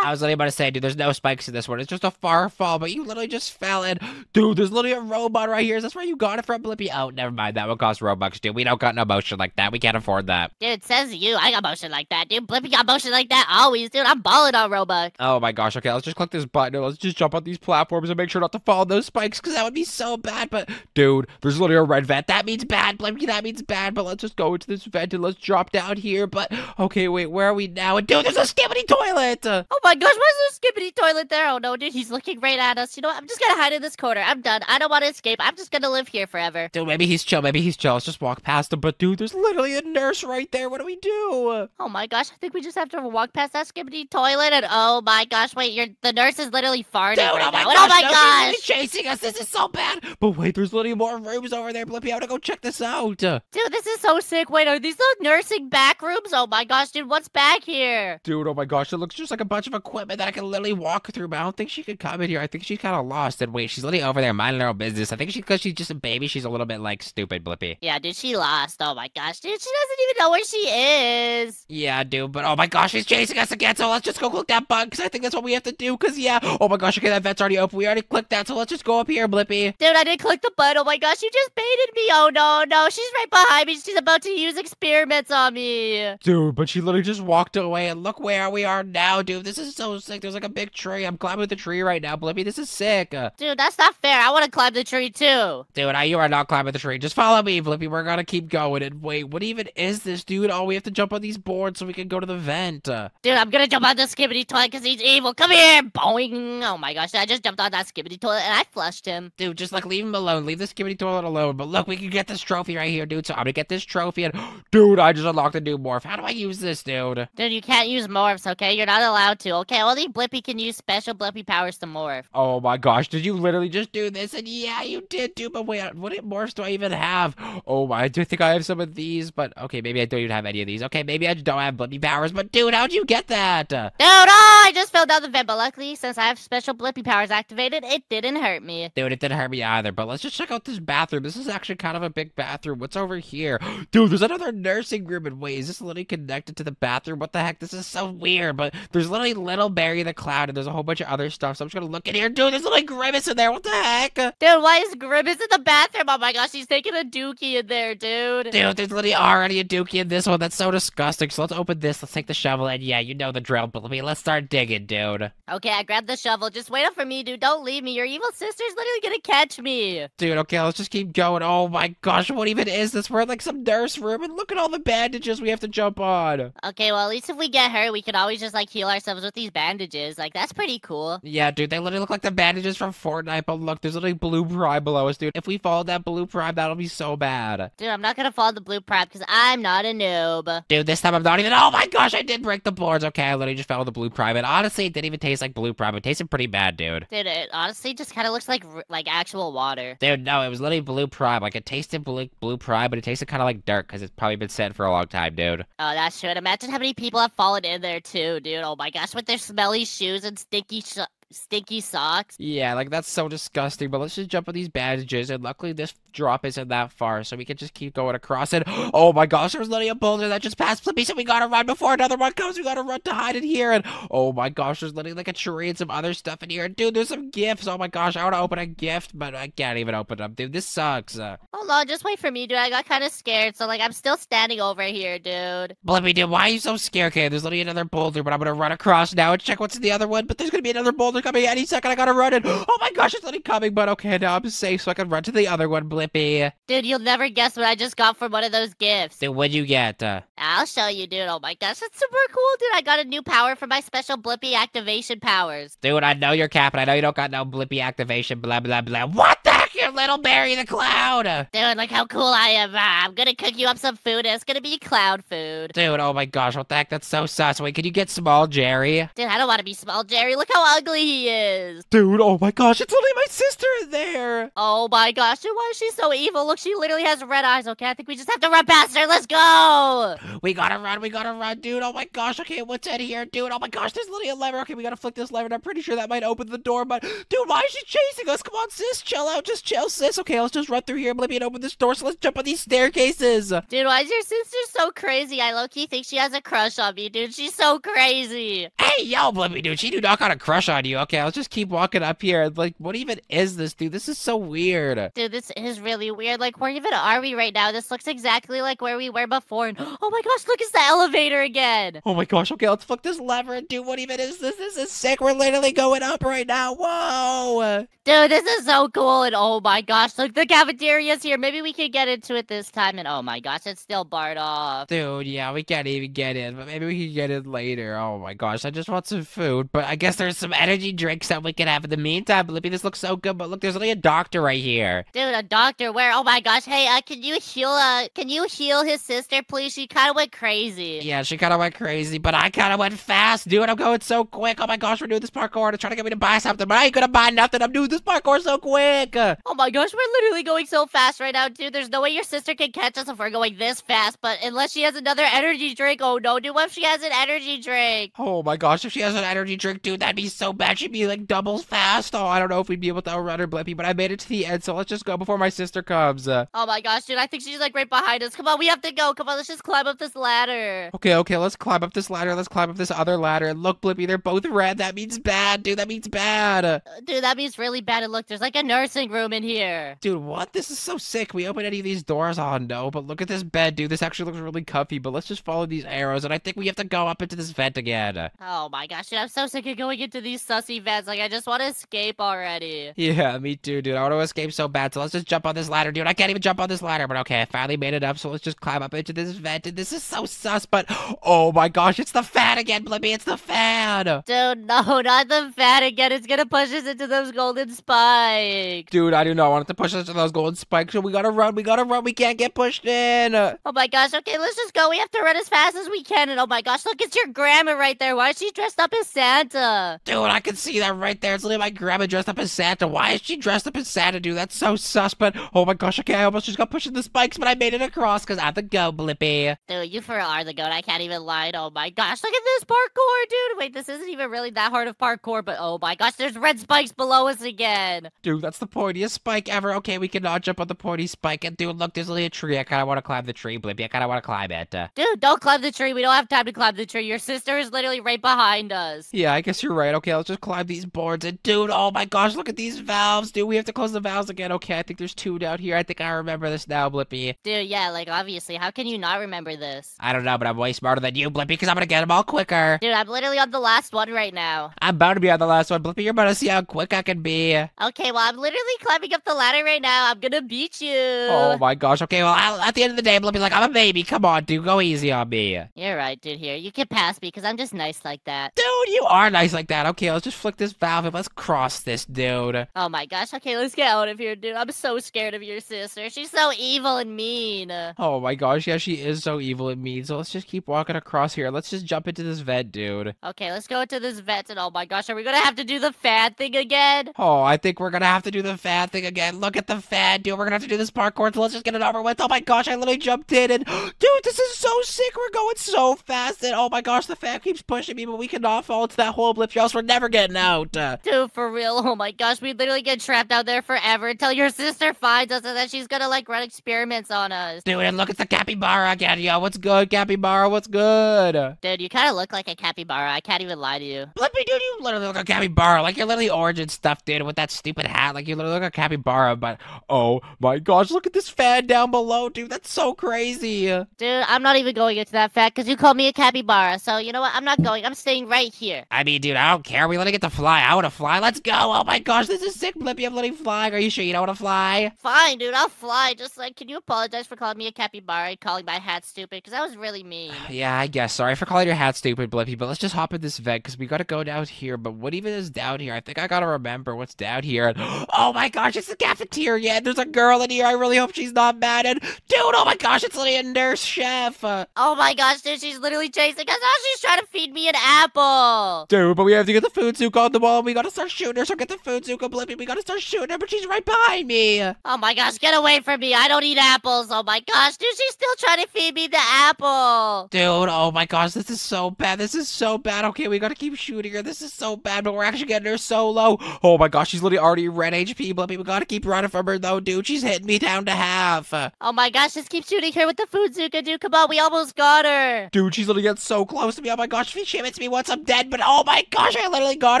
I was literally about to say, dude, there's no spikes in this one. It's just a far fall, but you literally just fell in. Dude, there's literally a robot right here. Is this where you got it from, Blippi? Oh, never mind. That would cost Robux, dude. We don't got no motion like that. We can't afford that. Dude, it says you. I got motion like that. Dude, Blippi got motion like that always. Dude, I'm balling on Robux. Oh my gosh. Okay, let's just click this button. and Let's just jump on these platforms and make sure not to fall on those spikes because that would be so bad. But, dude, there's literally a red vent. That means bad, Blippi. That means bad. But let's just go into this vent and let's drop down here. But, okay, wait, where are we now? And, dude, there's a skibidi toilet. Oh my gosh, why is there a skibidi toilet there? Oh no, dude, he's looking right at us. You know what? I'm just gonna hide in this corner. I'm done. I don't want to escape. I'm just gonna live here forever. Dude, maybe he's chill. Maybe he's chill. Let's just walk past him. But, dude, there's literally a nurse right there. What do we do? Oh my gosh, I think we just have to walk past that skibidi toilet and oh my gosh, wait, your the nurse is literally farting Dude, right oh my now. gosh, oh my no, gosh! literally chasing us. This is so bad. But wait, there's literally more rooms over there, Blippi. I want to go check this out. Dude, this is so sick. Wait, are these the nursing back rooms? Oh my gosh, dude, what's back here? Dude, oh my gosh, it looks just like a bunch of equipment that I can literally walk through, but I don't think she could come in here. I think she's kind of lost. And wait, she's literally over there minding her own business. I think she, because she's just a baby, she's a little bit like stupid, Blippi. Yeah, dude, she lost. Oh my gosh, dude, she doesn't even know where she is. Yeah, dude, but oh my gosh, she's chasing us again. So let's just go click that button because I think that's what we have to do. Because yeah, oh my gosh, okay, that vent's already open. We already clicked that, so let's just go up here, Blippi. Dude, I didn't click the button. Oh my gosh, you just baited me. Oh no, no, she's right behind me. She's about to use experiments on me. Dude, but she literally just walked away, and look where we are now, dude. This is is so sick. There's like a big tree. I'm climbing the tree right now, Blippi. This is sick. Dude, that's not fair. I want to climb the tree too. Dude, I, you are not climbing the tree. Just follow me, Blippi. We're gonna keep going. And wait, what even is this, dude? Oh, we have to jump on these boards so we can go to the vent. Uh, Dude, I'm gonna jump on the skibidi toilet because he's evil. Come here, boing. Oh my gosh, I just jumped on that skibidi toilet and I flushed him. dude, just like leave him alone. Leave the skibidi toilet alone. But look, we can get this trophy right here, dude. So I'm gonna get this trophy. And [GASPS] dude, I just unlocked a new morph. How do I use this, dude? Dude, you can't use morphs, okay? You're not allowed to, okay? Only Blippi can use special Blippi powers to morph. Oh my gosh, did you literally just do this? And yeah, you did, do, But wait, what morphs do I even have? Oh my, I do think I have some of these. But okay, maybe I don't even have any of these. Okay, maybe I just don't have Blippi powers. But dude, how'd you get that? Dude, oh, I just fell down the vent, but luckily, since I have special Blippi powers activated, it didn't hurt me. Dude, it didn't hurt me either. But let's just check out this bathroom. This is actually kind of a big bathroom. What's over here? [GASPS] Dude, there's another nursing room. And wait, is this literally connected to the bathroom? What the heck? This is so weird. But there's literally Little Barry the Cloud, and there's a whole bunch of other stuff. So I'm just gonna look in here. Dude, there's little Grimace in there. What the heck? Dude, why is Grimace in the bathroom? Oh my gosh, he's taking a dookie in there, dude. Dude, there's literally already a dookie in this one. That's so disgusting. So let's open this. Let's take the shovel. And yeah, you know the drill, Blippi. Let's start digging, dude. Okay, I grabbed the shovel. Just wait up for me, dude. Don't leave me. Your evil sister's literally gonna catch me. Dude, okay, let's just keep going. Oh my gosh, what even is this? We're in like some nurse room, and look at all the bandages we have to jump on. Okay, well, at least if we get hurt, we can always just like heal ourselves with these bandages. Like, that's pretty cool. Yeah, dude, they literally look like the bandages from Fortnite, but look, there's literally blue prime below us, dude. If we follow that blue prime, that'll be so bad. Dude, I'm not gonna follow the blue prime because I'm not a noob. Dude, this time I'm not even. Oh my gosh, I did break the boards. Okay, I literally just followed the blue prime, and honestly, it didn't even taste like blue prime. It tasted pretty bad, dude. Dude, it honestly just kind of looks like like actual water. Dude, no, it was literally blue prime. Like it tasted blue, blue prime, but it tasted kind of like dirt because it's probably been set for a long time, dude. Oh, that's true. And imagine how many people have fallen in there too, dude. Oh my gosh, with their smelly shoes and stinky sh- stinky socks. Yeah, like that's so disgusting. But let's just jump on these bandages, and luckily this drop isn't that far, so we can just keep going across it. [GASPS] Oh my gosh, there's literally a boulder that just passed Blippi, so we gotta run before another one comes. We gotta run to hide in here. And oh my gosh, there's literally like a tree and some other stuff in here. And Dude, there's some gifts. Oh my gosh, I wanna open a gift, but I can't even open them. Dude, this sucks. Uh, Hold on, just wait for me, dude. I got kind of scared, so like I'm still standing over here, dude. Blippi, dude, why are you so scared? Okay, there's literally another boulder, but I'm gonna run across now and check what's in the other one. But there's gonna be another boulder coming any second. I gotta run it. Oh my gosh, it's literally coming. But okay, now I'm safe, so I can run to the other one, Blippy. Dude, you'll never guess what I just got from one of those gifts. Dude, what'd you get? Uh, I'll show you, dude. Oh my gosh, that's super cool, dude. I got a new power for my special Blippy activation powers. dude, I know you're capping. I know you don't got no Blippy activation. Blah blah blah. What the heck, you little Barry the Cloud? Uh, Dude, look how cool I am. Ah, I'm gonna cook you up some food, it's gonna be cloud food. Dude, oh my gosh, what the heck? That's so sus. Wait, can you get small Jerry? Dude, I don't want to be small, Jerry. Look how ugly he is. Dude, oh my gosh, it's only my sister in there. Oh my gosh, dude, why is she so evil? Look, she literally has red eyes, okay? I think we just have to run past her. Let's go! [GASPS] We gotta run, we gotta run, dude. Oh my gosh, okay, what's in here, dude? Oh my gosh, there's literally a lever. Okay, we gotta flick this lever, I'm pretty sure that might open the door, but [GASPS] dude, why is she chasing us? Come on, sis, chill out, just chill, sis. Okay, let's just run through here, Blippi, and open this door, so let's jump on these staircases. Dude, why is your sister so crazy? I low-key think she has a crush on me, dude. She's so crazy. Hey, yo, Blippi, dude, she do not got a crush on you. Okay, let's just keep walking up here. Like, what even is this, dude? This is so weird. Dude, this is really weird. Like, where even are we right now? This looks exactly like where we were before. And, [GASPS] oh my gosh, look, it's the elevator again. Oh my gosh, okay, let's flick this lever and do what even is this? This is sick. We're literally going up right now. Whoa. Dude, this is so cool. And oh my gosh, look, the cafeteria's here. Maybe we can get into it this time. And oh my gosh, it's still barred off. Dude, yeah, we can't even get in, but maybe we can get in later. Oh my gosh, I just want some food. But I guess there's some energy drinks that we can have in the meantime. Lippy, this looks so good, but look, there's only a doctor right here. Dude, a doctor where? Oh my gosh. Hey, uh, can you heal, uh, can you heal his sister, please? She kind of went crazy. Yeah, she kind of went crazy, but I kind of went fast, dude. I'm going so quick. Oh my gosh, we're doing this parkour to try to get me to buy something, but I ain't gonna buy nothing. I'm doing this parkour so quick. Uh, Oh my gosh, we're literally going so fast right now, dude. There's no way your sister can catch us if we're going this fast. But unless she has another energy drink, oh no, dude. What if she has an energy drink? Oh my gosh, if she has an energy drink, dude, that'd be so bad. She'd be like double fast. Oh, I don't know if we'd be able to outrun her, Blippi, but I made it to the end, so let's just go before my sister comes. Uh, Oh my gosh, dude. I think she's like right behind us. Come on, we have to go. Come on, let's just climb up this ladder. okay, okay, let's climb up this ladder. Let's climb up this other ladder. And look, Blippi, they're both red. That means bad, dude. That means bad. Uh, Dude, that means really bad. And look, there's like a nursing room room in here. Dude, what? This is so sick. We open any of these doors? Oh, no. But look at this bed, dude. This actually looks really comfy. But let's just follow these arrows. And I think we have to go up into this vent again. Oh my gosh, dude, I'm so sick of going into these sussy vents. Like, I just want to escape already. Yeah, me too, dude. I want to escape so bad. So let's just jump on this ladder, dude. I can't even jump on this ladder. But okay, I finally made it up. So let's just climb up into this vent. And this is so sus. But oh my gosh, it's the fan again, Blippi. It's the fan. Dude, no, not the fan again. It's gonna push us into those golden spikes. Dude, I do not want it to push us to those golden spikes. So we gotta run. We gotta run. We can't get pushed in. Oh my gosh, okay, let's just go. We have to run as fast as we can. And oh my gosh, look, it's your grandma right there. Why is she dressed up as Santa? Dude, I can see that right there. It's literally my grandma dressed up as Santa. Why is she dressed up as Santa, dude? That's so sus. But oh my gosh, okay, I almost just got pushed in the spikes, but I made it across because I'm the go, Blippi. Dude, you for real are the goat. I can't even lie. Oh my gosh, look at this parkour, dude. Wait, this isn't even really that hard of parkour, but oh my gosh, there's red spikes below us again. Dude, that's the spike ever. Okay, we cannot jump on the pointy spike. And dude, look, there's literally a tree. I kind of want to climb the tree, Blippi. I kind of want to climb it. Uh, Dude, don't climb the tree. We don't have time to climb the tree. Your sister is literally right behind us. yeah, I guess you're right. Okay, let's just climb these boards. And dude, oh my gosh, look at these valves. Dude, we have to close the valves again. Okay, I think there's two down here. I think I remember this now, Blippi. Dude, yeah, like obviously, how can you not remember this? I don't know, but I'm way smarter than you, Blippi, because I'm going to get them all quicker. Dude, I'm literally on the last one right now. I'm bound to be on the last one, Blippi. You're about to see how quick I can be. Okay, well, I'm literally climbing up the ladder right now. I'm gonna beat you. Oh my gosh. Okay, well, I'll, at the end of the day, I'll be like, I'm a baby. Come on, dude. Go easy on me. You're right, dude. Here, you can pass me because I'm just nice like that. Dude, you are nice like that. Okay, let's just flick this valve and let's cross this, dude. Oh my gosh. Okay, let's get out of here, dude. I'm so scared of your sister. She's so evil and mean. Oh my gosh, yeah, she is so evil and mean. So let's just keep walking across here. Let's just jump into this vent, dude. Okay, let's go into this vet and oh my gosh, are we gonna have to do the fan thing again? Oh, I think we're gonna have to do the fan thing again. Look at the fan, dude. We're gonna have to do this parkour, so let's just get it over with. Oh my gosh, I literally jumped in and [GASPS] dude, this is so sick. We're going so fast and oh my gosh, the fan keeps pushing me, but we cannot fall into that hole, Blip, else we're never getting out. Dude, for real. Oh my gosh, we literally get trapped out there forever until your sister finds us and then she's gonna like run experiments on us. dude, and look, at the capybara again. Yo, what's good, capybara? What's good? Dude, you kind of look like a capybara. I can't even lie to you. Blippi, dude, you literally look like a capybara. Like, you're literally origin stuff, dude, with that stupid hat. Like, you literally look like a capybara, but oh my gosh, look at this fan down below, dude. That's so crazy. Dude, I'm not even going into that fact because you called me a capybara. So you know what? I'm not going. I'm staying right here. I mean, dude, I don't care. We literally get to fly. I want to fly. Let's go. Oh my gosh, this is sick, Blippi. I'm literally flying. Are you sure you don't want to fly? Fine, dude. I'll fly. Just like, can you apologize for calling me a capybara and calling my hat stupid? Because that was really mean. [SIGHS] Yeah, I guess. Sorry for calling your hat stupid, Blippi, but let's just hop in this vent because we got to go down here. But what even is down here? I think I got to remember what's down here. [GASPS] Oh my gosh, it's the cafeteria. and There's a girl in here. I really hope she's not mad. And dude, oh my gosh, it's literally a nurse chef. Uh, Oh my gosh, dude. She's literally chasing us. Oh, she's trying to feed me an apple. Dude, but we have to get the food Zuko on the wall. We gotta start shooting her. So get the food Zuko, Blippi. We gotta start shooting her, but she's right behind me. Oh my gosh, get away from me. I don't eat apples. Oh my gosh, dude. She's still trying to feed me the apple. Dude, oh my gosh, this is so bad. This is so bad. Okay, we gotta keep shooting her. This is so bad, but we're actually getting her so low. Oh my gosh, she's literally already red HP, Blippi. We gotta keep running from her though, dude. She's hitting me down to half. Oh my gosh, just keep shooting her with the food, Zuka, dude. Come on, we almost got her. Dude, she's literally getting so close to me. Oh my gosh, if she hits me once, I'm dead. But oh my gosh, I literally got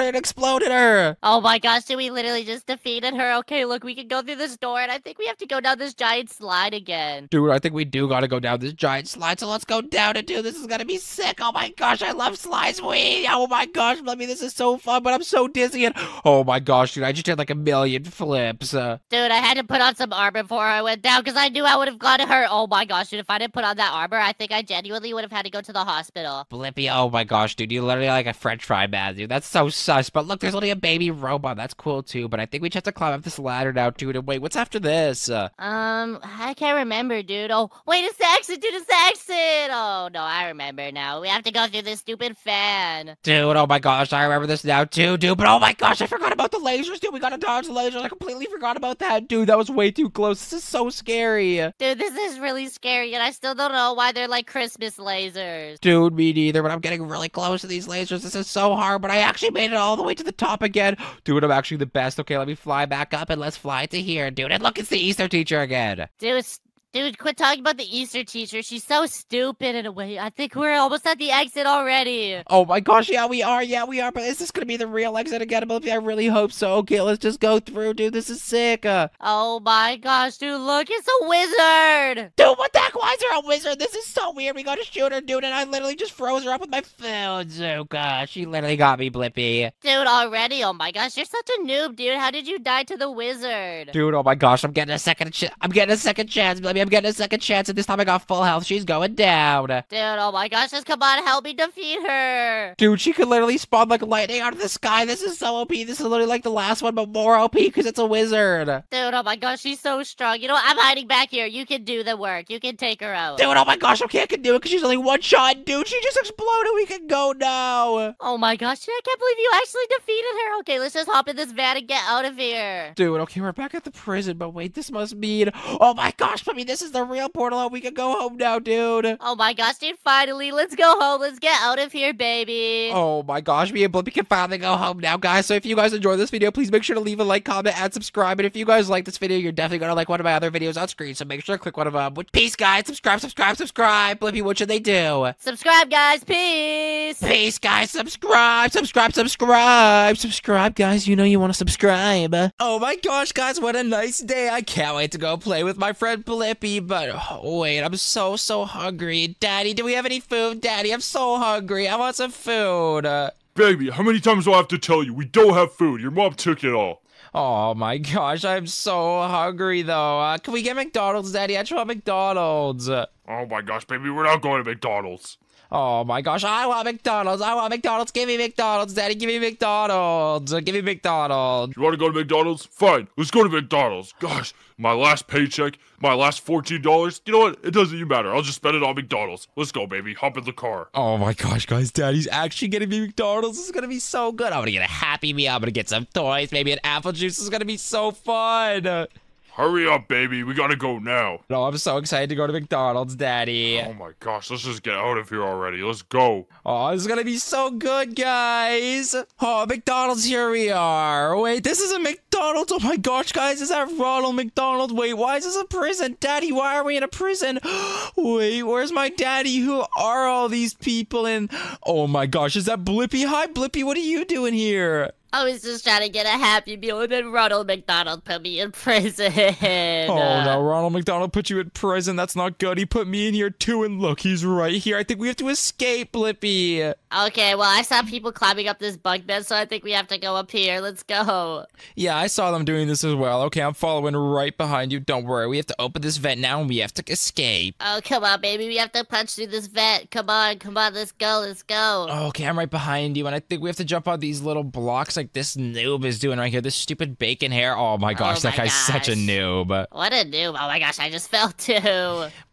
her and exploded her. Oh my gosh, dude, we literally just defeated her. Okay, look, we can go through this door, and I think we have to go down this giant slide again. Dude, I think we do gotta go down this giant slide, so let's go down it, dude. This is gonna be sick. Oh my gosh, I love slides. Wee! Oh my gosh, let me. This is so fun, but I'm so dizzy. And oh my gosh, dude, I just did like a million flips. Uh, Dude, I had to put on some armor before I went down because I knew I would have gotten hurt. Oh my gosh, dude, if I didn't put on that armor, I think I genuinely would have had to go to the hospital. Blippi, oh my gosh, dude, you literally like a French fry man, dude. That's so sus. But look, there's only a baby robot. That's cool too. But I think we just have to climb up this ladder now, dude. And wait, what's after this? Uh, Um, I can't remember, dude. Oh, wait, it's the exit, dude, it's the exit. Oh, no, I remember now. We have to go through this stupid fan. dude, oh my gosh, I remember this now too, dude. But oh my gosh, I forgot about the lasers, dude. We gotta dodge the lasers. I completely forgot about that, dude. That was way too close. This is so scary. Dude, this is really scary, and I still don't know why they're like Christmas lasers. Dude, me neither, but I'm getting really close to these lasers. This is so hard, but I actually made it all the way to the top again. Dude, I'm actually the best. Okay, let me fly back up and let's fly to here, dude. And look, it's the Easter teacher again. Dude, Dude, quit talking about the Easter teacher. She's so stupid in a way. I think we're almost at the exit already. Oh my gosh, yeah, we are, yeah, we are. But is this gonna be the real exit again, Blippi? I really hope so. Okay, let's just go through, dude. This is sick. Uh, Oh my gosh, dude, look, it's a wizard. dude, what the heck? Why is there a wizard? This is so weird. We gotta shoot her, dude, and I literally just froze her up with my food. Zuka, she literally got me, Blippi. Dude, already? Oh my gosh, you're such a noob, dude. How did you die to the wizard? Dude, oh my gosh, I'm getting a second chance. I'm getting a second chance, Blippi. I'm getting a second chance, and this time I got full health. She's going down. Dude, oh my gosh, just come on, help me defeat her. Dude, she could literally spawn like lightning out of the sky. This is so OP. This is literally like the last one, but more OP because it's a wizard. Dude, oh my gosh, she's so strong. You know what? I'm hiding back here. You can do the work. You can take her out. Dude, oh my gosh, okay, I can do it because she's only one shot. Dude, she just exploded. We can go now. Oh my gosh, I can't believe you actually defeated her. Okay, let's just hop in this van and get out of here. Dude, okay, we're back at the prison, but wait, this must mean. Oh my gosh, I mean, this is the real portal. and We can go home now, dude. Oh my gosh, dude, finally, let's go home. Let's get out of here, baby. Oh my gosh, me and Blippi can finally go home now, guys. So if you guys enjoyed this video, please make sure to leave a like, comment, and subscribe. And if you guys like this video, you're definitely gonna like one of my other videos on screen. So make sure to click one of them. Peace, guys. Subscribe, subscribe, subscribe. Blippi, what should they do? Subscribe, guys. Peace. Peace, guys. Subscribe, subscribe, subscribe, subscribe, guys. You know you want to subscribe. Oh my gosh, guys, what a nice day. I can't wait to go play with my friend Blippi. But oh, wait, I'm so, so hungry. Daddy, do we have any food? Daddy, I'm so hungry. I want some food. Uh, Baby, how many times do I have to tell you? We don't have food. Your mom took it all. Oh my gosh, I'm so hungry though. Uh, can we get McDonald's, Daddy? I just want McDonald's. Oh my gosh, baby, we're not going to McDonald's. Oh my gosh, I want McDonald's. I want McDonald's. Give me McDonald's, Daddy. Give me McDonald's. Give me McDonald's. You want to go to McDonald's? Fine, let's go to McDonald's. Gosh, my last paycheck, my last $14. You know what? It doesn't even matter. I'll just spend it on McDonald's. Let's go, baby. Hop in the car. Oh my gosh, guys, Daddy's actually getting me McDonald's. This is gonna be so good. I'm gonna get a Happy Meal. I'm gonna get some toys, maybe an apple juice. This is gonna be so fun. Hurry up, baby. We gotta go now. No, I'm so excited to go to McDonald's, Daddy. Oh my gosh, let's just get out of here already. Let's go. Oh, this is gonna be so good, guys. Oh, McDonald's, here we are. Wait, this is a McDonald's. Oh my gosh, guys, is that Ronald McDonald? Wait, why is this a prison? Daddy, why are we in a prison? [GASPS] Wait, where's my daddy? Who are all these people? And oh my gosh, is that Blippi? Hi, Blippi, what are you doing here? I was just trying to get a Happy Meal, and then Ronald McDonald put me in prison. [LAUGHS] Oh no, Ronald McDonald put you in prison. That's not good. He put me in here too, and look, he's right here. I think we have to escape, Blippi. Okay, well, I saw people climbing up this bunk bed, so I think we have to go up here. Let's go. Yeah, I saw them doing this as well. Okay, I'm following right behind you. Don't worry. We have to open this vent now and we have to escape. Oh, come on, baby. We have to punch through this vent. Come on, come on. Let's go, let's go. Okay, I'm right behind you, and I think we have to jump on these little blocks like this noob is doing right here. This stupid bacon hair. Oh my oh gosh, that my guy's such a noob. What a noob. Oh my gosh, I just fell too.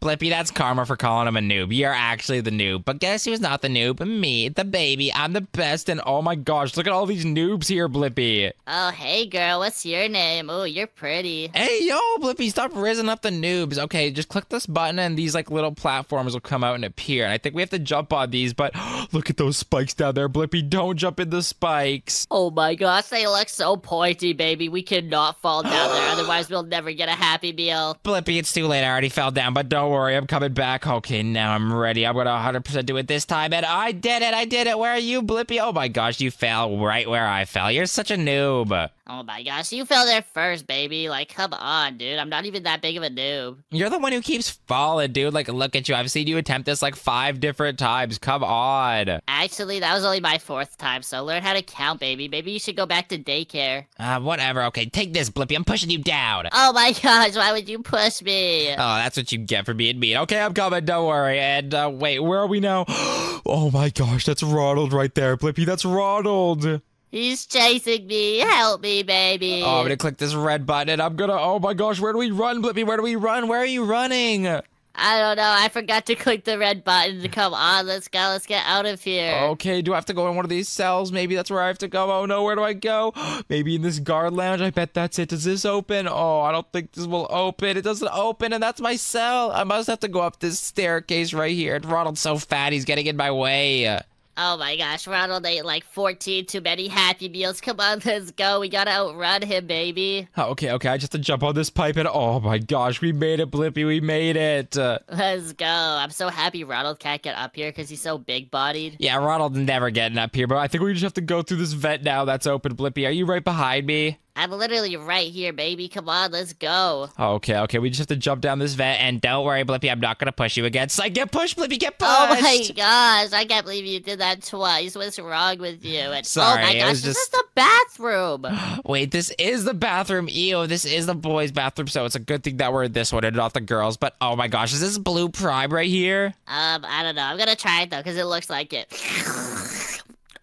Blippi, that's karma for calling him a noob. You're actually the noob. But guess who's not the noob? Me, the baby. I'm the best, and oh my gosh, look at all these noobs here, Blippi. Oh, hey, girl. What's your name? Oh, you're pretty. Hey, yo, Blippi, stop raising up the noobs. Okay, just click this button and these like little platforms will come out and appear. And I think we have to jump on these, but [GASPS] look at those spikes down there, Blippi. Don't jump in the spikes. Oh my gosh, they look so pointy, baby. We cannot fall down there, [GASPS] otherwise we'll never get a Happy Meal. Blippi, it's too late. I already fell down, but don't worry, I'm coming back. Okay, now I'm ready. I'm gonna 100% do it this time, and I did it. I did it. Where are you, Blippi? Oh my gosh, you fell right where I fell. You're such a noob. Oh my gosh, you fell there first, baby. Like, come on, dude. I'm not even that big of a noob. You're the one who keeps falling, dude. Like, look at you. I've seen you attempt this like five different times. Come on. Actually, that was only my fourth time, so learn how to count, baby. Maybe you should go back to daycare. Uh, whatever. Okay, take this, Blippi. I'm pushing you down. Oh my [LAUGHS] gosh, why would you push me? Oh, that's what you get for being mean. Okay, I'm coming. Don't worry. And uh, wait, where are we now? [GASPS] oh my gosh, that's Ronald right there, Blippi. That's Ronald. He's chasing me. Help me, baby. Oh, I'm gonna click this red button. And I'm gonna. Oh my gosh, where do we run, Blippi? Where do we run? Where are you running? I don't know. I forgot to click the red button. To come on, let's go. Let's get out of here. Okay, do I have to go in one of these cells? Maybe that's where I have to go. Oh no, where do I go? [GASPS] Maybe in this guard lounge. I bet that's it. Does this open? Oh, I don't think this will open. It doesn't open, and that's my cell. I must have to go up this staircase right here. And Ronald's so fat, he's getting in my way. Oh my gosh, Ronald ate like 14 too many Happy Meals. Come on, [LAUGHS] let's go. We gotta outrun him, baby. Oh, okay, okay. I just have to jump on this pipe and oh my gosh, we made it, Blippi. We made it. Uh, Let's go. I'm so happy Ronald can't get up here because he's so big bodied. yeah, Ronald never getting up here, but I think we just have to go through this vent now that's open, Blippi. Are you right behind me? I'm literally right here, baby. Come on, let's go. Oh, okay, okay. We just have to jump down this vent, and don't worry, Blippi. I'm not gonna push you again. It's like get pushed, Blippi. Get pushed. Oh my gosh, I can't believe you did that twice. What's wrong with you? And Sorry, oh my gosh, was this is the bathroom. [GASPS] Wait, this is the bathroom. Ew, this is the boys' bathroom, so it's a good thing that we're in this one and not the girls. But oh my gosh, is this blue prime right here? Um, I don't know. I'm gonna try it though, because it looks like it. [LAUGHS]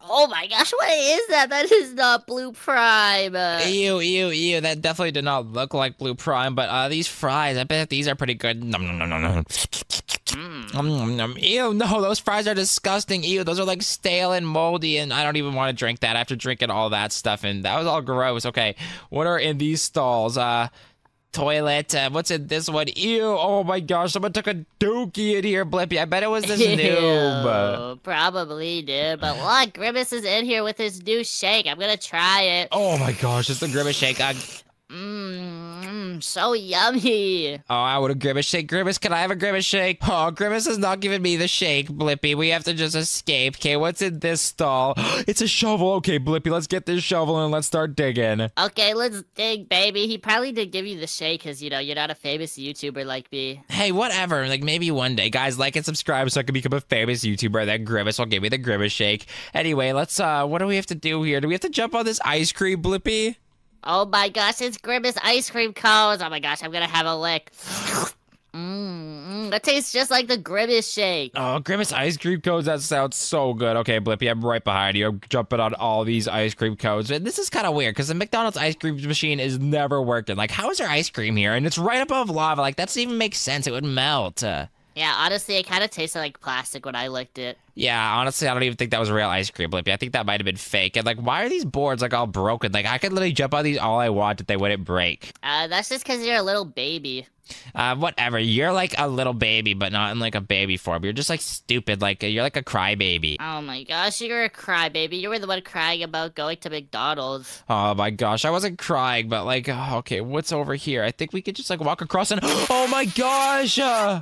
Oh my gosh, what is that? That is not blue prime. Ew, ew, ew. That definitely did not look like blue prime, but uh, these fries, I bet these are pretty good. Nom, nom, nom, nom, nom. mm. Nom, nom, nom. Ew, no, those fries are disgusting. Ew, those are like stale and moldy, and I don't even want to drink that after drinking all that stuff, and that was all gross. Okay, what are in these stalls? Uh, toilet. Uh, what's in this one? Ew, oh my gosh, someone took a dookie in here, Blippi. I bet it was this noob. Probably, dude. But look, Grimace is in here with his new shake. I'm gonna try it. Oh my gosh, it's the Grimace shake. Uh, Mmm, mm, so yummy. oh, I would a Grimace shake. Grimace, can I have a Grimace shake? Oh, Grimace has not given me the shake, Blippi. We have to just escape. Okay, what's in this stall? [GASPS] it's a shovel. Okay, Blippi, let's get this shovel and let's start digging. Okay, let's dig, baby. He probably did give you the shake because, you know, you're not a famous YouTuber like me. Hey, whatever. Like maybe one day, guys, like and subscribe so I can become a famous YouTuber. Then Grimace will give me the Grimace shake. Anyway, let's. uh What do we have to do here? Do we have to jump on this ice cream, Blippi? Oh my gosh, it's Grimace ice cream cones. Oh my gosh, I'm gonna have a lick. Mmm, mm, that tastes just like the Grimace shake. Oh, Grimace ice cream cones. That sounds so good. Okay, Blippi, I'm right behind you. I'm jumping on all these ice cream cones. And this is kind of weird because the McDonald's ice cream machine is never working. Like, how is there ice cream here? And it's right above lava. Like, that doesn't even make sense. It would melt. Uh, Yeah, honestly, it kind of tasted like plastic when I licked it. yeah, honestly, I don't even think that was real ice cream, Blippi. I think that might have been fake. And, like, why are these boards, like, all broken? Like, I could literally jump on these all I want that they wouldn't break. Uh, that's just because you're a little baby. Uh, whatever. You're like a little baby, but not in, like, a baby form. You're just, like, stupid. Like, you're like a crybaby. Oh my gosh, you're a crybaby. You were the one crying about going to McDonald's. Oh my gosh, I wasn't crying, but like, oh, okay, what's over here? I think we could just like walk across and [GASPS] oh my gosh, uh,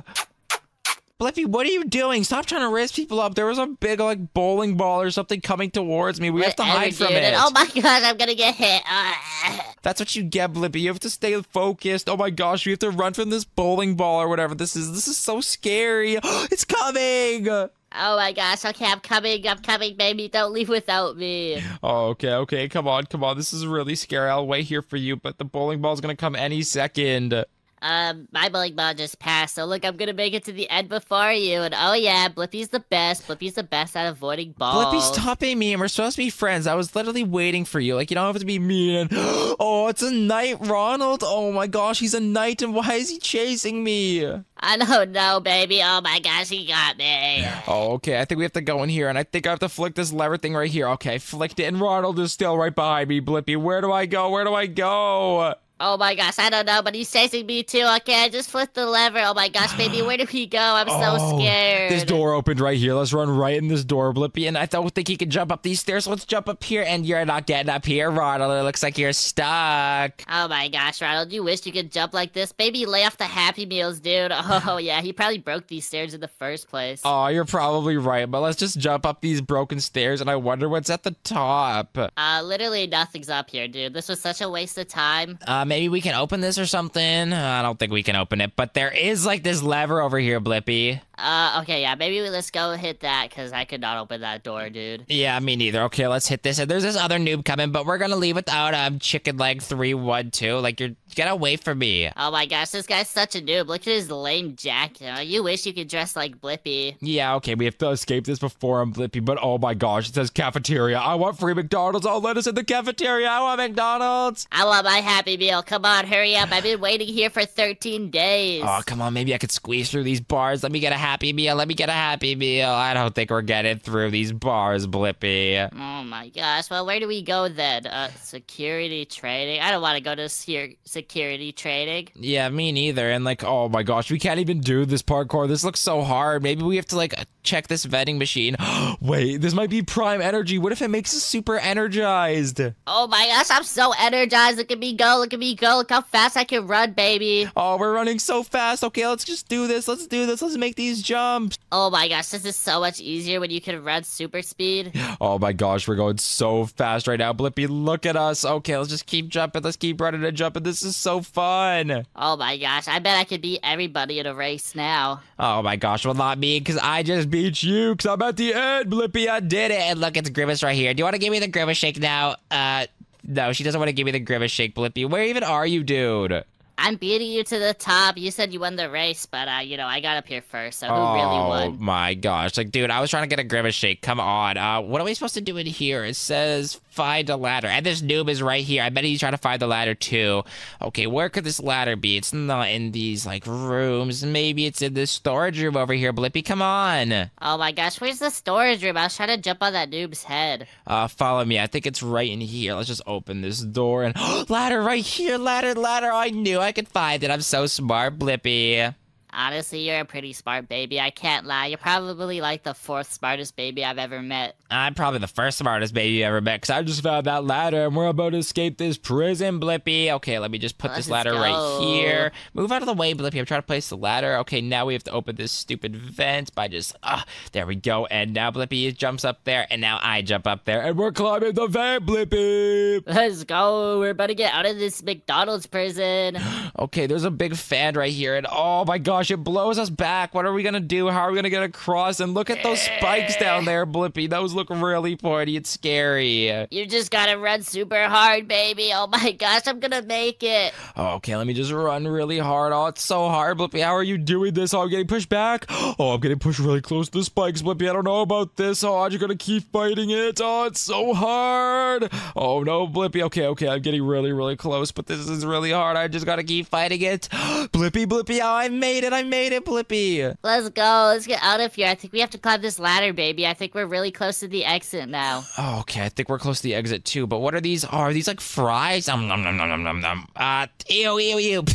Blippi, what are you doing? Stop trying to raise people up. There was a big like bowling ball or something coming towards me. We have to hide from it. Oh my gosh, I'm gonna get hit. Ah. That's what you get, Blippi. You have to stay focused. Oh my gosh, you have to run from this bowling ball or whatever this is. This is so scary. [GASPS] it's coming. Oh my gosh, okay, I'm coming, I'm coming, baby. Don't leave without me. Oh, okay, okay. Come on, come on. This is really scary. I'll wait here for you, but the bowling ball's gonna come any second. Um, my bowling ball just passed, so look, I'm gonna make it to the end before you. And oh yeah, Blippi's the best. Blippi's the best at avoiding balls. Blippi, stop being mean. We're supposed to be friends. I was literally waiting for you. Like, you don't have to be mean. [GASPS] Oh, it's a knight, Ronald. Oh my gosh, he's a knight, and why is he chasing me? I don't know, baby. Oh my gosh, he got me. Oh, okay. I think we have to go in here, and I think I have to flick this lever thing right here. Okay, flicked it, and Ronald is still right behind me. Blippi, where do I go? Where do I go? Oh my gosh, I don't know, but he's chasing me too. Okay, I just flipped the lever. Oh my gosh, baby, where did he go? I'm so [SIGHS] Oh, scared. This door opened right here. Let's run right in this door, Blippi. And I don't think he can jump up these stairs. Let's jump up here. And you're not getting up here, Ronald. It looks like you're stuck. Oh my gosh, Ronald, you wish you could jump like this. Baby, lay off the Happy Meals, dude. [LAUGHS] Oh yeah, he probably broke these stairs in the first place. Oh, you're probably right, but let's just jump up these broken stairs and I wonder what's at the top. Uh, literally nothing's up here, dude. This was such a waste of time. Uh, maybe we can open this or something. I don't think we can open it, but there is like this lever over here, Blippi. Uh, okay, yeah, maybe we, let's go hit that, because I could not open that door, dude. Yeah, me neither. Okay, let's hit this. And there's this other noob coming, but we're gonna leave without um chicken leg three one two. Like you're get away from me. Oh my gosh, this guy's such a noob. Look at his lame jacket. You, know? you wish you could dress like Blippi. Yeah, okay, we have to escape this before I'm Blippi, but oh my gosh, it says cafeteria. I want free McDonald's. I'll let us in the cafeteria. I want McDonald's. I want my Happy Meal. Come on, hurry up. I've been waiting here for 13 days. Oh, come on, maybe I could squeeze through these bars. Let me get a Happy Meal. Let me get a Happy Meal. I don't think we're getting through these bars, Blippi. Oh my gosh. Well, where do we go then? Uh, security trading. I don't want to go to se- security trading. Yeah, me neither. And like, oh my gosh, we can't even do this parkour. This looks so hard. Maybe we have to like check this vending machine. [GASPS] Wait, this might be prime energy. What if it makes us super energized? Oh my gosh, I'm so energized. Look at me go. Look at me go. Look how fast I can run, baby. Oh, we're running so fast. Okay, let's just do this. Let's do this. Let's make these jumps. Oh my gosh, this is so much easier when you can run super speed. [GASPS] Oh my gosh, we're going so fast right now. Blippi, look at us. Okay, let's just keep jumping. Let's keep running and jumping. This is so fun. Oh my gosh, I bet I could beat everybody in a race now. Oh my gosh, well, not me, because I just beat you, because I'm at the end, Blippi. I did it. And look, it's Grimace right here. Do you want to give me the Grimace shake now? Uh, no, she doesn't want to give me the Grimace shake, Blippi. Where even are you, dude? I'm beating you to the top. You said you won the race, but uh, you know, I got up here first, so who oh really won? Oh my gosh. Like, dude, I was trying to get a Grimace shake. Come on. Uh, what are we supposed to do in here? It says find a ladder. And this noob is right here. I bet he's trying to find the ladder too. Okay, where could this ladder be? It's not in these, like, rooms. Maybe it's in this storage room over here, Blippi. Come on. Oh my gosh, where's the storage room? I was trying to jump on that noob's head. Uh, follow me. I think it's right in here. Let's just open this door and [GASPS] ladder right here. Ladder, ladder. I knew I could find it. I'm so smart, Blippi. Honestly, you're a pretty smart baby. I can't lie. You're probably like the fourth smartest baby I've ever met. I'm probably the first smartest baby you ever met because I just found that ladder and we're about to escape this prison, Blippi. Okay, let me just put Let's this ladder go. right here. Move out of the way, Blippi. I'm trying to place the ladder. Okay, now we have to open this stupid vent by just, ah, there we go. And now Blippi jumps up there and now I jump up there and we're climbing the vent, Blippi. [LAUGHS] Let's go. We're about to get out of this McDonald's prison. [GASPS] Okay, there's a big fan right here, and oh my gosh, it blows us back. What are we gonna do? How are we gonna get across? And look at those spikes down there, Blippi. Those look really pointy. It's scary. You just gotta run super hard, baby. Oh my gosh, I'm gonna make it. Okay, let me just run really hard. Oh, it's so hard, Blippi. How are you doing this? Oh, I'm getting pushed back. [GASPS] Oh, I'm getting pushed really close to the spikes, Blippi. I don't know about this. Oh, I'm just gonna keep fighting it. Oh, it's so hard. Oh no, Blippi. Okay, okay, I'm getting really, really close, but this is really hard. I just gotta keep fighting it. [GASPS] Blippi, Blippi. Oh, I made it. I made it, Blippi. Let's go. Let's get out of here. I think we have to climb this ladder, baby. I think we're really close to the exit now. Oh, okay, I think we're close to the exit too. But what are these? Are these like fries? Um, nom, nom, nom, nom, nom, nom. Uh, ew, ew, ew. [LAUGHS]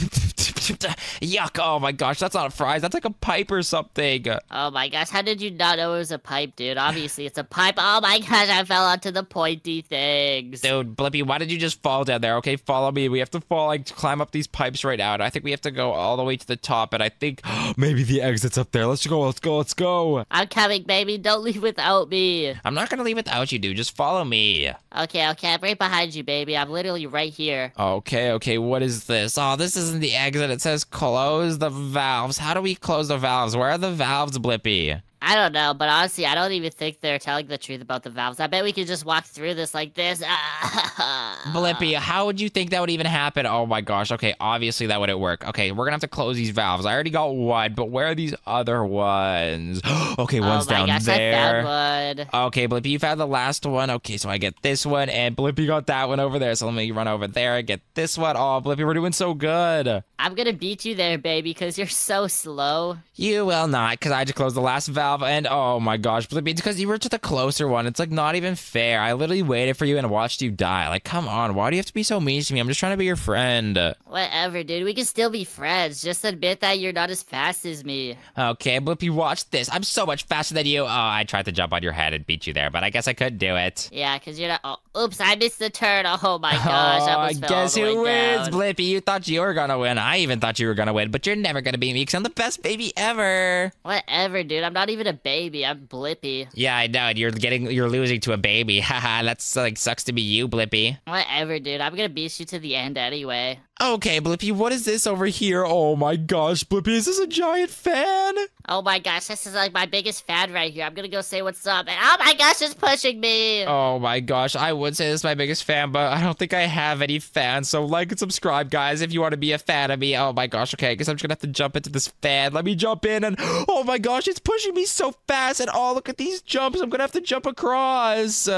Yuck! Oh my gosh, that's not a fries. That's like a pipe or something. Oh my gosh, how did you not know it was a pipe, dude? Obviously, it's a pipe. Oh my gosh, I fell onto the pointy things. Dude, Blippi, why did you just fall down there? Okay, follow me. We have to fall, like, climb up these pipes right now. And I think we have to go all the way to the top. And I think [GASPS] maybe the exit's up there. Let's go, let's go, let's go. I'm coming, baby. Don't leave without me. I'm not gonna leave without you, dude. Just follow me. Okay, okay, I'm right behind you, baby. I'm literally right here. Okay, okay, what is this? Oh, this isn't the exit. It says close the valves. How do we close the valves? Where are the valves, Blippi? I don't know, but honestly, I don't even think they're telling the truth about the valves. I bet we could just walk through this like this. [LAUGHS] Blippi, how would you think that would even happen? Oh my gosh. Okay, obviously that wouldn't work. Okay, we're gonna have to close these valves. I already got one, but where are these other ones? [GASPS] okay, one's oh my down gosh, there. I found one. Okay, Blippi, you found the last one. Okay, so I get this one, and Blippi got that one over there. So let me run over there and get this one. Oh, Blippi, we're doing so good. I'm gonna beat you there, baby, because you're so slow. You will not, because I just closed the last valve, and oh my gosh, Blippi, because you were to the closer one. It's like not even fair. I literally waited for you and watched you die. Like, come on, why do you have to be so mean to me? I'm just trying to be your friend. Whatever, dude. We can still be friends. Just admit that you're not as fast as me. Okay, Blippi, watch this. I'm so much faster than you. Oh, I tried to jump on your head and beat you there, but I guess I couldn't do it. Yeah, because you're not. Oh, oops, I missed the turn. Oh, oh my gosh, I oh, fell guess who wins, down. Blippi? You thought you were gonna win. I even thought you were gonna win, but you're never gonna beat me because I'm the best baby ever. Whatever, dude. I'm not even a baby. I'm Blippi. Yeah, I know. and You're getting, you're losing to a baby. [LAUGHS] Haha, that's like sucks to be you, Blippi. Whatever, dude. I'm gonna beat you to the end anyway. Okay, Blippi, what is this over here? Oh my gosh, Blippi, is this a giant fan? Oh my gosh, this is like my biggest fan right here. I'm gonna go say what's up. And oh my gosh, it's pushing me. Oh my gosh, I would say this is my biggest fan, but I don't think I have any fans. So like and subscribe, guys, if you want to be a fan of me. Oh my gosh, okay, I guess I'm just gonna have to jump into this fan. Let me jump in, and oh my gosh, it's pushing me so fast. And oh, look at these jumps. I'm gonna have to jump across.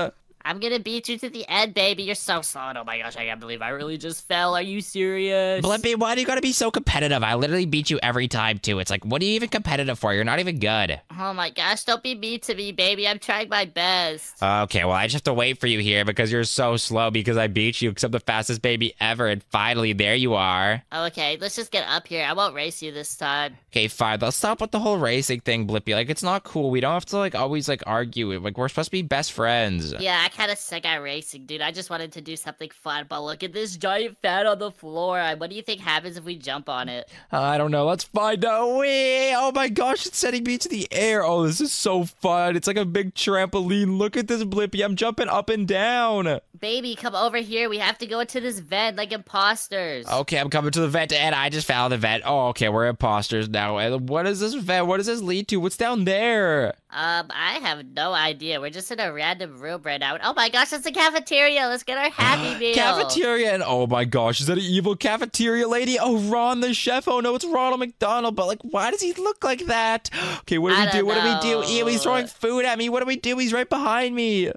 I'm gonna beat you to the end, baby. You're so slow. Oh my gosh, I can't believe I really just fell. Are you serious? Blippi, why do you gotta be so competitive? I literally beat you every time, too. It's like, what are you even competitive for? You're not even good. Oh my gosh, don't be mean to me, baby. I'm trying my best. Uh, okay, well, I just have to wait for you here because you're so slow because I beat you except the fastest baby ever. And finally, there you are. Okay, let's just get up here. I won't race you this time. Okay, fine. Let's stop with the whole racing thing, Blippi. Like, it's not cool. We don't have to, like, always, like, argue. Like, we're supposed to be best friends. Yeah, I kind of suck at racing, dude. I just wanted to do something fun, but look at this giant fan on the floor. What do you think happens if we jump on it? I don't know. Let's find out. Wait. Oh my gosh, it's sending me to the air. Oh, this is so fun. It's like a big trampoline. Look at this, Blippi. I'm jumping up and down. Baby, come over here. We have to go into this vent like imposters. Okay, I'm coming to the vent, and I just found the vent. Oh, okay, we're imposters now. And what is this vent? What does this lead to? What's down there? Um, I have no idea. We're just in a random room right now. Oh my gosh, it's a cafeteria. Let's get our Happy Meal. [GASPS] Cafeteria, and oh my gosh, is that an evil cafeteria lady? Oh, Ron the chef. Oh no, it's Ronald McDonald. But like, why does he look like that? [GASPS] Okay, what do I we do? don't What do we do? Ew, he's throwing food at me. What do we do? He's right behind me.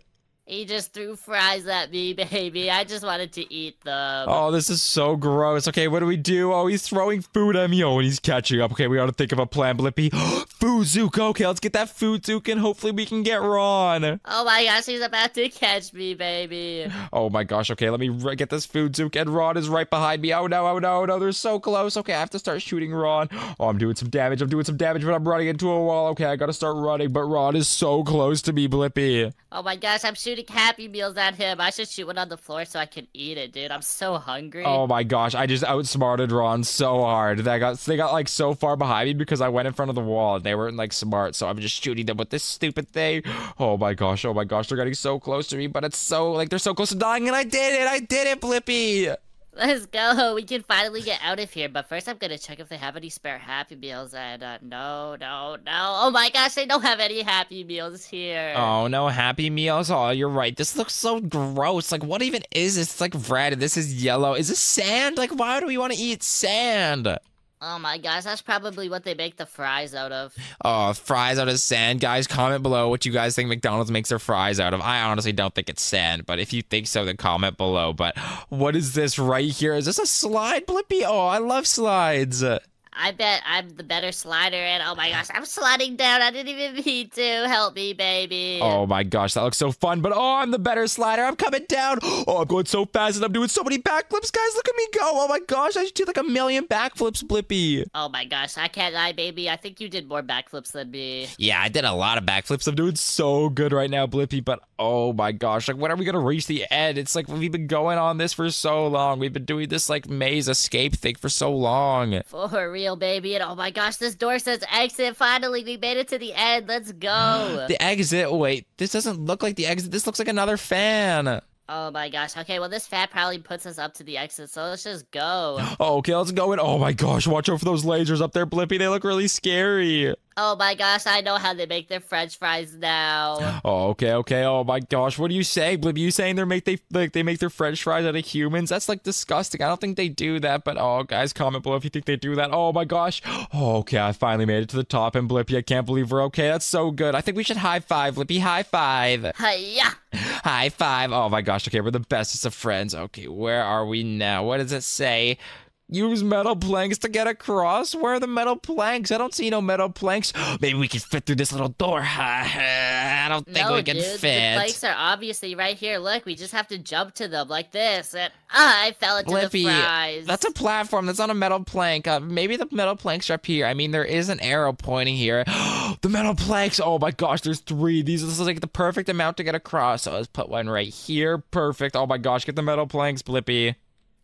He just threw fries at me, baby. I just wanted to eat them. Oh, this is so gross. Okay, what do we do? Oh, he's throwing food at me. Oh, and he's catching up. Okay, we gotta think of a plan, Blippi. [GASPS] food Zook. Okay, let's get that food Zook, and hopefully we can get Ron. Oh my gosh, he's about to catch me, baby. Oh my gosh. Okay, let me get this food Zook, and Ron is right behind me. Oh no, oh no, oh no. They're so close. Okay, I have to start shooting Ron. Oh, I'm doing some damage. I'm doing some damage, but I'm running into a wall. Okay, I gotta start running, but Ron is so close to me, Blippi. Oh my gosh, I'm shooting Happy Meals at him. I should shoot one on the floor so I can eat it, dude. I'm so hungry. Oh my gosh, I just outsmarted Ron so hard. They got they got like so far behind me because I went in front of the wall and they weren't like smart, so I'm just shooting them with this stupid thing. [GASPS] Oh my gosh, oh my gosh, they're getting so close to me, but it's so like they're so close to dying and I did it! I did it, Blippi! Let's go. We can finally get out of here. But first, I'm gonna check if they have any spare Happy Meals. And uh, no, no, no. Oh my gosh, they don't have any Happy Meals here. Oh no, happy meals. Oh, you're right. This looks so gross. Like what even is this? It's like red this is yellow. Is this sand? Like why do we want to eat sand? Oh my gosh, that's probably what they make the fries out of. Oh, fries out of sand. Guys, comment below what you guys think McDonald's makes their fries out of. I honestly don't think it's sand, but if you think so, then comment below. But what is this right here? Is this a slide, Blippi? Oh, I love slides. I bet I'm the better slider. And oh my gosh, I'm sliding down. I didn't even mean to. Help me, baby. Oh my gosh, that looks so fun. But oh, I'm the better slider. I'm coming down. Oh, I'm going so fast and I'm doing so many backflips. Guys, look at me go. Oh my gosh, I did like a million backflips, Blippi. Oh my gosh, I can't lie, baby. I think you did more backflips than me. Yeah, I did a lot of backflips. I'm doing so good right now, Blippi. But oh my gosh, like when are we gonna reach the end? It's like we've been going on this for so long. We've been doing this like maze escape thing for so long. For real, baby. And oh my gosh, this door says exit. Finally, we made it to the end. Let's go. [GASPS] The exit. Wait, this doesn't look like the exit. This looks like another fan. Oh my gosh. Okay, well, this fat probably puts us up to the exit, so let's just go. [GASPS] Oh, okay, let's go in. Oh my gosh, watch out for those lasers up there, Blippi. They look really scary. Oh my gosh, I know how they make their french fries now. [GASPS] Oh, okay, okay. Oh my gosh, what do you say, Blippi? You saying they make they like they make their French fries out of humans? That's like disgusting. I don't think they do that. But oh, guys, comment below if you think they do that. Oh my gosh. [GASPS] Oh, okay, I finally made it to the top. And Blippi, I can't believe we're okay. That's so good. I think we should high five, Blippi. High five. Hiya! [LAUGHS] High five. Oh my gosh. Okay, we're the bestest of friends. Okay, where are we now? What does it say? Use metal planks to get across. Where are the metal planks? I don't see no metal planks. [GASPS] Maybe we can fit through this little door. [LAUGHS] I don't think no, we can dude, fit. the planks are obviously right here. Look, we just have to jump to them like this. And ah, I fell into the Blippi, fries. that's a platform. That's not a metal plank. Uh, maybe the metal planks are up here. I mean, there is an arrow pointing here. [GASPS] the metal planks. Oh my gosh, there's three. These this is like the perfect amount to get across. So let's put one right here. Perfect. Oh my gosh, get the metal planks, Blippi.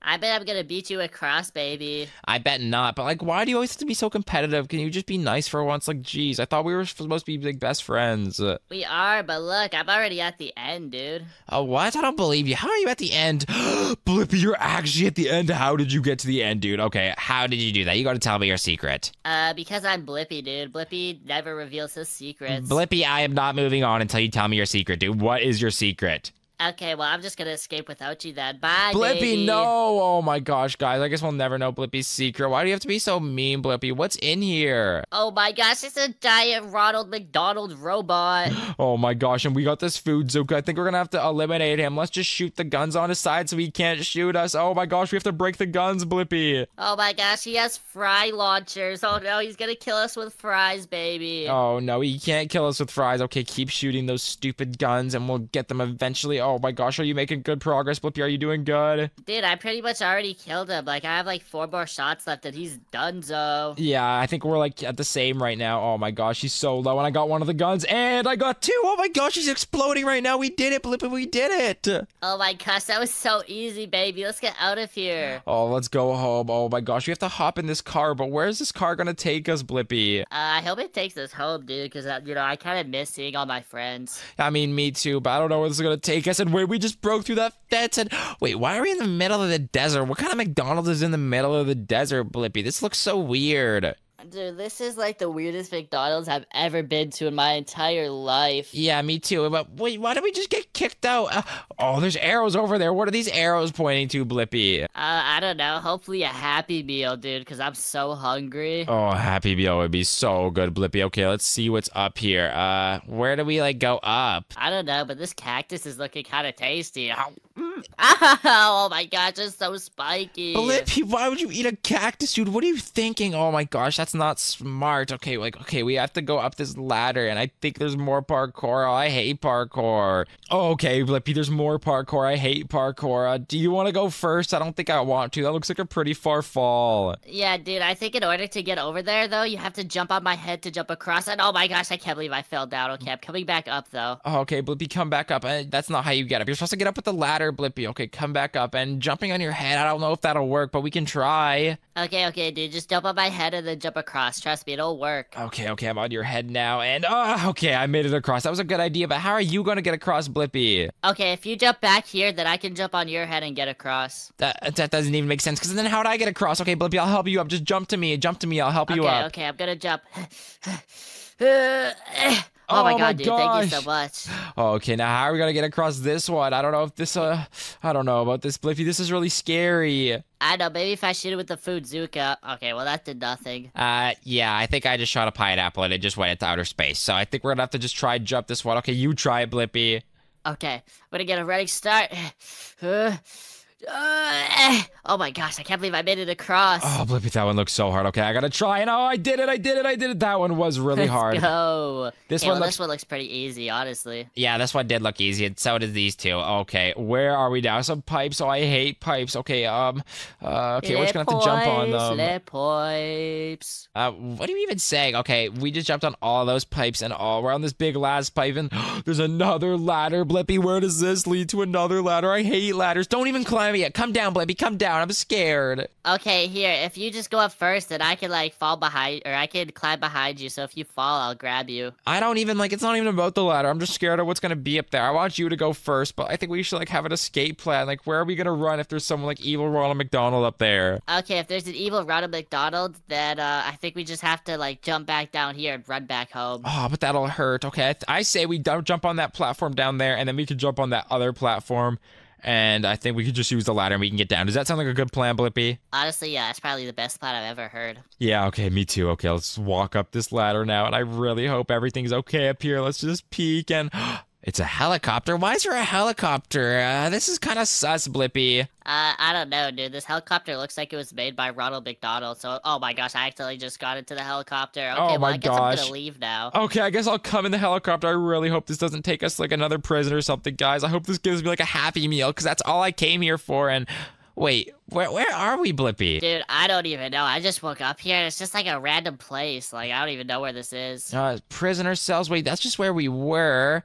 I bet I'm gonna beat you across, baby. I bet not. But like, why do you always have to be so competitive? Can you just be nice for once? Like, geez, I thought we were supposed to be like best friends. We are, but look, I'm already at the end, dude. oh, what? I don't believe you. How are you at the end? [GASPS] Blippi, you're actually at the end. How did you get to the end, dude? Okay, how did you do that? You got to tell me your secret. Uh, because I'm Blippi, dude. Blippi never reveals his secrets. Blippi, I am not moving on until you tell me your secret, dude. What is your secret? Okay, well, I'm just gonna escape without you then. Bye, Blippi, baby. no! Oh my gosh, guys. I guess we'll never know Blippi's secret. Why do you have to be so mean, Blippi? What's in here? Oh my gosh, it's a giant Ronald McDonald robot. [GASPS] Oh my gosh, and we got this food Zuka. I think we're gonna have to eliminate him. Let's just shoot the guns on his side so he can't shoot us. Oh my gosh, we have to break the guns, Blippi. oh my gosh, he has fry launchers. Oh no, he's gonna kill us with fries, baby. Oh no, he can't kill us with fries. Okay, keep shooting those stupid guns and we'll get them eventually. Oh my gosh, are you making good progress, Blippi? Are you doing good? Dude, I pretty much already killed him. Like, I have like four more shots left and he's donezo. Yeah, I think we're like at the same right now. Oh my gosh, he's so low. And I got one of the guns and I got two. Oh my gosh, he's exploding right now. We did it, Blippi. We did it. Oh my gosh, that was so easy, baby. Let's get out of here. Oh, let's go home. Oh my gosh, we have to hop in this car. But where's this car gonna take us, Blippi? Uh, I hope it takes us home, dude, because, uh, you know, I kind of miss seeing all my friends. I mean, me too, but I don't know where this is gonna take us. And wait, we just broke through that fence. And wait, why are we in the middle of the desert? What kind of McDonald's is in the middle of the desert, Blippi? This looks so weird. Dude, this is like the weirdest McDonald's I've ever been to in my entire life. Yeah, me too. But wait, why don't we just get kicked out? Uh, oh, there's arrows over there. What are these arrows pointing to, Blippi? Uh, I don't know. Hopefully a Happy Meal, dude, because I'm so hungry. Oh, Happy Meal would be so good, Blippi. Okay, let's see what's up here. Uh, where do we like go up? I don't know, but this cactus is looking kind of tasty. Mm. [LAUGHS] oh my gosh, it's so spiky. Blippi, why would you eat a cactus, dude? What are you thinking? Oh my gosh, that's not smart. Okay, like, okay, we have to go up this ladder, and I think there's more parkour. Oh, I hate parkour. Oh, okay, Blippi, there's more parkour. I hate parkour. Uh, do you want to go first? I don't think I want to. That looks like a pretty far fall. Yeah, dude, I think in order to get over there, though, you have to jump on my head to jump across. And oh my gosh, I can't believe I fell down. Okay, I'm coming back up, though. Oh, okay, Blippi, come back up. Uh, that's not how you get up. You're supposed to get up with the ladder, Blippi. Okay, come back up. And jumping on your head, I don't know if that'll work, but we can try. Okay, okay, dude, just jump on my head and then jump across. Trust me, it'll work. Okay, okay, I'm on your head now. And, oh, okay, I made it across. That was a good idea, but how are you going to get across, Blippi? Okay, if you jump back here, then I can jump on your head and get across. That, that doesn't even make sense, because then how would I get across? Okay, Blippi, I'll help you up. Just jump to me. Jump to me. I'll help you okay, up. okay, okay. I'm gonna jump. Oh, my Oh my god, dude, thank you so much. Okay, now how are we going to get across this one? I don't know if this, uh, I don't know about this, Blippi. This is really scary. I know, maybe if I shoot it with the food Zuka. Okay, well, that did nothing. Uh, yeah, I think I just shot a pineapple and it just went into outer space. So I think we're gonna have to just try and jump this one. Okay, you try it, Blippi. Okay, I'm gonna get a running start. [SIGHS] Uh, uh, oh my gosh, I can't believe I made it across. Oh, Blippi, that one looks so hard. Okay, I gotta try. And oh, I did it! I did it! I did it! That one was really Let's hard. go. This Okay, one well, looks. this one looks pretty easy, honestly. Yeah, this one did look easy, and so did these two. Okay, where are we now? Some pipes. Oh, I hate pipes. Okay, um, uh, okay, we're just gonna have to jump on them. le pipes. Uh, what are you even saying? Okay, we just jumped on all those pipes, and all we're on this big last pipe, and [GASPS] there's another ladder. Blippi, where does this lead to another ladder? I hate ladders. Don't even climb Come down, Blippi. Come down. I'm scared. Okay, here, if you just go up first, then I can, like, fall behind, or I can climb behind you, so if you fall, I'll grab you. I don't even like. It's not even about the ladder. I'm just scared of what's gonna be up there. I want you to go first, but I think we should like have an escape plan. Like, where are we gonna run if there's someone like evil Ronald McDonald up there? Okay, if there's an evil Ronald McDonald, then, uh, I think we just have to, like, jump back down here and run back home. Oh, but that'll hurt. Okay, I, th- I say we don't jump on that platform down there, and then we can jump on that other platform, and I think we could just use the ladder and we can get down. Does that sound like a good plan, Blippi? Honestly, yeah, it's probably the best plan I've ever heard. Yeah. Okay. Me too. Okay, let's walk up this ladder now, and I really hope everything's okay up here. Let's just peek and. It's a helicopter. Why is there a helicopter? Uh, this is kind of sus, Blippi. Uh, I don't know, dude. This helicopter looks like it was made by Ronald McDonald. So, oh my gosh, I accidentally just got into the helicopter. Okay, Oh well, my I guess I'm gonna leave now. Okay, I guess I'll come in the helicopter. I really hope this doesn't take us like another prison or something, guys. I hope this gives me like a happy meal because that's all I came here for. And wait, where where are we, Blippi? Dude, I don't even know. I just woke up here and it's just like a random place. Like, I don't even know where this is. Uh, prisoner cells. Wait, that's just where we were.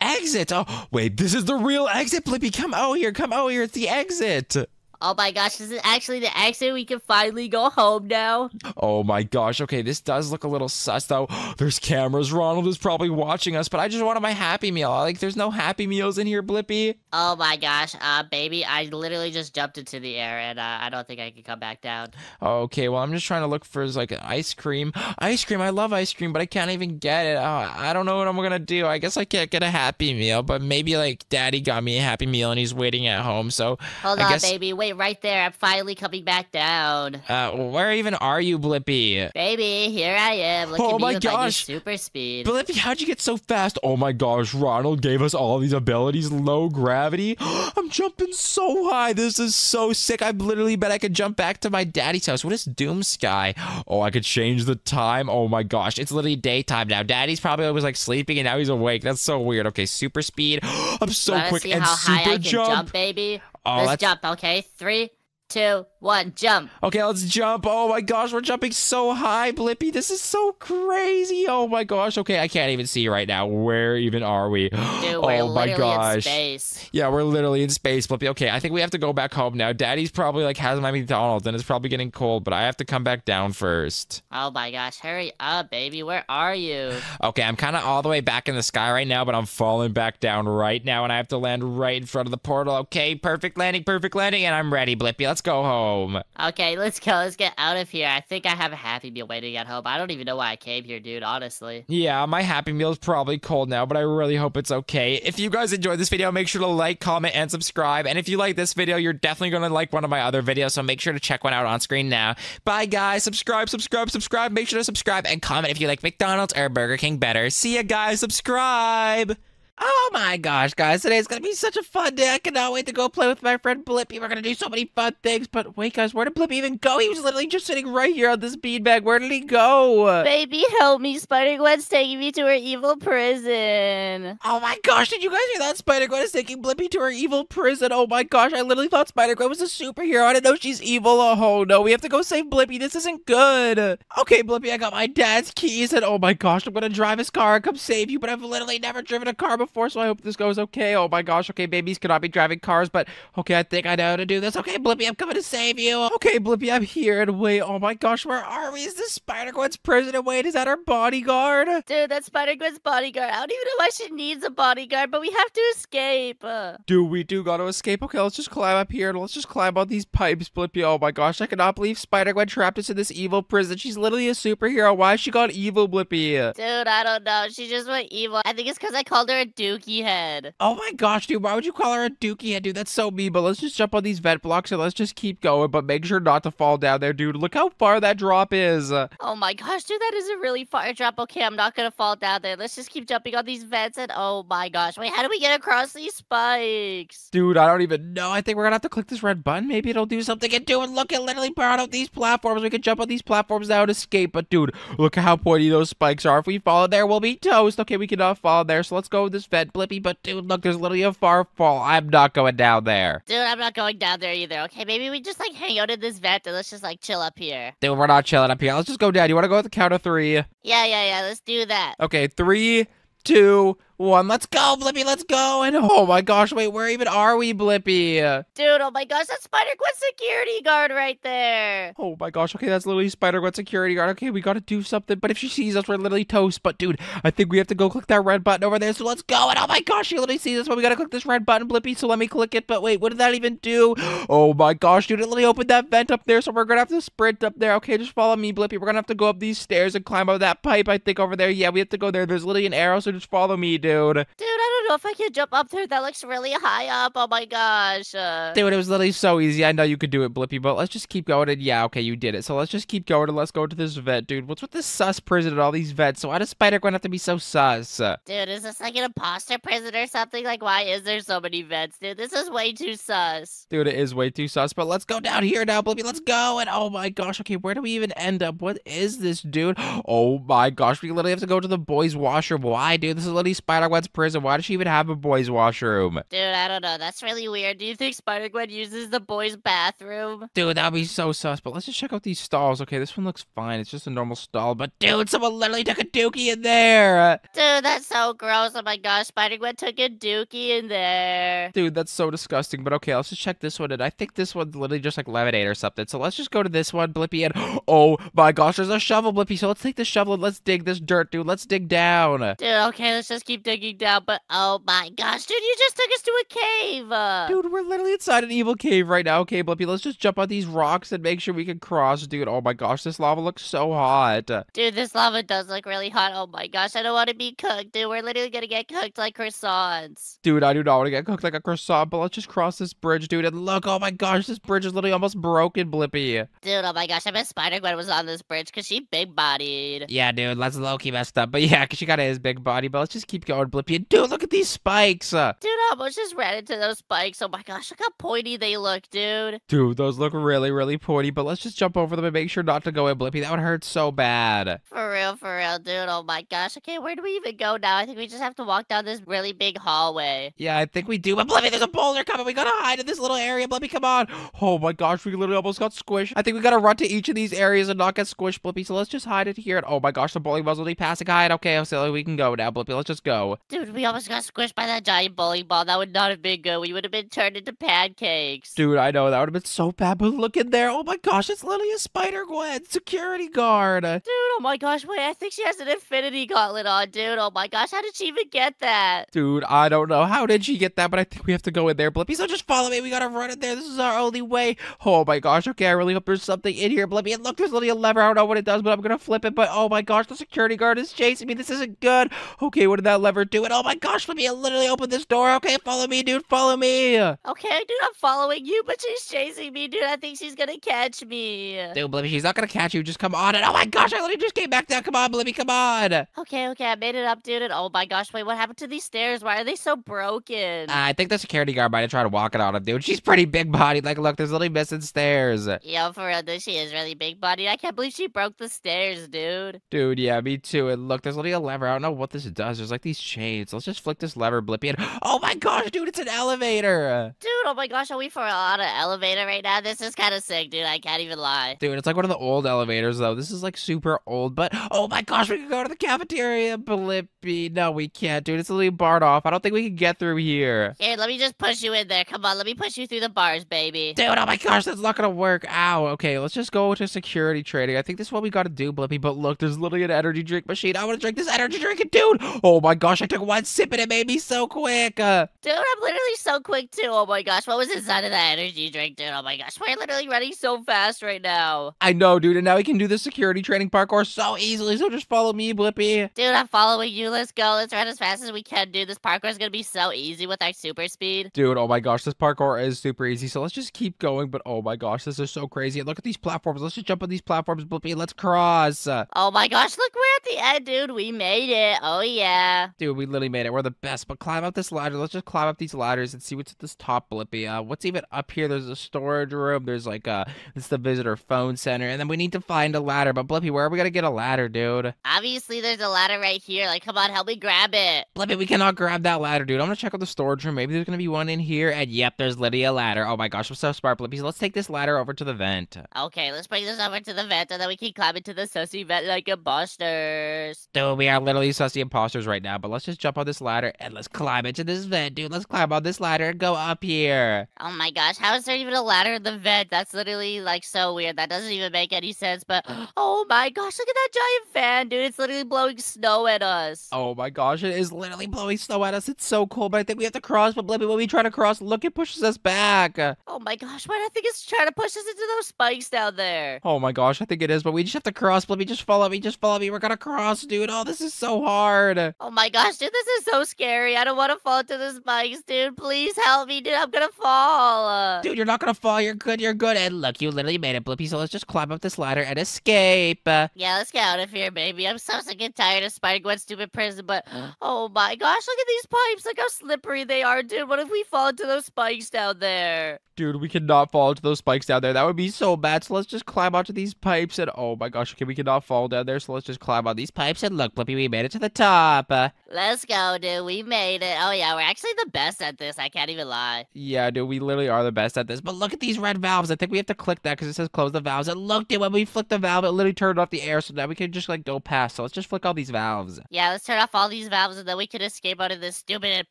Exit. Oh, wait, this is the real exit, Blippi. Come out here. Come out here. It's the exit. Oh my gosh, this is actually the exit. We can finally go home now. Oh my gosh. Okay, this does look a little sus though. [GASPS] There's cameras. Ronald is probably watching us, but I just wanted my Happy Meal. Like, there's no Happy Meals in here, Blippi. Oh my gosh, uh, baby, I literally just jumped into the air and uh, I don't think I can come back down. Okay, well, I'm just trying to look for like ice cream. [GASPS] Ice cream. I love ice cream, but I can't even get it. Oh, I don't know what I'm gonna do. I guess I can't get a Happy Meal, but maybe like Daddy got me a Happy Meal and he's waiting at home. So, Hold I on, guess- baby, wait right there. I'm finally coming back down. uh, where even are you, Blippi? Baby, here I am. Look Oh at me my with my gosh. super speed. Blippi, how'd you get so fast? Oh my gosh, Ronald gave us all these abilities. Low gravity. [GASPS] I'm jumping so high. This is so sick. I literally bet I could jump back to my daddy's house. What is Doom Sky? Oh, I could change the time. Oh my gosh, it's literally daytime now. Daddy's probably always like sleeping and now he's awake. That's so weird. Okay, super speed. [GASPS] I'm so Wanna quick and super high I can jump. jump, baby? Oh, Let's that's jump, okay? Three, two, one, jump. Okay, let's jump. Oh my gosh, we're jumping so high, Blippi. This is so crazy. Oh my gosh. Okay, I can't even see right now. Where even are we? [GASPS] Dude, oh my gosh. in space. Yeah, we're literally in space, Blippi. Okay, I think we have to go back home now. Daddy's probably like has my McDonald's and it's probably getting cold, but I have to come back down first. Oh my gosh, hurry up, baby. Where are you? Okay, I'm kind of all the way back in the sky right now, but I'm falling back down right now, and I have to land right in front of the portal. Okay, perfect landing, perfect landing, and I'm ready, Blippi. Let's go home. Okay, let's go. Let's get out of here. I think I have a Happy Meal waiting at home. I don't even know why I came here, dude, honestly. Yeah, my Happy Meal is probably cold now, but I really hope it's okay. If you guys enjoyed this video, make sure to like, comment, and subscribe. And if you like this video, you're definitely going to like one of my other videos, so make sure to check one out on screen now. Bye, guys. Subscribe, subscribe, subscribe. Make sure to subscribe and comment if you like McDonald's or Burger King better. See ya, guys. Subscribe. Oh my gosh, guys, today's gonna be such a fun day. I cannot wait to go play with my friend Blippi. We're gonna do so many fun things. But wait, guys, where did Blippi even go? He was literally just sitting right here on this beanbag. Where did he go? Baby, help me. Spider Gwen's taking me to her evil prison. Oh my gosh, did you guys hear that? Spider Gwen is taking Blippi to her evil prison. Oh my gosh, I literally thought Spider Gwen was a superhero. I didn't know she's evil. Oh no, we have to go save Blippi. This isn't good. Okay, Blippi, I got my dad's keys, and oh my gosh, I'm gonna drive his car and come save you. But I've literally never driven a car before, so I hope this goes okay. Oh my gosh, okay, babies cannot be driving cars, but okay, I think I know how to do this. Okay, Blippi, I'm coming to save you. Okay, Blippi, I'm here. And wait, oh my gosh, where are we? Is this Spider Gwen's prison? And wait, is that our bodyguard? Dude, that's Spider Gwen's bodyguard. I don't even know why she needs a bodyguard, but we have to escape. Dude, we do gotta escape. Okay, let's just climb up here and let's just climb on these pipes, Blippi. Oh my gosh, I cannot believe Spider Gwen trapped us in this evil prison. She's literally a superhero. Why is she got evil, Blippi? Dude, I don't know. She just went evil. I think it's because I called her a dookie head. Oh my gosh, dude, why would you call her a dookie head, dude? That's so mean, but let's just jump on these vent blocks and let's just keep going, but make sure not to fall down there, dude. Look how far that drop is. Oh my gosh, dude, that is a really far drop. Okay, I'm not gonna fall down there. Let's just keep jumping on these vents and oh my gosh. Wait, how do we get across these spikes? Dude, I don't even know. I think we're gonna have to click this red button. Maybe it'll do something. And dude, look, it literally brought out these platforms. We can jump on these platforms now and escape. But dude, look how pointy those spikes are. If we fall there, we'll be toast. Okay, we cannot fall there. So let's go with this vent, Blippi. But dude, look, there's literally a far fall. I'm not going down there. Dude, I'm not going down there either. Okay, maybe we just like hang out in this vent and let's just like chill up here. Dude, we're not chilling up here. Let's just go down. You want to go with the count of three? Yeah, yeah, yeah. Let's do that. Okay, three, two, one. Let's go, Blippi. Let's go. And oh my gosh, wait, where even are we, Blippi? Dude, oh my gosh, that's Spider Gwen security guard right there. Oh my gosh, okay, that's literally Spider Gwen security guard. Okay, we gotta do something. But if she sees us, we're literally toast. But dude, I think we have to go click that red button over there. So let's go. And oh my gosh, she literally sees us, but we gotta click this red button, Blippi. So let me click it. But wait, what did that even do? Oh my gosh, dude, it literally opened that vent up there. So we're gonna have to sprint up there. Okay, just follow me, Blippi. We're gonna have to go up these stairs and climb up that pipe, I think, over there. Yeah, we have to go there. There's literally an arrow, so just follow me, dude. Dude, I don't know if I can jump up there. That looks really high up. Oh my gosh. Uh, Dude, it was literally so easy. I know you could do it, Blippi, but let's just keep going. And yeah, okay, you did it. So let's just keep going and let's go to this vet, dude. What's with this sus prison and all these vets? So why does Spider Gwen have to be so sus? dude, is this like an imposter prison or something? Like, why is there so many vets, dude? This is way too sus. Dude, it is way too sus. But let's go down here now, Blippi. Let's go. And oh my gosh, okay, where do we even end up? What is this, dude? [GASPS] Oh my gosh, we literally have to go to the boys' washroom. Why, dude? This is literally Spider Spider-Gwen's prison. Why does she even have a boys' washroom? Dude, I don't know. That's really weird. Do you think Spider Gwen uses the boys' bathroom? Dude, that would be so sus. But let's just check out these stalls. Okay, this one looks fine. It's just a normal stall. But dude, someone literally took a dookie in there. Dude, that's so gross. Oh my gosh, Spider Gwen took a dookie in there. Dude, that's so disgusting. But okay, let's just check this one. And I think this one's literally just like lemonade or something. So let's just go to this one, Blippi. And [GASPS] oh my gosh, there's a shovel, Blippi. So let's take the shovel and let's dig this dirt, dude. Let's dig down. Dude, okay, let's just keep digging down. But oh my gosh, dude, you just took us to a cave. Uh, Dude, we're literally inside an evil cave right now. Okay, Blippi, let's just jump on these rocks and make sure we can cross, dude. Oh my gosh, this lava looks so hot. Dude, this lava does look really hot. Oh my gosh, I don't want to be cooked, dude. We're literally gonna get cooked like croissants. Dude, I do not want to get cooked like a croissant, but let's just cross this bridge, dude. And look, oh my gosh, this bridge is literally almost broken, Blippi. Dude, oh my gosh, I bet Spider Gwen was on this bridge because she big bodied. Yeah, dude, that's low-key messed up. But yeah, 'cause she got his big body. But let's just keep going, Dude, look at these spikes. Uh, Dude, I almost just ran into those spikes. Oh my gosh, look how pointy they look, dude. dude, those look really, really pointy. But let's just jump over them and make sure not to go in, Blippi. That would hurt so bad. For real, for real, dude. Oh my gosh. Okay, where do we even go now? I think we just have to walk down this really big hallway. Yeah, I think we do. But Blippi, there's a boulder coming. We gotta hide in this little area. Blippi, come on. Oh my gosh, we literally almost got squished. I think we gotta run to each of these areas and not get squished, Blippi. So let's just hide it here. And oh my gosh, the bowling ball's already passing hide. Okay, so we can go now, Blippi. Let's just go. Dude, we almost got squished by that giant bowling ball. That would not have been good. We would have been turned into pancakes. Dude, I know that would have been so bad, but look in there. Oh my gosh, it's literally a Spider Gwen security guard. Dude, oh my gosh, wait, I think she has an infinity gauntlet on, dude. Oh my gosh, how did she even get that? Dude, I don't know. How did she get that? But I think we have to go in there, Blippi. So just follow me. We gotta run in there. This is our only way. Oh my gosh. Okay, I really hope there's something in here, Blippi. And look, there's literally a lever. I don't know what it does, but I'm gonna flip it. But oh my gosh, the security guard is chasing me. This isn't good. Okay, what did that lever do? it. oh my gosh, Blippi, it literally opened this door. Okay, follow me, dude. Follow me. Okay, dude, I'm following you, but she's chasing me, dude. I think she's gonna catch me. Dude, Blippi, she's not gonna catch you. Just come on. And oh my gosh, I literally just came back down. Come on, Blippi, come on. Okay, okay, I made it up, dude. And oh my gosh, wait, what happened to these stairs? Why are they so broken? I think the security guard might have tried to walk it on him, dude. She's pretty big bodied. Like, look, there's literally missing stairs. Yo, for real, dude, she is really big bodied. I can't believe she broke the stairs, dude. Dude, yeah, me too. And look, there's literally a lever. I don't know what this does. There's like these chains. Let's just flick this lever, Blippi. And [GASPS] oh my gosh, dude, it's an elevator. Dude, oh my gosh, are we for on an elevator right now? This is kind of sick, dude. I can't even lie. Dude, it's like one of the old elevators, though. This is like super old, but [GASPS] oh my gosh, we can go to the cafeteria, Blippi. No, we can't, dude. It's literally barred off. I don't think we can get through here. Here, let me just push you in there. Come on, let me push you through the bars, baby. Dude, oh my gosh, that's not gonna work. Ow. Okay, let's just go to security trading. I think this is what we gotta do, Blippi. But look, there's literally an energy drink machine. I wanna drink this energy drink, dude, oh my gosh, I took one sip and it made me so quick. Uh, Dude, I'm literally so quick too. Oh my gosh, what was inside of that energy drink, dude? Oh my gosh, we're literally running so fast right now. I know, dude, and now we can do the security training parkour so easily. So just follow me, Blippi. Dude, I'm following you. Let's go. Let's run as fast as we can, dude. This parkour is gonna be so easy with our super speed. Dude, oh my gosh, this parkour is super easy. So let's just keep going. But oh my gosh, this is so crazy. And look at these platforms. Let's just jump on these platforms, Blippi. and Let's cross. Uh, Oh my gosh, look, we're at the end, dude. We made it. Oh yeah. dude, we literally made it. We're the best. But climb up this ladder. Let's just climb up these ladders and see what's at this top, Blippi. Uh, what's even up here? There's a storage room. There's like uh, this is the visitor phone center. And then we need to find a ladder. But Blippi, where are we gonna get a ladder, dude? Obviously, there's a ladder right here. Like, come on, help me grab it. Blippi, we cannot grab that ladder, dude. I'm gonna check out the storage room. Maybe there's gonna be one in here. And yep, there's Lydia ladder. Oh my gosh, I'm so smart, Blippi. So let's take this ladder over to the vent. Okay, let's bring this over to the vent, and then we can climb into the sussy vent like imposters. Dude, we are literally sussy imposters right now, but let's just jump on this ladder and let's climb into this vent, dude. Let's climb on this ladder and go up here. Oh my gosh, how is there even a ladder in the vent? That's literally like so weird. That doesn't even make any sense. But [GASPS] oh my gosh, look at that giant fan, dude. It's literally blowing snow at us. Oh my gosh, it is literally blowing snow at us. It's so cool, but I think we have to cross. But Blippi, when we try to cross, look, it pushes us back. Oh my gosh, why do I think it's trying to push us into those spikes down there? Oh my gosh, I think it is, but we just have to cross. Blippi, just follow me, just follow me. We're gonna cross, dude. Oh, this is so hard. Oh my gosh, dude, this is so scary. I don't want to fall into the spikes, dude. Please help me, dude. I'm gonna fall. Dude, you're not gonna fall. You're good. You're good. And look, you literally made it, Blippi. So let's just climb up this ladder and escape. Uh, Yeah, let's get out of here, baby. I'm so sick and tired of Spider Gwen's stupid prison, but [GASPS] oh my gosh, look at these pipes. Look how slippery they are, dude. What if we fall into those spikes down there? Dude, we cannot fall into those spikes down there. That would be so bad. So let's just climb onto these pipes and oh my gosh, okay, we cannot fall down there. So let's just climb on these pipes and look, Blippi, we made it to the top. Uh, Let's go, dude. We made it. Oh yeah, we're actually the best at this. I can't even lie. yeah, dude, we literally are the best at this. But look at these red valves. I think we have to click that because it says close the valves. And look, dude, when we flick the valve, it literally turned off the air so now we can just like go past. So let's just flick all these valves. Yeah, let's turn off all these valves and then we can escape out of this stupid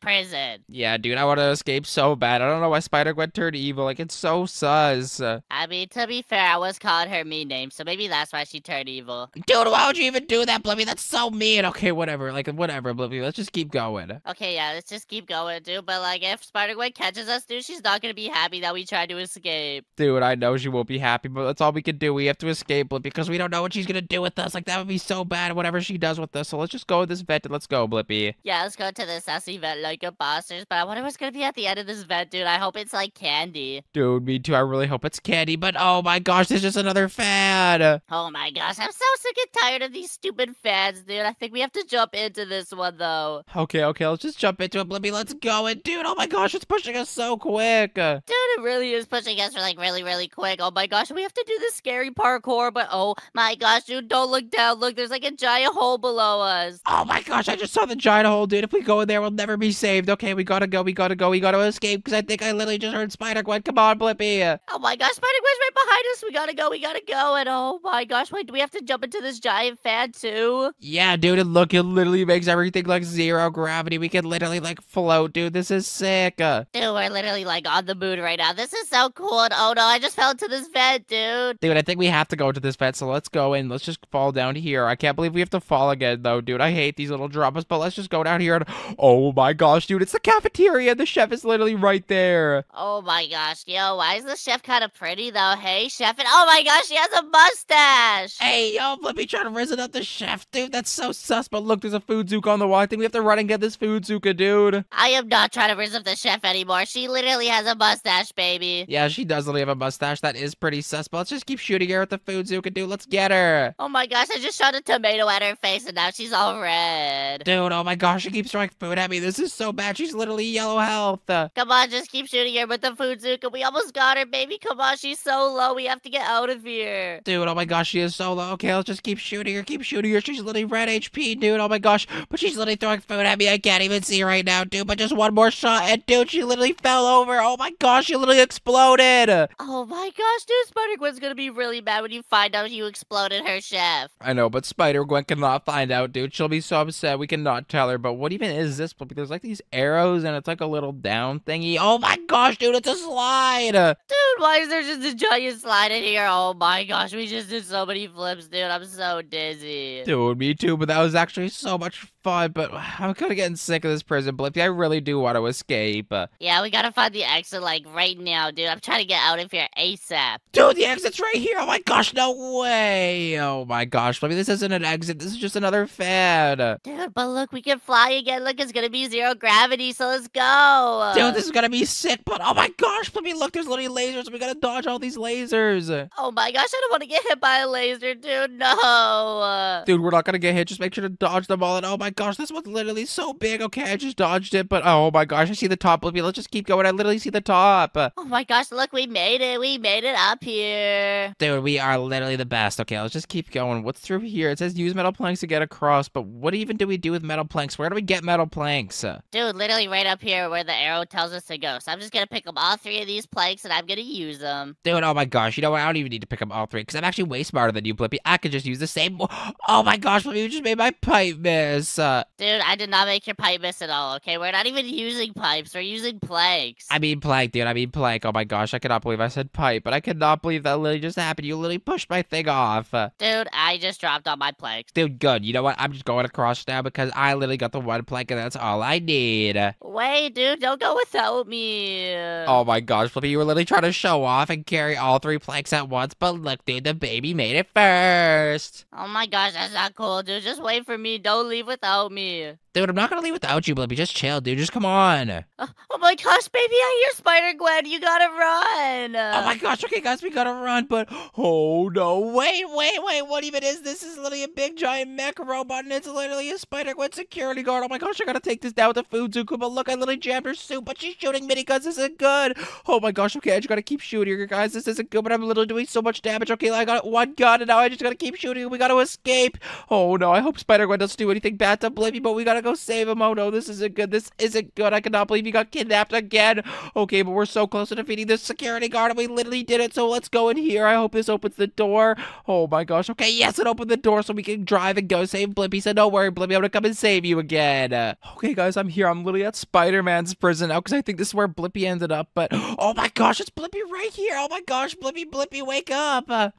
prison. Yeah, dude, I want to escape so bad. I don't know why Spider-Gwen turned evil. Like, it's so sus. Uh, I mean, to be fair, I was calling her mean names, so maybe that's why she turned evil. Dude, why would you even do that, Blippi? That's so mean. Okay, whatever. Like, whatever, Blippi. Let's just keep going. Okay, yeah, let's just keep going, dude. But like, if Spider-Gwen catches us, dude, she's not gonna be happy that we tried to escape. Dude, I know she won't be happy, but that's all we can do. We have to escape Blippi because we don't know what she's gonna do with us. Like, that would be so bad, whatever she does with us. So let's just go with this vent and let's go, Blippi. Yeah, let's go to the sassy vent like a bosses. But I wonder what's gonna be at the end of this vent, dude. I hope it's like candy. Dude, me too. I really hope it's candy, but oh my gosh, there's just another fad. Oh my gosh, I'm so sick and tired of these stupid fads, dude. I think we have to jump into this one though. Okay, okay, let's just jump into it, Blippi. Let's go. And dude, oh my gosh, it's pushing us so quick. Dude, it really is pushing us like really, really quick. Oh my gosh, we have to do this scary parkour, but oh my gosh, dude, don't look down. Look, there's like a giant hole below us. Oh my gosh, I just saw the giant hole, dude. If we go in there, we'll never be saved. Okay, we gotta go, we gotta go, we gotta escape, because I think I literally just heard Spider-Gwen. Come on, Blippi. Oh my gosh, Spider-Gwen's right behind us. We gotta go, we gotta go. And oh my gosh, wait, do we have to jump into this giant fan too? Yeah, dude, and look, it literally makes everything like zero gravity. We can literally like float, dude. This is sick. Uh, Dude, we're literally like on the moon right now. This is so cool. And oh no, I just fell into this vent, dude. Dude, I think we have to go to this vent, so let's go in. Let's just fall down here. I can't believe we have to fall again, though, dude. I hate these little dramas, but let's just go down here and [GASPS] oh my gosh, dude, it's the cafeteria. The chef is literally right there. Oh my gosh, yo, why is the chef kind of pretty though? Hey, chef, and oh my gosh, she has a mustache. Hey, yo, Blippi trying to risen up the chef, dude. That's so sus. But look, there's a food zook on the wall. I think we have to run and get this food zooka, dude. I am not trying to raise up the chef anymore. She literally has a mustache, baby. Yeah, she does literally have a mustache. That is pretty sus. But let's just keep shooting her with the food zooka, dude. Let's get her. Oh my gosh, I just shot a tomato at her face and now she's all red. Dude, oh my gosh, she keeps throwing food at me. This is so bad. She's literally yellow health. Come on, just keep shooting her with the food zuka. We almost got her, baby. Come on, she's so low. We have to get out of here. Dude, oh my gosh, she is so low. Okay, let's just keep shooting her, keep shooting her. She's literally red HP, dude. Oh my gosh. But she's literally throwing food at me. I can't even see right now, dude. But just one more shot. And dude, she literally fell over. Oh my gosh, she literally exploded. Oh my gosh, dude, Spider Gwen's gonna be really mad when you find out you exploded her chef. I know, but Spider Gwen cannot find out, dude. She'll be so upset. We cannot tell her. But what even is this? There's like these arrows and it's like a little down thingy. Oh my gosh, dude, it's a slide. Dude, why is there just a giant slide in here? Oh my gosh, we just did so many flips, dude. I'm so dizzy. Dude, me too, but that was actually so much fun. But I'm kind of getting sick of this prison, Blippi. I really do want to escape. Uh, Yeah, we gotta find the exit like right now, dude. I'm trying to get out of here ASAP. Dude, the exit's right here. Oh my gosh, no way. Oh my gosh, Blippi, this isn't an exit. This is just another fan. Dude, but look, we can fly again. Look, it's gonna be zero gravity, so let's go. Dude, this is gonna be sick, but oh my gosh, Blippi, look, there's literally lasers. We gotta dodge all these lasers. Oh my gosh, I don't want to get hit by a laser, dude. No. Dude, we're not gonna get hit. Just make sure to dodge them all. And oh my gosh, this one's literally so big. Okay, I just dodged it, but oh my gosh, I see the top. Blippi, let's just keep going. I literally see the top. Oh my gosh, look, we made it. We made it up here. Dude, we are literally the best. Okay, let's just keep going. What's through here? It says use metal planks to get across, but what even do we do with metal planks? Where do we get metal planks? Dude, literally right up here where the arrow tells us to go. So I'm just gonna pick up all three of these planks and I'm gonna use them. Dude, oh my gosh, you know what? I don't even need to pick up all three because I'm actually way smarter than you, Blippi. I could just use the same. [GASPS] Oh my gosh, Blippi, you just made my pipe miss. Uh, Dude, I did not make your pipe miss at all, okay? We're not even using pipes, we're using planks. I mean plank, dude. I mean plank. Oh my gosh, I cannot believe I said pipe, but I cannot believe that literally just happened. You literally pushed my thing off. Uh, Dude, I just dropped all my planks. dude, good. You know what? I'm just going across now because I literally got the one plank and that's all I need. Wait, dude, don't go without me. Oh my gosh, Blippi, you were literally trying to show off and carry all three planks at once, but look, dude, the baby made it first. Oh my gosh, that's not cool, dude. Just wait for me. Don't leave without me. Dude, I'm not gonna leave without you, Blippi. Just chill, dude. Just come on. Oh, oh my gosh, baby, I hear Spider Gwen. You gotta run. Oh my gosh, okay, guys, we gotta run, but oh no, wait, wait, wait, what even is this? This is literally a big giant mech robot, and it's literally a Spider Gwen security guard. Oh my gosh, I gotta take this down with the food zooka, but look, I literally jammed her suit, but she's shooting miniguns. This isn't good. Oh my gosh, okay, I just gotta keep shooting here, guys. This isn't good, but I'm literally doing so much damage. Okay, I got one gun, and now I just gotta keep shooting. We gotta escape. Oh no, I hope Spider-Gwen doesn't do anything bad to Blippi, but we gotta go save him. Oh no, this isn't good. This isn't good. I cannot believe he got kidnapped again. Okay, but we're so close to defeating this security guard, and we literally did it. So let's go in here. I hope this opens the door. Oh my gosh. Okay, yes, it opened the door so we can drive and go save Blippi. So don't worry, Blippi, I'm gonna come and save you again. Okay, guys, I'm here. I'm literally at Spider-Man's prison now because I think this is where Blippi ended up. But oh my gosh, it's Blippi right here. Oh my gosh, Blippi, Blippi, wake up. Uh,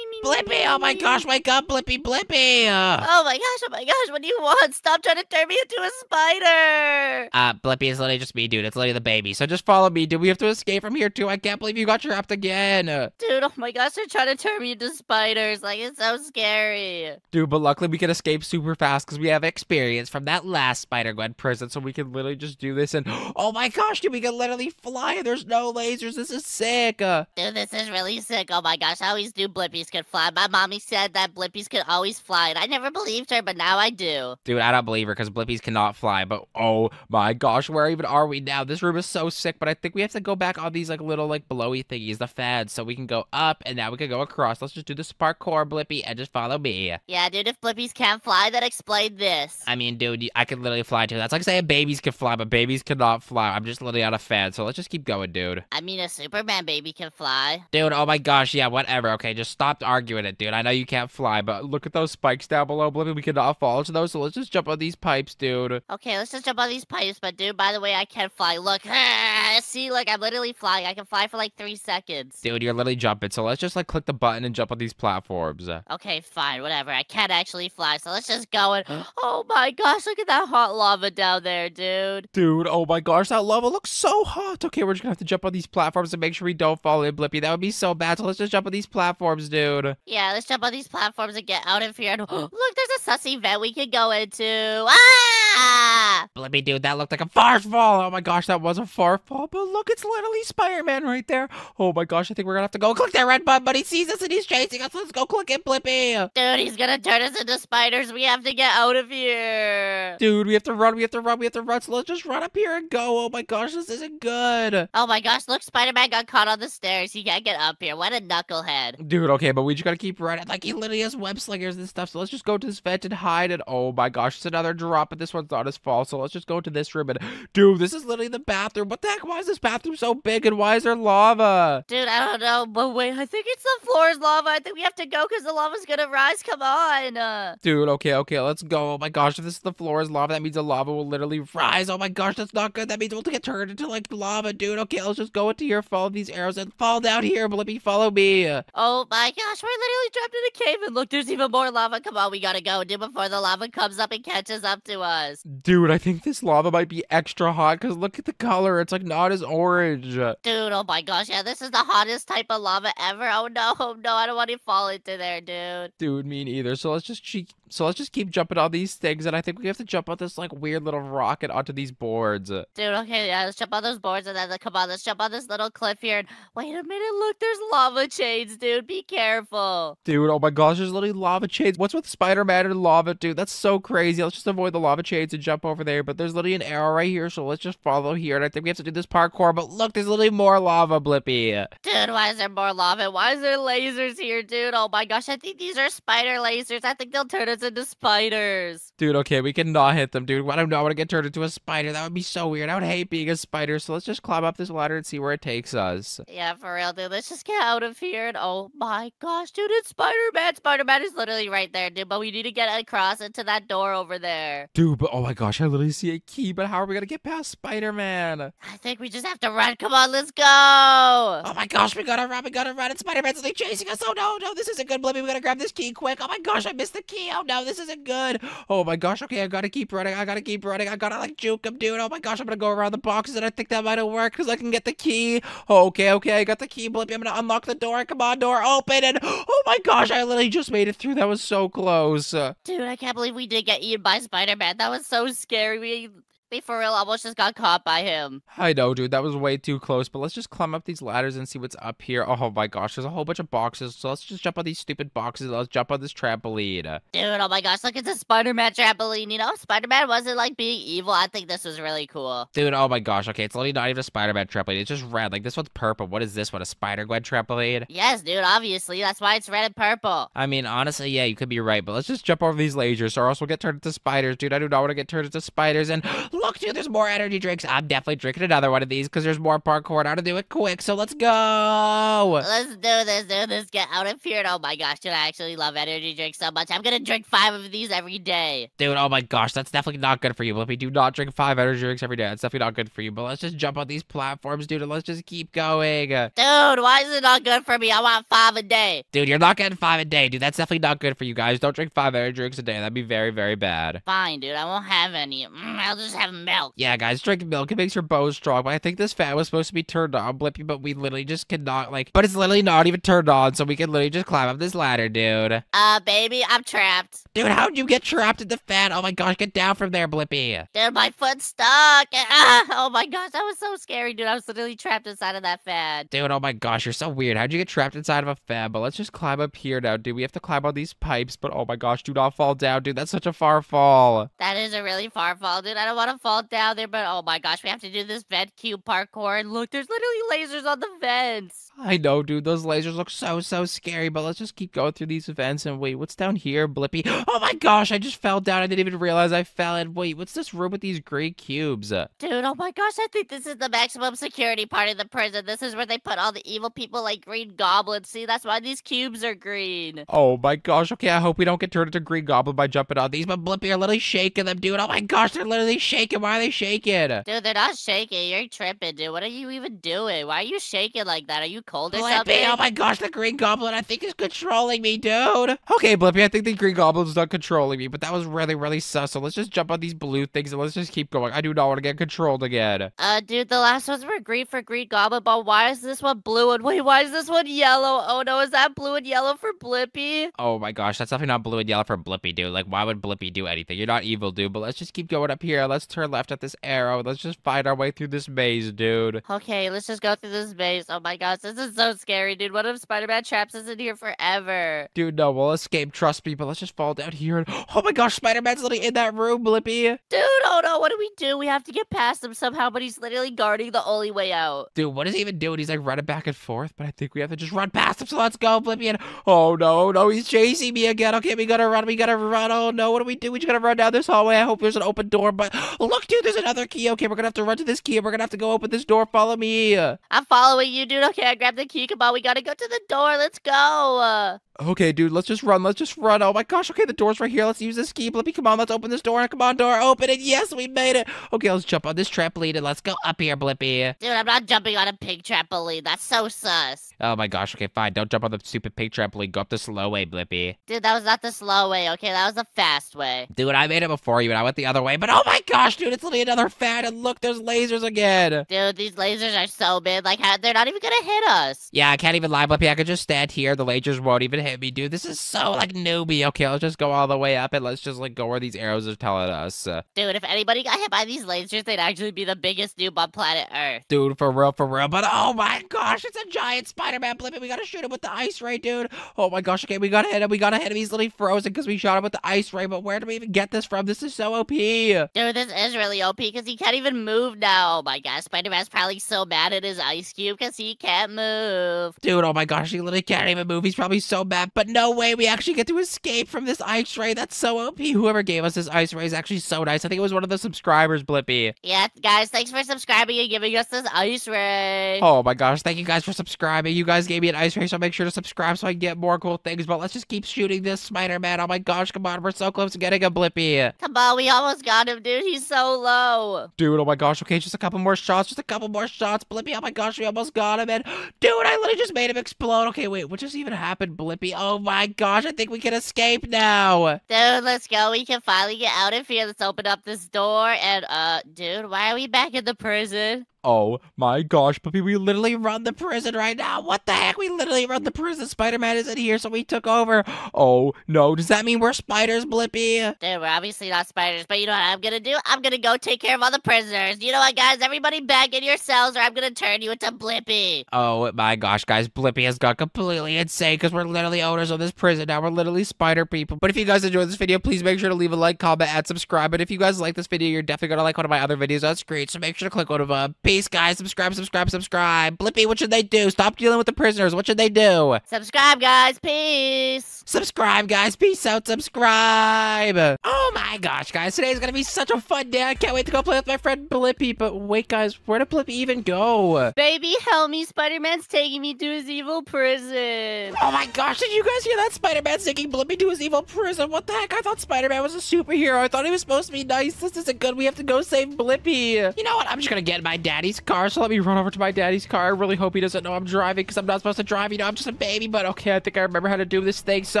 Blippi, oh my gosh, wake up, Blippi, Blippi. Uh, Oh my gosh, oh my gosh, what do you want? Stop trying to turn me into a spider! Uh, Blippi is literally just me, dude. It's literally the baby. So just follow me, dude. We have to escape from here, too. I can't believe you got trapped again. Dude, oh my gosh, they're trying to turn me into spiders. Like, it's so scary. Dude, but luckily we can escape super fast because we have experience from that last Spider-Gwen prison, so we can literally just do this and [GASPS] oh my gosh, dude, we can literally fly there's no lasers. This is sick. Uh, Dude, this is really sick. Oh my gosh, I always knew Blippies could fly. My mommy said that Blippies could always fly, and I never believed her, but now I do. dude, I don't believe her because Blippies cannot fly. But oh my gosh, where even are we now? This room is so sick, but I think we have to go back on these like little like blowy thingies, the fads, so we can go up and now we can go across. Let's just do this parkour, Blippi, and just follow me. Yeah, dude, if Blippies can't fly, then explain this. I mean, dude, I could literally fly too. That's like saying babies can fly, but babies cannot fly. I'm just literally out of fan, so let's just keep going, dude. I mean, a Superman baby can fly. Dude, oh my gosh, yeah, whatever. Okay, just stop arguing it, dude. I know you can't fly, but look at those spikes down below. Blippi, we cannot fall into those, so let's just jump on these pipes, dude. Okay, let's just jump on these pipes. But dude, by the way, I can fly. Look, [LAUGHS] see, like I'm literally flying. I can fly for like three seconds. Dude, you're literally jumping, so let's just like click the button and jump on these platforms. Okay, fine, whatever. I can't actually fly, so let's just go and. [GASPS] [GASPS] Oh my gosh, look at that hot lava down there, dude. Dude, oh my gosh, that lava looks so hot. Okay, we're just gonna have to jump on these platforms and make sure we don't fall in, Blippi. That would be so bad, so let's just jump on these platforms, dude. Yeah, let's jump on these platforms and get out of here. And [GASPS] look, there's a sussy vent we can go into. Ah! Blippi, dude, that looked like a far fall. Oh my gosh, that was a far fall. But look, it's literally Spider-Man right there. Oh my gosh, I think we're gonna have to go click that red button, but he sees us and he's chasing us. Let's go click it, Blippi. Dude, he's gonna turn us into spiders. We have to get out of here. Dude, we have to run, we have to run, we have to run. So let's just run up here and go. Oh my gosh, this isn't good. Oh my gosh, look, Spider Man got caught on the stairs. He can't get up here. What a knucklehead. Dude, okay, but we just gotta keep running. Like, he literally has web slingers and stuff. So let's just go to this vent and hide. And oh my gosh, it's another drop, but this one's not as fault. So let's just go to this room. And dude, this is literally the bathroom. What the heck? Why is this bathroom so big? And why is there lava? Dude, I don't know, but wait, I think it's the floor's lava. I think we have to go because the lava's gonna rise. Come on. Uh, Dude, okay, okay, let's go. Oh my gosh, if this is the floor is lava, that means the lava will literally rise. Oh my gosh, that's not good. That means we'll get turned into like lava, dude. Okay, let's just go into here, follow these arrows, and fall down here. Blippi, follow me. oh my gosh, we're literally trapped in a cave. And look, there's even more lava. Come on, we gotta go, dude, before the lava comes up and catches up to us. Dude, I think this lava might be extra hot because look at the color. It's like not as orange. Dude, oh my gosh, yeah, this is the hottest type of lava ever. Oh no, oh no, I don't want to fall into there, dude. Dude, me neither. So let's just cheat. So let's just keep jumping on these things, and I think we have to jump on this like weird little rocket onto these boards. Dude, okay, yeah, let's jump on those boards and then like, come on, let's jump on this little cliff here. And wait a minute, look, there's lava chains, dude. Be careful. Dude, oh my gosh, there's literally lava chains. What's with Spider-Man and lava, dude? That's so crazy. Let's just avoid the lava chains and jump over there. But there's literally an arrow right here, so let's just follow here. And I think we have to do this parkour. But look, there's literally more lava, Blippi. Dude, why is there more lava? Why is there lasers here, dude? Oh my gosh, I think these are spider lasers. I think they'll turn us into spiders. Dude, okay, we cannot hit them, dude. I don't know. I want to get turned into a spider. That would be so weird. I would hate being a spider. So let's just climb up this ladder and see where it takes us. Yeah, for real, dude. Let's just get out of here. And oh my gosh, dude, it's Spider-Man. Spider-Man is literally right there, dude. But we need to get across into that door over there. Dude, but oh my gosh, I literally see a key. But how are we going to get past Spider-Man? I think we just have to run. Come on, let's go. Oh my gosh, we gotta run, we gotta run, and Spider-Man's like chasing us. Oh no, no, this isn't good, Blippi. We gotta grab this key quick. Oh my gosh, I missed the key. Oh no, this isn't good. Oh my gosh, okay, I gotta keep running. I gotta keep running. I gotta like juke him, dude. Oh my gosh, I'm gonna go around the boxes, and I think that might have worked because I can get the key. Oh, okay, okay, I got the key, Blippi. I'm gonna unlock the door. Come on, door open. And oh my gosh, I literally just made it through. That was so close. Dude, I can't believe we did get eaten by Spider-Man. That was so scary. We We for real almost just got caught by him. I know, dude. That was way too close. But let's just climb up these ladders and see what's up here. Oh my gosh, there's a whole bunch of boxes. So let's just jump on these stupid boxes. Let's jump on this trampoline. Dude, oh my gosh, look, it's a Spider-Man trampoline. You know, Spider-Man wasn't like being evil. I think this was really cool. Dude, oh my gosh. Okay, it's literally not even a Spider-Man trampoline. It's just red. Like this one's purple. What is this one? A Spider-Gwen trampoline? Yes, dude, obviously. That's why it's red and purple. I mean, honestly, yeah, you could be right, but let's just jump over these lasers, or else we'll get turned into spiders, dude. I do not want to get turned into spiders. And [GASPS] look, dude, there's more energy drinks. I'm definitely drinking another one of these because there's more parkour. and I want to do it quick, so let's go. Let's do this, do this. Get out of here. Oh my gosh, dude, I actually love energy drinks so much. I'm gonna drink five of these every day. Dude, oh my gosh, that's definitely not good for you. Blippi, do not drink five energy drinks every day. That's definitely not good for you. But let's just jump on these platforms, dude, and let's just keep going. Dude, why is it not good for me? I want five a day. Dude, you're not getting five a day, dude. That's definitely not good for you guys. Don't drink five energy drinks a day. That'd be very, very bad. Fine, dude, I won't have any. Mm, I'll just have milk. Yeah, guys, drink milk. It makes your bones strong. But I think this fan was supposed to be turned on, Blippi, but we literally just cannot, like, but it's literally not even turned on, so we can literally just climb up this ladder, dude. Uh, baby, I'm trapped. Dude, how'd you get trapped in the fan? Oh my gosh, get down from there, Blippi. Dude, my foot's stuck. Ah, [LAUGHS] oh my gosh, that was so scary, dude. I was literally trapped inside of that fan. Dude, oh my gosh, you're so weird. How'd you get trapped inside of a fan? But let's just climb up here now, dude. We have to climb on these pipes, but oh my gosh, do not fall down, dude. That's such a far fall. That is a really far fall, dude. I don't want to fall down there, but oh my gosh, we have to do this vent cube parkour. And look, there's literally lasers on the vents. I know, dude. Those lasers look so, so scary, but let's just keep going through these vents and wait, what's down here, Blippi? [GASPS] Oh my gosh, I just fell down. I didn't even realize I fell. And wait, what's this room with these gray cubes? Uh, dude, oh my gosh, I think this is the maximum security part of the prison. This is where they put all the evil people like Green Goblin. See, that's why these cubes are green. Oh my gosh, okay, I hope we don't get turned into Green Goblin by jumping on these, but Blippi are literally shaking them, dude. Oh my gosh, they're literally shaking. Why are they shaking? Dude, they're not shaking. You're tripping, dude. What are you even doing? Why are you shaking like that? Are you cold or Blippi, something? oh my gosh, the Green Goblin I think is controlling me, dude. Okay, Blippi, I think the Green Goblin's not controlling me, but that was really, really sus. So let's just jump on these blue things and let's just keep going. I do not want to get controlled again. Uh, dude, the last ones were green for Green Goblin, but why is this one blue and wait, why is this one yellow? Oh no, is that blue and yellow for Blippi? Oh my gosh, that's definitely not blue and yellow for Blippi, dude. Like, why would Blippi do anything? You're not evil, dude. But let's just keep going up here. Let's turn left at this arrow. Let's just find our way through this maze, dude. Okay, let's just go through this maze. Oh my gosh, this is so scary, dude. What if Spider-Man traps us in here forever? Dude, no, we'll escape. Trust me. But let's just fall down here. And [GASPS] oh my gosh, Spider-Man's literally in that room, Blippi. Dude, oh no, what do we do? We have to get past him somehow, but he's literally guarding the only way out. Dude, what is he even doing? He's like running back and forth. But I think we have to just run past him. So let's go, Blippi. And oh no, no, he's chasing me again. Okay, we gotta run. We gotta run. Oh no, what do we do? We just gotta run down this hallway. I hope there's an open door. But Oh, look, dude, there's another key. Okay, we're gonna have to run to this key. And we're gonna have to go open this door. Follow me. I'm following you, dude. Okay, I grabbed the key. Come on, we gotta go to the door. Let's go. Okay, dude, let's just run. Let's just run. Oh my gosh. Okay, the door's right here. Let's use this key. Blippi, come on. Let's open this door. Come on, door. Open it. Yes, we made it. Okay, let's jump on this trampoline and let's go up here, Blippi. dude, I'm not jumping on a pig trampoline. That's so sus. Oh my gosh. Okay, fine. Don't jump on the stupid pig trampoline. Go up the slow way, Blippi. Dude, that was not the slow way, okay? That was the fast way. Dude, I made it before you and I went the other way. But oh my gosh, dude, it's literally another fan. And look, there's lasers again. Dude, these lasers are so big. Like, how, they're not even gonna hit us. Yeah, I can't even lie, Blippi. I could just stand here. The lasers won't even hit me, dude. This is so like newbie. Okay, let's just go all the way up and let's just like go where these arrows are telling us. Dude, if anybody got hit by these lasers, they'd actually be the biggest noob on planet Earth. dude, for real, for real. But oh my gosh, it's a giant Spider-Man Blippi. We gotta shoot him with the ice ray, dude. Oh my gosh, okay, we gotta hit him. We gotta hit him. He's literally frozen because we shot him with the ice ray. But where do we even get this from? This is so OP. Dude, this is really OP because he can't even move now. Oh my gosh, Spider-Man's probably so mad at his ice cube because he can't move. Dude, oh my gosh, he literally can't even move. He's probably so mad. But no way, we actually get to escape from this ice ray. That's so OP. Whoever gave us this ice ray is actually so nice. I think it was one of the subscribers, Blippi. Yeah, guys, thanks for subscribing and giving us this ice ray. Oh my gosh, thank you guys for subscribing. You guys gave me an ice ray, so make sure to subscribe so I can get more cool things. But let's just keep shooting this Spider-Man. Oh my gosh, come on, we're so close to getting a Blippi. Come on, we almost got him, dude. He's so low. Dude, oh my gosh, okay, just a couple more shots, just a couple more shots. Blippi, oh my gosh, we almost got him. And dude, I literally just made him explode. Okay, wait, what just even happened, Blippi? Oh my gosh, I think we can escape now. Dude, let's go. We can finally get out of here. Let's open up this door. And, uh, dude, why are we back in the prison? Oh my gosh, Blippi, we literally run the prison right now. What the heck? We literally run the prison. Spider-Man isn't here, so we took over. Oh no, does that mean we're spiders, Blippi? Dude, we're obviously not spiders, but you know what I'm gonna do? I'm gonna go take care of all the prisoners. You know what, guys? Everybody back in your cells, or I'm gonna turn you into Blippi. Oh my gosh, guys, Blippi has got completely insane because we're literally owners of this prison now. We're literally spider people. But if you guys enjoyed this video, please make sure to leave a like, comment, and subscribe. And if you guys like this video, you're definitely gonna like one of my other videos on screen. So make sure to click one of them. Guys. Subscribe, subscribe, subscribe. Blippi, what should they do? Stop dealing with the prisoners. What should they do? Subscribe, guys. Peace. Subscribe, guys. Peace out. Subscribe. Oh my gosh, guys. Today's gonna be such a fun day. I can't wait to go play with my friend Blippi. But wait, guys, where did Blippi even go? Baby, help me. Spider-Man's taking me to his evil prison. Oh my gosh, did you guys hear that? Spider-Man taking Blippi to his evil prison. What the heck? I thought Spider-Man was a superhero. I thought he was supposed to be nice. This isn't good. We have to go save Blippi. You know what? I'm just gonna get in my daddy's car. So let me run over to my daddy's car. I really hope he doesn't know I'm driving because I'm not supposed to drive. You know, I'm just a baby. But okay, I think I remember how to do this thing. So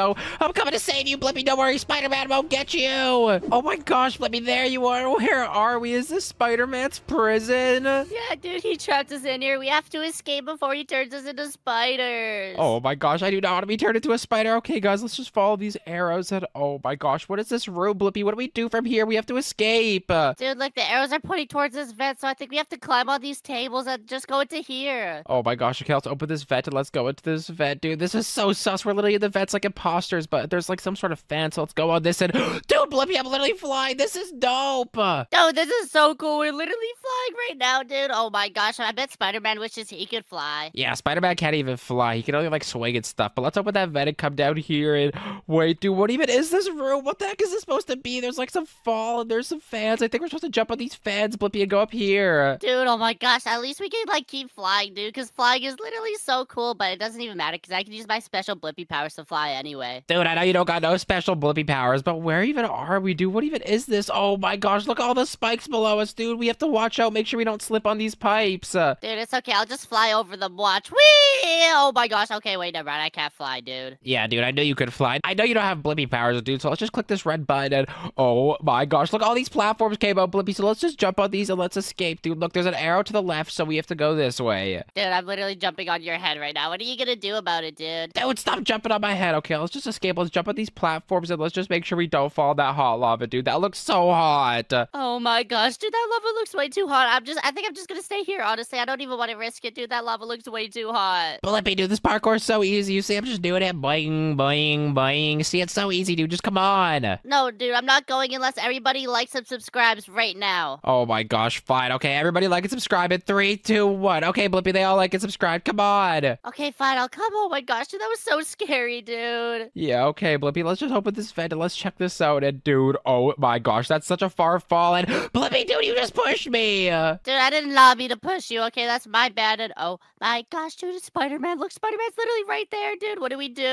I'm coming to save you, Blippi. Don't worry. Spider-Man won't get you. Oh my gosh, Blippi, there you are. Oh, where are we? Is this Spider-Man's prison? Yeah, dude, he trapped us in here. We have to escape before he turns us into spiders. Oh my gosh, I do not want to be turned into a spider. Okay, guys, let's just follow these arrows. And oh my gosh, what is this room, Blippi? What do we do from here? We have to escape. Dude, look, the arrows are pointing towards this vent, so I think we have to climb on these tables and just go into here. Oh my gosh, okay, let's open this vent and let's go into this vent, dude. This is so sus. We're literally in the vents like imposters, but there's like some sort of fan, so let's go on this and [GASPS] dude, Blippi, I'm literally flying. This is dope. Dude, this is so cool. We're literally flying right now, dude. Oh my gosh, I bet Spider-Man wishes he could fly. Yeah, Spider-Man can't even fly. He can only like swing and stuff. But let's open that vent and come down here and [GASPS] wait, dude, what even is this room? What the heck is this supposed to be? There's like some fall and there's some fans. I think we're supposed to jump on these fans, Blippi, and go up here. Dude, oh my gosh, at least we can like keep flying, dude, because flying is literally so cool, but it doesn't even matter because I can use my special Blippi powers to fly anyway. Dude, I know you don't got no special blippi powers, but where even are we, dude? What even is this? Oh my gosh, look at all the spikes below us, dude. We have to watch out, make sure we don't slip on these pipes. Uh, Dude, it's okay. I'll just fly over them. Watch. Whee! Oh my gosh. Okay, wait, never mind. I can't fly, dude. yeah, dude, I know you could fly. I know you don't have blippi powers, dude, so let's just click this red button and oh my gosh, look, all these platforms came out, blippi, so let's just jump on these and let's escape, dude. Look, there's an arrow to the left, so we have to go this way. Dude, I'm literally jumping on your head right now. What are you gonna do about it, dude? Dude, stop jumping on my head. Okay, let's just escape. Let's jump on these platforms and let's just make sure we don't fall in that hot lava, dude. That looks so hot. Oh my gosh, dude, that lava looks way too hot. I'm just, I think I'm just gonna stay here, honestly. I don't even want to risk it, dude. That lava looks way too hot. Blippi, dude, this parkour is so easy. You see, I'm just doing it. Boing, boing, boing. See, it's so easy, dude. Just come on. No, dude, I'm not going unless everybody likes and subscribes right now. Oh my gosh, fine. Okay, everybody like and subscribe in three, two, one. Okay, Blippi, they all like and subscribe. Come on. Okay, fine, I'll come. Oh my gosh, dude, that was so scary, dude. Yeah, okay, Blippi, let's just open this vent and let's check this out. And dude, oh my gosh, that's such a far fall. And Blippi, dude, you just pushed me. Dude, I didn't lobby to push you, okay? That's my bad. And oh my gosh, dude, it's Spider-Man. Look, Spider-Man's literally right there, dude. What do we do?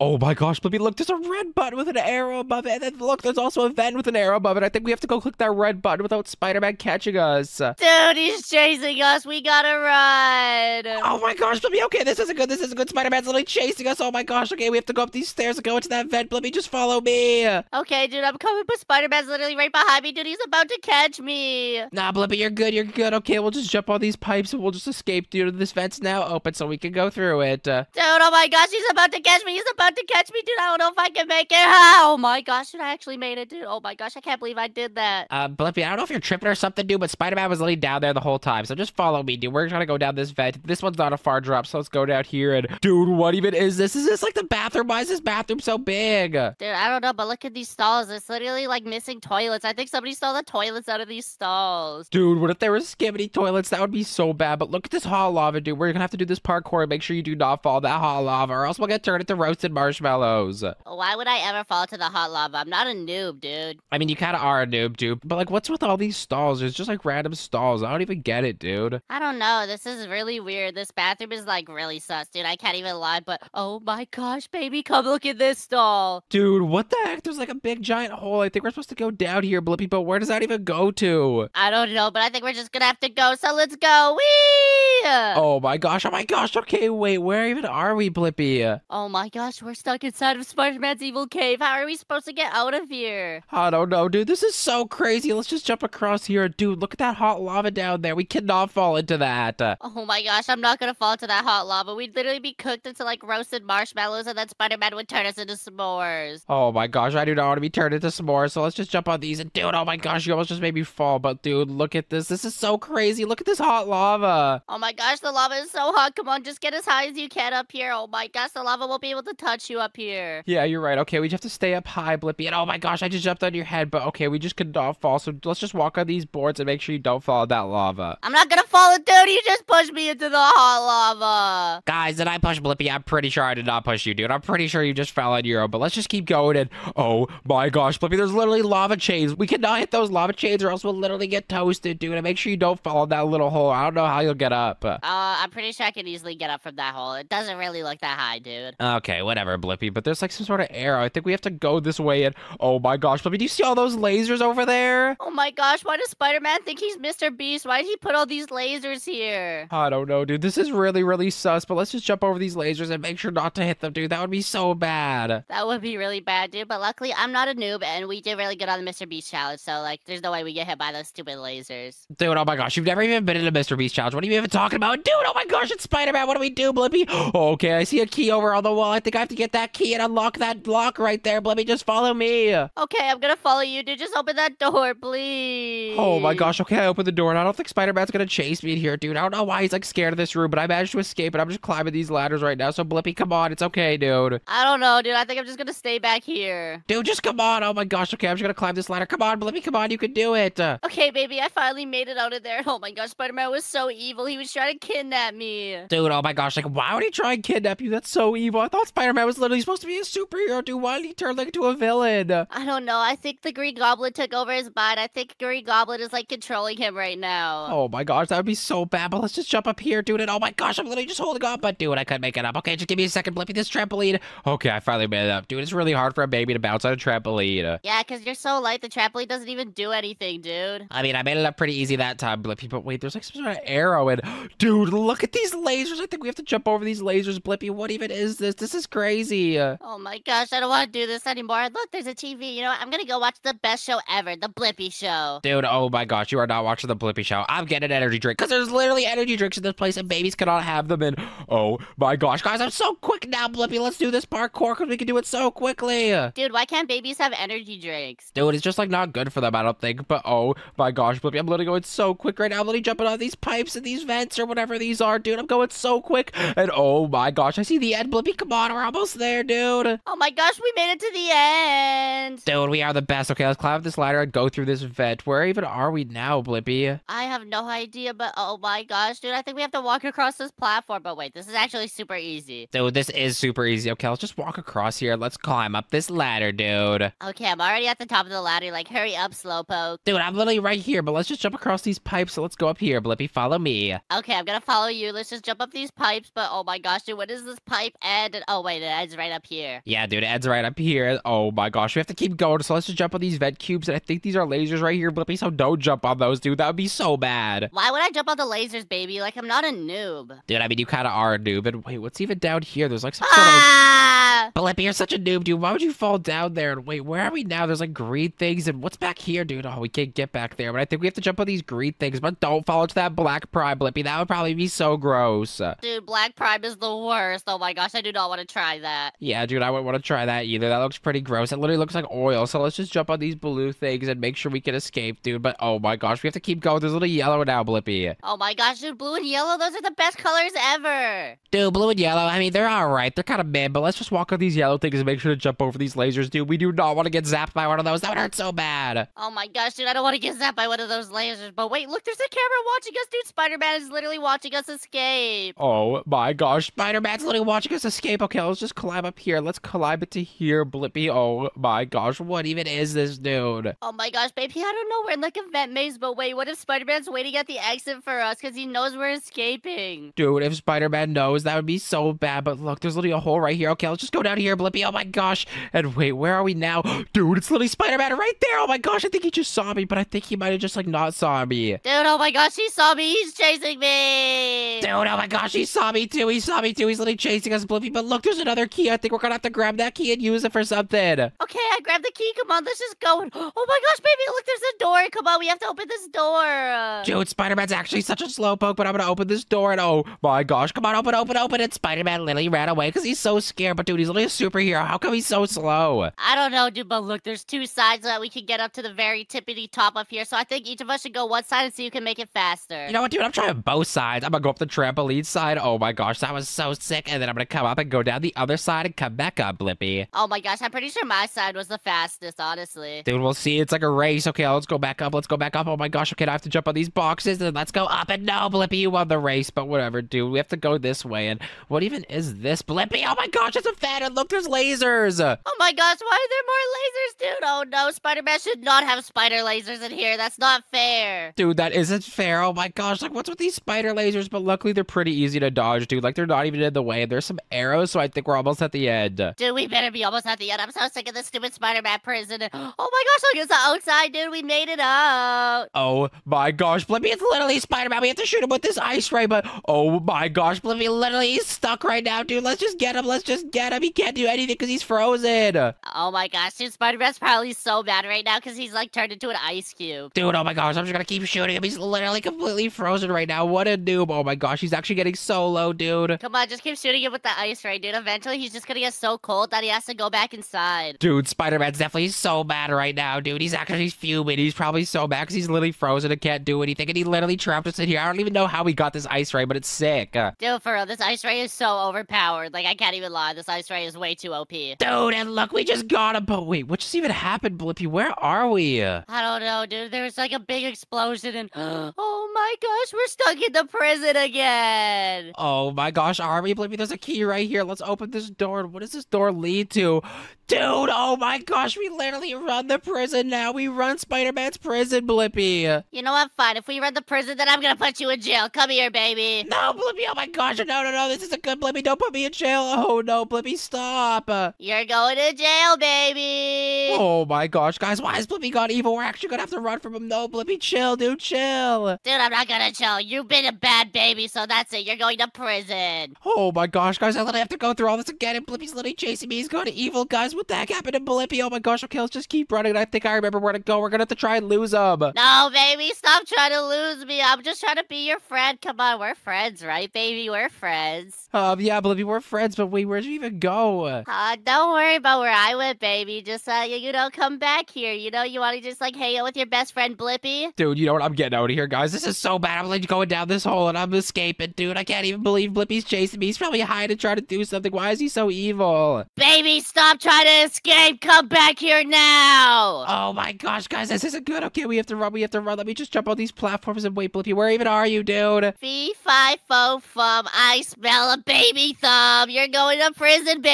Oh my gosh, Blippi, look, there's a red button with an arrow above it. And then look, there's also a vent with an arrow above it. I think we have to go click that red button without Spider-Man catching us. Dude, he's chasing us. We gotta run. Oh my gosh, Blippi, okay, this isn't good. This isn't good. Spider-Man's literally chasing us. Oh my gosh, okay, we have to go up these stairs and go into that vent. Blippi, just follow me. Okay, dude, I'm coming, but Spider-Man's literally right behind me, dude. He's about to catch me. Nah, Blippi, you're good. You're good. Okay, we'll just jump on these pipes and we'll just escape, dude. This vent's now open so we can go through it. Uh, Dude, oh my gosh, he's about to catch me. He's about to catch me, dude. I don't know if I can make it. [LAUGHS] Oh my gosh, dude, I actually made it, dude. Oh my gosh, I can't believe I did that. uh, Blippi, I don't know if you're tripping or something, dude, but Spider-Man was literally down there the whole time. So just follow me, dude. We're trying to go down this vent. This one's not a far drop, so let's go down here. And dude, what even is this? Is this like the bathroom? Why is this bathroom so big? Dude, I don't know, but look at these stalls. It's literally like missing toilets. I think somebody stole the toilets out of these stalls. Dude, what if there was skibidi toilets? That would be so bad. But look at this hot lava, dude. We're gonna have to do this parkour and make sure you do not fall that hot lava, or else we'll get turned into roasted marshmallows. Why would I ever fall to the hot lava? I'm not a noob, dude. I mean, you kind of are a noob, dude. But like, what's with all these stalls? There's just like random stalls. I don't even get it, dude. I don't know. This is really weird. This bathroom is like really sus, dude. I can't even lie, but oh my gosh, baby, come look at this stall. Dude, what the heck? There's like a big giant hole. I think we're supposed to go down here, Blippi, but where does that even go to? I don't know, but I think we're just gonna have to go. So let's go. Whee! Oh my gosh, oh my gosh. Okay, wait, where even are we, Blippi? Oh my gosh, we're stuck inside of Spider-Man's evil cave. How are we supposed to get out of here? I don't know, dude. This is so crazy. Let's just jump across here. Dude, look at that hot lava down there. We cannot fall into that. Oh my gosh, I'm not gonna fall into that hot lava. We'd literally be cooked into like roasted marshmallows, and then Spider-Man would turn us into s'mores. Oh my gosh, I do not want to be turned into s'mores, so let's just jump on these. And dude, oh my gosh, you almost just made me fall. But dude, look at this. This is so crazy. Look at this hot lava. Oh my gosh, the lava is so hot. Come on, just get as high as you can up here. Oh my gosh, the lava won't be able to touch you up here. Yeah, you're right. Okay, we just have to stay up high, Blippi. And oh my gosh, I just jumped on your head. But okay, we just could not fall. So let's just walk on these boards and make sure you don't fall in that lava. I'm not gonna fall, dude. You just pushed me into the hot lava. Guys, did I push Blippi? I'm pretty sure I did not push you, dude. I'm pretty sure you just fell on your own. But let's just keep going. And oh my gosh, Blippi, there's literally lava chains. We cannot hit those lava chains or else we'll literally get toasted, dude. And make sure you don't fall in that little hole. I don't know how you'll get up. Uh, I'm pretty sure I can easily get up from that hole. It doesn't really look that high, dude. Okay, whatever, Blippi. But there's like some sort of arrow. I think we have to go this way. And oh my gosh, Blippi, do you see all those lasers over there? Oh my gosh, why does Spider-Man think he's Mr. Beast? Why did he put all these lasers here? I don't know, dude. This is really, really sus. But let's just jump over these lasers and make sure not to hit them, dude. That would be so bad. That would be really bad, dude. But luckily, I'm not a noob, and we did really good on the Mr. Beast challenge. So, like, there's no way we get hit by those stupid lasers. Dude, oh my gosh, you've never even been in a Mr. Beast challenge. What are you even talking about? Dude, oh my gosh, it's Spider-Man. What do we do, Blippi? [GASPS] Okay, I see a key over on the wall. I think I have to get that key and unlock that lock right there, Blippi. Just follow me. Okay, I'm gonna follow you, dude. Just open that door, please. Oh my gosh, okay, I opened the door and I don't think Spider-Man's gonna chase me in here, dude. I don't know why he's like scared of this room, but I managed to escape and I'm just climbing these ladders right now. So Blippi, come on, it's okay, dude. I don't know, dude. I think I'm just gonna stay back here. Dude, just come on. Oh my gosh, okay, I'm just gonna climb this ladder. Come on, Blippi, come on, you can do it. Uh, Okay, baby, I finally made it out of there. [LAUGHS] Oh my gosh, Spider-Man was so evil. He was trying to kidnap me. Dude, oh my gosh, like, why would he try and kidnap you? That's so evil. I thought Spider-Man was literally supposed to be a superhero, dude. Why did he turn like into a villain? I don't know. I think the Green Goblin took over his mind. I think Green Goblin is like controlling him right now. Oh my gosh, that would be so bad. But let's just jump up here, dude. And oh my gosh, I'm literally just holding on. But dude, I couldn't make it up. Okay, just give me a second, Blippi. This trampoline. Okay, I finally made it up, dude. It's really hard for a baby to bounce on a trampoline. Yeah, because you're so light, the trampoline doesn't even do anything, dude. I mean, I made it up pretty easy that time, Blippi. But wait, there's like some sort of arrow, and [GASPS] dude, look at these lasers. I think we have to jump over these lasers, Blippi. What even is this? This is crazy. Oh my gosh, I don't want to do this anymore. Look, there's a TV. You know what? I'm gonna go watch the best show ever, The Blippi Show. Dude, oh my gosh, you are not watching the Blippi show. I'm getting an energy drink because there's literally energy drinks in this place and babies cannot have them. And oh my gosh, guys, I'm so quick now, Blippi. Let's do this parkour because we can do it so quickly. Dude, why can't babies have energy drinks? Dude, it's just like not good for them, I don't think. But oh my gosh, Blippi, I'm literally going so quick right now. I'm literally jumping on these pipes and these vents or whatever these are, dude. I'm going so quick. And oh my gosh, I see the end, Blippi. Come on, we're almost there, dude. Oh my gosh, we made it to the end. Dude, we are the best. Okay, let's climb up this ladder and go through this vent. Where even are we now, Blippi? I have no idea, but oh my gosh, dude, I think we have to walk across this platform. But wait, this is actually super easy. Dude, this is super easy. Okay, let's just walk across here. Let's climb up this ladder, dude. Okay, I'm already at the top of the ladder. Like, hurry up, Slowpoke. Dude, I'm literally right here, but let's just jump across these pipes. So let's go up here, Blippi. Follow me. Okay, I'm gonna follow you. Let's just jump up these pipes. But oh my gosh, dude, what is this pipe end? And, oh wait, it ends right up here. Yeah, dude, Ed's right up here. Oh my gosh, we have to keep going. So let's just jump on these vent cubes. And I think these are lasers right here, Blippi. So don't jump on those, dude. That would be so bad. Why would I jump on the lasers, baby? Like, I'm not a noob. Dude, I mean, you kind of are a noob. And wait, what's even down here? There's like some sort of. Ah! Ah! Blippi, you're such a noob, dude. Why would you fall down there? And wait, where are we now? There's like green things. And what's back here, dude? Oh, we can't get back there. But I think we have to jump on these green things. But don't fall into that black prime, Blippi. That would probably be so gross. Dude, Black Prime is the worst. Oh my gosh, I do not want to try that. Yeah, dude, I wouldn't want to try that either. That looks pretty gross. It literally looks like oil. So let's just jump on these blue things and make sure we can escape, dude. But oh my gosh, we have to keep going. There's a little yellow now, Blippi. Oh my gosh, dude, blue and yellow, those are the best colors ever. Dude, blue and yellow, I mean, they're alright. They're kind of mid, but let's just walk these yellow things and make sure to jump over these lasers, dude. We do not want to get zapped by one of those. That would hurt so bad. Oh my gosh, dude, I don't want to get zapped by one of those lasers. But wait, look, there's a camera watching us, dude. Spider-Man is literally watching us escape. Oh my gosh, Spider-Man's literally watching us escape. Okay, let's just climb up here. Let's climb it to here, Blippi. Oh my gosh, what even is this, dude? Oh my gosh, baby, I don't know. We're in like a vent maze, but wait, what if Spider-Man's waiting at the exit for us because he knows we're escaping? Dude, if Spider-Man knows, that would be so bad. But look, there's literally a hole right here. Okay, let's just go down here, Blippi. Oh my gosh. And wait, where are we now? [GASPS] Dude, it's literally Spider-Man right there. Oh my gosh, I think he just saw me, but I think he might have just like not saw me. Dude, oh my gosh, he saw me. He's chasing me. Dude, oh my gosh, he saw me too. He saw me too. He's literally chasing us, Blippi. But look, there's another key. I think we're gonna have to grab that key and use it for something. Okay, I grabbed the key. Come on, let's just go. [GASPS] Oh my gosh, baby, look, there's a door. Come on, we have to open this door. Dude, Spider-Man's actually such a slowpoke, but I'm gonna open this door and oh my gosh, come on, open, open, open it. Spider-Man literally ran away because he's so scared, but dude, he's literally a superhero. How come he's so slow? I don't know, dude, but look, there's two sides that we can get up to the very tippity top up here. So I think each of us should go one side and see who can make it faster. You know what, dude? I'm trying both sides. I'm gonna go up the trampoline side. Oh my gosh, that was so sick. And then I'm gonna come up and go down the other side and come back up, Blippi. oh my gosh, I'm pretty sure my side was the fastest, honestly. Dude, we'll see. It's like a race. Okay, let's go back up. Let's go back up. Oh my gosh. Okay, I have to jump on these boxes and let's go up. And no, Blippi, you won the race. But whatever, dude. We have to go this way. And what even is this, Blippi? Oh my gosh, it's a fan. And look, there's lasers. Oh my gosh, why are there more lasers, dude? Oh no, Spider-Man should not have spider lasers in here. That's not fair. Dude, that isn't fair. Oh my gosh. Like, what's with these spider lasers? But luckily, they're pretty easy to dodge, dude. Like, they're not even in the way. There's some arrows, so I think we're almost at the end. Dude, we better be almost at the end. I'm so sick of this stupid Spider-Man prison. [GASPS] Oh my gosh, look, it's the outside, dude. We made it out. Oh my gosh, Blippi, it's literally Spider-Man. We have to shoot him with this ice ray, but oh my gosh, Blippi literally he's stuck right now, dude. Let's just get him. Let's just get him. He can't do anything because he's frozen. Oh my gosh, dude, Spider-Man's probably so mad right now because he's like turned into an ice cube. Dude, oh my gosh, I'm just gonna keep shooting him. He's literally completely frozen right now. What a noob. Oh my gosh, he's actually getting so low, dude. Come on, just keep shooting him with the ice ray, dude. Eventually, he's just gonna get so cold that he has to go back inside. Dude, Spider-Man's definitely so mad right now, dude. He's actually fuming. He's probably so mad because he's literally frozen and can't do anything. And he literally trapped us in here. I don't even know how he got this ice ray, but it's sick. Uh, Dude, for real, this ice ray is so overpowered. Like, I can't even lie. This ice ray is way too OP. Dude, and look, we just got him. But wait, what just even happened, Blippi? Where are we? I don't know, dude. There was like a big explosion and [GASPS] oh my gosh, we're stuck in the prison again. Oh my gosh, are we? Blippi, there's a key right here. Let's open this door. What does this door lead to? Dude, oh my gosh, we literally run the prison now. We run Spider-Man's prison, Blippi. You know what? Fine. If we run the prison, then I'm gonna put you in jail. Come here, baby. No, Blippi, oh my gosh, no, no, no, this isn't good, Blippi. Don't put me in jail. Oh no, Blippi, stop. Uh, You're going to jail, baby. Oh my gosh, guys, why has Blippi gone evil? We're actually gonna have to run from him. No, Blippi, chill, dude, chill. Dude, I'm not gonna chill. You've been a bad baby, so that's it. You're going to prison. Oh my gosh, guys, I literally have to go through all this again, and Blippi's literally chasing me. He's going to evil, guys. What the heck happened to Blippi? Oh my gosh, okay, let's just keep running. I think I remember where to go. We're gonna have to try and lose him. No, baby, stop trying to lose me. I'm just trying to be your friend. Come on, we're friends, right, baby? We're friends. Um, yeah, Blippi, we're friends, but wait, where'd you even go? Uh, don't worry about where I went, baby. Just, uh, you, you know, come back here. You know, you want to just, like, hang out with your best friend, Blippi? Dude, you know what? I'm getting out of here, guys. This is so bad. I'm like going down this hole and I'm escaping, dude. I can't even believe Blippi's chasing me. He's probably hiding, trying to do something. Why is he so evil? Baby, stop trying to escape. Come back here now. Oh my gosh, guys, this isn't good. Okay, we have to run. We have to run. Let me just jump on these platforms and wait, Blippi. Where even are you, dude? Fee, fi, fo, fum. I smell a baby thumb. You're going to prison, baby.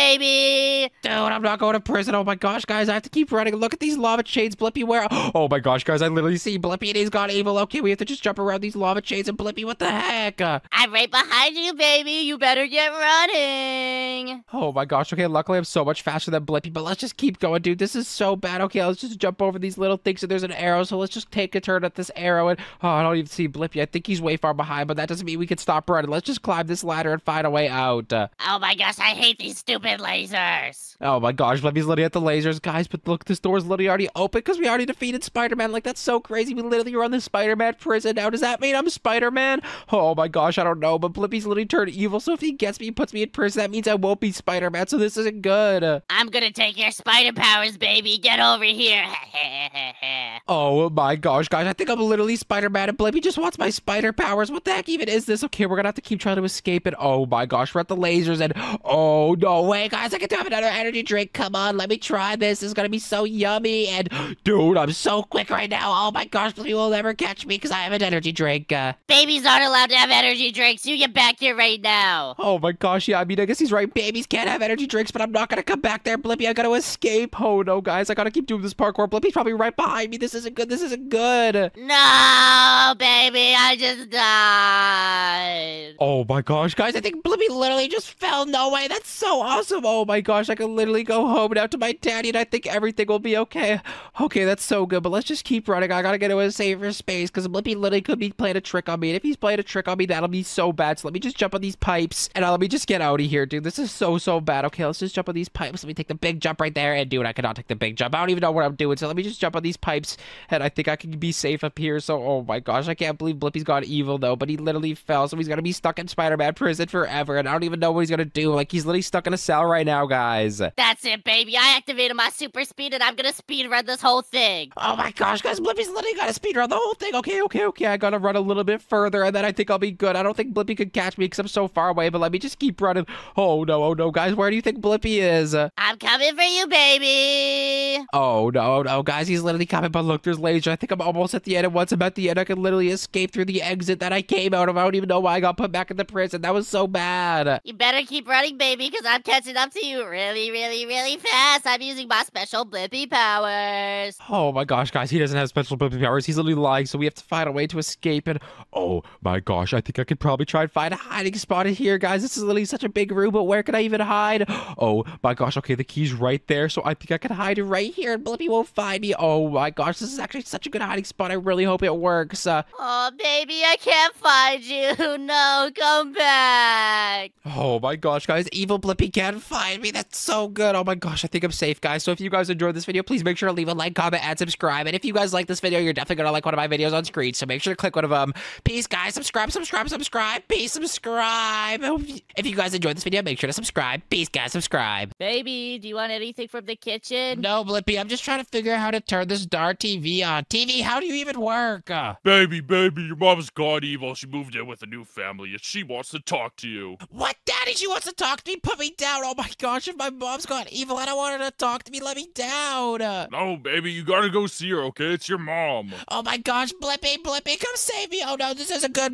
Dude, I'm not going to prison. Oh my gosh, guys, I have to keep running. Look at these lava chains, Blippi. Where? [GASPS] Oh my gosh, guys, I literally see Blippi and he's gone evil. Okay, we have to just jump around these lava chains and Blippi. What the heck? I'm right behind you, baby. You better get running. Oh my gosh. Okay, luckily I'm so much faster than Blippi, but let's just keep going, dude. This is so bad. Okay, let's just jump over these little things and there's an arrow. So let's just take a turn at this arrow and oh, I don't even see Blippi. I think he's way far behind, but that doesn't mean we can stop running. Let's just climb this ladder and find a way out. Oh my gosh, I hate these stupid lasers. oh my gosh, Blippi's literally at the lasers, guys. But look, this door's literally already open because we already defeated Spider-Man. Like that's so crazy. We literally run the Spider-Man prison. Now does that mean I'm Spider-Man? Oh my gosh, I don't know. But Blippi's literally turned evil. So if he gets me, he puts me in prison. That means I won't be Spider-Man. So this isn't good. I'm gonna take your spider powers, baby. Get over here. [LAUGHS] Oh my gosh, guys, I think I'm literally Spider-Man and Blippi just wants my spider powers. What the heck even is this? Okay, we're gonna have to keep trying to escape it. Oh my gosh, we're at the lasers and oh no way, guys, I get to have another energy drink. Come on, let me try this. This is gonna be so yummy. And dude, I'm so quick right now. Oh my gosh, Blippi will never catch me because I have an energy drink. Uh, Babies aren't allowed to have energy drinks. You get back here right now. oh my gosh, yeah, I mean, I guess he's right. Babies can't have energy drinks, but I'm not gonna come back there, Blippi. I gotta escape. Oh no, guys, I gotta keep doing this parkour. Blippi's probably right behind me. This isn't good. This isn't good. No, baby, I just died. Oh my gosh, guys, I think Blippi literally just fell. No way, that's so awesome. Oh my gosh, I can literally go home now to my daddy and I think everything will be okay. Okay, that's so good, but let's just keep running. I gotta get to a safer space because Blippi literally could be playing a trick on me. And if he's playing a trick on me, that'll be so bad. So let me just jump on these pipes and let me just get out of here, dude. This is so, so bad. Okay, let's just jump on these pipes. Let me take the big jump right there. And dude, I cannot take the big jump. I don't even know what I'm doing. So let me just jump on these pipes and I think I can be safe up here. So, oh my gosh, I can't believe Blippi's gone evil though, but he literally fell, so he's gonna be stuck in Spider-Man prison forever, and I don't even know what he's gonna do. Like he's literally stuck in a cell right now, guys. That's it, baby. I activated my super speed and I'm gonna speed run this whole thing. Oh my gosh, guys, Blippi's literally got to speed run the whole thing. Okay, okay, okay. I gotta run a little bit further, and then I think I'll be good. I don't think Blippi could catch me because I'm so far away, but let me just keep running. Oh no, oh no, guys, where do you think Blippi is? I'm coming for you, baby. Oh no, oh no, guys, he's literally coming. But look, there's laser. I think I'm almost at the end. And once I'm at the end, I can literally escape through the exit that I came out of. I don't even know why I got put back in the prison. That was so bad. You better keep running, baby, because I'm catching up to you really, really, really fast. I'm using my special Blippi powers. Oh my gosh, guys, he doesn't have special Blippi powers. He's literally lying, so we have to find a way to escape. And oh my gosh, I think I could probably try and find a hiding spot in here, guys. This is literally such a big room, but where can I even hide? Oh my gosh, okay, the key's right there, so I think I can hide right here, and Blippi won't find me. Oh my gosh, this is actually such a good hiding spot. I really hope it works. Uh, Oh, baby, I can't find you. [LAUGHS] No, come back. Oh my gosh, guys, evil Blippy can't find me. That's so good. Oh my gosh, I think I'm safe, guys. So if you guys enjoyed this video, please make sure to leave a like, comment, and subscribe. And if you guys like this video, you're definitely gonna like one of my videos on screen. So make sure to click one of them. Peace, guys. Subscribe, subscribe, subscribe. Peace, subscribe. If you guys enjoyed this video, make sure to subscribe. Peace, guys. Subscribe. Baby, do you want anything from the kitchen? No, Blippi, I'm just trying to figure out how to turn this dark TV on. TV, how do you even work? Uh, Baby, baby, your mom's gone evil. She moved in with a new family and she wants to talk to you. what, Daddy? She wants to talk to me. Put me down. Oh my gosh, if my mom's gone evil, I don't want her to talk to me. Let me down. No, baby, you gotta go see her, okay? It's your mom. Oh my gosh, Blippi, Blippi, come save me. Oh no, this isn't good.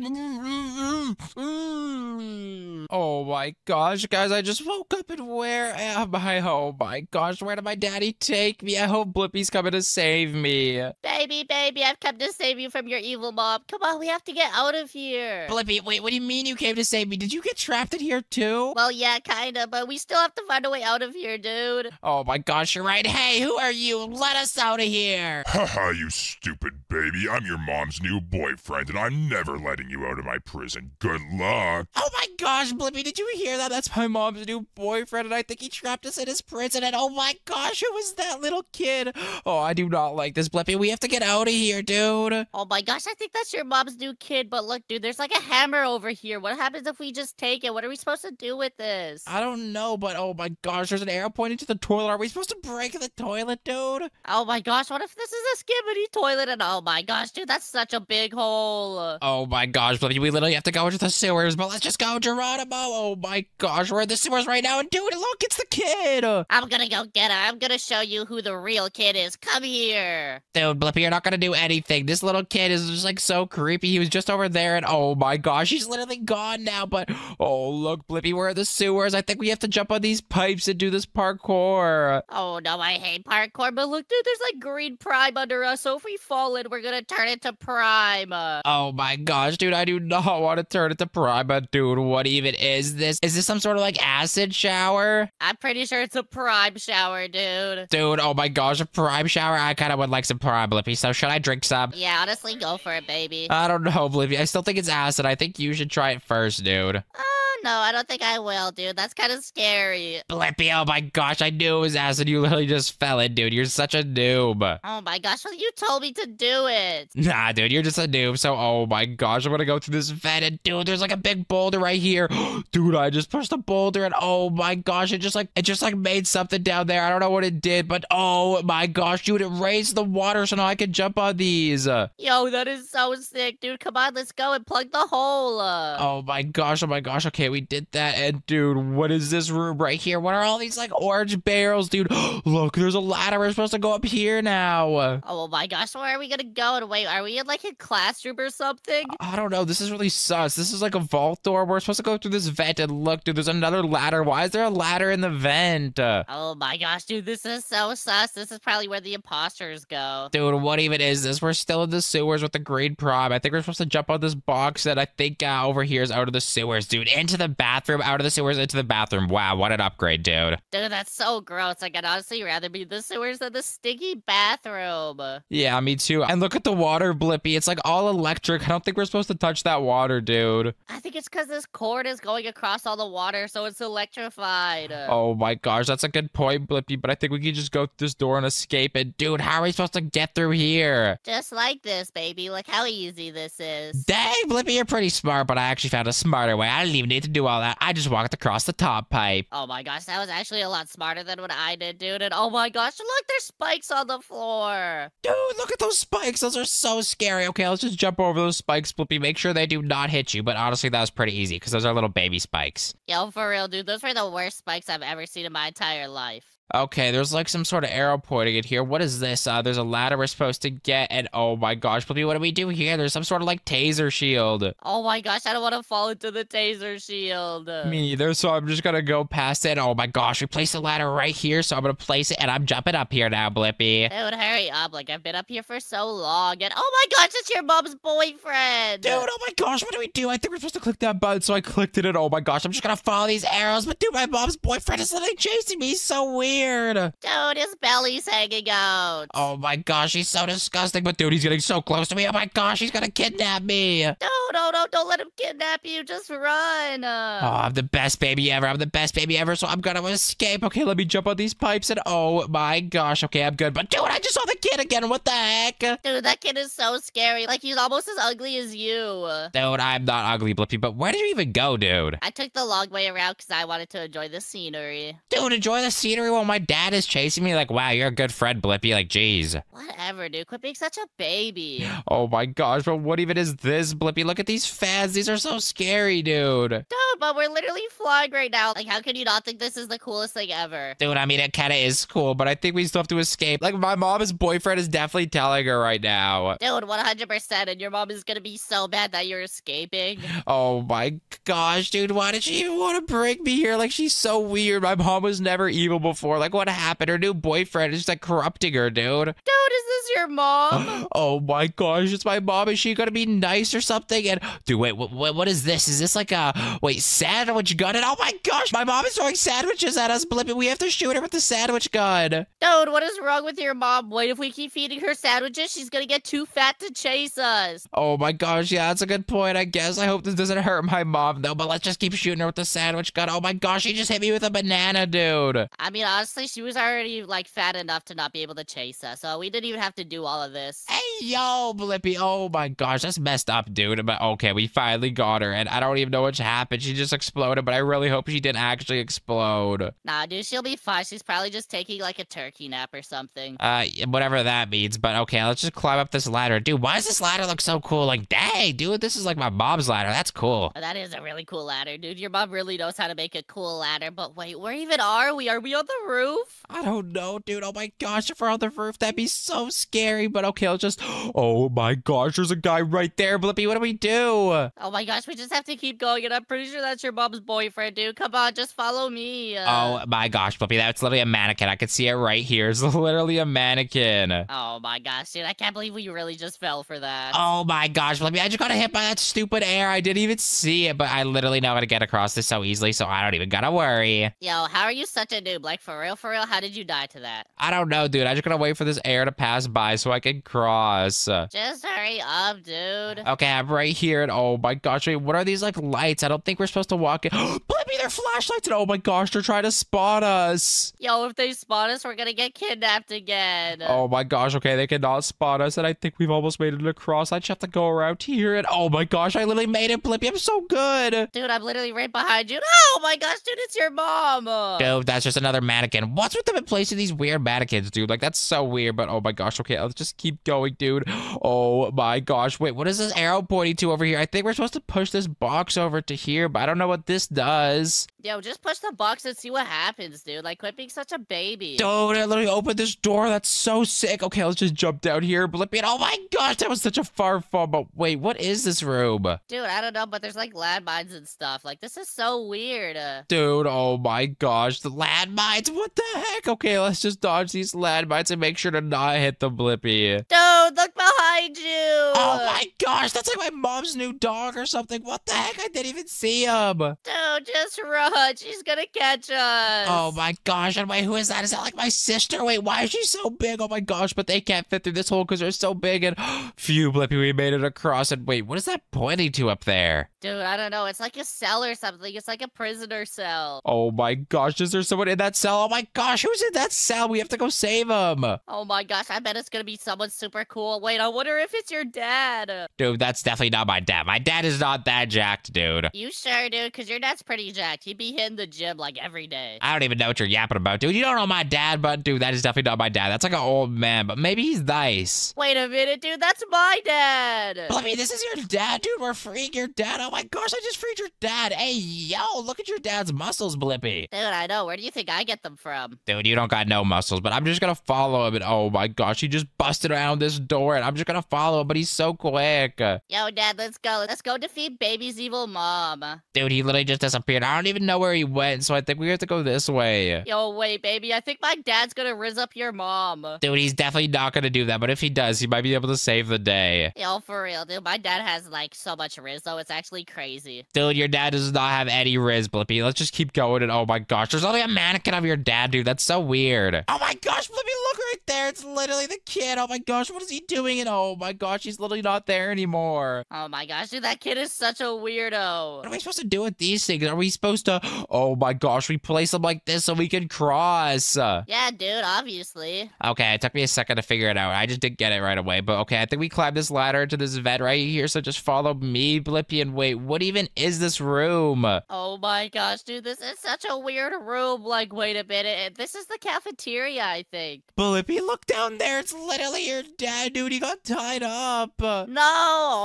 Oh my gosh, guys, I just woke up and where am I? Oh my gosh, where did my daddy take me? I hope Blippi's coming to save me. Baby, baby, I've come to save you from your evil mom. Come on, we have to get out of here. Blippi, wait, what do you mean you came to save me? Did you get trapped in here too? Well, yeah, kinda, but we still have to find a way out of here, dude. Oh my gosh, you're right. Hey, who are you? Let us out of here. Haha, you stupid baby. I'm your mom's new boyfriend, and I'm never letting you out of my prison. Good luck. Oh my gosh, Blippi, did you hear that? That's my mom's new boyfriend, and I think he trapped us in his prison. And oh my gosh, who was that little kid? Oh, I do not like this, Blippi. We have to get out of here, dude. Oh my gosh, I think that's your mom's new kid, but look, dude, there's like a hammer over here. What happens if we just take it? What are we supposed to do with this? I don't know, but oh my gosh, there's an arrow pointing to the toilet. Are we supposed to break the toilet, dude? Oh my gosh, what if this is a skibidi toilet? And oh my gosh, dude, that's such a big hole. Oh my gosh, Blippi, we literally have to go into the sewers, but let's just go, Geronimo. Oh my gosh, we're in the sewers right now, and dude, look, it's the kid. I'm gonna go get her. I'm gonna show you who the real kid is. Come here. Dude, Blippi, you're not gonna do anything. This little kid is just like so creepy. He was just over there, and oh my gosh, he's literally gone now. But oh, look, Blippi, we're in the sewers. I think we have to jump on these pipes and do this parkour. Oh no, I hate parkour, but look, dude, there's like green prime under us. So if we fall in, we're gonna turn into prime. Uh, Oh my gosh, dude, I do not want to turn it to prime, but dude, what even is this? Is this some sort of like acid shower? I'm pretty sure it's a prime shower, dude. Dude, oh my gosh, a prime shower? I kind of would like some prime, Blippi, so should I drink some? Yeah, honestly, go for it, baby. I don't know, Blippi. I still think it's acid. I think you should try it first, dude. Oh no, I don't think I will, dude. That's kind of scary. Blippi, oh my gosh, I knew it was acid. You literally just fell in, dude. You're such a noob. Oh my gosh, well, you told me to do it. Nah, dude, you're just a noob. So, oh my gosh, I'm gonna go through this vent, and dude, there's like a big boulder right here. [GASPS] dude, I just pushed a boulder, and oh my gosh, it just like it just like made something down there. I don't know what it did, but oh my gosh, dude, it raised the water, so now I can jump on these. Yo, that is so sick, dude. Come on, let's go and plug the hole. Oh my gosh, oh my gosh. Okay, we did that. And dude, what is this room right here? What are all these like orange barrels, dude? [GASPS] Look, there's a ladder. We're supposed to go up here now. Oh my gosh, where are we gonna go? And wait, are we in like a classroom or something? I don't know. This is really sus. This is like a vault door. We're supposed to go through this vent and look, dude, there's another ladder. Why is there a ladder in the vent? Oh my gosh, dude, this is so sus. This is probably where the imposters go. Dude, what even is this? We're still in the sewers with the green prime. I think we're supposed to jump on this box that I think uh, over here is out of the sewers, dude. Into into the bathroom, out of the sewers, into the bathroom. Wow, what an upgrade, dude. Dude, that's so gross. I'd honestly rather be the sewers than the stinky bathroom. Yeah, me too. And look at the water, Blippi. It's like all electric. I don't think we're supposed to touch that water, dude. I think it's because this cord is going across all the water, so it's electrified. Oh my gosh, that's a good point, Blippi. But I think we can just go through this door and escape it. Dude, how are we supposed to get through here? Just like this, baby. Look how easy this is. Dang, Blippi, you're pretty smart, but I actually found a smarter way. I didn't even need to do all that. I just walked across the top pipe. Oh my gosh, that was actually a lot smarter than what I did, dude. And oh my gosh, look, there's spikes on the floor. Dude, look at those spikes. Those are so scary. Okay, let's just jump over those spikes, Blippi. Make sure they do not hit you. But honestly, that was pretty easy because those are little baby spikes. Yo, for real, dude, those were the worst spikes I've ever seen in my entire life. Okay, there's like some sort of arrow pointing at here. What is this? Uh, there's a ladder we're supposed to get, and oh my gosh, Blippi, what do we do here? There's some sort of like taser shield. Oh my gosh, I don't want to fall into the taser shield. Me either, so I'm just gonna go past it. Oh my gosh, we placed the ladder right here, so I'm gonna place it, and I'm jumping up here now, Blippi. Dude, hurry up. Like, I've been up here for so long. And oh my gosh, it's your mom's boyfriend. Dude, oh my gosh, what do we do? I think we're supposed to click that button, so I clicked it, and oh my gosh, I'm just gonna follow these arrows. But dude, my mom's boyfriend is literally chasing me. So weird. Dude, his belly's hanging out. Oh my gosh, he's so disgusting. But dude, he's getting so close to me. Oh my gosh, he's gonna kidnap me. No, no, no, don't let him kidnap you. Just run. Oh, I'm the best baby ever. I'm the best baby ever, so I'm gonna escape. Okay, let me jump on these pipes and oh my gosh. Okay, I'm good. But dude, I just saw the kid again. What the heck? Dude, that kid is so scary. Like, he's almost as ugly as you. Dude, I'm not ugly, Blippi, but where did you even go, dude? I took the long way around because I wanted to enjoy the scenery. Dude, enjoy the scenery while my dad is chasing me. Like, wow, you're a good friend, Blippi. Like, jeez. Whatever, dude. Quit being such a baby. [GASPS] Oh my gosh, but what even is this, Blippi? Look at these fans. These are so scary, dude. Dude, but we're literally flying right now. Like, how can you not think this is the coolest thing ever? Dude, I mean, it kind of is cool, but I think we still have to escape. Like, my mom's boyfriend is definitely telling her right now. Dude, 100%. And your mom is gonna be so mad that you're escaping. [GASPS] Oh my gosh, dude, why did she even want to bring me here? Like, she's so weird. My mom was never evil before. Like, what happened? Her new boyfriend is like corrupting her, dude. Dude, is this your mom? [GASPS] oh my gosh, it's my mom. Is she gonna be nice or something? And dude, wait, what, what, what is this? Is this like a wait sandwich gun? And oh my gosh, my mom is throwing sandwiches at us, Blippi. We have to shoot her with the sandwich gun. Dude, what is wrong with your mom? Wait, if we keep feeding her sandwiches, she's gonna get too fat to chase us. Oh my gosh, yeah, that's a good point. I guess I hope this doesn't hurt my mom though. But let's just keep shooting her with the sandwich gun. Oh my gosh, she just hit me with a banana, dude. I mean, honestly, she was already like fat enough to not be able to chase us, so we didn't even have to do all of this. Hey yo, Blippi. Oh my gosh, that's messed up, dude. But okay, we finally got her, and I don't even know what happened. She just exploded, but I really hope she didn't actually explode. Nah, dude, she'll be fine. She's probably just taking like a turkey nap or something. Uh, whatever that means. But okay, let's just climb up this ladder, dude. Why does this ladder look so cool? Like, dang, dude, this is like my mom's ladder. That's cool. Oh, That is a really cool ladder, dude. Your mom really knows how to make a cool ladder. But wait, where even are we? Are we on the roof? I don't know, dude. Oh my gosh, if we're on the roof, that'd be so scary. But okay, let's just. Oh my gosh, there's a guy right there, Blippi. What do we do? Oh my gosh, we just have to keep going, and I'm pretty sure that's your mom's boyfriend, dude. Come on, just follow me. Uh, Oh my gosh, Blippi, that's literally a mannequin. I can see it right here. It's [LAUGHS] literally a mannequin. Oh my gosh, dude, I can't believe we really just fell for that. Oh my gosh, Blippi, I just got hit by that stupid air. I didn't even see it, but I literally know how to get across this so easily, so I don't even gotta worry. Yo, how are you such a noob? Like, for real, for real, how did you die to that? I don't know, dude. I just gotta wait for this air to pass by so I can cross. Just hurry up, dude. Okay, I'm right here, and oh my gosh, wait, what are these like lights? I don't think we're supposed to walk in. [GASPS] Blippi, they're flashlights, and oh my gosh, they're trying to spot us. Yo, if they spot us, we're gonna get kidnapped again. Oh my gosh, okay, they cannot spot us, and I think we've almost made it across. I just have to go around here, and oh my gosh, I literally made it, Blippi. I'm so good. Dude, I'm literally right behind you. Oh my gosh, dude, it's your mom. Dude, that's just another mannequin. What's with them placing these weird mannequins, dude? Like, that's so weird, but oh my gosh, okay, let's just keep going, dude. Oh my gosh, wait, what is this arrow pointing to over here? I think we're supposed to push this box over to here, but I don't know what this does. Yo, just push the box and see what happens, dude. Like, quit being such a baby. Dude, I literally opened this door. That's so sick. Okay, let's just jump down here, Blippi. And oh my gosh, that was such a far fall. But wait, what is this room? Dude, I don't know, but there's like landmines and stuff. Like, this is so weird. Uh, Dude, oh my gosh, the landmines. What the heck? Okay, let's just dodge these landmines and make sure to not hit the Blippi. Dude, look behind you. Oh my gosh, that's like my mom's new dog or something. What the heck? I didn't even see him. Dude, just run. She's gonna catch us. Oh my gosh, and wait, who is that? Is that like my sister? Wait, why is she so big? Oh my gosh, but they can't fit through this hole because they're so big. And [GASPS] phew, Blippi, we made it across. And wait, what is that pointing to up there? Dude, I don't know. It's like a cell or something. It's like a prisoner cell. Oh my gosh, is there someone in that cell? Oh my gosh, who's in that cell? We have to go save him. Oh my gosh, I bet it's gonna be someone super cool. Wait, I wonder if it's your dad. Dude, that's definitely not my dad. My dad is not that jacked, dude. You sure, dude? Because your dad's pretty jacked. He'd be hitting the gym like every day. I don't even know what you're yapping about, dude. You don't know my dad, but dude, that is definitely not my dad. That's like an old man, but maybe he's nice. Wait a minute, dude. That's my dad. Blippi, this is your dad, dude. We're freeing your dad. Oh my gosh, I just freed your dad. Hey, yo, look at your dad's muscles, Blippi. Dude, I know. Where do you think I get them from? Dude, you don't got no muscles, but I'm just gonna follow him. And oh my gosh, he just busted around this door, and I'm just gonna follow him, but he's so quick. Yo, dad, let's go. Let's go defeat baby's evil mom. Dude, he literally just disappeared. I don't even know where he went, so I think we have to go this way. Yo, wait, baby. I think my dad's gonna riz up your mom. Dude, he's definitely not gonna do that, but if he does, he might be able to save the day. Yo, for real, dude. My dad has like so much Rizzo. It's actually crazy. Dude, your dad does not have any Riz, Blippi. Let's just keep going. And oh my gosh, there's only a mannequin of your dad, dude. That's so weird. Oh my gosh, Blippi, look right there. It's literally the kid. Oh my gosh, what is he doing? And oh Oh my gosh, he's literally not there anymore. Oh my gosh, dude, that kid is such a weirdo. What are we supposed to do with these things? Are we supposed to? Oh my gosh, we place them like this so we can cross. Yeah, dude, obviously. Okay, it took me a second to figure it out. I just didn't get it right away. But okay, I think we climbed this ladder to this vent right here. So just follow me, Blippi, and wait, what even is this room? Oh my gosh, dude, this is such a weird room. Like, wait a minute. This is the cafeteria, I think. Blippi, look down there. It's literally your dad, dude. He got tied up. No!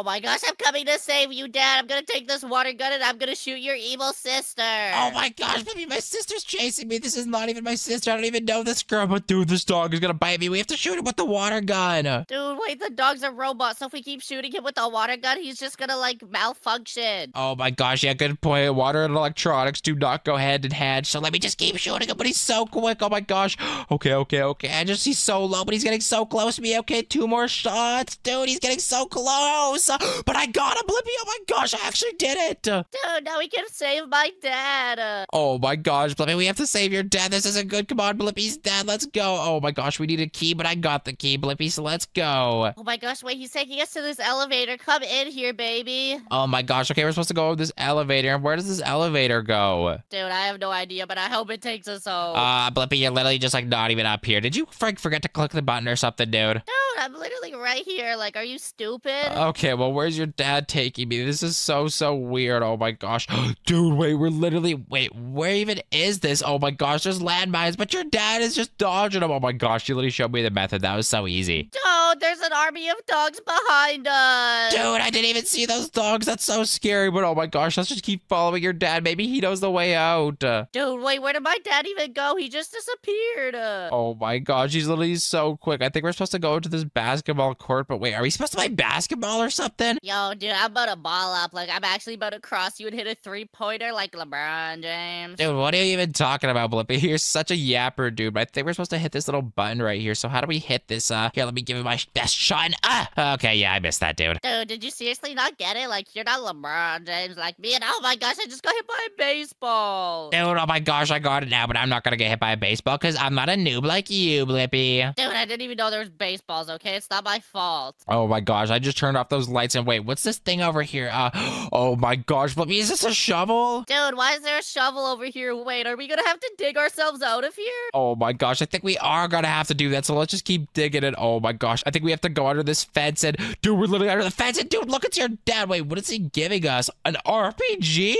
Oh my gosh, I'm coming to save you, Dad. I'm gonna take this water gun and I'm gonna shoot your evil sister. Oh my gosh, Blippi, my sister's chasing me. This is not even my sister. I don't even know this girl. But dude, this dog is gonna bite me. We have to shoot him with the water gun. Dude, wait, the dog's a robot, so if we keep shooting him with the water gun, he's just gonna like malfunction. Oh my gosh, yeah, good point. Water and electronics do not go hand in hand. So let me just keep shooting him, but he's so quick. Oh my gosh. [GASPS] Okay, okay, okay. I just he's so low, but he's getting so close to me. Okay, two more shots. Dude, he's getting so close. But I got him, Blippi. Oh my gosh, I actually did it. Dude, now we can save my dad. Oh my gosh, Blippi, we have to save your dad. This isn't good. Come on, Blippi's dad. Let's go. Oh my gosh, we need a key, but I got the key, Blippi, so let's go. Oh my gosh, wait, he's taking us to this elevator. Come in here, baby. Oh my gosh, okay, we're supposed to go up this elevator. Where does this elevator go? Dude, I have no idea, but I hope it takes us home. Uh, Blippi, you're literally just like not even up here. Did you Frank forget to click the button or something, dude? Dude, I'm literally right here. Like, are you stupid? Okay, well, where's your dad taking me? This is so, so weird. Oh my gosh. [GASPS] Dude, wait, we're literally, wait, where even is this? Oh my gosh, there's landmines, but your dad is just dodging them. Oh my gosh, you literally showed me the method. That was so easy. Dude, there's an army of dogs behind us. Dude, I didn't even see those dogs. That's so scary. But oh my gosh, let's just keep following your dad. Maybe he knows the way out. Dude, wait, where did my dad even go? He just disappeared. Oh my gosh, he's literally so quick. I think we're supposed to go to this basketball court, but wait, are we supposed to play basketball or something? Yo, dude, I'm about to ball up. Like, I'm actually about to cross you and hit a three pointer like LeBron James. Dude, what are you even talking about, Blippi? [LAUGHS] You're such a yapper, dude. But I think we're supposed to hit this little button right here. So how do we hit this? Uh, here, let me give it my best shot. And, ah, okay, yeah, I missed that, dude. Dude, did you seriously not get it? Like, you're not LeBron James like me. And oh my gosh, I just got hit by a baseball. Dude, oh my gosh, I got it now, but I'm not gonna get hit by a baseball because I'm not a noob like you, Blippi. Dude, I didn't even know there was baseballs, okay? It's not my fault. Oh my gosh, I just turned off those lights and wait, what's this thing over here? Uh, oh my gosh, Blippi, is this a shovel? Dude, why is there a shovel over here? Wait, are we gonna have to dig ourselves out of here? Oh my gosh, I think we are gonna have to do that. So let's just keep digging it. Oh my gosh, I think we have to go under this fence and dude, we're literally under the fence. And dude, look, it's your dad. Wait, what is he giving us? An RPG?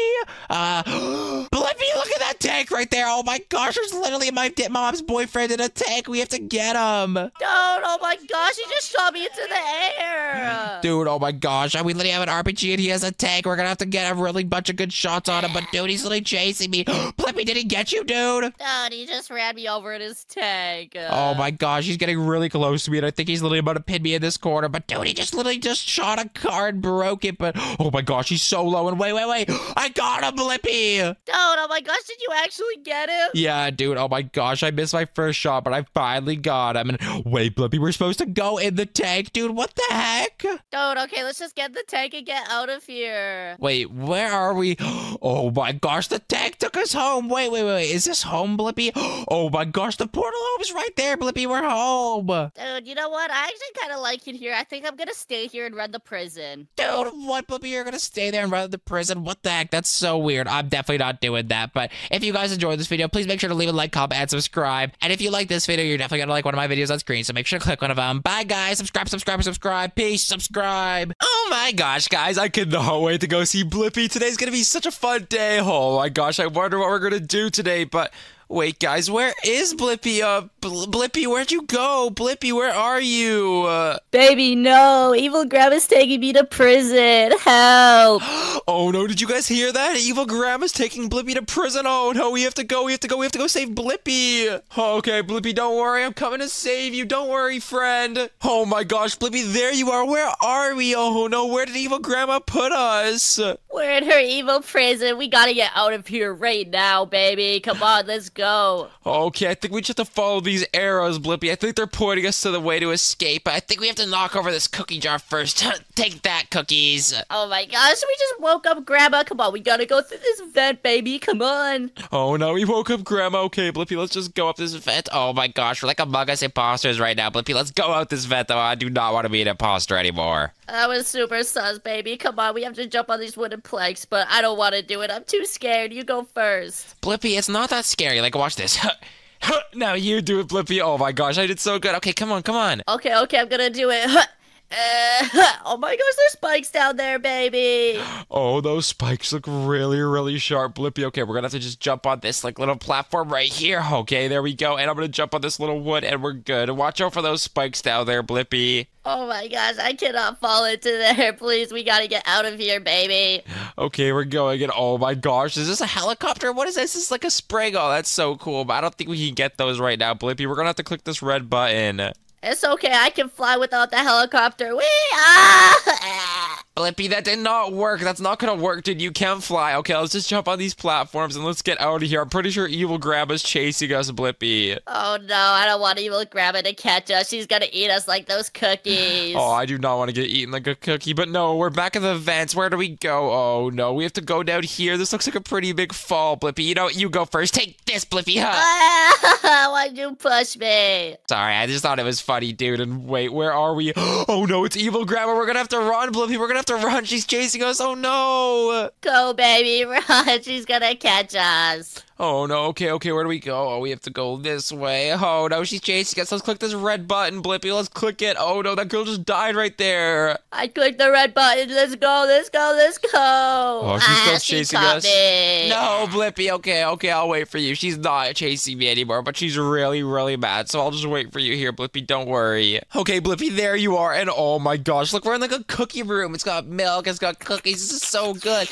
Uh, [GASPS] Blippi, look at that tank right there. Oh my gosh, there's literally my mom's boyfriend in a tank. We have to get him. Dude, oh my gosh, he just shot me into the air. Dude, oh my gosh, we literally have an RPG and he has a tank. We're gonna have to get a really bunch of good shots on him. But dude, he's literally chasing me. [GASPS] Blippi, did he get you, dude? Dude, he just ran me over in his tank. Oh my gosh, he's getting really close to me, and I think he's literally about to pin me in this corner. But dude, he just literally just shot a car and broke it. But [GASPS] oh my gosh, he's so low. And wait, wait, wait, [GASPS] I got him, Blippi. Dude, oh my gosh, did you actually get him? Yeah, dude. Oh my gosh, I missed my first shot, but I finally got him. And wait, Blippi, we're supposed to go in the tank, dude. What the heck? Dude, okay, let's just get the tank and get out of here. Wait, where are we? [GASPS] Oh my gosh, the tank took us home. Wait, wait, wait. Is this home, Blippi? [GASPS] Oh my gosh, the portal home is right there, Blippi. We're home. Dude, you know what? I actually kind of like it here. I think I'm gonna stay here and run the prison. Dude, what, Blippi? You're gonna stay there and run the prison? What the heck? That's so weird. I'm definitely not doing that. But if you guys enjoyed this video, please make sure to leave a like, comment, and subscribe. And if you like this video, you're definitely gonna like one of my videos on screen. So make sure to click one of them. Bye, guys. Subscribe, subscribe, subscribe. Peace, subscribe. Oh my gosh, guys. I cannot wait to go see Blippi. Today's gonna be such a fun day. Oh my gosh, I wonder what we're gonna do today. But wait, guys, where is Blippi? Uh, Bl- Blippi, where'd you go? Blippi, where are you? Uh, Baby, no! Evil Grandma's taking me to prison. Help! [GASPS] oh no, did you guys hear that? Evil Grandma's taking Blippi to prison. Oh no, we have to go, we have to go, we have to go save Blippi. Oh, okay, Blippi, don't worry, I'm coming to save you. Don't worry, friend. Oh my gosh, Blippi, there you are. Where are we? Oh no, where did Evil Grandma put us? We're in her evil prison. We gotta get out of here right now, baby. Come on, let's go. Okay, I think we just have to follow these arrows, Blippi. I think they're pointing us to the way to escape. I think we have to knock over this cookie jar first. [LAUGHS] Take that, cookies. Oh my gosh, we just woke up Grandma. Come on, we gotta go through this vent, baby. Come on. Oh no, we woke up Grandma. Okay, Blippi, let's just go up this vent. Oh my gosh, we're like Among Us imposters right now, Blippi. Let's go out this vent, though. I do not want to be an imposter anymore. That was super sus, baby. Come on, we have to jump on these wooden planks, but I don't want to do it. I'm too scared. You go first. Blippi, it's not that scary. Like, watch this. [LAUGHS] now you do it, Blippi. Oh my gosh, I did so good. Okay, come on, come on. Okay, okay, I'm gonna do it. [LAUGHS] Uh, [LAUGHS] oh my gosh, there's spikes down there, baby. Oh, those spikes look really, really sharp, Blippi. Okay, we're gonna have to just jump on this like little platform right here. Okay, there we go. And I'm gonna jump on this little wood, and we're good. Watch out for those spikes down there, Blippi. Oh my gosh, I cannot fall into there. [LAUGHS] Please, we gotta get out of here, baby. Okay, we're going. And oh my gosh, is this a helicopter? What is this? This is like a spring. Oh, that's so cool. But I don't think we can get those right now, Blippi. We're gonna have to click this red button. It's okay, I can fly without the helicopter. Whee! Ah! [LAUGHS] Blippi, that did not work. That's not gonna work, dude. You can't fly. Okay, let's just jump on these platforms and let's get out of here. I'm pretty sure Evil Grandma's chasing us, Blippi. Oh no, I don't want evil Grandma to catch us. She's gonna eat us like those cookies. Oh, I do not want to get eaten like a cookie. But no, we're back in the vents. Where do we go? Oh no, we have to go down here. This looks like a pretty big fall, Blippi. You know what? You go first. Take this, Blippi. Huh? Ah, [LAUGHS] why'd you push me? Sorry, I just thought it was funny, dude. And wait, where are we? [GASPS] Oh no, it's Evil Grandma. We're gonna have to run, Blippi. We're gonna have to run. She's chasing us. Oh no. Go, baby, run. [LAUGHS] She's gonna catch us. Oh no, okay, okay, where do we go? Oh, we have to go this way. Oh no, she's chasing us. Let's click this red button, Blippi. Let's click it. Oh no, that girl just died right there. I clicked the red button. Let's go, let's go, let's go. Oh, she's still ah, chasing she us. Me. No, Blippi, okay, okay, I'll wait for you. She's not chasing me anymore, but she's really, really mad, so I'll just wait for you here, Blippi, don't worry. Okay, Blippi, there you are, and oh my gosh, look, we're in like a cookie room. It's got milk, it's got cookies, this is so good.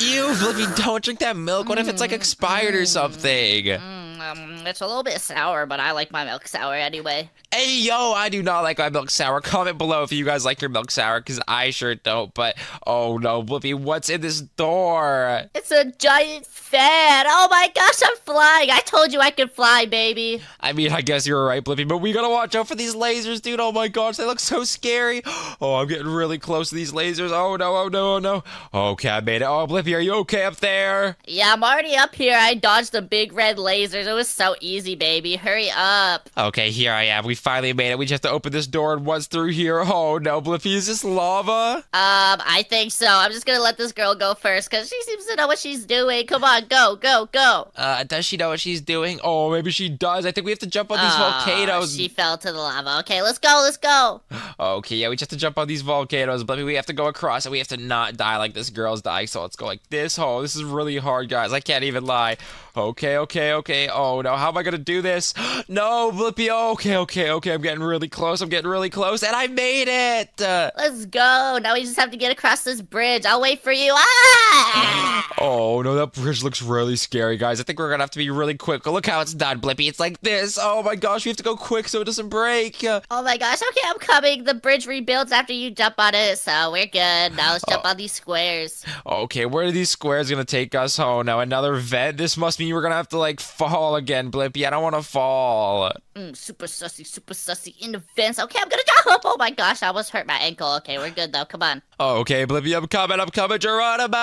Ew, Blippi, don't drink that milk. What if it's like expired or something? Mm, mm. Um, it's a little bit sour, but I like my milk sour anyway. Hey, yo, I do not like my milk sour. Comment below if you guys like your milk sour, because I sure don't. But, oh no, Blippi, what's in this door? It's a giant fan. Oh my gosh, I'm flying. I told you I could fly, baby. I mean, I guess you were right, Blippi, but we gotta watch out for these lasers, dude. Oh my gosh, they look so scary. [GASPS] Oh, I'm getting really close to these lasers. Oh no, oh no, oh no. Okay, I made it. Oh, Blippi, are you okay up there? Yeah, I'm already up here. I dodged the big red lasers. It was so easy, baby. Hurry up. Okay, here I am. We finally made it. We just have to open this door and once through here? Oh no, Blippi, is this lava? Um, I think so. I'm just gonna let this girl go first because she seems to know what she's doing. Come on, go, go, go. Uh, does she know what she's doing? Oh, maybe she does. I think we have to jump on these Aw, volcanoes. She fell to the lava. Okay, let's go, let's go. [GASPS] Okay, yeah, we just have to jump on these volcanoes, but we have to go across and we have to not die like this girl's dying. So let's go like this. Oh, this is really hard, guys. I can't even lie. Okay, okay, okay. Oh no, how am I gonna do this? [GASPS] no, Blippi. Okay, okay, okay. I'm getting really close. I'm getting really close, and I made it. Uh, Let's go. Now we just have to get across this bridge. I'll wait for you. Ah! [GASPS] oh no, that bridge looks really scary, guys. I think we're gonna have to be really quick. Look how it's done, Blippi. It's like this. Oh my gosh, we have to go quick so it doesn't break. Uh, Oh my gosh, okay, I'm coming. The bridge rebuilds after you jump on it, so we're good. Now let's jump on these squares. Okay, where are these squares gonna take us? Oh no, another vent. This must mean we're gonna have to like fall again, Blippi. I don't want to fall. Mm, super sussy, super sussy in the fence. Okay, I'm gonna jump. Oh my gosh, I almost hurt my ankle. Okay, we're good though. Come on. Okay, Blippi, I'm coming, I'm coming, Geronimo!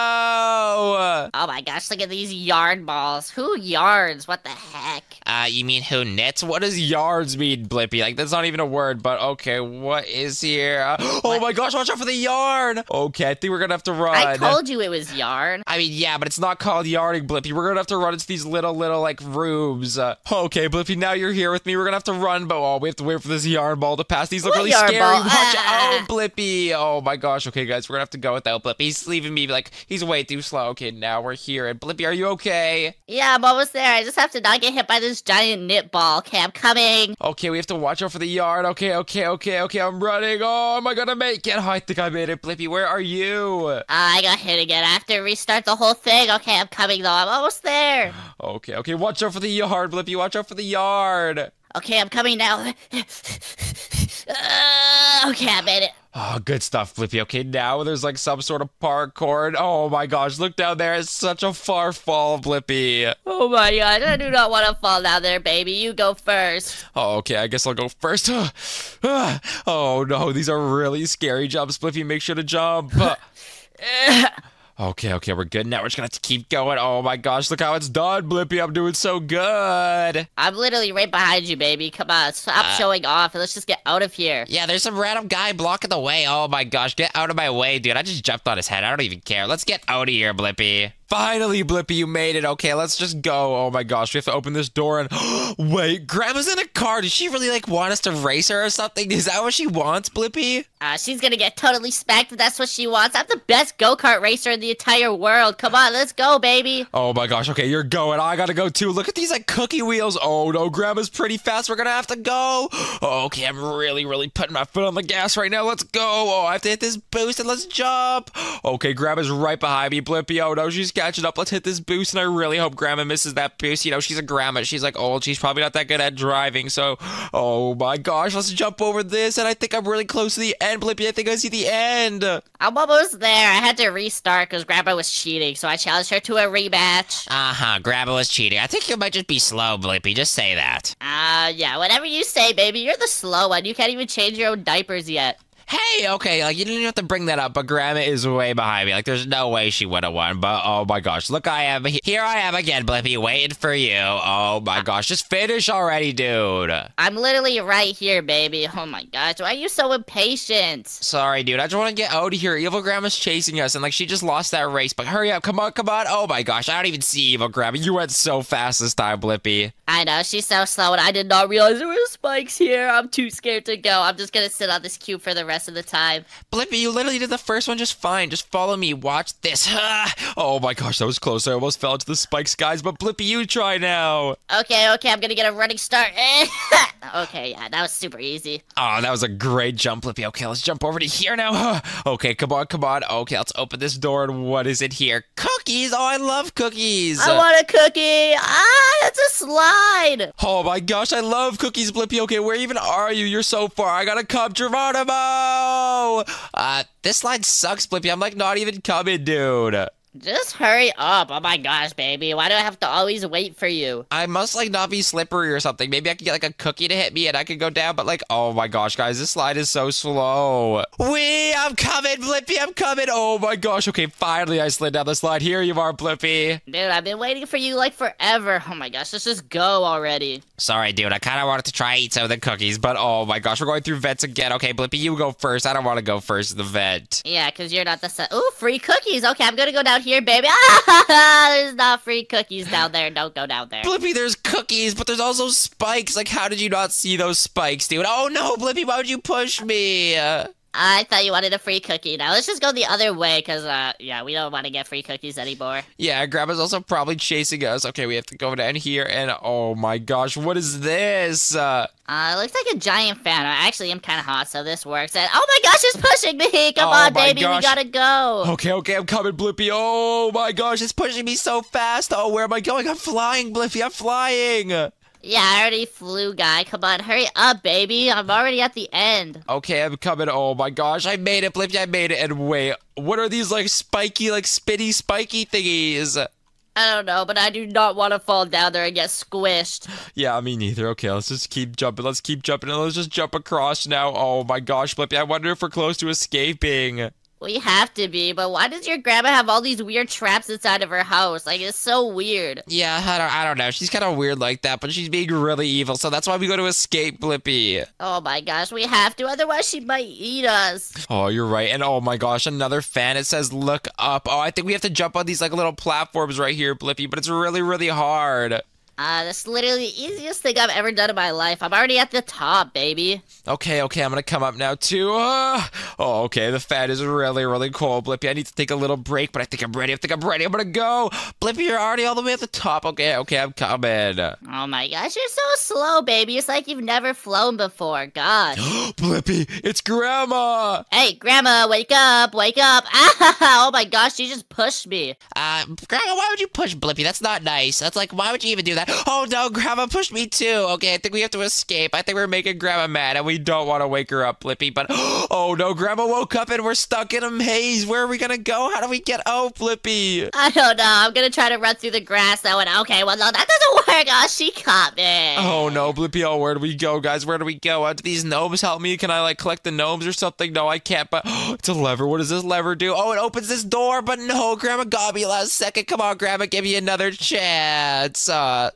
Oh my gosh, look at these yarn balls. Who yarns? What the heck? Uh, you mean who knits? What does yards mean, Blippi? Like, that's not even a word, but okay, what is here? [GASPS] Oh What? my gosh, watch out for the yarn! Okay, I think we're gonna have to run. I told you it was yarn. I mean, yeah, but it's not called yarding, Blippi. We're gonna have to run into these little, little, like, rooms. Uh, okay, Blippi, now you're here with me. We're gonna have to run, but oh, we have to wait for this yarn ball to pass. These look What really scary. ball? Watch Ah. out, Blippi. Oh my gosh. Okay, guys, we're gonna have to go without Blippi. He's leaving me, like, he's way too slow. Okay, now we're here. And Blippi, are you okay? Yeah, I'm almost there. I just have to not get hit by this giant knit ball. Okay, I'm coming. Okay, we have to watch out for the yarn. Okay, okay, okay, okay. I'm running. Oh, am I gonna make it? Oh, I think I made it. Blippi, where are you? Uh, I got hit again. I have to restart the whole thing. Okay, I'm coming though. I'm almost there. Okay, okay. Watch out for the yard, Blippi. Watch out for the yard. Okay, I'm coming now. Uh, okay, I made it. Oh, good stuff, Blippi. Okay, now there's like some sort of parkour. and- Oh my gosh, look down there. It's such a far fall, Blippi. Oh my god, I do not want to fall down there, baby. You go first. Oh, okay, I guess I'll go first. [SIGHS] oh no, these are really scary jumps, Blippi. Make sure to jump. [LAUGHS] [LAUGHS] Okay, okay, we're good now. We're just gonna have to keep going. Oh my gosh, look how it's done, Blippi. I'm doing so good. I'm literally right behind you, baby. Come on, stop Uh, showing off and let's just get out of here. Yeah, there's some random guy blocking the way. Oh my gosh, get out of my way, dude. I just jumped on his head. I don't even care. Let's get out of here, Blippi. Finally, Blippi, you made it. Okay, let's just go. Oh my gosh, we have to open this door and [GASPS] wait, Grandma's in a car. Does she really like want us to race her or something? Is that what she wants, Blippi? Uh, she's gonna get totally spanked if that's what she wants. I'm the best go-kart racer in the entire world. Come on, let's go, baby. Oh my gosh, okay, you're going. I gotta go too. Look at these like cookie wheels. Oh no, Grandma's pretty fast. We're gonna have to go. Oh, [GASPS] okay, I'm really, really putting my foot on the gas right now. Let's go. Oh, I have to hit this boost and let's jump. Okay, Grandma's right behind me, Blippi. Oh no, she's catching up. Let's hit this boost, and I really hope Grandma misses that boost. You know, she's a grandma. She's like old. She's probably not that good at driving. So, oh my gosh, let's jump over this. And I think I'm really close to the end, Blippi. I think I see the end. I'm almost there. I had to restart because Grandpa was cheating, so I challenged her to a rematch. Uh huh. Grandma was cheating. I think you might just be slow, Blippi. Just say that. Uh, yeah, whatever you say, baby. You're the slow one. You can't even change your own diapers yet. Hey, okay, like you didn't have to bring that up, but Grandma is way behind me. Like, there's no way she would have won. But oh my gosh, look, I am here. I am again, Blippi, waiting for you. Oh my gosh, just finish already, dude. I'm literally right here, baby. Oh my gosh, why are you so impatient? Sorry, dude. I just want to get out of here. Evil Grandma's chasing us, and like she just lost that race. But hurry up, come on, come on. Oh my gosh, I don't even see Evil Grandma. You went so fast this time, Blippi. I know, she's so slow, and I did not realize there were spikes here. I'm too scared to go. I'm just gonna sit on this cube for the rest of the time. Blippi, you literally did the first one just fine. Just follow me. Watch this. [SIGHS] oh my gosh, that was close. I almost fell into the spikes, guys. But Blippi, you try now. Okay, okay, I'm gonna get a running start. [LAUGHS] okay, yeah, that was super easy. Oh, that was a great jump, Blippi. Okay, let's jump over to here now. [SIGHS] okay, come on, come on. Okay, let's open this door. And what is it here? Cookies. Oh, I love cookies. I want a cookie. Ah, slide. oh my gosh, I love cookies, Blippi. Okay, where even are you? You're so far. I gotta come, Geronimo. Uh, this slide sucks, Blippi. I'm like not even coming, dude. Just hurry up. Oh my gosh, baby. Why do I have to always wait for you? I must like not be slippery or something. Maybe I could get like a cookie to hit me and I could go down. But like, oh my gosh, guys, this slide is so slow. Wee, I'm coming, Blippi. I'm coming. Oh my gosh. Okay, finally I slid down the slide. Here you are, Blippi. Dude, I've been waiting for you like forever. Oh my gosh, let's just go already. Sorry, dude. I kind of wanted to try eat some of the cookies, but oh my gosh, we're going through vents again. Okay, Blippi, you go first. I don't want to go first in the vent. Yeah, because you're not the set. Ooh, free cookies. Okay, I'm gonna go down here, baby. Ah, [LAUGHS] there's not free cookies down there. Don't go down there. Blippi, there's cookies, but there's also spikes. Like, how did you not see those spikes, dude? Oh no, Blippi, why would you push me? I thought you wanted a free cookie. Now let's just go the other way, cause uh, yeah, we don't want to get free cookies anymore. Yeah, Grandma's also probably chasing us. Okay, we have to go down here, and oh my gosh, what is this? Uh, Uh, it looks like a giant fan. I actually am kind of hot, so this works. And oh my gosh, it's pushing me! Come Oh on, baby, we gotta go. okay, okay, I'm coming, Blippi. Oh my gosh, it's pushing me so fast. Oh, where am I going? I'm flying, Blippi. I'm flying. Yeah, I already flew, guy. Come on, hurry up, baby. I'm already at the end. Okay, I'm coming. Oh my gosh, I made it, Blippi. I made it. And wait, what are these like spiky, like spitty, spiky thingies? I don't know, but I do not want to fall down there and get squished. [GASPS] Yeah, me neither. Okay, let's just keep jumping. Let's keep jumping and let's just jump across now. Oh my gosh, Blippi, I wonder if we're close to escaping. We have to be, but why does your grandma have all these weird traps inside of her house? Like, it's so weird. Yeah, I don't, I don't know. She's kind of weird like that, but she's being really evil, so that's why we go to escape, Blippi. Oh my gosh, we have to, otherwise she might eat us. Oh, you're right. And oh my gosh, another fan. It says look up. Oh, I think we have to jump on these like little platforms right here, Blippi, but it's really, really hard. Uh, that's literally the easiest thing I've ever done in my life. I'm already at the top, baby. Okay, okay, I'm gonna come up now too. Uh, oh, okay, the fat is really, really cold, Blippi. I need to take a little break, but I think I'm ready. I think I'm ready. I'm gonna go. Blippi, you're already all the way at the top. Okay, okay, I'm coming. Oh my gosh, you're so slow, baby. It's like you've never flown before. Gosh. [GASPS] Blippi, it's Grandma. hey, Grandma, wake up, wake up. [LAUGHS] Oh my gosh, you just pushed me. Uh, Grandma, why would you push Blippi? That's not nice. That's like, why would you even do that? Oh no, Grandma pushed me too. Okay, I think we have to escape. I think we're making Grandma mad, and we don't want to wake her up, Blippi. But [GASPS] oh no, Grandma woke up and we're stuck in a maze. Where are we gonna go? How do we get out, Blippi? I don't know. I'm gonna try to run through the grass though, and okay, well, no, that doesn't [LAUGHS] work. Oh, she caught me. Oh no, Blippi! Oh, where do we go, guys? Where do we go? Uh, do these gnomes help me? Can I like collect the gnomes or something? No, I can't. But oh, [GASPS] it's a lever. What does this lever do? Oh, it opens this door. But no, Grandma got me last second. Come on, Grandma, give me another chance. Uh,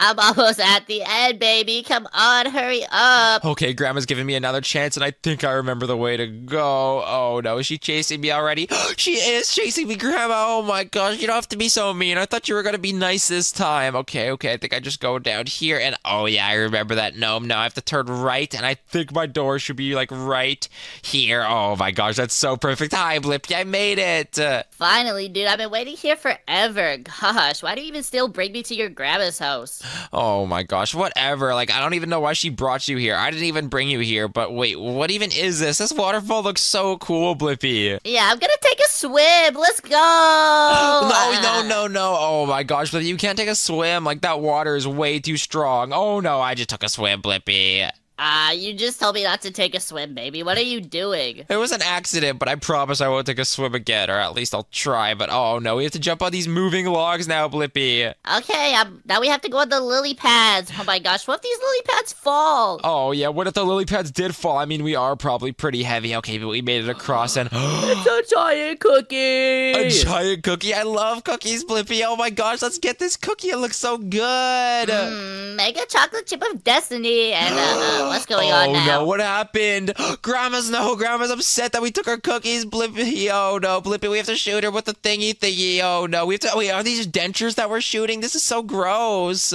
I'm almost at the end, baby. Come on, hurry up. Okay, Grandma's giving me another chance, and I think I remember the way to go. Oh no, is she chasing me already? [GASPS] she is chasing me, Grandma. Oh my gosh, you don't have to be so mean. I thought you were gonna be nice this time. Okay, okay, I think I just go down here, and oh yeah, I remember that gnome. Now I have to turn right, and I think my door should be like right here. Oh my gosh, that's so perfect. Hi, Blippi, I made it. Finally, dude, I've been waiting here forever. Gosh, why do you even still bring me to your grandma's house? Oh my gosh, whatever. Like, I don't even know why she brought you here. I didn't even bring you here, but wait, what even is this? This waterfall looks so cool, Blippi. Yeah, I'm gonna take a swim. Let's go. [GASPS] No, no, no, no. Oh my gosh, Blippi, you can't take a swim. Like, that water is way too strong. Oh no, I just took a swim, Blippi. Ah, you just told me not to take a swim, baby. What are you doing? It was an accident, but I promise I won't take a swim again, or at least I'll try. But oh no, we have to jump on these moving logs now, Blippi. Okay, um, now we have to go on the lily pads. Oh my gosh, what if these lily pads fall? Oh yeah, what if the lily pads did fall? I mean, we are probably pretty heavy. Okay, but we made it across, and [GASPS] It's a giant cookie. a giant cookie. I love cookies, Blippi. Oh my gosh, let's get this cookie. It looks so good. Mm, make a chocolate chip of destiny, and uh, what's oh, going oh on now? no, what happened? [GASPS] Grandma's no, Grandma's upset that we took her cookies. Blippi, oh no, Blippi, we have to shoot her with the thingy thingy. Oh no, we have to. Wait, are these dentures that we're shooting? This is so gross.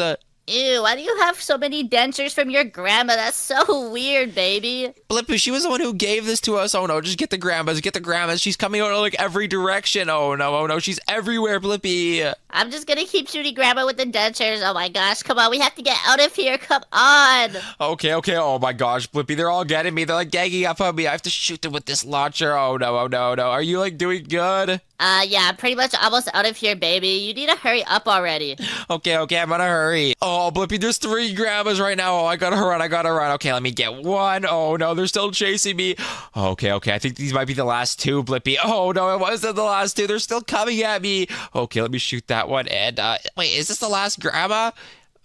Ew, why do you have so many dentures from your grandma? That's so weird, baby. Blippi, she was the one who gave this to us. Oh no, just get the grandmas, get the grandmas. She's coming out of like every direction. Oh no, oh no, she's everywhere, Blippi. I'm just gonna keep shooting grandma with the dentures. Oh my gosh, come on, we have to get out of here. Come on. Okay, okay. Oh my gosh, Blippi, they're all getting me. They're like ganging up on me. I have to shoot them with this launcher. Oh no, oh no, no. Are you like doing good? Uh, yeah, pretty much almost out of here, baby. You need to hurry up already. [GASPS] Okay, okay, I'm gonna hurry. Oh, Blippi, there's three grandmas right now. Oh, I gotta run, I gotta run. Okay, let me get one. Oh no, they're still chasing me. [GASPS] Okay, okay, I think these might be the last two, Blippi. [GASPS] Oh no, it wasn't the last two. They're still coming at me. Okay, let me shoot that one. And uh, wait, is this the last grandma?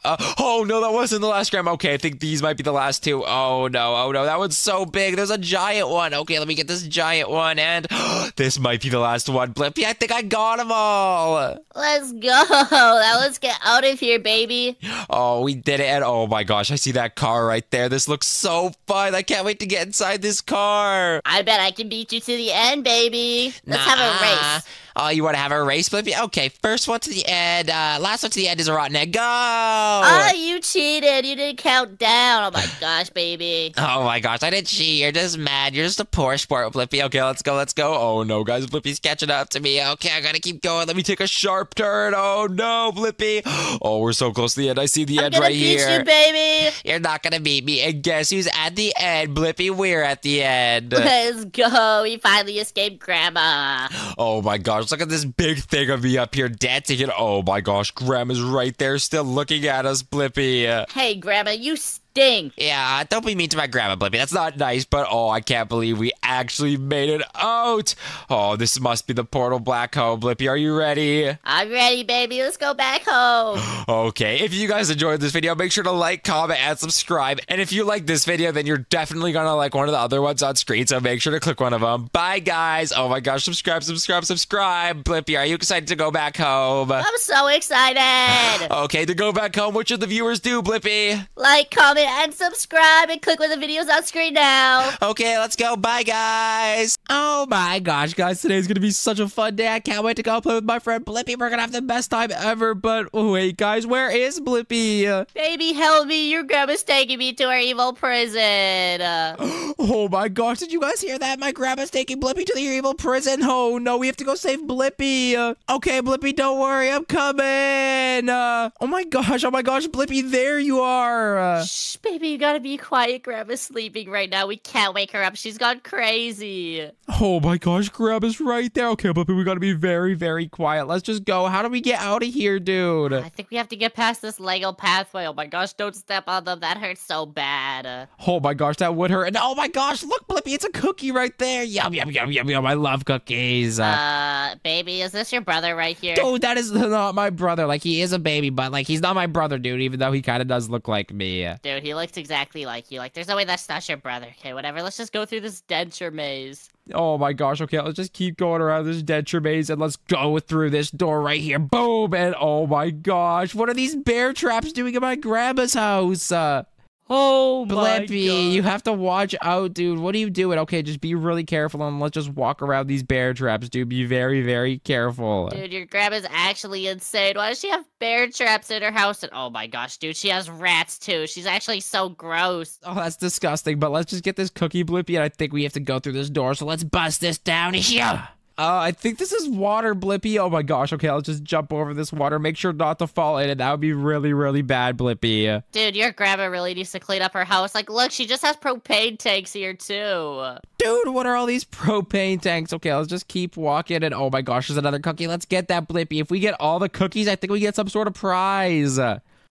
Uh, oh no, that wasn't the last gram. Okay, I think these might be the last two. Oh no, oh no, that one's so big. There's a giant one. Okay, let me get this giant one, and [GASPS] this might be the last one. Blippi, I think I got them all. Let's go. [LAUGHS] Now let's get out of here, baby. Oh, we did it. And oh my gosh, I see that car right there. This looks so fun. I can't wait to get inside this car. I bet I can beat you to the end, baby. Let's have a race. Oh, you want to have a race, Blippi? Okay, first one to the end. Uh, last one to the end is a rotten egg. Go! Oh, you cheated. You didn't count down. Oh my gosh, baby. Oh my gosh, I didn't cheat. You're just mad. You're just a poor sport, Blippi. Okay, let's go, let's go. Oh no, guys, Blippi's catching up to me. Okay, I gotta keep going. Let me take a sharp turn. Oh no, Blippi. Oh, we're so close to the end. I see the I'm end gonna right beat here. you, baby. You're not gonna beat me. And guess who's at the end, Blippi? We're at the end. Let's go. We finally escaped Grandma. Oh my gosh, look at this big thing of me up here dancing. And oh my gosh, Grandma's right there still looking at us, Blippi. Hey, Grandma, you Ding. Yeah, don't be mean to my grandma, Blippi. That's not nice, but oh, I can't believe we actually made it out. Oh, this must be the portal black hole, Blippi. Are you ready? I'm ready, baby. Let's go back home. [GASPS] Okay, if you guys enjoyed this video, make sure to like, comment, and subscribe. And if you like this video, then you're definitely gonna like one of the other ones on screen, so make sure to click one of them. Bye, guys. Oh my gosh, subscribe, subscribe, subscribe. Blippi, are you excited to go back home? I'm so excited. [LAUGHS] Okay, to go back home, what should the viewers do, Blippi? like, comment, and subscribe, and click of the videos on screen now. Okay, let's go. Bye, guys. Oh my gosh, guys, today's gonna be such a fun day. I can't wait to go play with my friend Blippi. We're gonna have the best time ever. But wait, guys, where is Blippi? Baby, help me. Your grandma's taking me to her evil prison. [GASPS] Oh my gosh, did you guys hear that? My grandma's taking Blippi to the evil prison. Oh no, we have to go save Blippi. Okay, Blippi, don't worry, I'm coming. Uh, oh my gosh, oh my gosh, Blippi, there you are. Shh, baby, you gotta be quiet. Grandma's sleeping right now. We can't wake her up. She's gone crazy. Oh my gosh, Grub is right there. Okay, Blippi, we gotta be very, very quiet. Let's just go. How do we get out of here, dude? I think we have to get past this Lego pathway. Oh my gosh, don't step on them. That hurts so bad. Oh my gosh, that would hurt. And oh my gosh, look, Blippi, it's a cookie right there. Yum, yum, yum, yum, yum. I love cookies. Uh, Uh, baby, is this your brother right here? Dude, that is not my brother. Like, he is a baby, but, like, he's not my brother, dude, even though he kind of does look like me. Dude, he looks exactly like you. Like, there's no way that's not your brother. Okay, whatever. Let's just go through this denture maze. Oh my gosh, okay, let's just keep going around this denture maze and let's go through this door right here. Boom! And oh my gosh, what are these bear traps doing in my grandma's house? Uh, Oh Blippi, you have to watch out, dude. What are you doing? Okay, just be really careful and let's just walk around these bear traps, dude. Be very, very careful. Dude, your grandma's actually insane. Why does she have bear traps in her house? And oh my gosh, dude, she has rats too. She's actually so gross. Oh, that's disgusting. But let's just get this cookie blippi, and I think we have to go through this door. So let's bust this down here. Uh, I think this is water, Blippy. Oh my gosh. Okay, I'll just jump over this water. Make sure not to fall in it. That would be really, really bad, Blippy. Dude, your grandma really needs to clean up her house. Like, look, she just has propane tanks here too. Dude, what are all these propane tanks? Okay, let's just keep walking. And oh my gosh, there's another cookie. Let's get that, Blippy. If we get all the cookies, I think we get some sort of prize.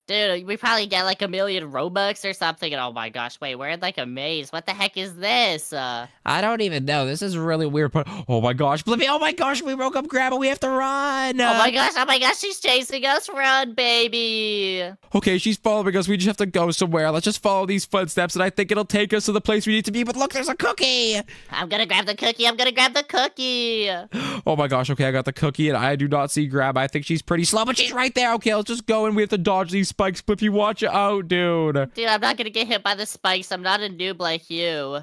Dude, we probably get like a million Robux or something. And oh my gosh, wait, we're in like a maze. What the heck is this? Uh, I don't even know. This is really weird. But oh my gosh, Blippy. Oh my gosh, we broke up Grandma. We have to run. oh my gosh, oh my gosh, she's chasing us. Run, baby. Okay, she's following us. We just have to go somewhere. Let's just follow these footsteps, and I think it'll take us to the place we need to be. But look, there's a cookie. I'm gonna grab the cookie. I'm gonna grab the cookie. [GASPS] Oh my gosh. Okay, I got the cookie, and I do not see Grab. I think she's pretty slow, but she's right there. Okay, let's just go, and we have to dodge these spikes. Blippi, watch out, dude. Dude, I'm not gonna get hit by the spikes. I'm not a noob like you.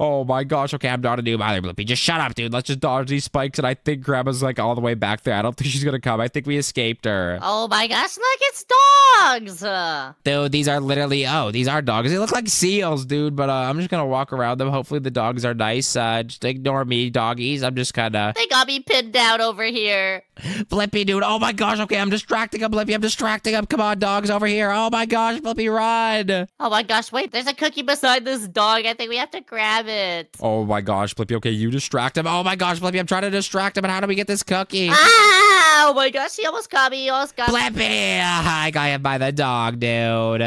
Oh my gosh. Okay, I'm not a noob either, Blippi. Just shut up, dude. Let's just dodge these spikes, and I think Grandma's like all the way back there. I don't think she's gonna come. I think we escaped her. Oh my gosh, look, it's dogs. Uh, Dude, these are literally oh, these are dogs. They look like seals, dude. But uh, I'm just gonna walk around them. Hopefully, the dogs are nice. Uh, just ignore me, doggies. I'm just kind of they got me pinned down over here. Blippi, dude. Oh my gosh. Okay, I'm distracting him, Blippi. I'm distracting him. Come on, dogs over here. Oh my gosh, Blippi, run. Oh my gosh, wait, there's a cookie beside this dog. I think we have to grab it. Oh my gosh, Blippi. Okay, you distract him. Oh my gosh, Blippi, I'm trying to distract him. And how do we get this cookie? Ah! Oh my gosh, he almost got me. He almost got me. Blippi, I got him by the dog, dude.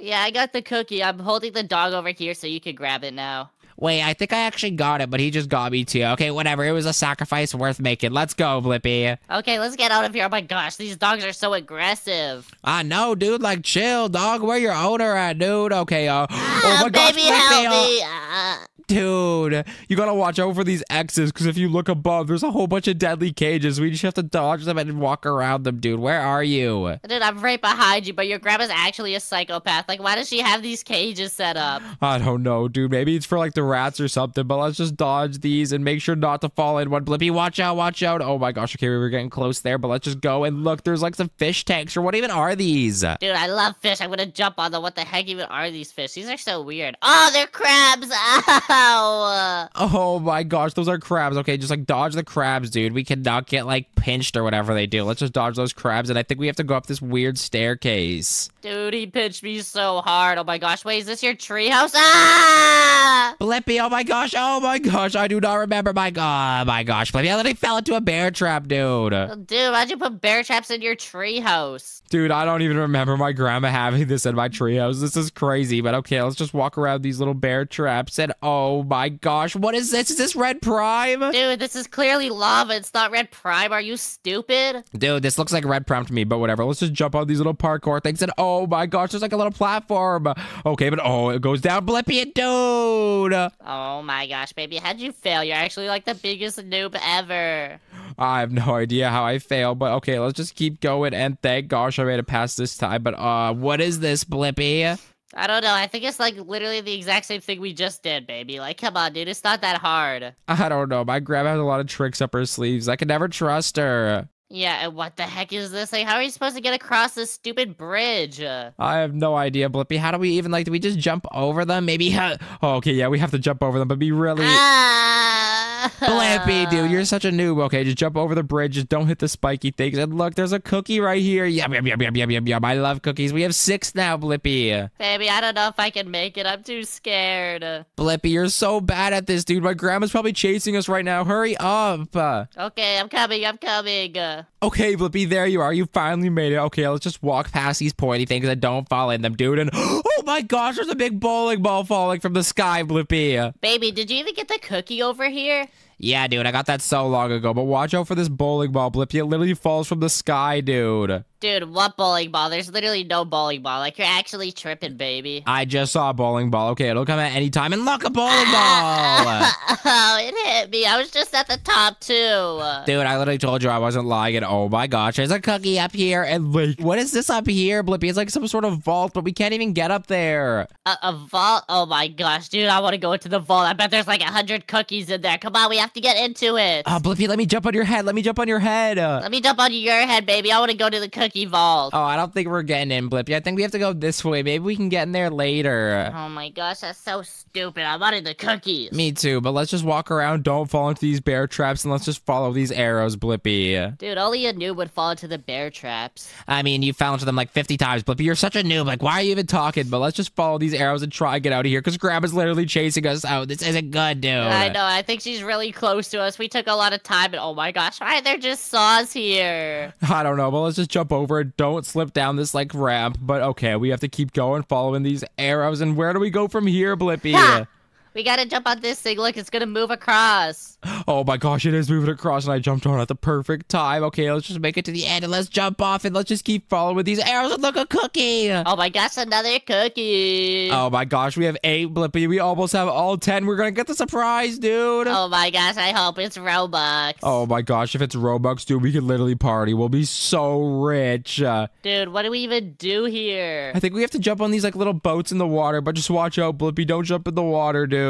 Yeah, I got the cookie. I'm holding the dog over here so you can grab it now. Wait, I think I actually got it, but he just got me too. Okay, whatever. It was a sacrifice worth making. Let's go, Blippi. Okay, let's get out of here. Oh my gosh, these dogs are so aggressive. I know, dude. Like, chill, dog. Where your owner at, dude? Okay, uh. [GASPS] oh my gosh, baby, help uh, me. Ah. Dude, you gotta watch out for these X's because if you look above, there's a whole bunch of deadly cages. We just have to dodge them and walk around them, dude. Where are you? Dude, I'm right behind you, but your grandma's actually a psychopath. Like, why does she have these cages set up? I don't know, dude. Maybe it's for like the rats or something, but let's just dodge these and make sure not to fall in one. Blippi, watch out, watch out. Oh my gosh, okay, we were getting close there, but let's just go and look. There's like some fish tanks, or what even are these? Dude, I love fish. I'm gonna jump on them. What the heck even are these fish? These are so weird. Oh, they're crabs. [LAUGHS] Oh my gosh, those are crabs. Okay, just like dodge the crabs, dude. We cannot get like pinched or whatever they do. Let's just dodge those crabs. And I think we have to go up this weird staircase. Dude, he pinched me so hard. Oh my gosh, wait, is this your treehouse? Ah! Blippi, oh my gosh, oh my gosh, I do not remember my god, my gosh, Blippi, I literally fell into a bear trap, dude. Dude, why'd you put bear traps in your treehouse? Dude, I don't even remember my grandma having this in my treehouse. This is crazy, but okay, let's just walk around these little bear traps. And oh my gosh, what is this? Is this red prime? Dude, this is clearly lava. It's not red prime. Are you stupid? Dude, this looks like red prime to me, but whatever. Let's just jump on these little parkour things. And oh my gosh, there's like a little platform. Okay, but oh, it goes down. Blippi and dude. Oh my gosh, baby, how'd you fail? You're actually like the biggest noob ever. I have no idea how I failed, but okay, let's just keep going. And thank gosh I made it past this time. But uh, what is this, Blippi? I don't know. I think it's like literally the exact same thing we just did, baby. Like, come on, dude. It's not that hard. [LAUGHS] I don't know. My grandma has a lot of tricks up her sleeves. I can never trust her. Yeah, and what the heck is this? Like, how are you supposed to get across this stupid bridge? I have no idea, Blippi. How do we even like? Do we just jump over them? Maybe. [LAUGHS] oh, okay, yeah, we have to jump over them, but be really. Ah! Blippi, dude, you're such a noob. Okay, just jump over the bridge. Just don't hit the spiky things. And look, there's a cookie right here. Yum, yum, yum, yum, yum, yum, yum. I love cookies. We have six now, Blippi. Baby, I don't know if I can make it. I'm too scared. Blippi, you're so bad at this, dude. My grandma's probably chasing us right now. Hurry up. Okay, I'm coming. I'm coming. Okay, Blippi, there you are. You finally made it. Okay, let's just walk past these pointy things and don't fall in them, dude. And [GASPS] oh, oh my gosh, there's a big bowling ball falling from the sky, Blippi. Baby, did you even get the cookie over here? Yeah, dude, I got that so long ago. But watch out for this bowling ball, Blippi. It literally falls from the sky, dude. Dude, what bowling ball? There's literally no bowling ball. Like, you're actually tripping, baby. I just saw a bowling ball. Okay, it'll come at any time. And look, a bowling ball. [LAUGHS] oh, it hit me. I was just at the top, too. Dude, I literally told you I wasn't lying. And oh my gosh, there's a cookie up here. And like, what is this up here, Blippi? It's like some sort of vault, but we can't even get up there. A, a vault? Oh my gosh, dude, I want to go into the vault. I bet there's like a hundred cookies in there. Come on, we have to get into it. Oh, Blippi, let me jump on your head. Let me jump on your head. Let me jump on your head, baby. I want to go to the cookie vault. Oh, I don't think we're getting in, Blippi. I think we have to go this way. Maybe we can get in there later. Oh my gosh, that's so stupid. I wanted the cookies. Me too, but let's just walk around. Don't fall into these bear traps, and let's just follow these arrows, Blippi. Dude, only a noob would fall into the bear traps. I mean, you fell into them like 50 times, Blippi. You're such a noob. Like, why are you even talking? But let's just follow these arrows and try and get out of here, because Grandma's literally chasing us out. This isn't good, dude. I know, I think she's really close to us. We took a lot of time, and oh my gosh, why are there just saws here? [LAUGHS] I don't know, but let's just jump over it. Don't slip down this like ramp. But okay, we have to keep going, following these arrows. And where do we go from here, Blippi? We gotta jump on this thing. Look, it's gonna move across. [GASPS] Oh my gosh, it is moving across, and I jumped on at the perfect time. Okay, let's just make it to the end, and let's jump off, and let's just keep following with these arrows. And look, a cookie. Oh my gosh, another cookie. Oh my gosh, we have eight, Blippi. We almost have all ten. We're gonna get the surprise, dude. Oh my gosh, I hope it's Robux. Oh my gosh, if it's Robux, dude, we could literally party. We'll be so rich. Uh, Dude, what do we even do here? I think we have to jump on these like little boats in the water, but just watch out, Blippi. Don't jump in the water, dude.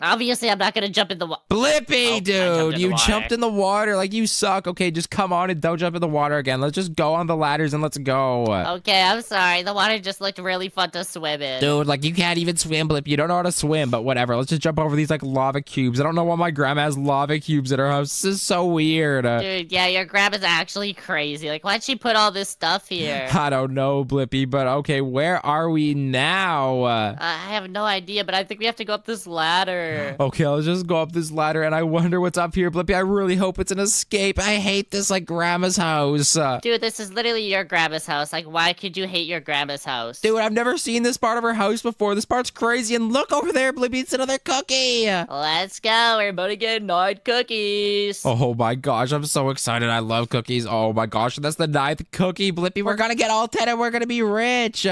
Obviously, I'm not gonna jump in the water. Blippi, Oh, dude, you water. jumped in the water like you suck. Okay, just come on and don't jump in the water again. Let's just go on the ladders and let's go. Okay, I'm sorry. The water just looked really fun to swim in. Dude, like you can't even swim, Blip. You don't know how to swim, but whatever. Let's just jump over these like lava cubes. I don't know why my grandma has lava cubes in her house. This is so weird. Uh, Dude, yeah, your grandma's actually crazy. Like, why'd she put all this stuff here? [LAUGHS] I don't know, Blippi, but okay, where are we now? Uh, I have no idea, but I think we have to go up this ladder. okay, let's just go up this ladder, and I wonder what's up here, Blippi. I really hope it's an escape. I hate this like grandma's house. Dude, this is literally your grandma's house. Like, why could you hate your grandma's house? Dude, I've never seen this part of her house before. This part's crazy. And look over there, Blippi. It's another cookie. Let's go. We're about to get nine cookies. Oh, oh my gosh, I'm so excited. I love cookies. Oh my gosh, that's the ninth cookie, Blippy. We're oh. gonna get all 10 and we're gonna be rich.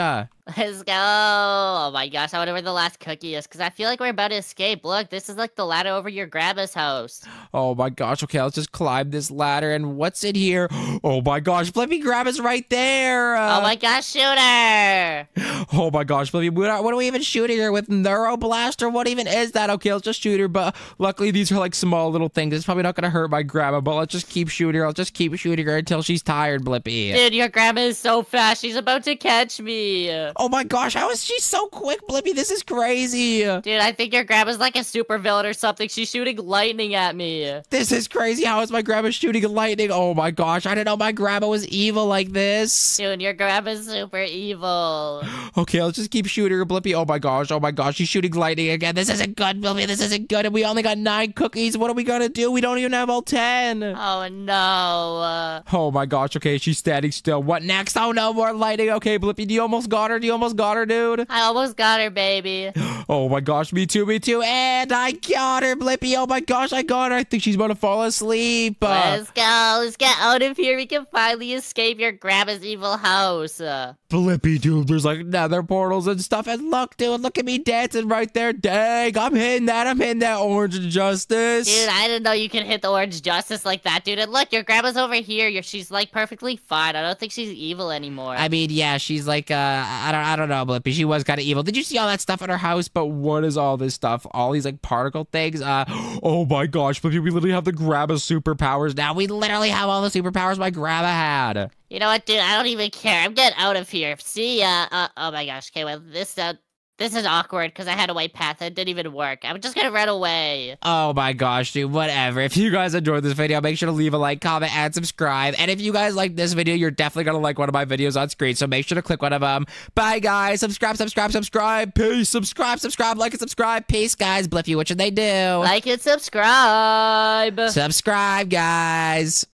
Let's go. Oh my gosh, I wonder where the last cookie is because I feel like we're about to escape. Look, this is like the ladder over your grandma's house. Oh my gosh, okay, let's just climb this ladder. And what's in here? [GASPS] Oh my gosh, Blippi, grab us right there. Uh, oh my gosh, shooter! [GASPS] Oh my gosh, Blippi, what are, we even shooting her with? Neuroblaster? What even is that? Okay, let's just shoot her. But luckily, these are like small little things. It's probably not gonna hurt my grandma, but let's just keep shooting her. I'll just keep shooting her until she's tired, Blippi. Dude, your grandma is so fast. She's about to catch me. Oh my gosh, how is she so quick, Blippi? This is crazy. Dude, I think your grandma's like a super villain or something. She's shooting lightning at me. This is crazy. How is my grandma shooting lightning? Oh my gosh, I didn't know my grandma was evil like this. Dude, your grandma's super evil. [GASPS] Okay, let's just keep shooting her, Blippi. Oh my gosh, oh my gosh, she's shooting lightning again. This isn't good, Blippi. This isn't good. And we only got nine cookies. What are we gonna do? We don't even have all ten. Oh no. Oh my gosh, okay, she's standing still. What next? Oh no, more lightning. Okay, Blippi, you almost got her? You almost got her, dude? I almost got her, baby. [GASPS] Oh my gosh, me too, me too. And I got her, Blippi. Oh my gosh, I got her. I think she's about to fall asleep. Uh, Let's go. Let's get out of here. We can finally escape your grandma's evil house. Uh, Blippi, dude, there's like nether portals and stuff. And look, dude, look at me dancing right there. Dang, I'm hitting that. I'm hitting that orange justice. Dude, I didn't know you could hit the orange justice like that, dude. And look, your grandma's over here. She's like perfectly fine. I don't think she's evil anymore. I mean, yeah, she's like, uh, I don't, I don't know, Blippi. She was kind of evil. Did you see all that stuff in her house? But what is all this stuff? All these like particle things? Uh, oh my gosh, Blippi, we literally have the grandma superpowers now. We literally have all the superpowers my grandma had. You know what, dude? I don't even care. I'm getting out of here. See ya. Uh, oh my gosh. Okay, well, this uh, this is awkward because I had a white path and it didn't even work. I'm just gonna run away. Oh my gosh, dude, whatever. If you guys enjoyed this video, make sure to leave a like, comment, and subscribe. And if you guys like this video, you're definitely gonna like one of my videos on screen, so make sure to click one of them. Bye, guys. Subscribe, subscribe, subscribe. Peace. Subscribe, subscribe, like, and subscribe. Peace, guys. Blippi, what should they do? Like and subscribe. subscribe, guys.